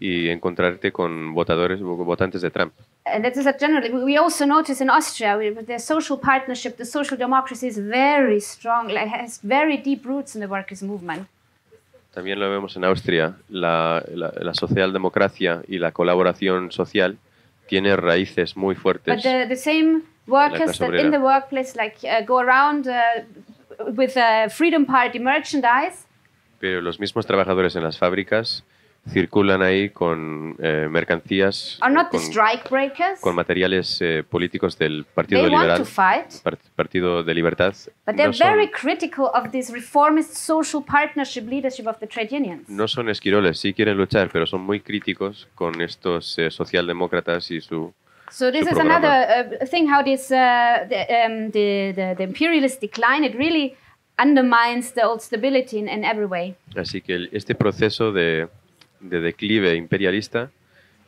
[SPEAKER 2] y encontrarte con votadores, votantes de Trump.
[SPEAKER 3] And that is that generally. We also notice in Austria, we, the social partnership, the social democracy is very strong, like, has very deep roots in the workers' movement.
[SPEAKER 2] También lo vemos en Austria. La, la, la socialdemocracia y la colaboración social tiene raíces muy
[SPEAKER 3] But
[SPEAKER 2] fuertes.
[SPEAKER 3] the, the same workers that in the workplace like uh, go around uh, with uh, Freedom Party merchandise,
[SPEAKER 2] Pero los mismos trabajadores en las fábricas circulan ahí con eh, mercancías,
[SPEAKER 3] are not the
[SPEAKER 2] con,
[SPEAKER 3] strike breakers.
[SPEAKER 2] con materiales eh, políticos del Partido
[SPEAKER 3] They want
[SPEAKER 2] Liberal,
[SPEAKER 3] to fight,
[SPEAKER 2] Par- Partido de Libertad.
[SPEAKER 3] but they're
[SPEAKER 2] No son,
[SPEAKER 3] very critical of this reformist social partnership leadership of the trade unions.
[SPEAKER 2] no son esquiroles, sí quieren luchar, pero son muy críticos con estos eh, socialdemócratas y su
[SPEAKER 3] So this
[SPEAKER 2] su
[SPEAKER 3] is
[SPEAKER 2] programa.
[SPEAKER 3] another uh, thing how this uh, the, um, the, the the imperialist decline it really undermines the old stability in, in every way.
[SPEAKER 2] Así que el- este proceso de, de declive imperialista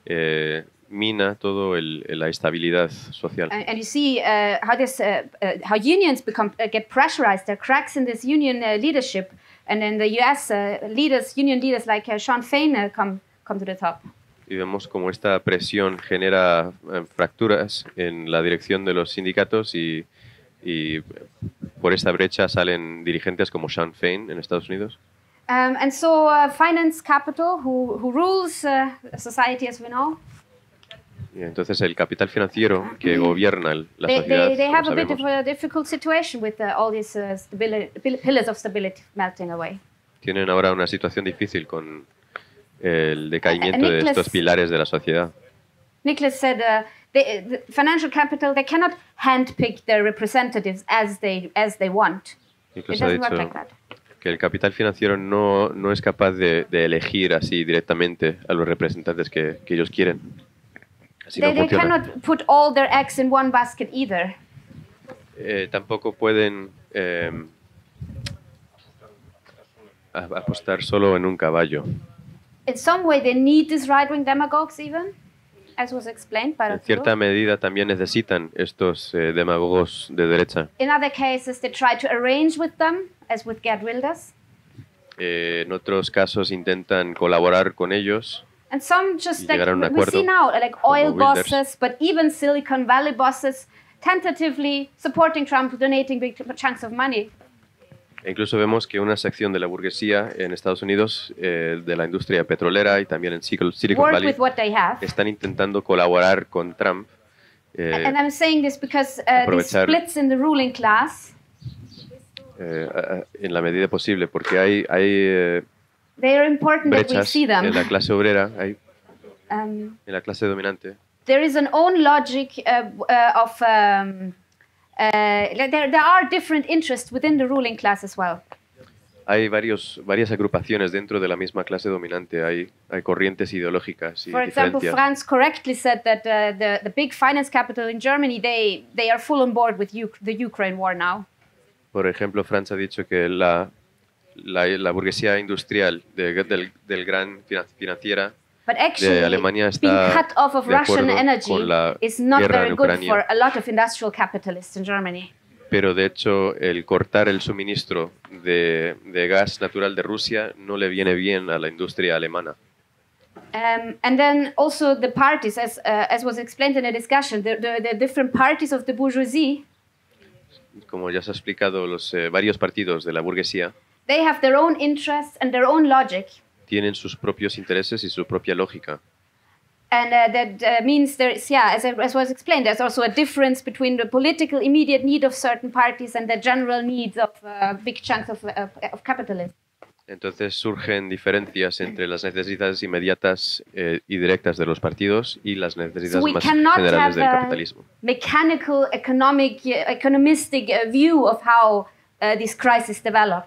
[SPEAKER 2] eh, mina todo el, la estabilidad social.
[SPEAKER 3] And, and you see uh, how this uh, uh, how unions become uh, get pressurized. There are cracks in this union uh, leadership, and in the U.S. Uh, leaders, union leaders like uh, Sean Fain come come to the top.
[SPEAKER 2] Y vemos como esta presión genera eh, fracturas en la dirección de los sindicatos y, y por esta brecha salen dirigentes como Sean Fain en Estados Unidos.
[SPEAKER 3] Um, and so, uh, finance capital, who who rules uh, society as we know,
[SPEAKER 2] entonces el capital financiero que gobierna el- la
[SPEAKER 3] They,
[SPEAKER 2] sociedad,
[SPEAKER 3] they, they have a bit of a difficult situation with uh, all these uh, pillars of stability melting away.
[SPEAKER 2] tienen ahora una situación difícil con el decaimiento de
[SPEAKER 3] Nicholas-
[SPEAKER 2] estos pilares de la sociedad.
[SPEAKER 3] Nicholas said uh, they, the financial capital they cannot handpick their representatives as they as they want. It
[SPEAKER 2] Incluso ha
[SPEAKER 3] doesn't work like that.
[SPEAKER 2] Que el capital financiero no, no es capaz de, de elegir así directamente a los representantes que, que ellos quieren. Así
[SPEAKER 3] They,
[SPEAKER 2] no
[SPEAKER 3] they cannot put all their eggs in one basket either.
[SPEAKER 2] Eh, tampoco pueden eh, apostar solo en un caballo.
[SPEAKER 3] In some way, they need these right-wing demagogues even, as was explained by
[SPEAKER 2] En cierta medida también necesitan estos eh, demagogos de derecha.
[SPEAKER 3] In other cases, they try to arrange with them, as with Gerd Wilders.
[SPEAKER 2] Eh, en otros casos intentan colaborar con ellos.
[SPEAKER 3] And some just like we see now, like oil bosses, but even Silicon Valley bosses, tentatively supporting Trump, donating big chunks of money.
[SPEAKER 2] Incluso vemos que una sección de la burguesía en Estados Unidos, eh, de la industria petrolera y también en Silicon Valley,
[SPEAKER 3] with what they have.
[SPEAKER 2] están intentando colaborar con Trump. eh,
[SPEAKER 3] and I'm saying this because uh, splits in the ruling class,
[SPEAKER 2] eh, en la medida posible, porque hay, hay eh,
[SPEAKER 3] they are important that we
[SPEAKER 2] brechas
[SPEAKER 3] see them.
[SPEAKER 2] en la clase obrera, hay,
[SPEAKER 3] Um,
[SPEAKER 2] en la clase dominante.
[SPEAKER 3] there is an own logic uh, uh, of um, there, there are different interests within the ruling class as well.
[SPEAKER 2] Hay varios, varias agrupaciones dentro de la misma clase dominante, hay, hay corrientes ideológicas y
[SPEAKER 3] For example. Franz correctly said that uh, the, the big finance capital in Germany, they, they are full on board with Uk- the Ukraine war now.
[SPEAKER 2] Por ejemplo, Franz ha dicho que la, la, la burguesía industrial de- del, del gran finan- financiera de Alemania
[SPEAKER 3] being
[SPEAKER 2] está
[SPEAKER 3] cut off of
[SPEAKER 2] de
[SPEAKER 3] Russian
[SPEAKER 2] acuerdo
[SPEAKER 3] energy
[SPEAKER 2] con la
[SPEAKER 3] is not
[SPEAKER 2] guerra
[SPEAKER 3] very
[SPEAKER 2] en
[SPEAKER 3] good
[SPEAKER 2] Ucrania.
[SPEAKER 3] for a lot of industrial capitalists in Germany.
[SPEAKER 2] pero de hecho el cortar el suministro de, de gas natural de Rusia no le viene bien a la industria alemana.
[SPEAKER 3] Um, and then also the parties, as, uh, as was explained in the discussion, the, the, the different parties of the bourgeoisie,
[SPEAKER 2] Como ya se ha explicado, los eh, varios partidos de la burguesía
[SPEAKER 3] they have their own interests and their own logic.
[SPEAKER 2] Tienen sus propios intereses y su propia lógica.
[SPEAKER 3] And uh, that uh, means there's, yeah, as, as was explained, there's also a difference between the political immediate need of certain parties and the general needs of uh, big chunks of, of, of capitalism.
[SPEAKER 2] Entonces surgen diferencias entre las necesidades inmediatas eh, y directas de los partidos y las
[SPEAKER 3] So
[SPEAKER 2] necesidades
[SPEAKER 3] we
[SPEAKER 2] más generales del capitalismo.
[SPEAKER 3] mechanical, economic, uh, economistic uh, view of how uh, these crises develop.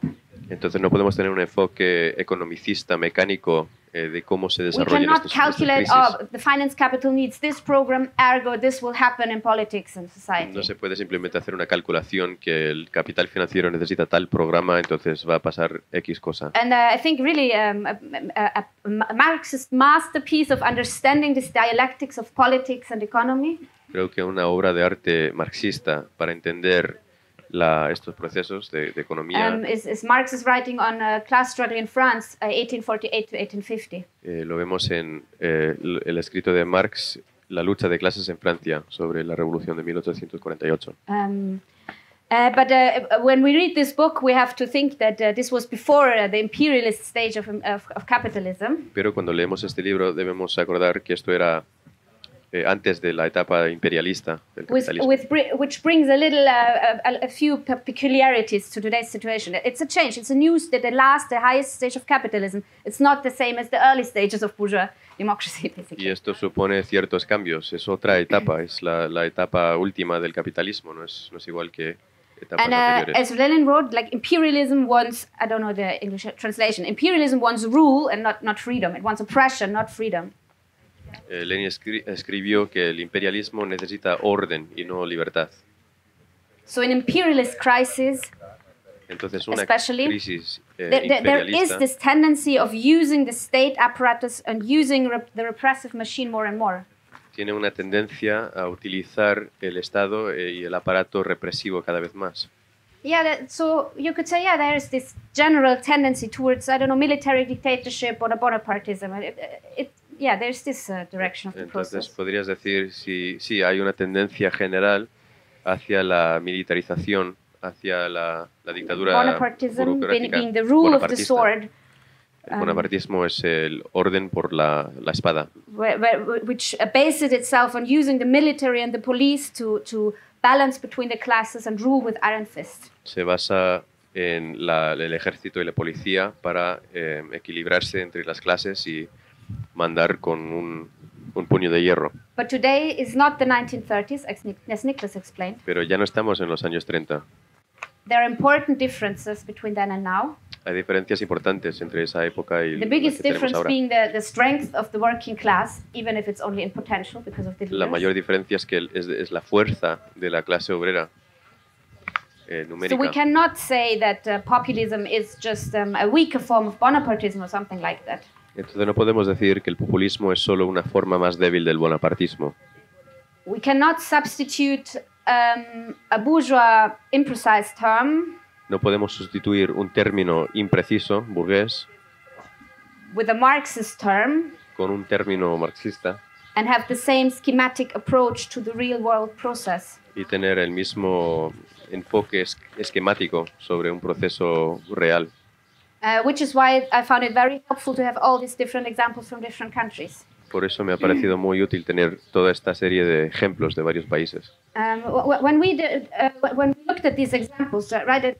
[SPEAKER 2] Entonces no podemos tener un enfoque economicista, mecánico eh, de cómo se
[SPEAKER 3] We
[SPEAKER 2] desarrollan
[SPEAKER 3] cannot
[SPEAKER 2] estos, estas
[SPEAKER 3] calculate, oh, the finance capital needs this program, ergo this will happen in politics and society.
[SPEAKER 2] No se puede simplemente hacer una calculación que el capital financiero necesita tal programa, entonces va a pasar X cosa.
[SPEAKER 3] And uh, I think really um, a, a, a Marxist masterpiece of understanding this dialectics of politics and economy
[SPEAKER 2] Creo que una obra de arte marxista para entender la- estos procesos de, de economía
[SPEAKER 3] um, is, is Marx's writing on uh, class struggle in France, uh, 1848 to 1850.
[SPEAKER 2] eh, lo vemos en eh, el escrito de Marx, La lucha de clases en Francia, sobre la revolución de 1848.
[SPEAKER 3] Um, uh, but uh, when we read this book, we have to think that uh, this was before uh, the imperialist stage of, of, of capitalism.
[SPEAKER 2] Pero cuando leemos este libro debemos acordar que esto era eh, antes de la etapa imperialista del
[SPEAKER 3] With,
[SPEAKER 2] capitalismo.
[SPEAKER 3] with, bri- which brings a little, uh, a, a few pe- peculiarities to today's situation. It's a change. It's a news that the last, the highest stage of capitalism, it's not the same as the early stages of bourgeois democracy, [laughs] basically.
[SPEAKER 2] Y esto supone ciertos cambios. Es otra etapa, [clears throat] es la, la etapa última del capitalismo, no es, no es igual que
[SPEAKER 3] And uh, as Lenin wrote, like imperialism wants, I don't know the English translation, imperialism wants rule and not, not freedom. It wants oppression, not freedom.
[SPEAKER 2] Eh, Lenin escri- escribió que el imperialismo necesita orden y no libertad.
[SPEAKER 3] So in imperialist crisis,
[SPEAKER 2] Entonces una
[SPEAKER 3] Especially,
[SPEAKER 2] crisis eh,
[SPEAKER 3] there, there- is this tendency of using the state apparatus and using rep- the repressive machine more and more.
[SPEAKER 2] tiene una tendencia a utilizar el Estado eh, y el aparato represivo cada vez más.
[SPEAKER 3] Yeah, that, so you could say, yeah, there is this general tendency towards, I don't know, military dictatorship or Bonapartism. It, it, yeah, there's this uh, direction of the
[SPEAKER 2] Entonces
[SPEAKER 3] process.
[SPEAKER 2] podrías decir, sí, sí, hay una tendencia general hacia la militarización, hacia la, la dictadura
[SPEAKER 3] Bonapartism being,
[SPEAKER 2] burocrática
[SPEAKER 3] being the rule of the
[SPEAKER 2] bonapartista.
[SPEAKER 3] sword.
[SPEAKER 2] El
[SPEAKER 3] um,
[SPEAKER 2] bonapartismo es el orden por la, la espada.
[SPEAKER 3] where, where, which bases itself on using the military and the police to, to balance between the classes and rule with iron fist.
[SPEAKER 2] Se basa en la- el ejército y la policía para eh, equilibrarse entre las clases y mandar con un, un puño de hierro.
[SPEAKER 3] But today is not the 1930s, as, Nic- as Nicholas explained.
[SPEAKER 2] Pero ya no estamos en los años 30.
[SPEAKER 3] There are important differences between then and now.
[SPEAKER 2] Hay diferencias importantes entre esa época y
[SPEAKER 3] The
[SPEAKER 2] la
[SPEAKER 3] biggest
[SPEAKER 2] que tenemos
[SPEAKER 3] difference
[SPEAKER 2] ahora.
[SPEAKER 3] being the, the strength of the working class, even if it's only in potential because of the
[SPEAKER 2] La mayor diferencia es que es, es la fuerza de la clase obrera eh,
[SPEAKER 3] So we cannot say that uh, populism is just um, a weaker form of Bonapartism or something like that.
[SPEAKER 2] Entonces no podemos decir que el populismo es solo una forma más débil del bonapartismo.
[SPEAKER 3] We cannot substitute um, a bourgeois imprecise term
[SPEAKER 2] No podemos sustituir un término impreciso, burgués,
[SPEAKER 3] with a Marxist term
[SPEAKER 2] con un término marxista
[SPEAKER 3] and have the same schematic approach to the real world process.
[SPEAKER 2] y tener el mismo enfoque es- esquemático sobre un proceso real.
[SPEAKER 3] Uh, which is why I found it very helpful to have all these different examples from different countries.
[SPEAKER 2] Por eso me ha parecido muy útil tener toda esta serie de ejemplos de varios países.
[SPEAKER 3] Um, wh- wh- when we did, uh, wh- when we looked at these examples, uh, right,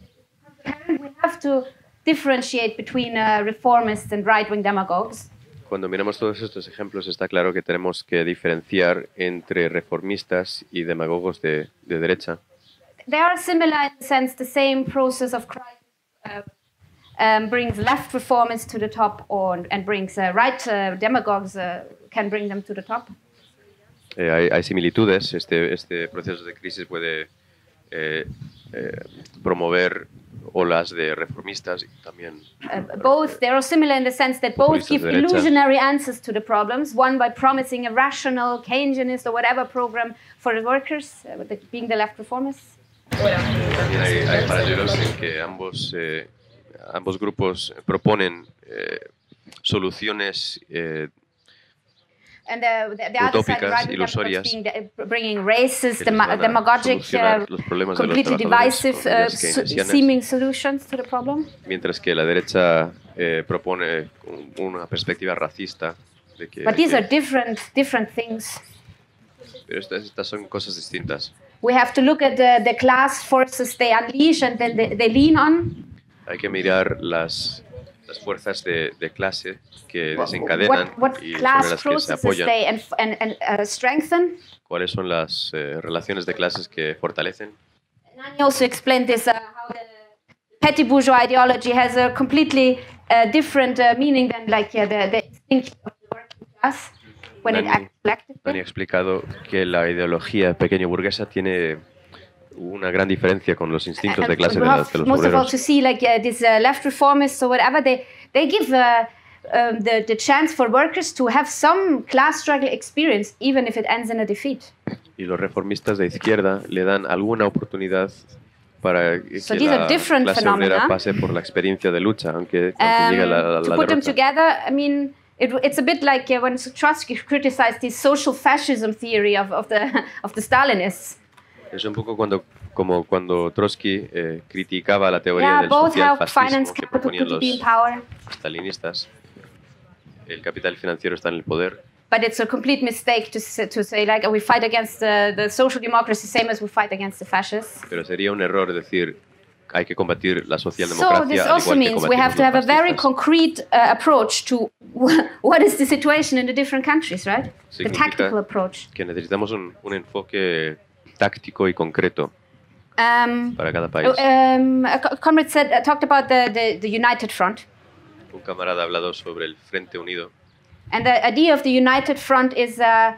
[SPEAKER 3] we have to differentiate between uh, reformists and right-wing demagogues.
[SPEAKER 2] Cuando miramos todos estos ejemplos está claro que tenemos que diferenciar entre reformistas y demagogos de, de derecha.
[SPEAKER 3] They are similar in the sense the same process of crisis uh, um, brings left reformists to the top, or and brings uh, right uh, demagogues uh, can bring them to the top.
[SPEAKER 2] Eh, hay, hay similitudes. Este, este proceso de crisis puede eh, eh, promover olas de reformistas y también
[SPEAKER 3] Uh, both they are similar in the sense that both give
[SPEAKER 2] de
[SPEAKER 3] illusionary answers to the problems. One by promising a rational Keynesianist or whatever program for the workers, uh, the, being the left reformists.
[SPEAKER 2] También hay, hay paralelos en que ambos, eh, ambos grupos proponen eh, soluciones eh,
[SPEAKER 3] And uh, the,
[SPEAKER 2] Utópicas, ilusorias,
[SPEAKER 3] being the, bringing racist, demagogic, uh,
[SPEAKER 2] los problemas de los
[SPEAKER 3] completely
[SPEAKER 2] trabajadores
[SPEAKER 3] divisive, uh, seeming solutions to the problem.
[SPEAKER 2] mientras que la derecha eh, propone un- una perspectiva racista de que,
[SPEAKER 3] But these are different, different things.
[SPEAKER 2] pero estas, estas son cosas distintas.
[SPEAKER 3] We have to look at the, the class forces they unleash and then they, they lean on.
[SPEAKER 2] Hay que mirar las, las fuerzas de, de clase que desencadenan
[SPEAKER 3] What, what
[SPEAKER 2] y sobre las que se apoyan.
[SPEAKER 3] and, and, and uh.
[SPEAKER 2] ¿Cuáles son las eh, relaciones de clases que fortalecen?
[SPEAKER 3] Nani also explained this, uh, how the petty bourgeois ideology has a completely uh, different uh, meaning than like uh, the, the instinct of the working class when it acts collectively.
[SPEAKER 2] Ha explicado que la ideología pequeño burguesa tiene una gran diferencia con los instintos de clase de, la- de los
[SPEAKER 3] most of all
[SPEAKER 2] obreros.
[SPEAKER 3] to see like uh, these uh, left reformists or whatever they they give uh, um, the the chance for workers to have some class struggle experience even if it ends in a defeat.
[SPEAKER 2] Y los reformistas de izquierda le dan alguna oportunidad para que
[SPEAKER 3] So these are
[SPEAKER 2] la
[SPEAKER 3] different
[SPEAKER 2] clase obrera pase por la experiencia de lucha, aunque, aunque
[SPEAKER 3] Um,
[SPEAKER 2] llegue la, la,
[SPEAKER 3] to
[SPEAKER 2] la
[SPEAKER 3] put them together, I mean. It, it's a bit like uh, when Trotsky criticized the social fascism theory of, of the [laughs] of the Stalinists.
[SPEAKER 2] Es un poco cuando, como cuando Trotsky eh, criticaba la teoría
[SPEAKER 3] Yeah,
[SPEAKER 2] del social fascismo que proponían los stalinistas. El capital financiero está en el poder,
[SPEAKER 3] but it's a complete mistake to say, to say like we fight against the, the social democracy same as we fight against the fascists.
[SPEAKER 2] pero sería un error decir hay que combatir la
[SPEAKER 3] So
[SPEAKER 2] socialdemocracia
[SPEAKER 3] this
[SPEAKER 2] al
[SPEAKER 3] also means we have to have a very concrete uh, approach to [laughs] what is the situation in the different countries, right? The tactical approach.
[SPEAKER 2] que necesitamos un, un enfoque táctico y concreto
[SPEAKER 3] Um,
[SPEAKER 2] para cada país.
[SPEAKER 3] um, a co- comrade said, uh, talked about the, the, the United Front.
[SPEAKER 2] Un camarada ha hablado sobre el Frente Unido
[SPEAKER 3] And the idea of the United Front is uh,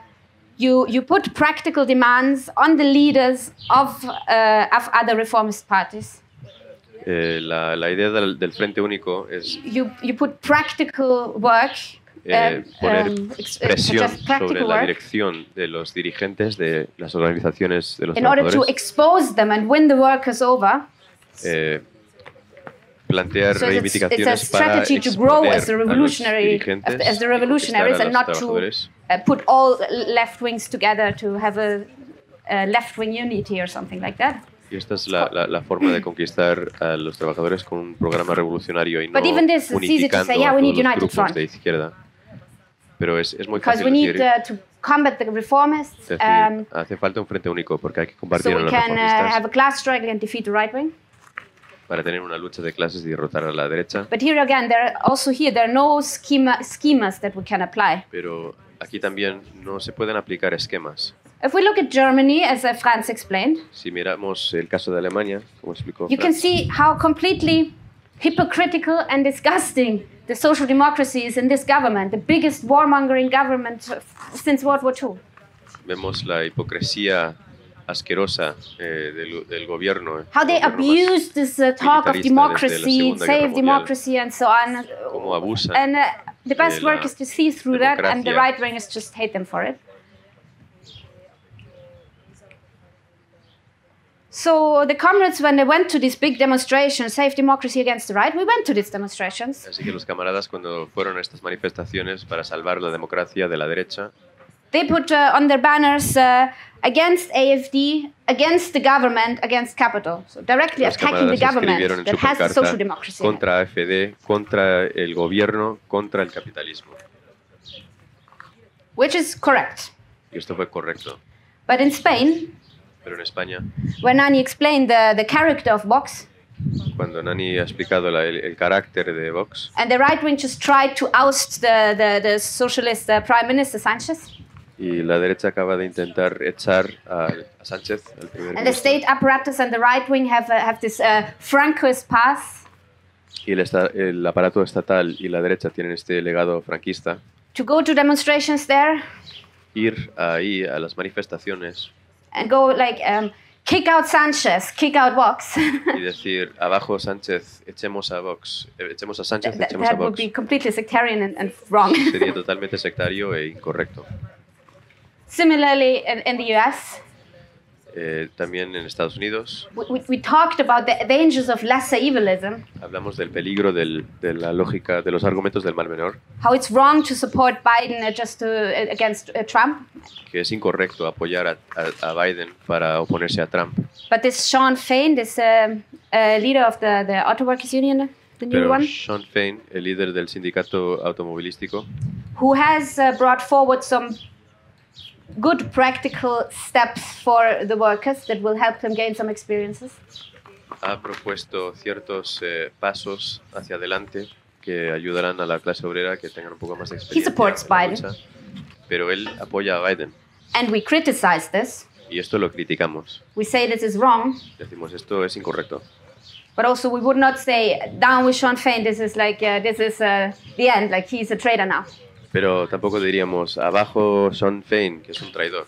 [SPEAKER 3] you, you put practical demands on the leaders of, uh, of other reformist parties.
[SPEAKER 2] Eh, la, la idea del, del Frente Único es
[SPEAKER 3] You, you put practical work,
[SPEAKER 2] eh,
[SPEAKER 3] um,
[SPEAKER 2] poner
[SPEAKER 3] um, ex-
[SPEAKER 2] presión
[SPEAKER 3] such as practical
[SPEAKER 2] sobre la
[SPEAKER 3] work
[SPEAKER 2] dirección de los dirigentes de las organizaciones de los
[SPEAKER 3] in order to
[SPEAKER 2] trabajadores,
[SPEAKER 3] expose them and win the workers over.
[SPEAKER 2] eh, plantear
[SPEAKER 3] So it's, it's a
[SPEAKER 2] reivindicaciones para
[SPEAKER 3] strategy to grow
[SPEAKER 2] exponer
[SPEAKER 3] as the
[SPEAKER 2] a los dirigentes
[SPEAKER 3] as, the revolutionaries, and not to
[SPEAKER 2] trabajadores.
[SPEAKER 3] uh, put all left wings together to have a, a left wing unity or something like that.
[SPEAKER 2] Y esta es la, la- la forma de conquistar a los trabajadores con un programa revolucionario y no
[SPEAKER 3] it's
[SPEAKER 2] unificando a todos los grupos de izquierda. Pero es, es muy
[SPEAKER 3] because
[SPEAKER 2] fácil
[SPEAKER 3] we need
[SPEAKER 2] decir,
[SPEAKER 3] uh, to combat the reformists
[SPEAKER 2] decir,
[SPEAKER 3] um,
[SPEAKER 2] hace falta un frente único porque hay que combatir
[SPEAKER 3] so
[SPEAKER 2] a
[SPEAKER 3] we
[SPEAKER 2] los
[SPEAKER 3] can uh,
[SPEAKER 2] reformistas
[SPEAKER 3] have a class struggle and defeat the right wing.
[SPEAKER 2] para tener una lucha de clases y derrotar a la derecha.
[SPEAKER 3] But here again, there are also here there are no schema, schemas that we can apply.
[SPEAKER 2] Pero aquí también no se pueden aplicar esquemas.
[SPEAKER 3] If we look at Germany, as uh, Franz explained,
[SPEAKER 2] Si miramos el caso de Alemania, como explicó
[SPEAKER 3] you can see how completely hypocritical and disgusting the social democracy is in this government, the biggest warmongering government since World War II.
[SPEAKER 2] vemos la hipocresía asquerosa eh, del, del gobierno.
[SPEAKER 3] How they abuse this uh, talk of
[SPEAKER 2] militarista desde la
[SPEAKER 3] democracy, save democracy, and so on.
[SPEAKER 2] cómo abusan.
[SPEAKER 3] And uh, the best work is to see through that, and the right wing is just hate them for it. So the comrades, when they went to these big demonstrations, Save Democracy Against the Right, we went to these demonstrations.
[SPEAKER 2] Así que los camaradas cuando fueron a estas manifestaciones para salvar la democracia de la derecha,
[SPEAKER 3] They put uh, on their banners uh, against AFD, against the government, against capital. So directly
[SPEAKER 2] los
[SPEAKER 3] attacking the government
[SPEAKER 2] en
[SPEAKER 3] that has the social democracy.
[SPEAKER 2] contra AFD, contra el gobierno, contra el capitalismo.
[SPEAKER 3] Which is correct.
[SPEAKER 2] Y esto fue correcto.
[SPEAKER 3] But in Spain,
[SPEAKER 2] Pero en España,
[SPEAKER 3] when Nani explained the, the character of Vox,
[SPEAKER 2] cuando Nani ha explicado la- el, el carácter de Vox,
[SPEAKER 3] and the right wing just tried to oust the, the, the socialist uh, prime minister Sanchez,
[SPEAKER 2] y la derecha acaba de intentar echar a, a Sánchez, al primer
[SPEAKER 3] and the state apparatus and the right wing have, uh, have this uh, Francoist path
[SPEAKER 2] y el, esta- el aparato estatal y la derecha tienen este legado franquista,
[SPEAKER 3] to go to demonstrations there.
[SPEAKER 2] Ir ahí a las manifestaciones
[SPEAKER 3] go like, um, kick out Sanchez, kick out Vox. [laughs]
[SPEAKER 2] y decir, abajo Sánchez, echemos a Vox, eh, echemos a Sánchez,
[SPEAKER 3] that,
[SPEAKER 2] echemos a
[SPEAKER 3] that would
[SPEAKER 2] Vox.
[SPEAKER 3] be completely sectarian and, and wrong.
[SPEAKER 2] Sería totalmente sectario e incorrecto.
[SPEAKER 3] Similarly, in, in the US,
[SPEAKER 2] Eh, también en Estados Unidos.
[SPEAKER 3] We, we, talked about the dangers of lesser evilism,
[SPEAKER 2] hablamos del peligro del- de la lógica, de los argumentos del mal menor,
[SPEAKER 3] how it's wrong to support Biden uh, just to, uh, against uh, Trump.
[SPEAKER 2] que es incorrecto apoyar a, a- a Biden para oponerse a Trump.
[SPEAKER 3] But this Sean Fain, this um, uh, leader of the, the Auto Workers Union, the new
[SPEAKER 2] Pero
[SPEAKER 3] one,
[SPEAKER 2] Sean Fain, el líder del sindicato automovilístico,
[SPEAKER 3] who has uh, brought forward some good practical steps for the workers that will help them gain some experiences.
[SPEAKER 2] ha propuesto ciertos eh, pasos hacia adelante que ayudarán a la clase obrera que tengan un poco más de experiencia.
[SPEAKER 3] supports
[SPEAKER 2] en la
[SPEAKER 3] Biden.
[SPEAKER 2] lucha. Pero él apoya a Biden
[SPEAKER 3] And we criticize this.
[SPEAKER 2] y esto lo criticamos.
[SPEAKER 3] We say this is wrong,
[SPEAKER 2] Decimos esto es incorrecto.
[SPEAKER 3] but also we would not say down with Sean Fain. This is like uh, this is uh, the end. Like he's a traitor now.
[SPEAKER 2] Pero tampoco diríamos abajo Sean Fain, que es un traidor.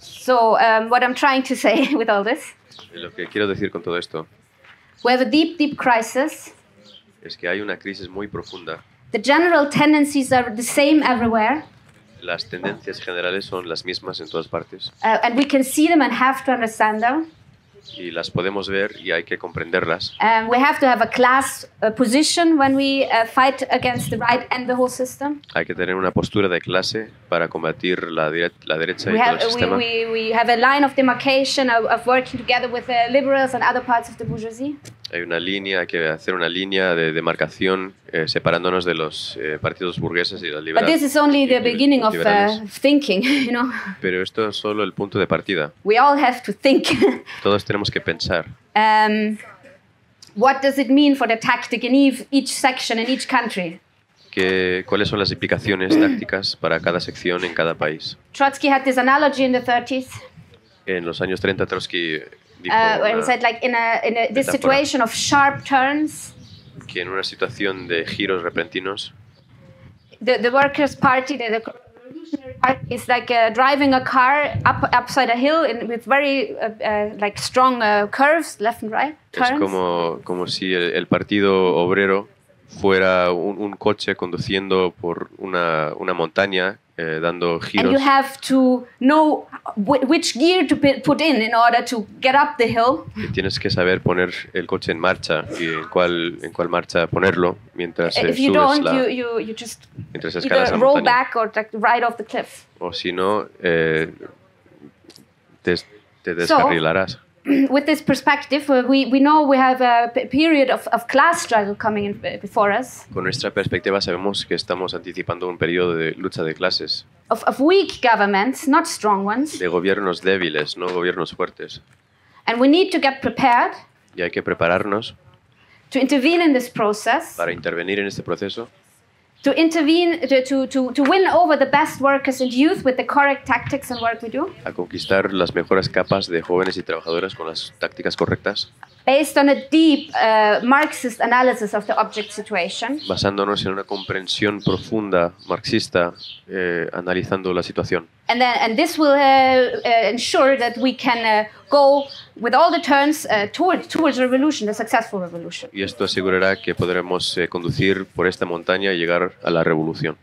[SPEAKER 3] So um, what I'm trying to say [laughs] with all this,
[SPEAKER 2] lo que quiero decir con todo esto
[SPEAKER 3] we have a deep, deep crisis.
[SPEAKER 2] es que hay una crisis muy profunda.
[SPEAKER 3] The general tendencies are the same everywhere,
[SPEAKER 2] Las tendencias generales son las mismas en todas partes
[SPEAKER 3] uh, and we can see them and have to understand them.
[SPEAKER 2] Y las podemos ver y hay que comprenderlas.
[SPEAKER 3] Um, we have to have a class position when we uh, fight against the right and the whole system.
[SPEAKER 2] Hay que tener una postura de clase para combatir la, dire- la derecha y
[SPEAKER 3] We
[SPEAKER 2] todo
[SPEAKER 3] have,
[SPEAKER 2] el
[SPEAKER 3] we,
[SPEAKER 2] sistema.
[SPEAKER 3] we, we have a line of demarcation of, of working together with the liberals and other parts of the bourgeoisie.
[SPEAKER 2] Hay una línea, hay que hacer una línea de demarcación eh, separándonos de los eh, partidos burgueses y
[SPEAKER 3] But
[SPEAKER 2] liberales.
[SPEAKER 3] this is only the beginning of uh, thinking, [laughs] you know.
[SPEAKER 2] Pero esto es solo el punto de partida.
[SPEAKER 3] We all have to think. [laughs]
[SPEAKER 2] Todos tenemos que pensar
[SPEAKER 3] um, what does it mean for the tactic in each, section in each country?
[SPEAKER 2] que, cuáles son las implicaciones [clears throat] tácticas para cada sección en cada país.
[SPEAKER 3] Trotsky had this analogy in the 30s,
[SPEAKER 2] En los años 30 Trotsky
[SPEAKER 3] uh, where he said, like, in, a, in a, this situation of sharp turns,
[SPEAKER 2] que en una situación de giros repentinos
[SPEAKER 3] the, the Workers' Party, the, the Revolutionary Party, is like uh, driving a car up upside a hill in, with very uh, uh, like strong uh, curves, left and right
[SPEAKER 2] es
[SPEAKER 3] turns.
[SPEAKER 2] como, como si el, el Partido Obrero fuera un, un coche conduciendo por una, una montaña eh, dando
[SPEAKER 3] and
[SPEAKER 2] giros
[SPEAKER 3] you have to know wh- which gear to put in in order to get up the hill.
[SPEAKER 2] y tienes que saber poner el coche en marcha y en cuál, en cuál marcha ponerlo mientras eh,
[SPEAKER 3] if you
[SPEAKER 2] subes
[SPEAKER 3] don't,
[SPEAKER 2] la,
[SPEAKER 3] you, you, you just
[SPEAKER 2] mientras escalas la
[SPEAKER 3] roll
[SPEAKER 2] montaña.
[SPEAKER 3] back or like right off the cliff.
[SPEAKER 2] O si no, eh, te, te descarrilarás. [clears throat]
[SPEAKER 3] with this perspective, uh, we, we know we have a period of, of class struggle coming in b- before us,
[SPEAKER 2] Con nuestra perspectiva sabemos que estamos anticipando un periodo de lucha de clases,
[SPEAKER 3] of, of weak governments, not strong ones,
[SPEAKER 2] de gobiernos débiles, no gobiernos fuertes.
[SPEAKER 3] and we need to get prepared
[SPEAKER 2] Y hay que prepararnos
[SPEAKER 3] to intervene in this process,
[SPEAKER 2] para intervenir en este proceso,
[SPEAKER 3] to intervene, to, to, to, to win over the best workers and youth with the correct tactics and work we do,
[SPEAKER 2] a conquistar las mejores capas de jóvenes y trabajadores con las tácticas correctas,
[SPEAKER 3] based on a deep uh, Marxist analysis of the object situation.
[SPEAKER 2] basándonos en una comprensión profunda marxista, eh, analizando la situación.
[SPEAKER 3] And then, and this will uh, uh, ensure that we can uh, go with all the turns uh, towards towards revolution, a successful revolution.
[SPEAKER 2] Y esto asegurará que podremos eh, conducir por esta montaña y llegar a la revolución.